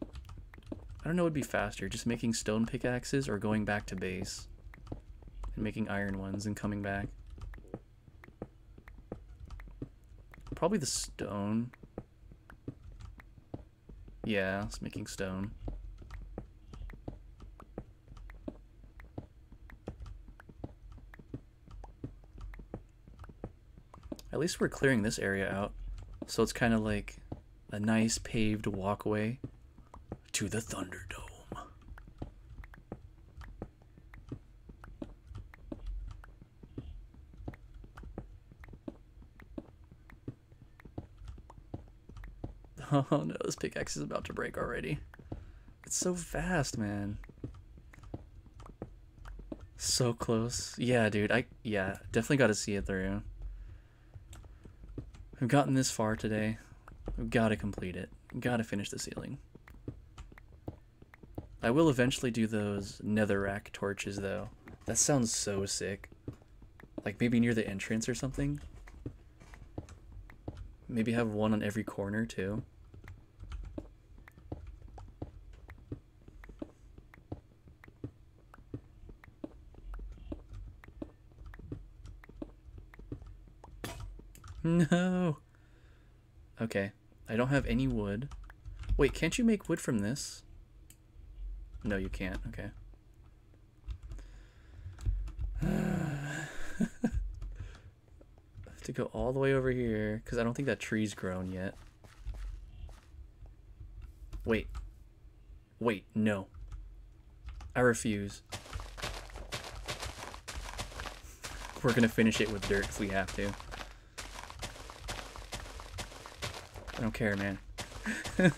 I don't know would be faster, just making stone pickaxes or going back to base and making iron ones and coming back. Probably the stone. Yeah, it's making stone. Least we're clearing this area out. So it's kind of like a nice paved walkway to the Thunderdome. Oh no, this pickaxe is about to break already. It's so fast, man. So close. Yeah, dude. I yeah, definitely got to see it through. We've gotten this far today. We've got to complete it. Got to finish the ceiling. I will eventually do those netherrack torches though. That sounds so sick. Like maybe near the entrance or something. Maybe have one on every corner too. No. Okay. I don't have any wood. Wait, can't you make wood from this? No, you can't. Okay. have to go all the way over here because I don't think that tree's grown yet. Wait. Wait, no. I refuse. We're gonna finish it with dirt if we have to. I don't care, man.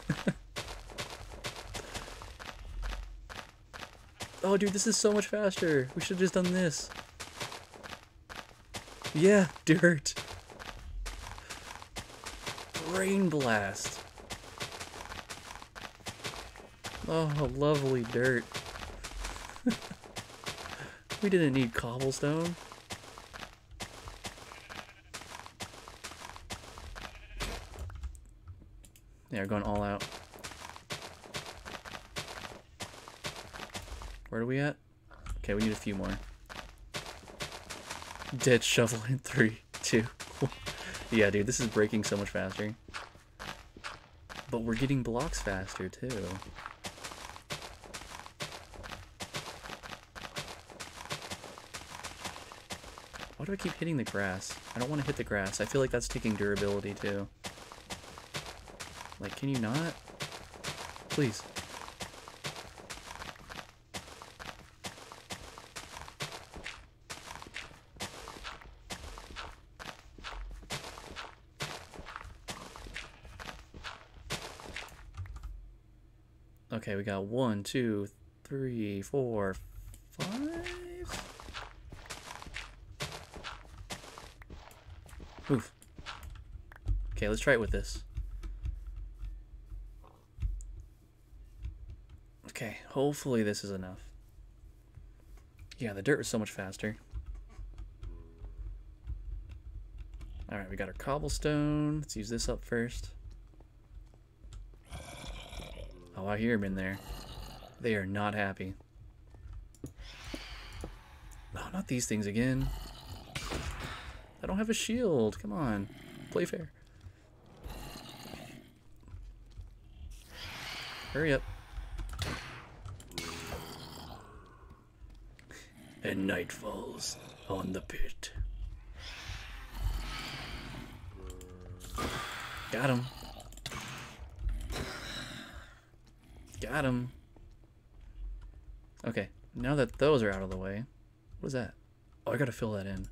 oh, dude, this is so much faster. We should have just done this. Yeah, dirt. Rain blast. Oh, lovely dirt. we didn't need cobblestone. We're going all out. Where are we at? Okay, we need a few more. Dead shovel in three, two. yeah, dude, this is breaking so much faster. But we're getting blocks faster, too. Why do I keep hitting the grass? I don't want to hit the grass. I feel like that's taking durability, too. Like, can you not? Please. Okay, we got one, two, three, four, five. Oof. Okay, let's try it with this. Okay, hopefully this is enough. Yeah, the dirt was so much faster. Alright, we got our cobblestone. Let's use this up first. Oh, I hear them in there. They are not happy. No, not these things again. I don't have a shield. Come on. Play fair. Hurry up. And night falls on the pit. Got him. Got him. Okay, now that those are out of the way, what is that? Oh, I gotta fill that in.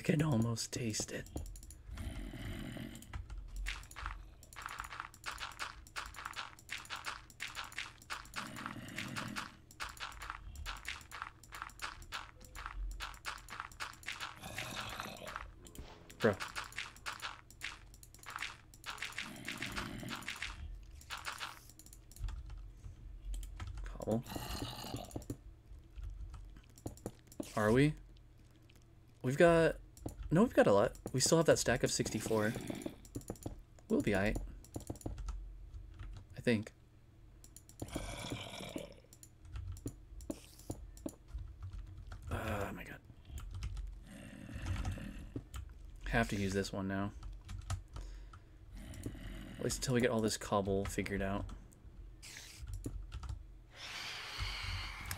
I can almost taste it. Bro. level. Are we? We've got... No, we've got a lot. We still have that stack of 64. We'll be alright. I think. Oh my god. Have to use this one now. At least until we get all this cobble figured out.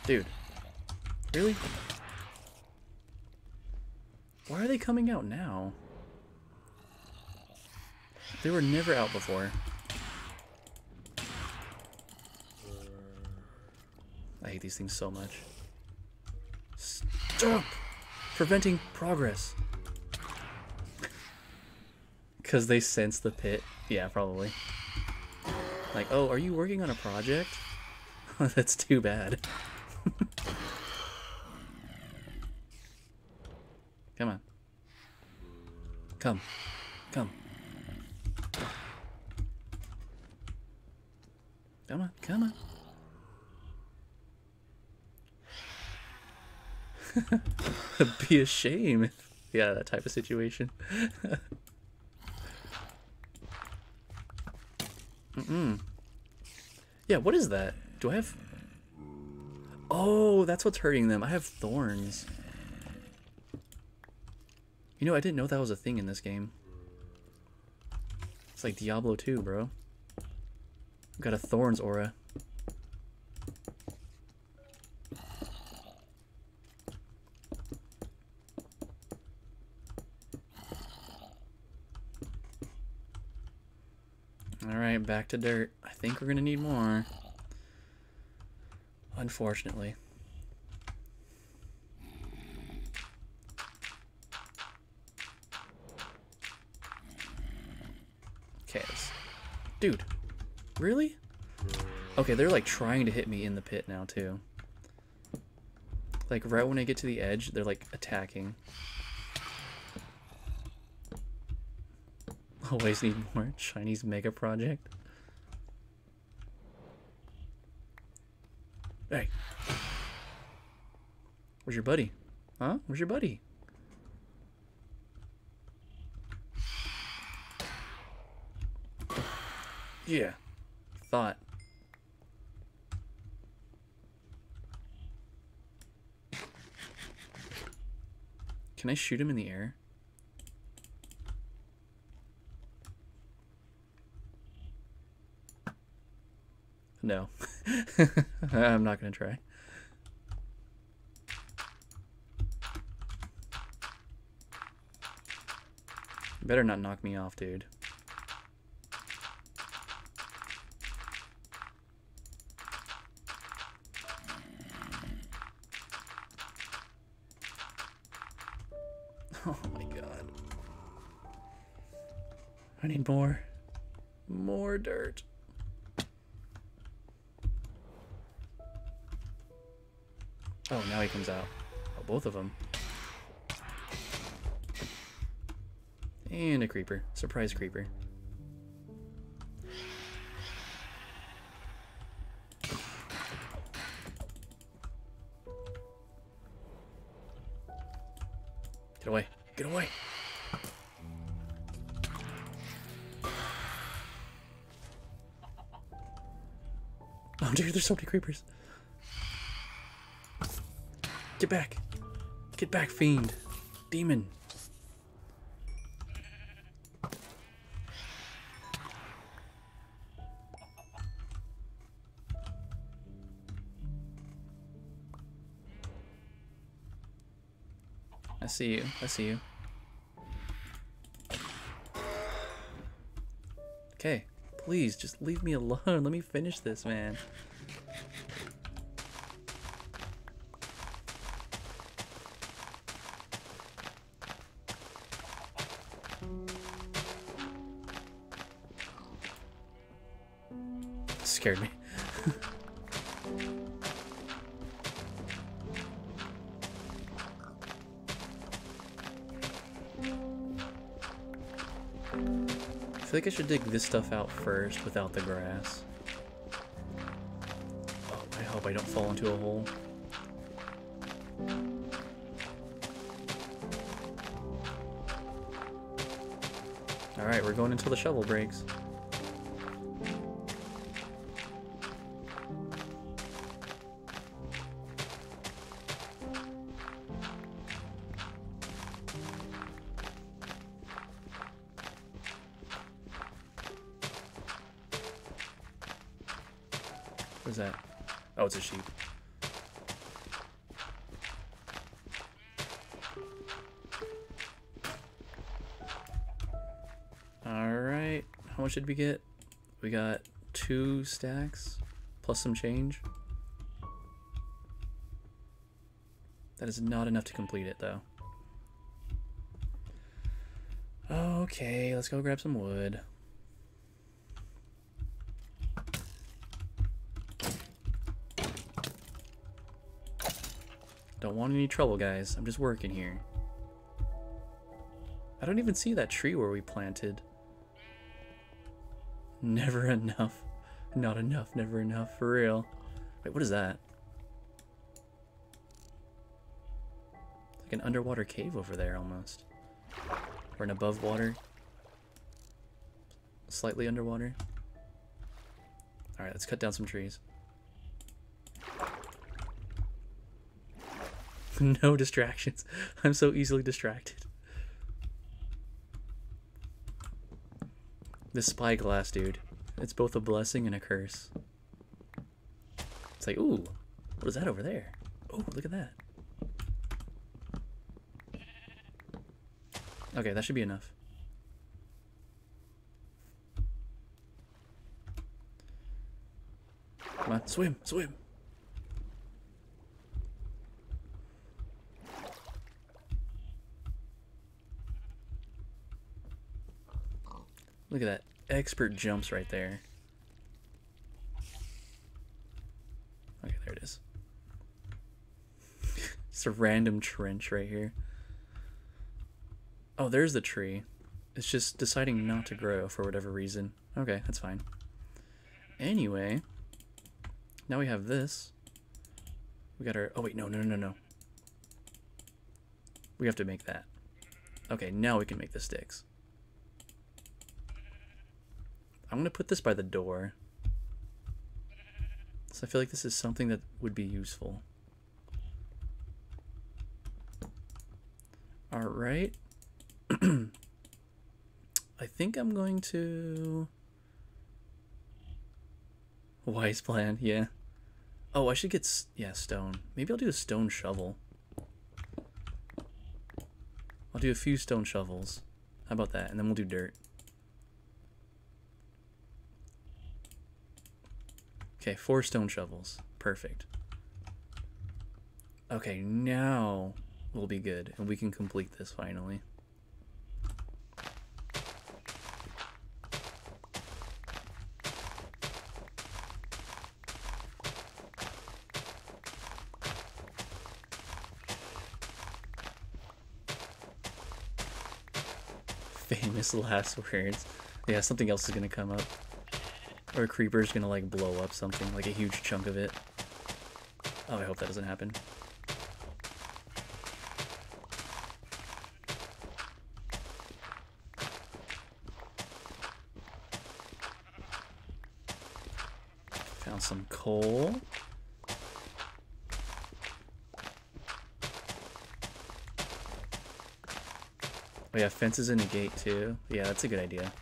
Dude. Really? Why are they coming out now? They were never out before. I hate these things so much. Stop! Preventing progress. Because they sense the pit. Yeah, probably. Like, oh, are you working on a project? That's too bad. Come on. Come. Come. Come on, come on. Be a shame. Yeah, that type of situation. Mm-mm. Yeah, what is that? Do I have... Oh, that's what's hurting them. I have thorns. You know, I didn't know that was a thing in this game. It's like Diablo 2, bro. I've got a thorns aura. Alright, back to dirt. I think we're gonna need more. Unfortunately. Okay. Dude. Really? Okay, they're like trying to hit me in the pit now too. Like right when I get to the edge, they're like attacking. Always need more Chinese mega project. Hey. Where's your buddy? Huh? Where's your buddy? Yeah. Thought. Can I shoot him in the air? No. I'm not going to try. You better not knock me off, dude. Both of them. And a creeper. Surprise creeper. Get away. Get away. Oh, dude, there's so many creepers. Get back. Get back, fiend. Demon. I see you. I see you. Okay. Please, just leave me alone. Let me finish this, man. Should dig this stuff out first without the grass. Oh, I hope I don't fall into a hole. Alright, we're going until the shovel breaks. We get? We got two stacks plus some change. That is not enough to complete it, though. Okay, let's go grab some wood. Don't want any trouble, guys. I'm just working here. I don't even see that tree where we planted. Never enough. Not enough, never enough, for real. Wait, what is that? It's like an underwater cave over there, almost. Or an above water. Slightly underwater. Alright, let's cut down some trees. no distractions. I'm so easily distracted. This spyglass, dude. It's both a blessing and a curse. It's like, ooh, what is that over there? Oh, look at that. Okay, that should be enough. Come on, swim, swim. Look at that. Expert jumps right there. Okay, there it is. it's a random trench right here. Oh, there's the tree. It's just deciding not to grow for whatever reason. Okay, that's fine. Anyway, now we have this. We got our... Oh, wait, no, no, no, no. We have to make that. Okay, now we can make the sticks. I'm going to put this by the door. So I feel like this is something that would be useful. Alright. I think I'm going to... Wise plan, yeah. Oh, I should get, yeah, stone. Maybe I'll do a stone shovel. I'll do a few stone shovels. How about that? And then we'll do dirt. Okay, four stone shovels. Perfect. Okay, now we'll be good, and we can complete this finally. Famous last words. Yeah, something else is gonna come up. Or a creeper's gonna like blow up something, like a huge chunk of it. Oh, I hope that doesn't happen. Found some coal. Oh yeah, fences in a gate too. Yeah, that's a good idea.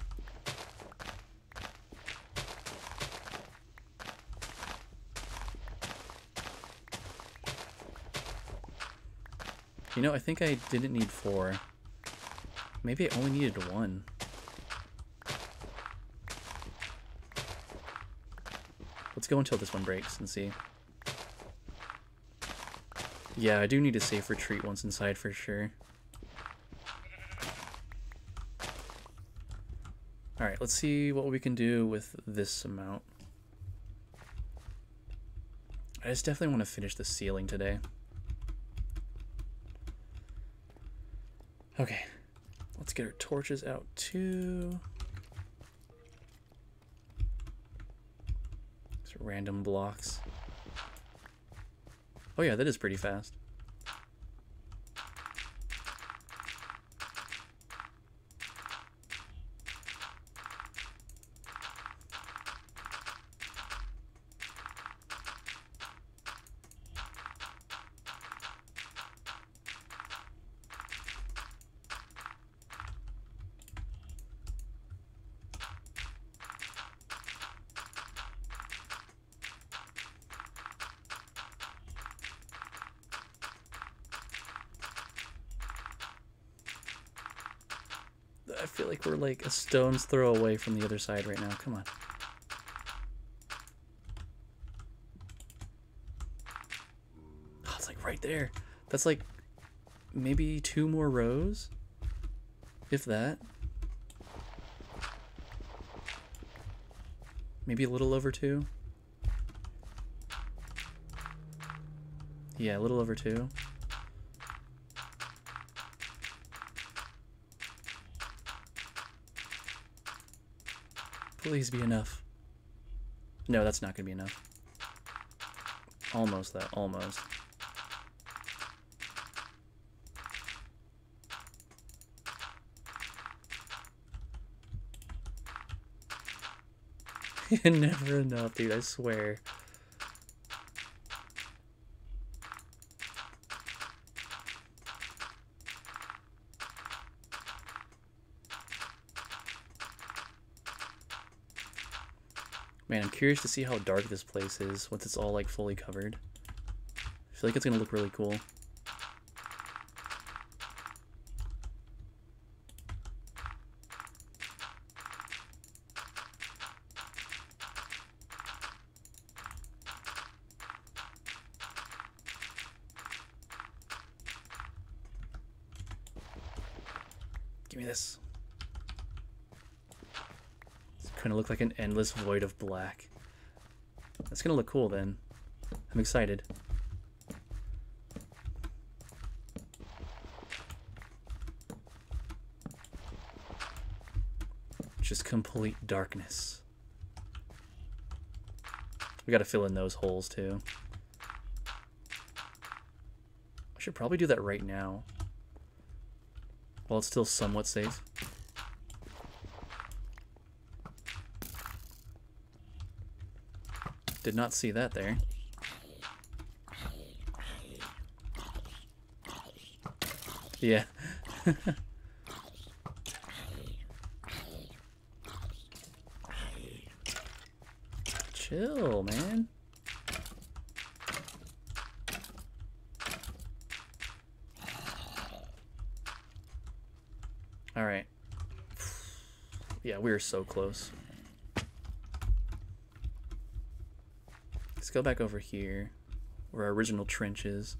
You know, I think I didn't need four. Maybe I only needed one. Let's go until this one breaks and see. Yeah, I do need a safe retreat once inside for sure. Alright, let's see what we can do with this amount. I just definitely want to finish the ceiling today. Okay, let's get our torches out too. Some random blocks. Oh yeah, that is pretty fast. Like a stone's throw away from the other side right now. Come on. Oh, it's like right there. That's like maybe two more rows, if that. Maybe a little over two. Yeah, a little over two. Please be enough. No, that's not going to be enough. Almost, that. Almost. Never enough, dude, I swear. Curious to see how dark this place is once it's all like fully covered. I feel like it's gonna look really cool. Give me this. It's gonna look like an endless void of black. That's gonna look cool then. I'm excited. Just complete darkness. We gotta fill in those holes too. I should probably do that right now. While it's still somewhat safe. Did not see that there. Yeah. Chill, man. All right. Yeah, we are so close. Let's go back over here where our original trench is.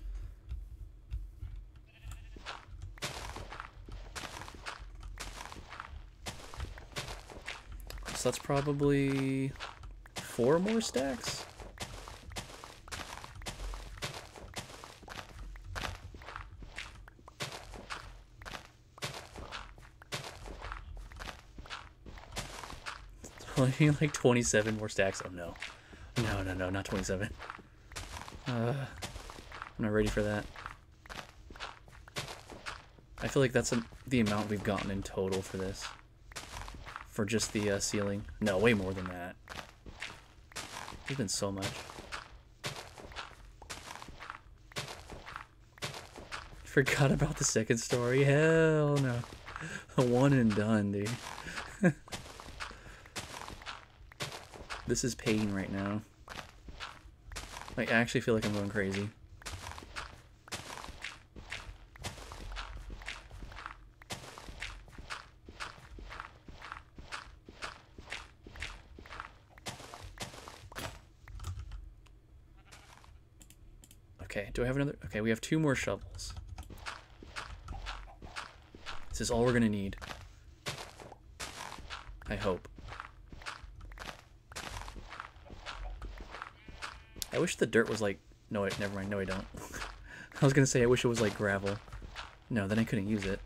So that's probably four more stacks. Like 27 more stacks. Oh no. No, no, no, not 27. Uh, I'm not ready for that. I feel like that's a, the amount we've gotten in total for this. For just the uh, ceiling. No, way more than that. There's been so much. Forgot about the second story. Hell no. One and done, dude. This is pain right now. Like, I actually feel like I'm going crazy. Okay, do I have another? Okay, we have two more shovels. This is all we're gonna need. I hope. I wish the dirt was like... No, wait, never mind. No, I don't. I was going to say I wish it was like gravel. No, then I couldn't use it.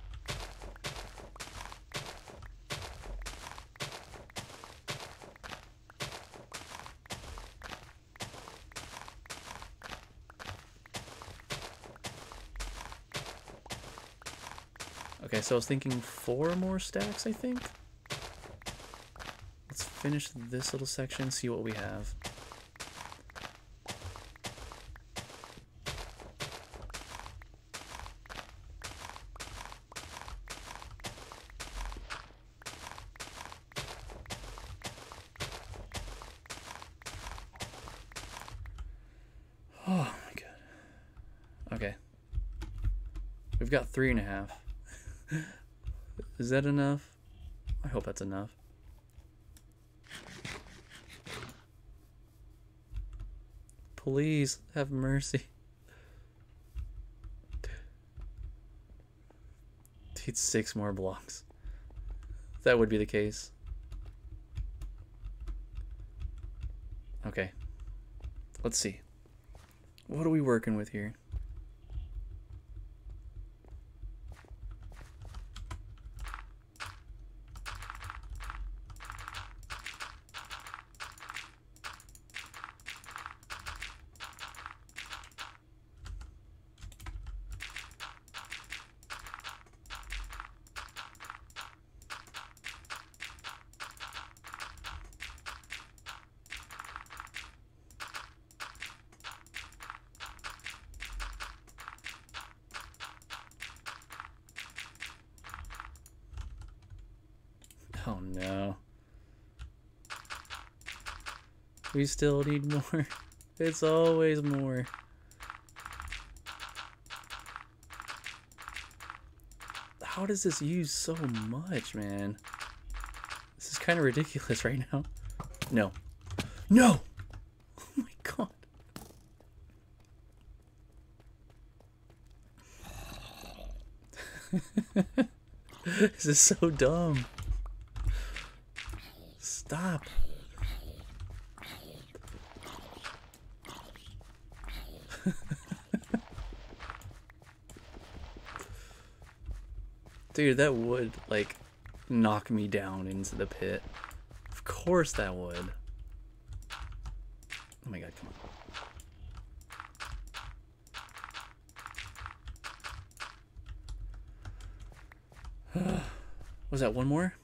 Okay, so I was thinking four more stacks, I think. Let's finish this little section, see what we have. Three and a half. Is that enough? I hope that's enough. Please have mercy. Need six more blocks. That would be the case. Okay. Let's see. What are we working with here? Oh no. We still need more. It's always more. How does this use so much, man? This is kind of ridiculous right now. No. No! Oh my god. this is so dumb. Stop. Dude, that would, like, knock me down into the pit. Of course that would. Oh my god, come on. Was that one more?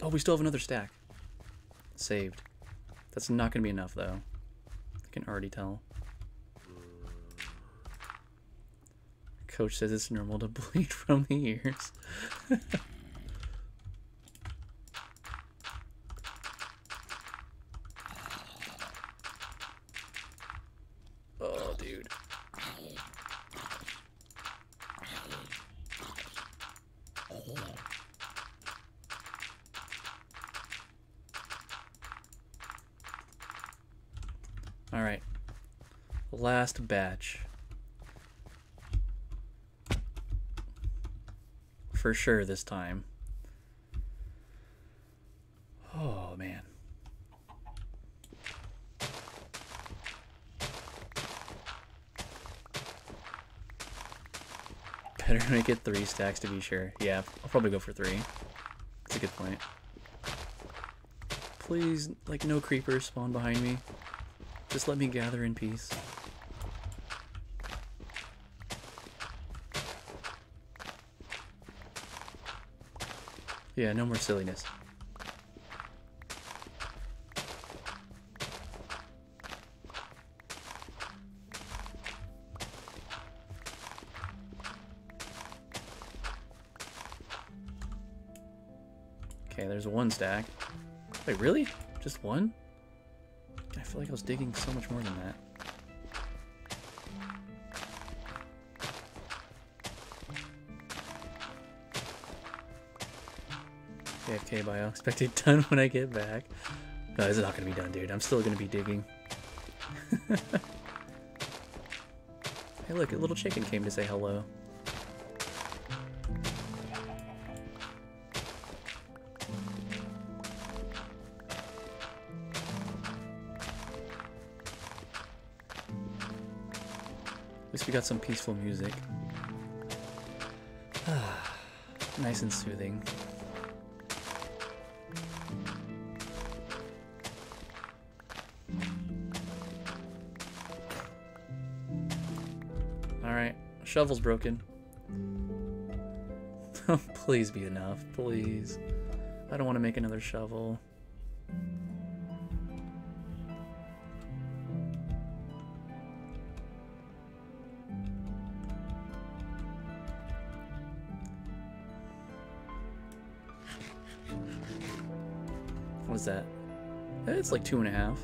Oh, we still have another stack. Saved. That's not going to be enough, though. I can already tell. Coach says it's normal to bleed from the ears. oh, dude. All right. Last batch. For sure this time. Oh, man. Better make it three stacks to be sure. Yeah, I'll probably go for three. That's a good point. Please, like, no creepers spawn behind me. Just let me gather in peace. Yeah, no more silliness. Okay, there's one stack. Wait, really? Just one? I feel like I was digging so much more than that. AFK bio. Expect it done when I get back. No, this is not gonna be done, dude. I'm still gonna be digging. hey, look, a little chicken came to say hello. At least we got some peaceful music. nice and soothing. Shovel's broken. Please be enough, please. I don't want to make another shovel. What is that? It's like two and a half.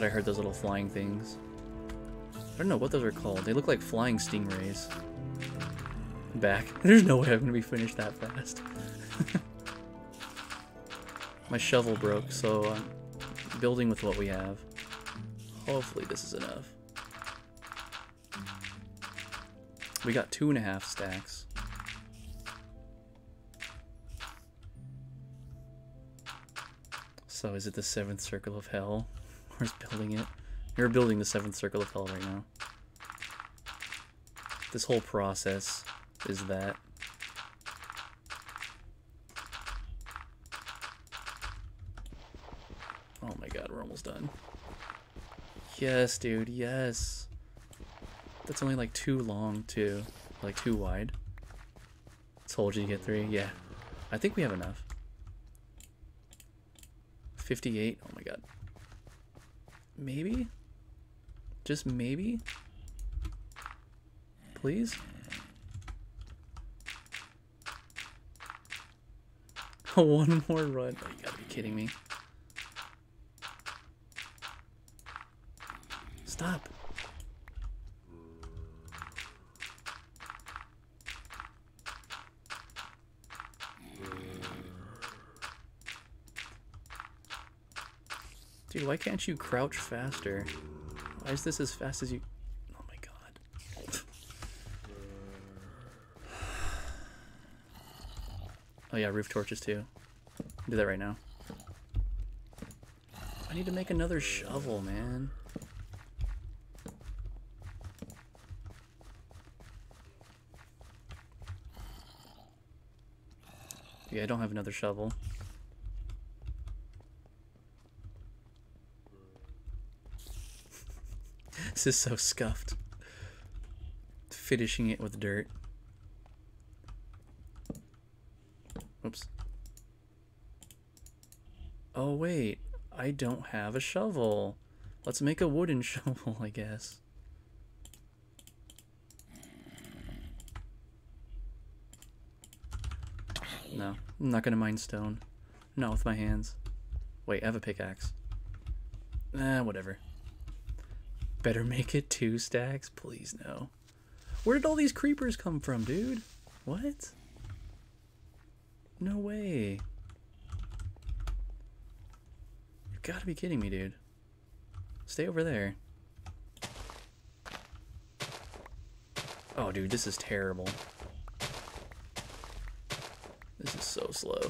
Thought I heard those little flying things. I don't know what those are called. They look like flying stingrays. Back. There's no way I'm gonna be finished that fast. My shovel broke, so I'm building with what we have. Hopefully this is enough. We got two and a half stacks. So is it the seventh circle of hell? Where's building it? You're building the seventh circle of hell right now. This whole process is that. Oh my god, we're almost done. Yes, dude, yes. That's only like too long, too. Like too wide. Told you to get three. Yeah. I think we have enough. 58. Oh my god. Maybe? Just maybe? Please? One more run. Oh, you gotta be kidding me. Stop. Dude, why can't you crouch faster? Why is this as fast as you... Oh my god. oh yeah, roof torches too. Do that right now. I need to make another shovel, man. Yeah, I don't have another shovel. This is so scuffed. Finishing it with dirt. Oops. Oh wait, I don't have a shovel. Let's make a wooden shovel, I guess. No, I'm not gonna mine stone. Not with my hands. Wait, I have a pickaxe. Eh, whatever. Better make it two stacks? Please, no. Where did all these creepers come from, dude? What? No way. You've got to be kidding me, dude. Stay over there. Oh, dude, this is terrible. This is so slow.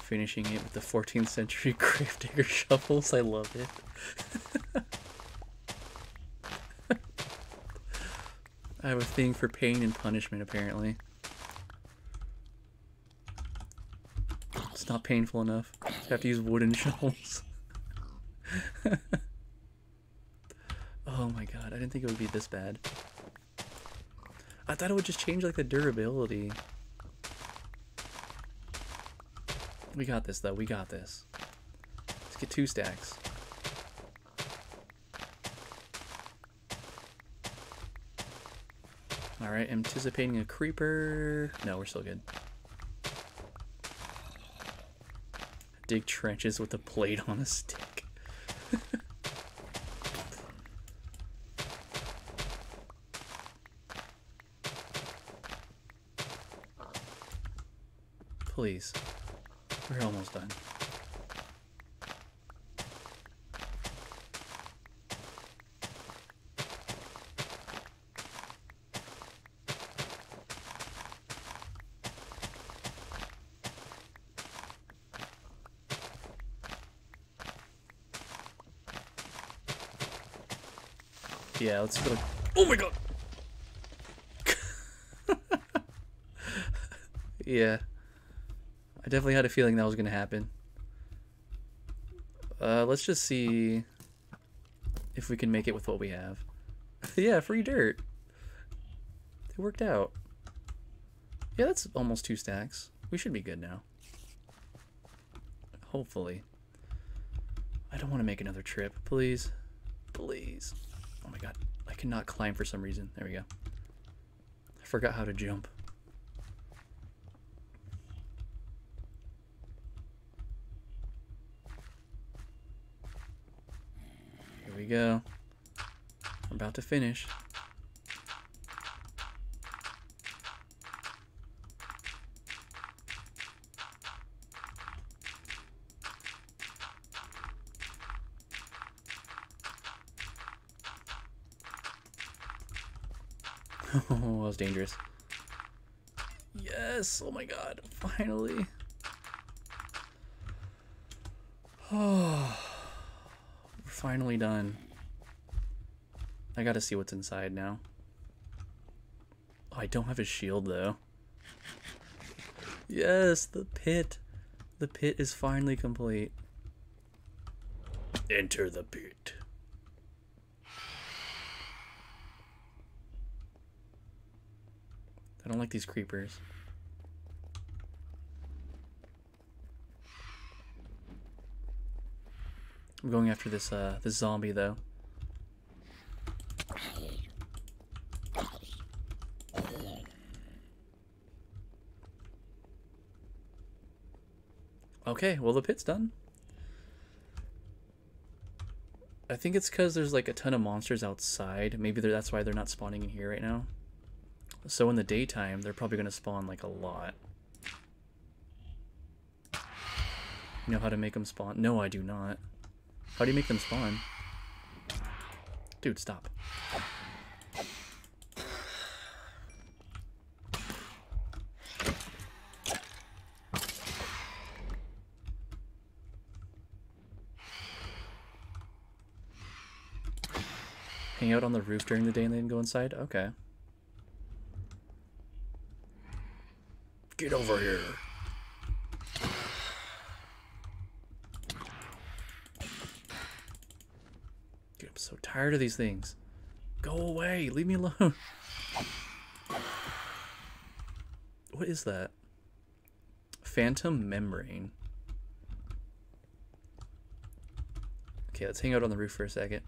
Finishing it with the 14th century grave digger shovels. I love it. I have a thing for pain and punishment, apparently. It's not painful enough. I have to use wooden shovels. oh my god, I didn't think it would be this bad. I thought it would just change like the durability. We got this though, we got this. Let's get two stacks. Alright, anticipating a creeper. No, we're still good. Dig trenches with a plate on a stick. Please. We're almost done. Yeah, let's go. Oh my god! yeah. I definitely had a feeling that was going to happen. Uh, let's just see if we can make it with what we have. yeah, free dirt. It worked out. Yeah, that's almost two stacks. We should be good now. Hopefully. I don't want to make another trip. Please. Please. Cannot climb for some reason. There we go. I forgot how to jump. Here we go. We're about to finish. oh, that was dangerous. Yes! Oh my god, finally. Oh, we're finally done. I gotta see what's inside now. Oh, I don't have a shield though. Yes, the pit. The pit is finally complete. Enter the pit. I don't like these creepers. I'm going after this uh this zombie though. Okay, well the pit's done. I think it's because there's like a ton of monsters outside. Maybe that's why they're not spawning in here right now. So in the daytime, they're probably going to spawn like a lot. You know how to make them spawn? No, I do not. How do you make them spawn? Dude, stop. Hang out on the roof during the day and then go inside? Okay. Get over here. Dude, I'm so tired of these things. Go away. Leave me alone. What is that? Phantom membrane. Okay, let's hang out on the roof for a second.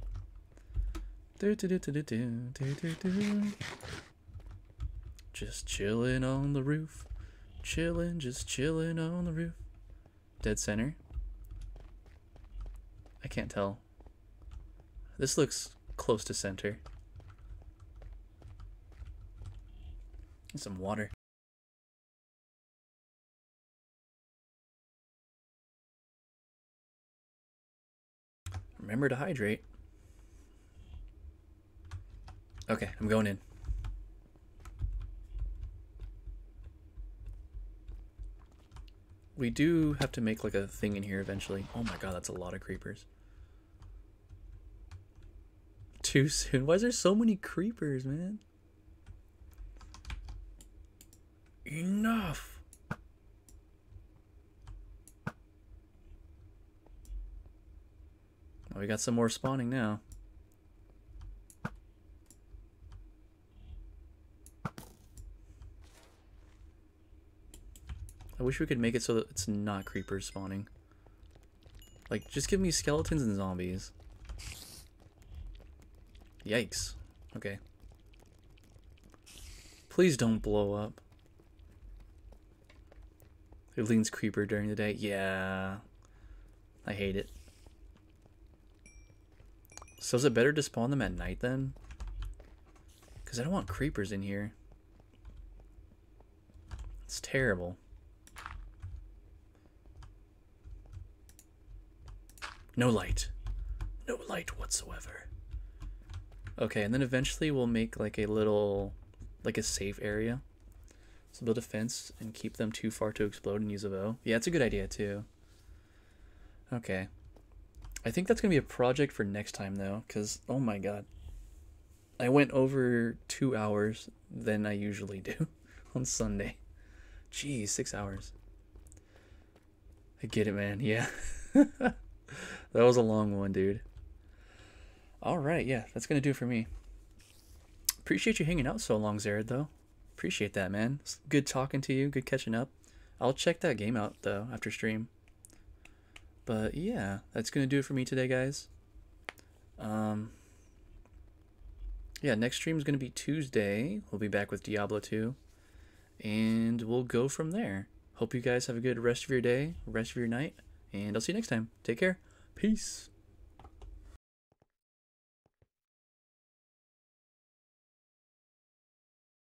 Just chilling on the roof. Chilling, just chilling on the roof. Dead center. I can't tell. This looks close to center. And some water. Remember to hydrate. Okay, I'm going in. We do have to make like a thing in here eventually. Oh my god, that's a lot of creepers. Too soon? Why is there so many creepers, man? Enough! Oh, we got some more spawning now. I wish we could make it so that it's not creepers spawning. Like, just give me skeletons and zombies. Yikes. Okay. Please don't blow up. It leans creeper during the day. Yeah. I hate it. So is it better to spawn them at night then? Because I don't want creepers in here. It's terrible. No light. No light whatsoever. Okay, and then eventually we'll make like a little, like a safe area. So build a fence and keep them too far to explode and use a bow. Yeah, it's a good idea too. Okay. I think that's going to be a project for next time though, because, oh my god. I went over two hours than I usually do on Sunday. Jeez, six hours. I get it, man. Yeah. that was a long one, dude. All right, yeah, that's gonna do for me. Appreciate you hanging out so long, Zared. Though, appreciate that, man. It's good talking to you. Good catching up. I'll check that game out though after stream. But yeah, that's gonna do it for me today, guys. Um, yeah, next stream is gonna be Tuesday. We'll be back with Diablo 2, and we'll go from there. Hope you guys have a good rest of your day, rest of your night, and I'll see you next time. Take care. Peace.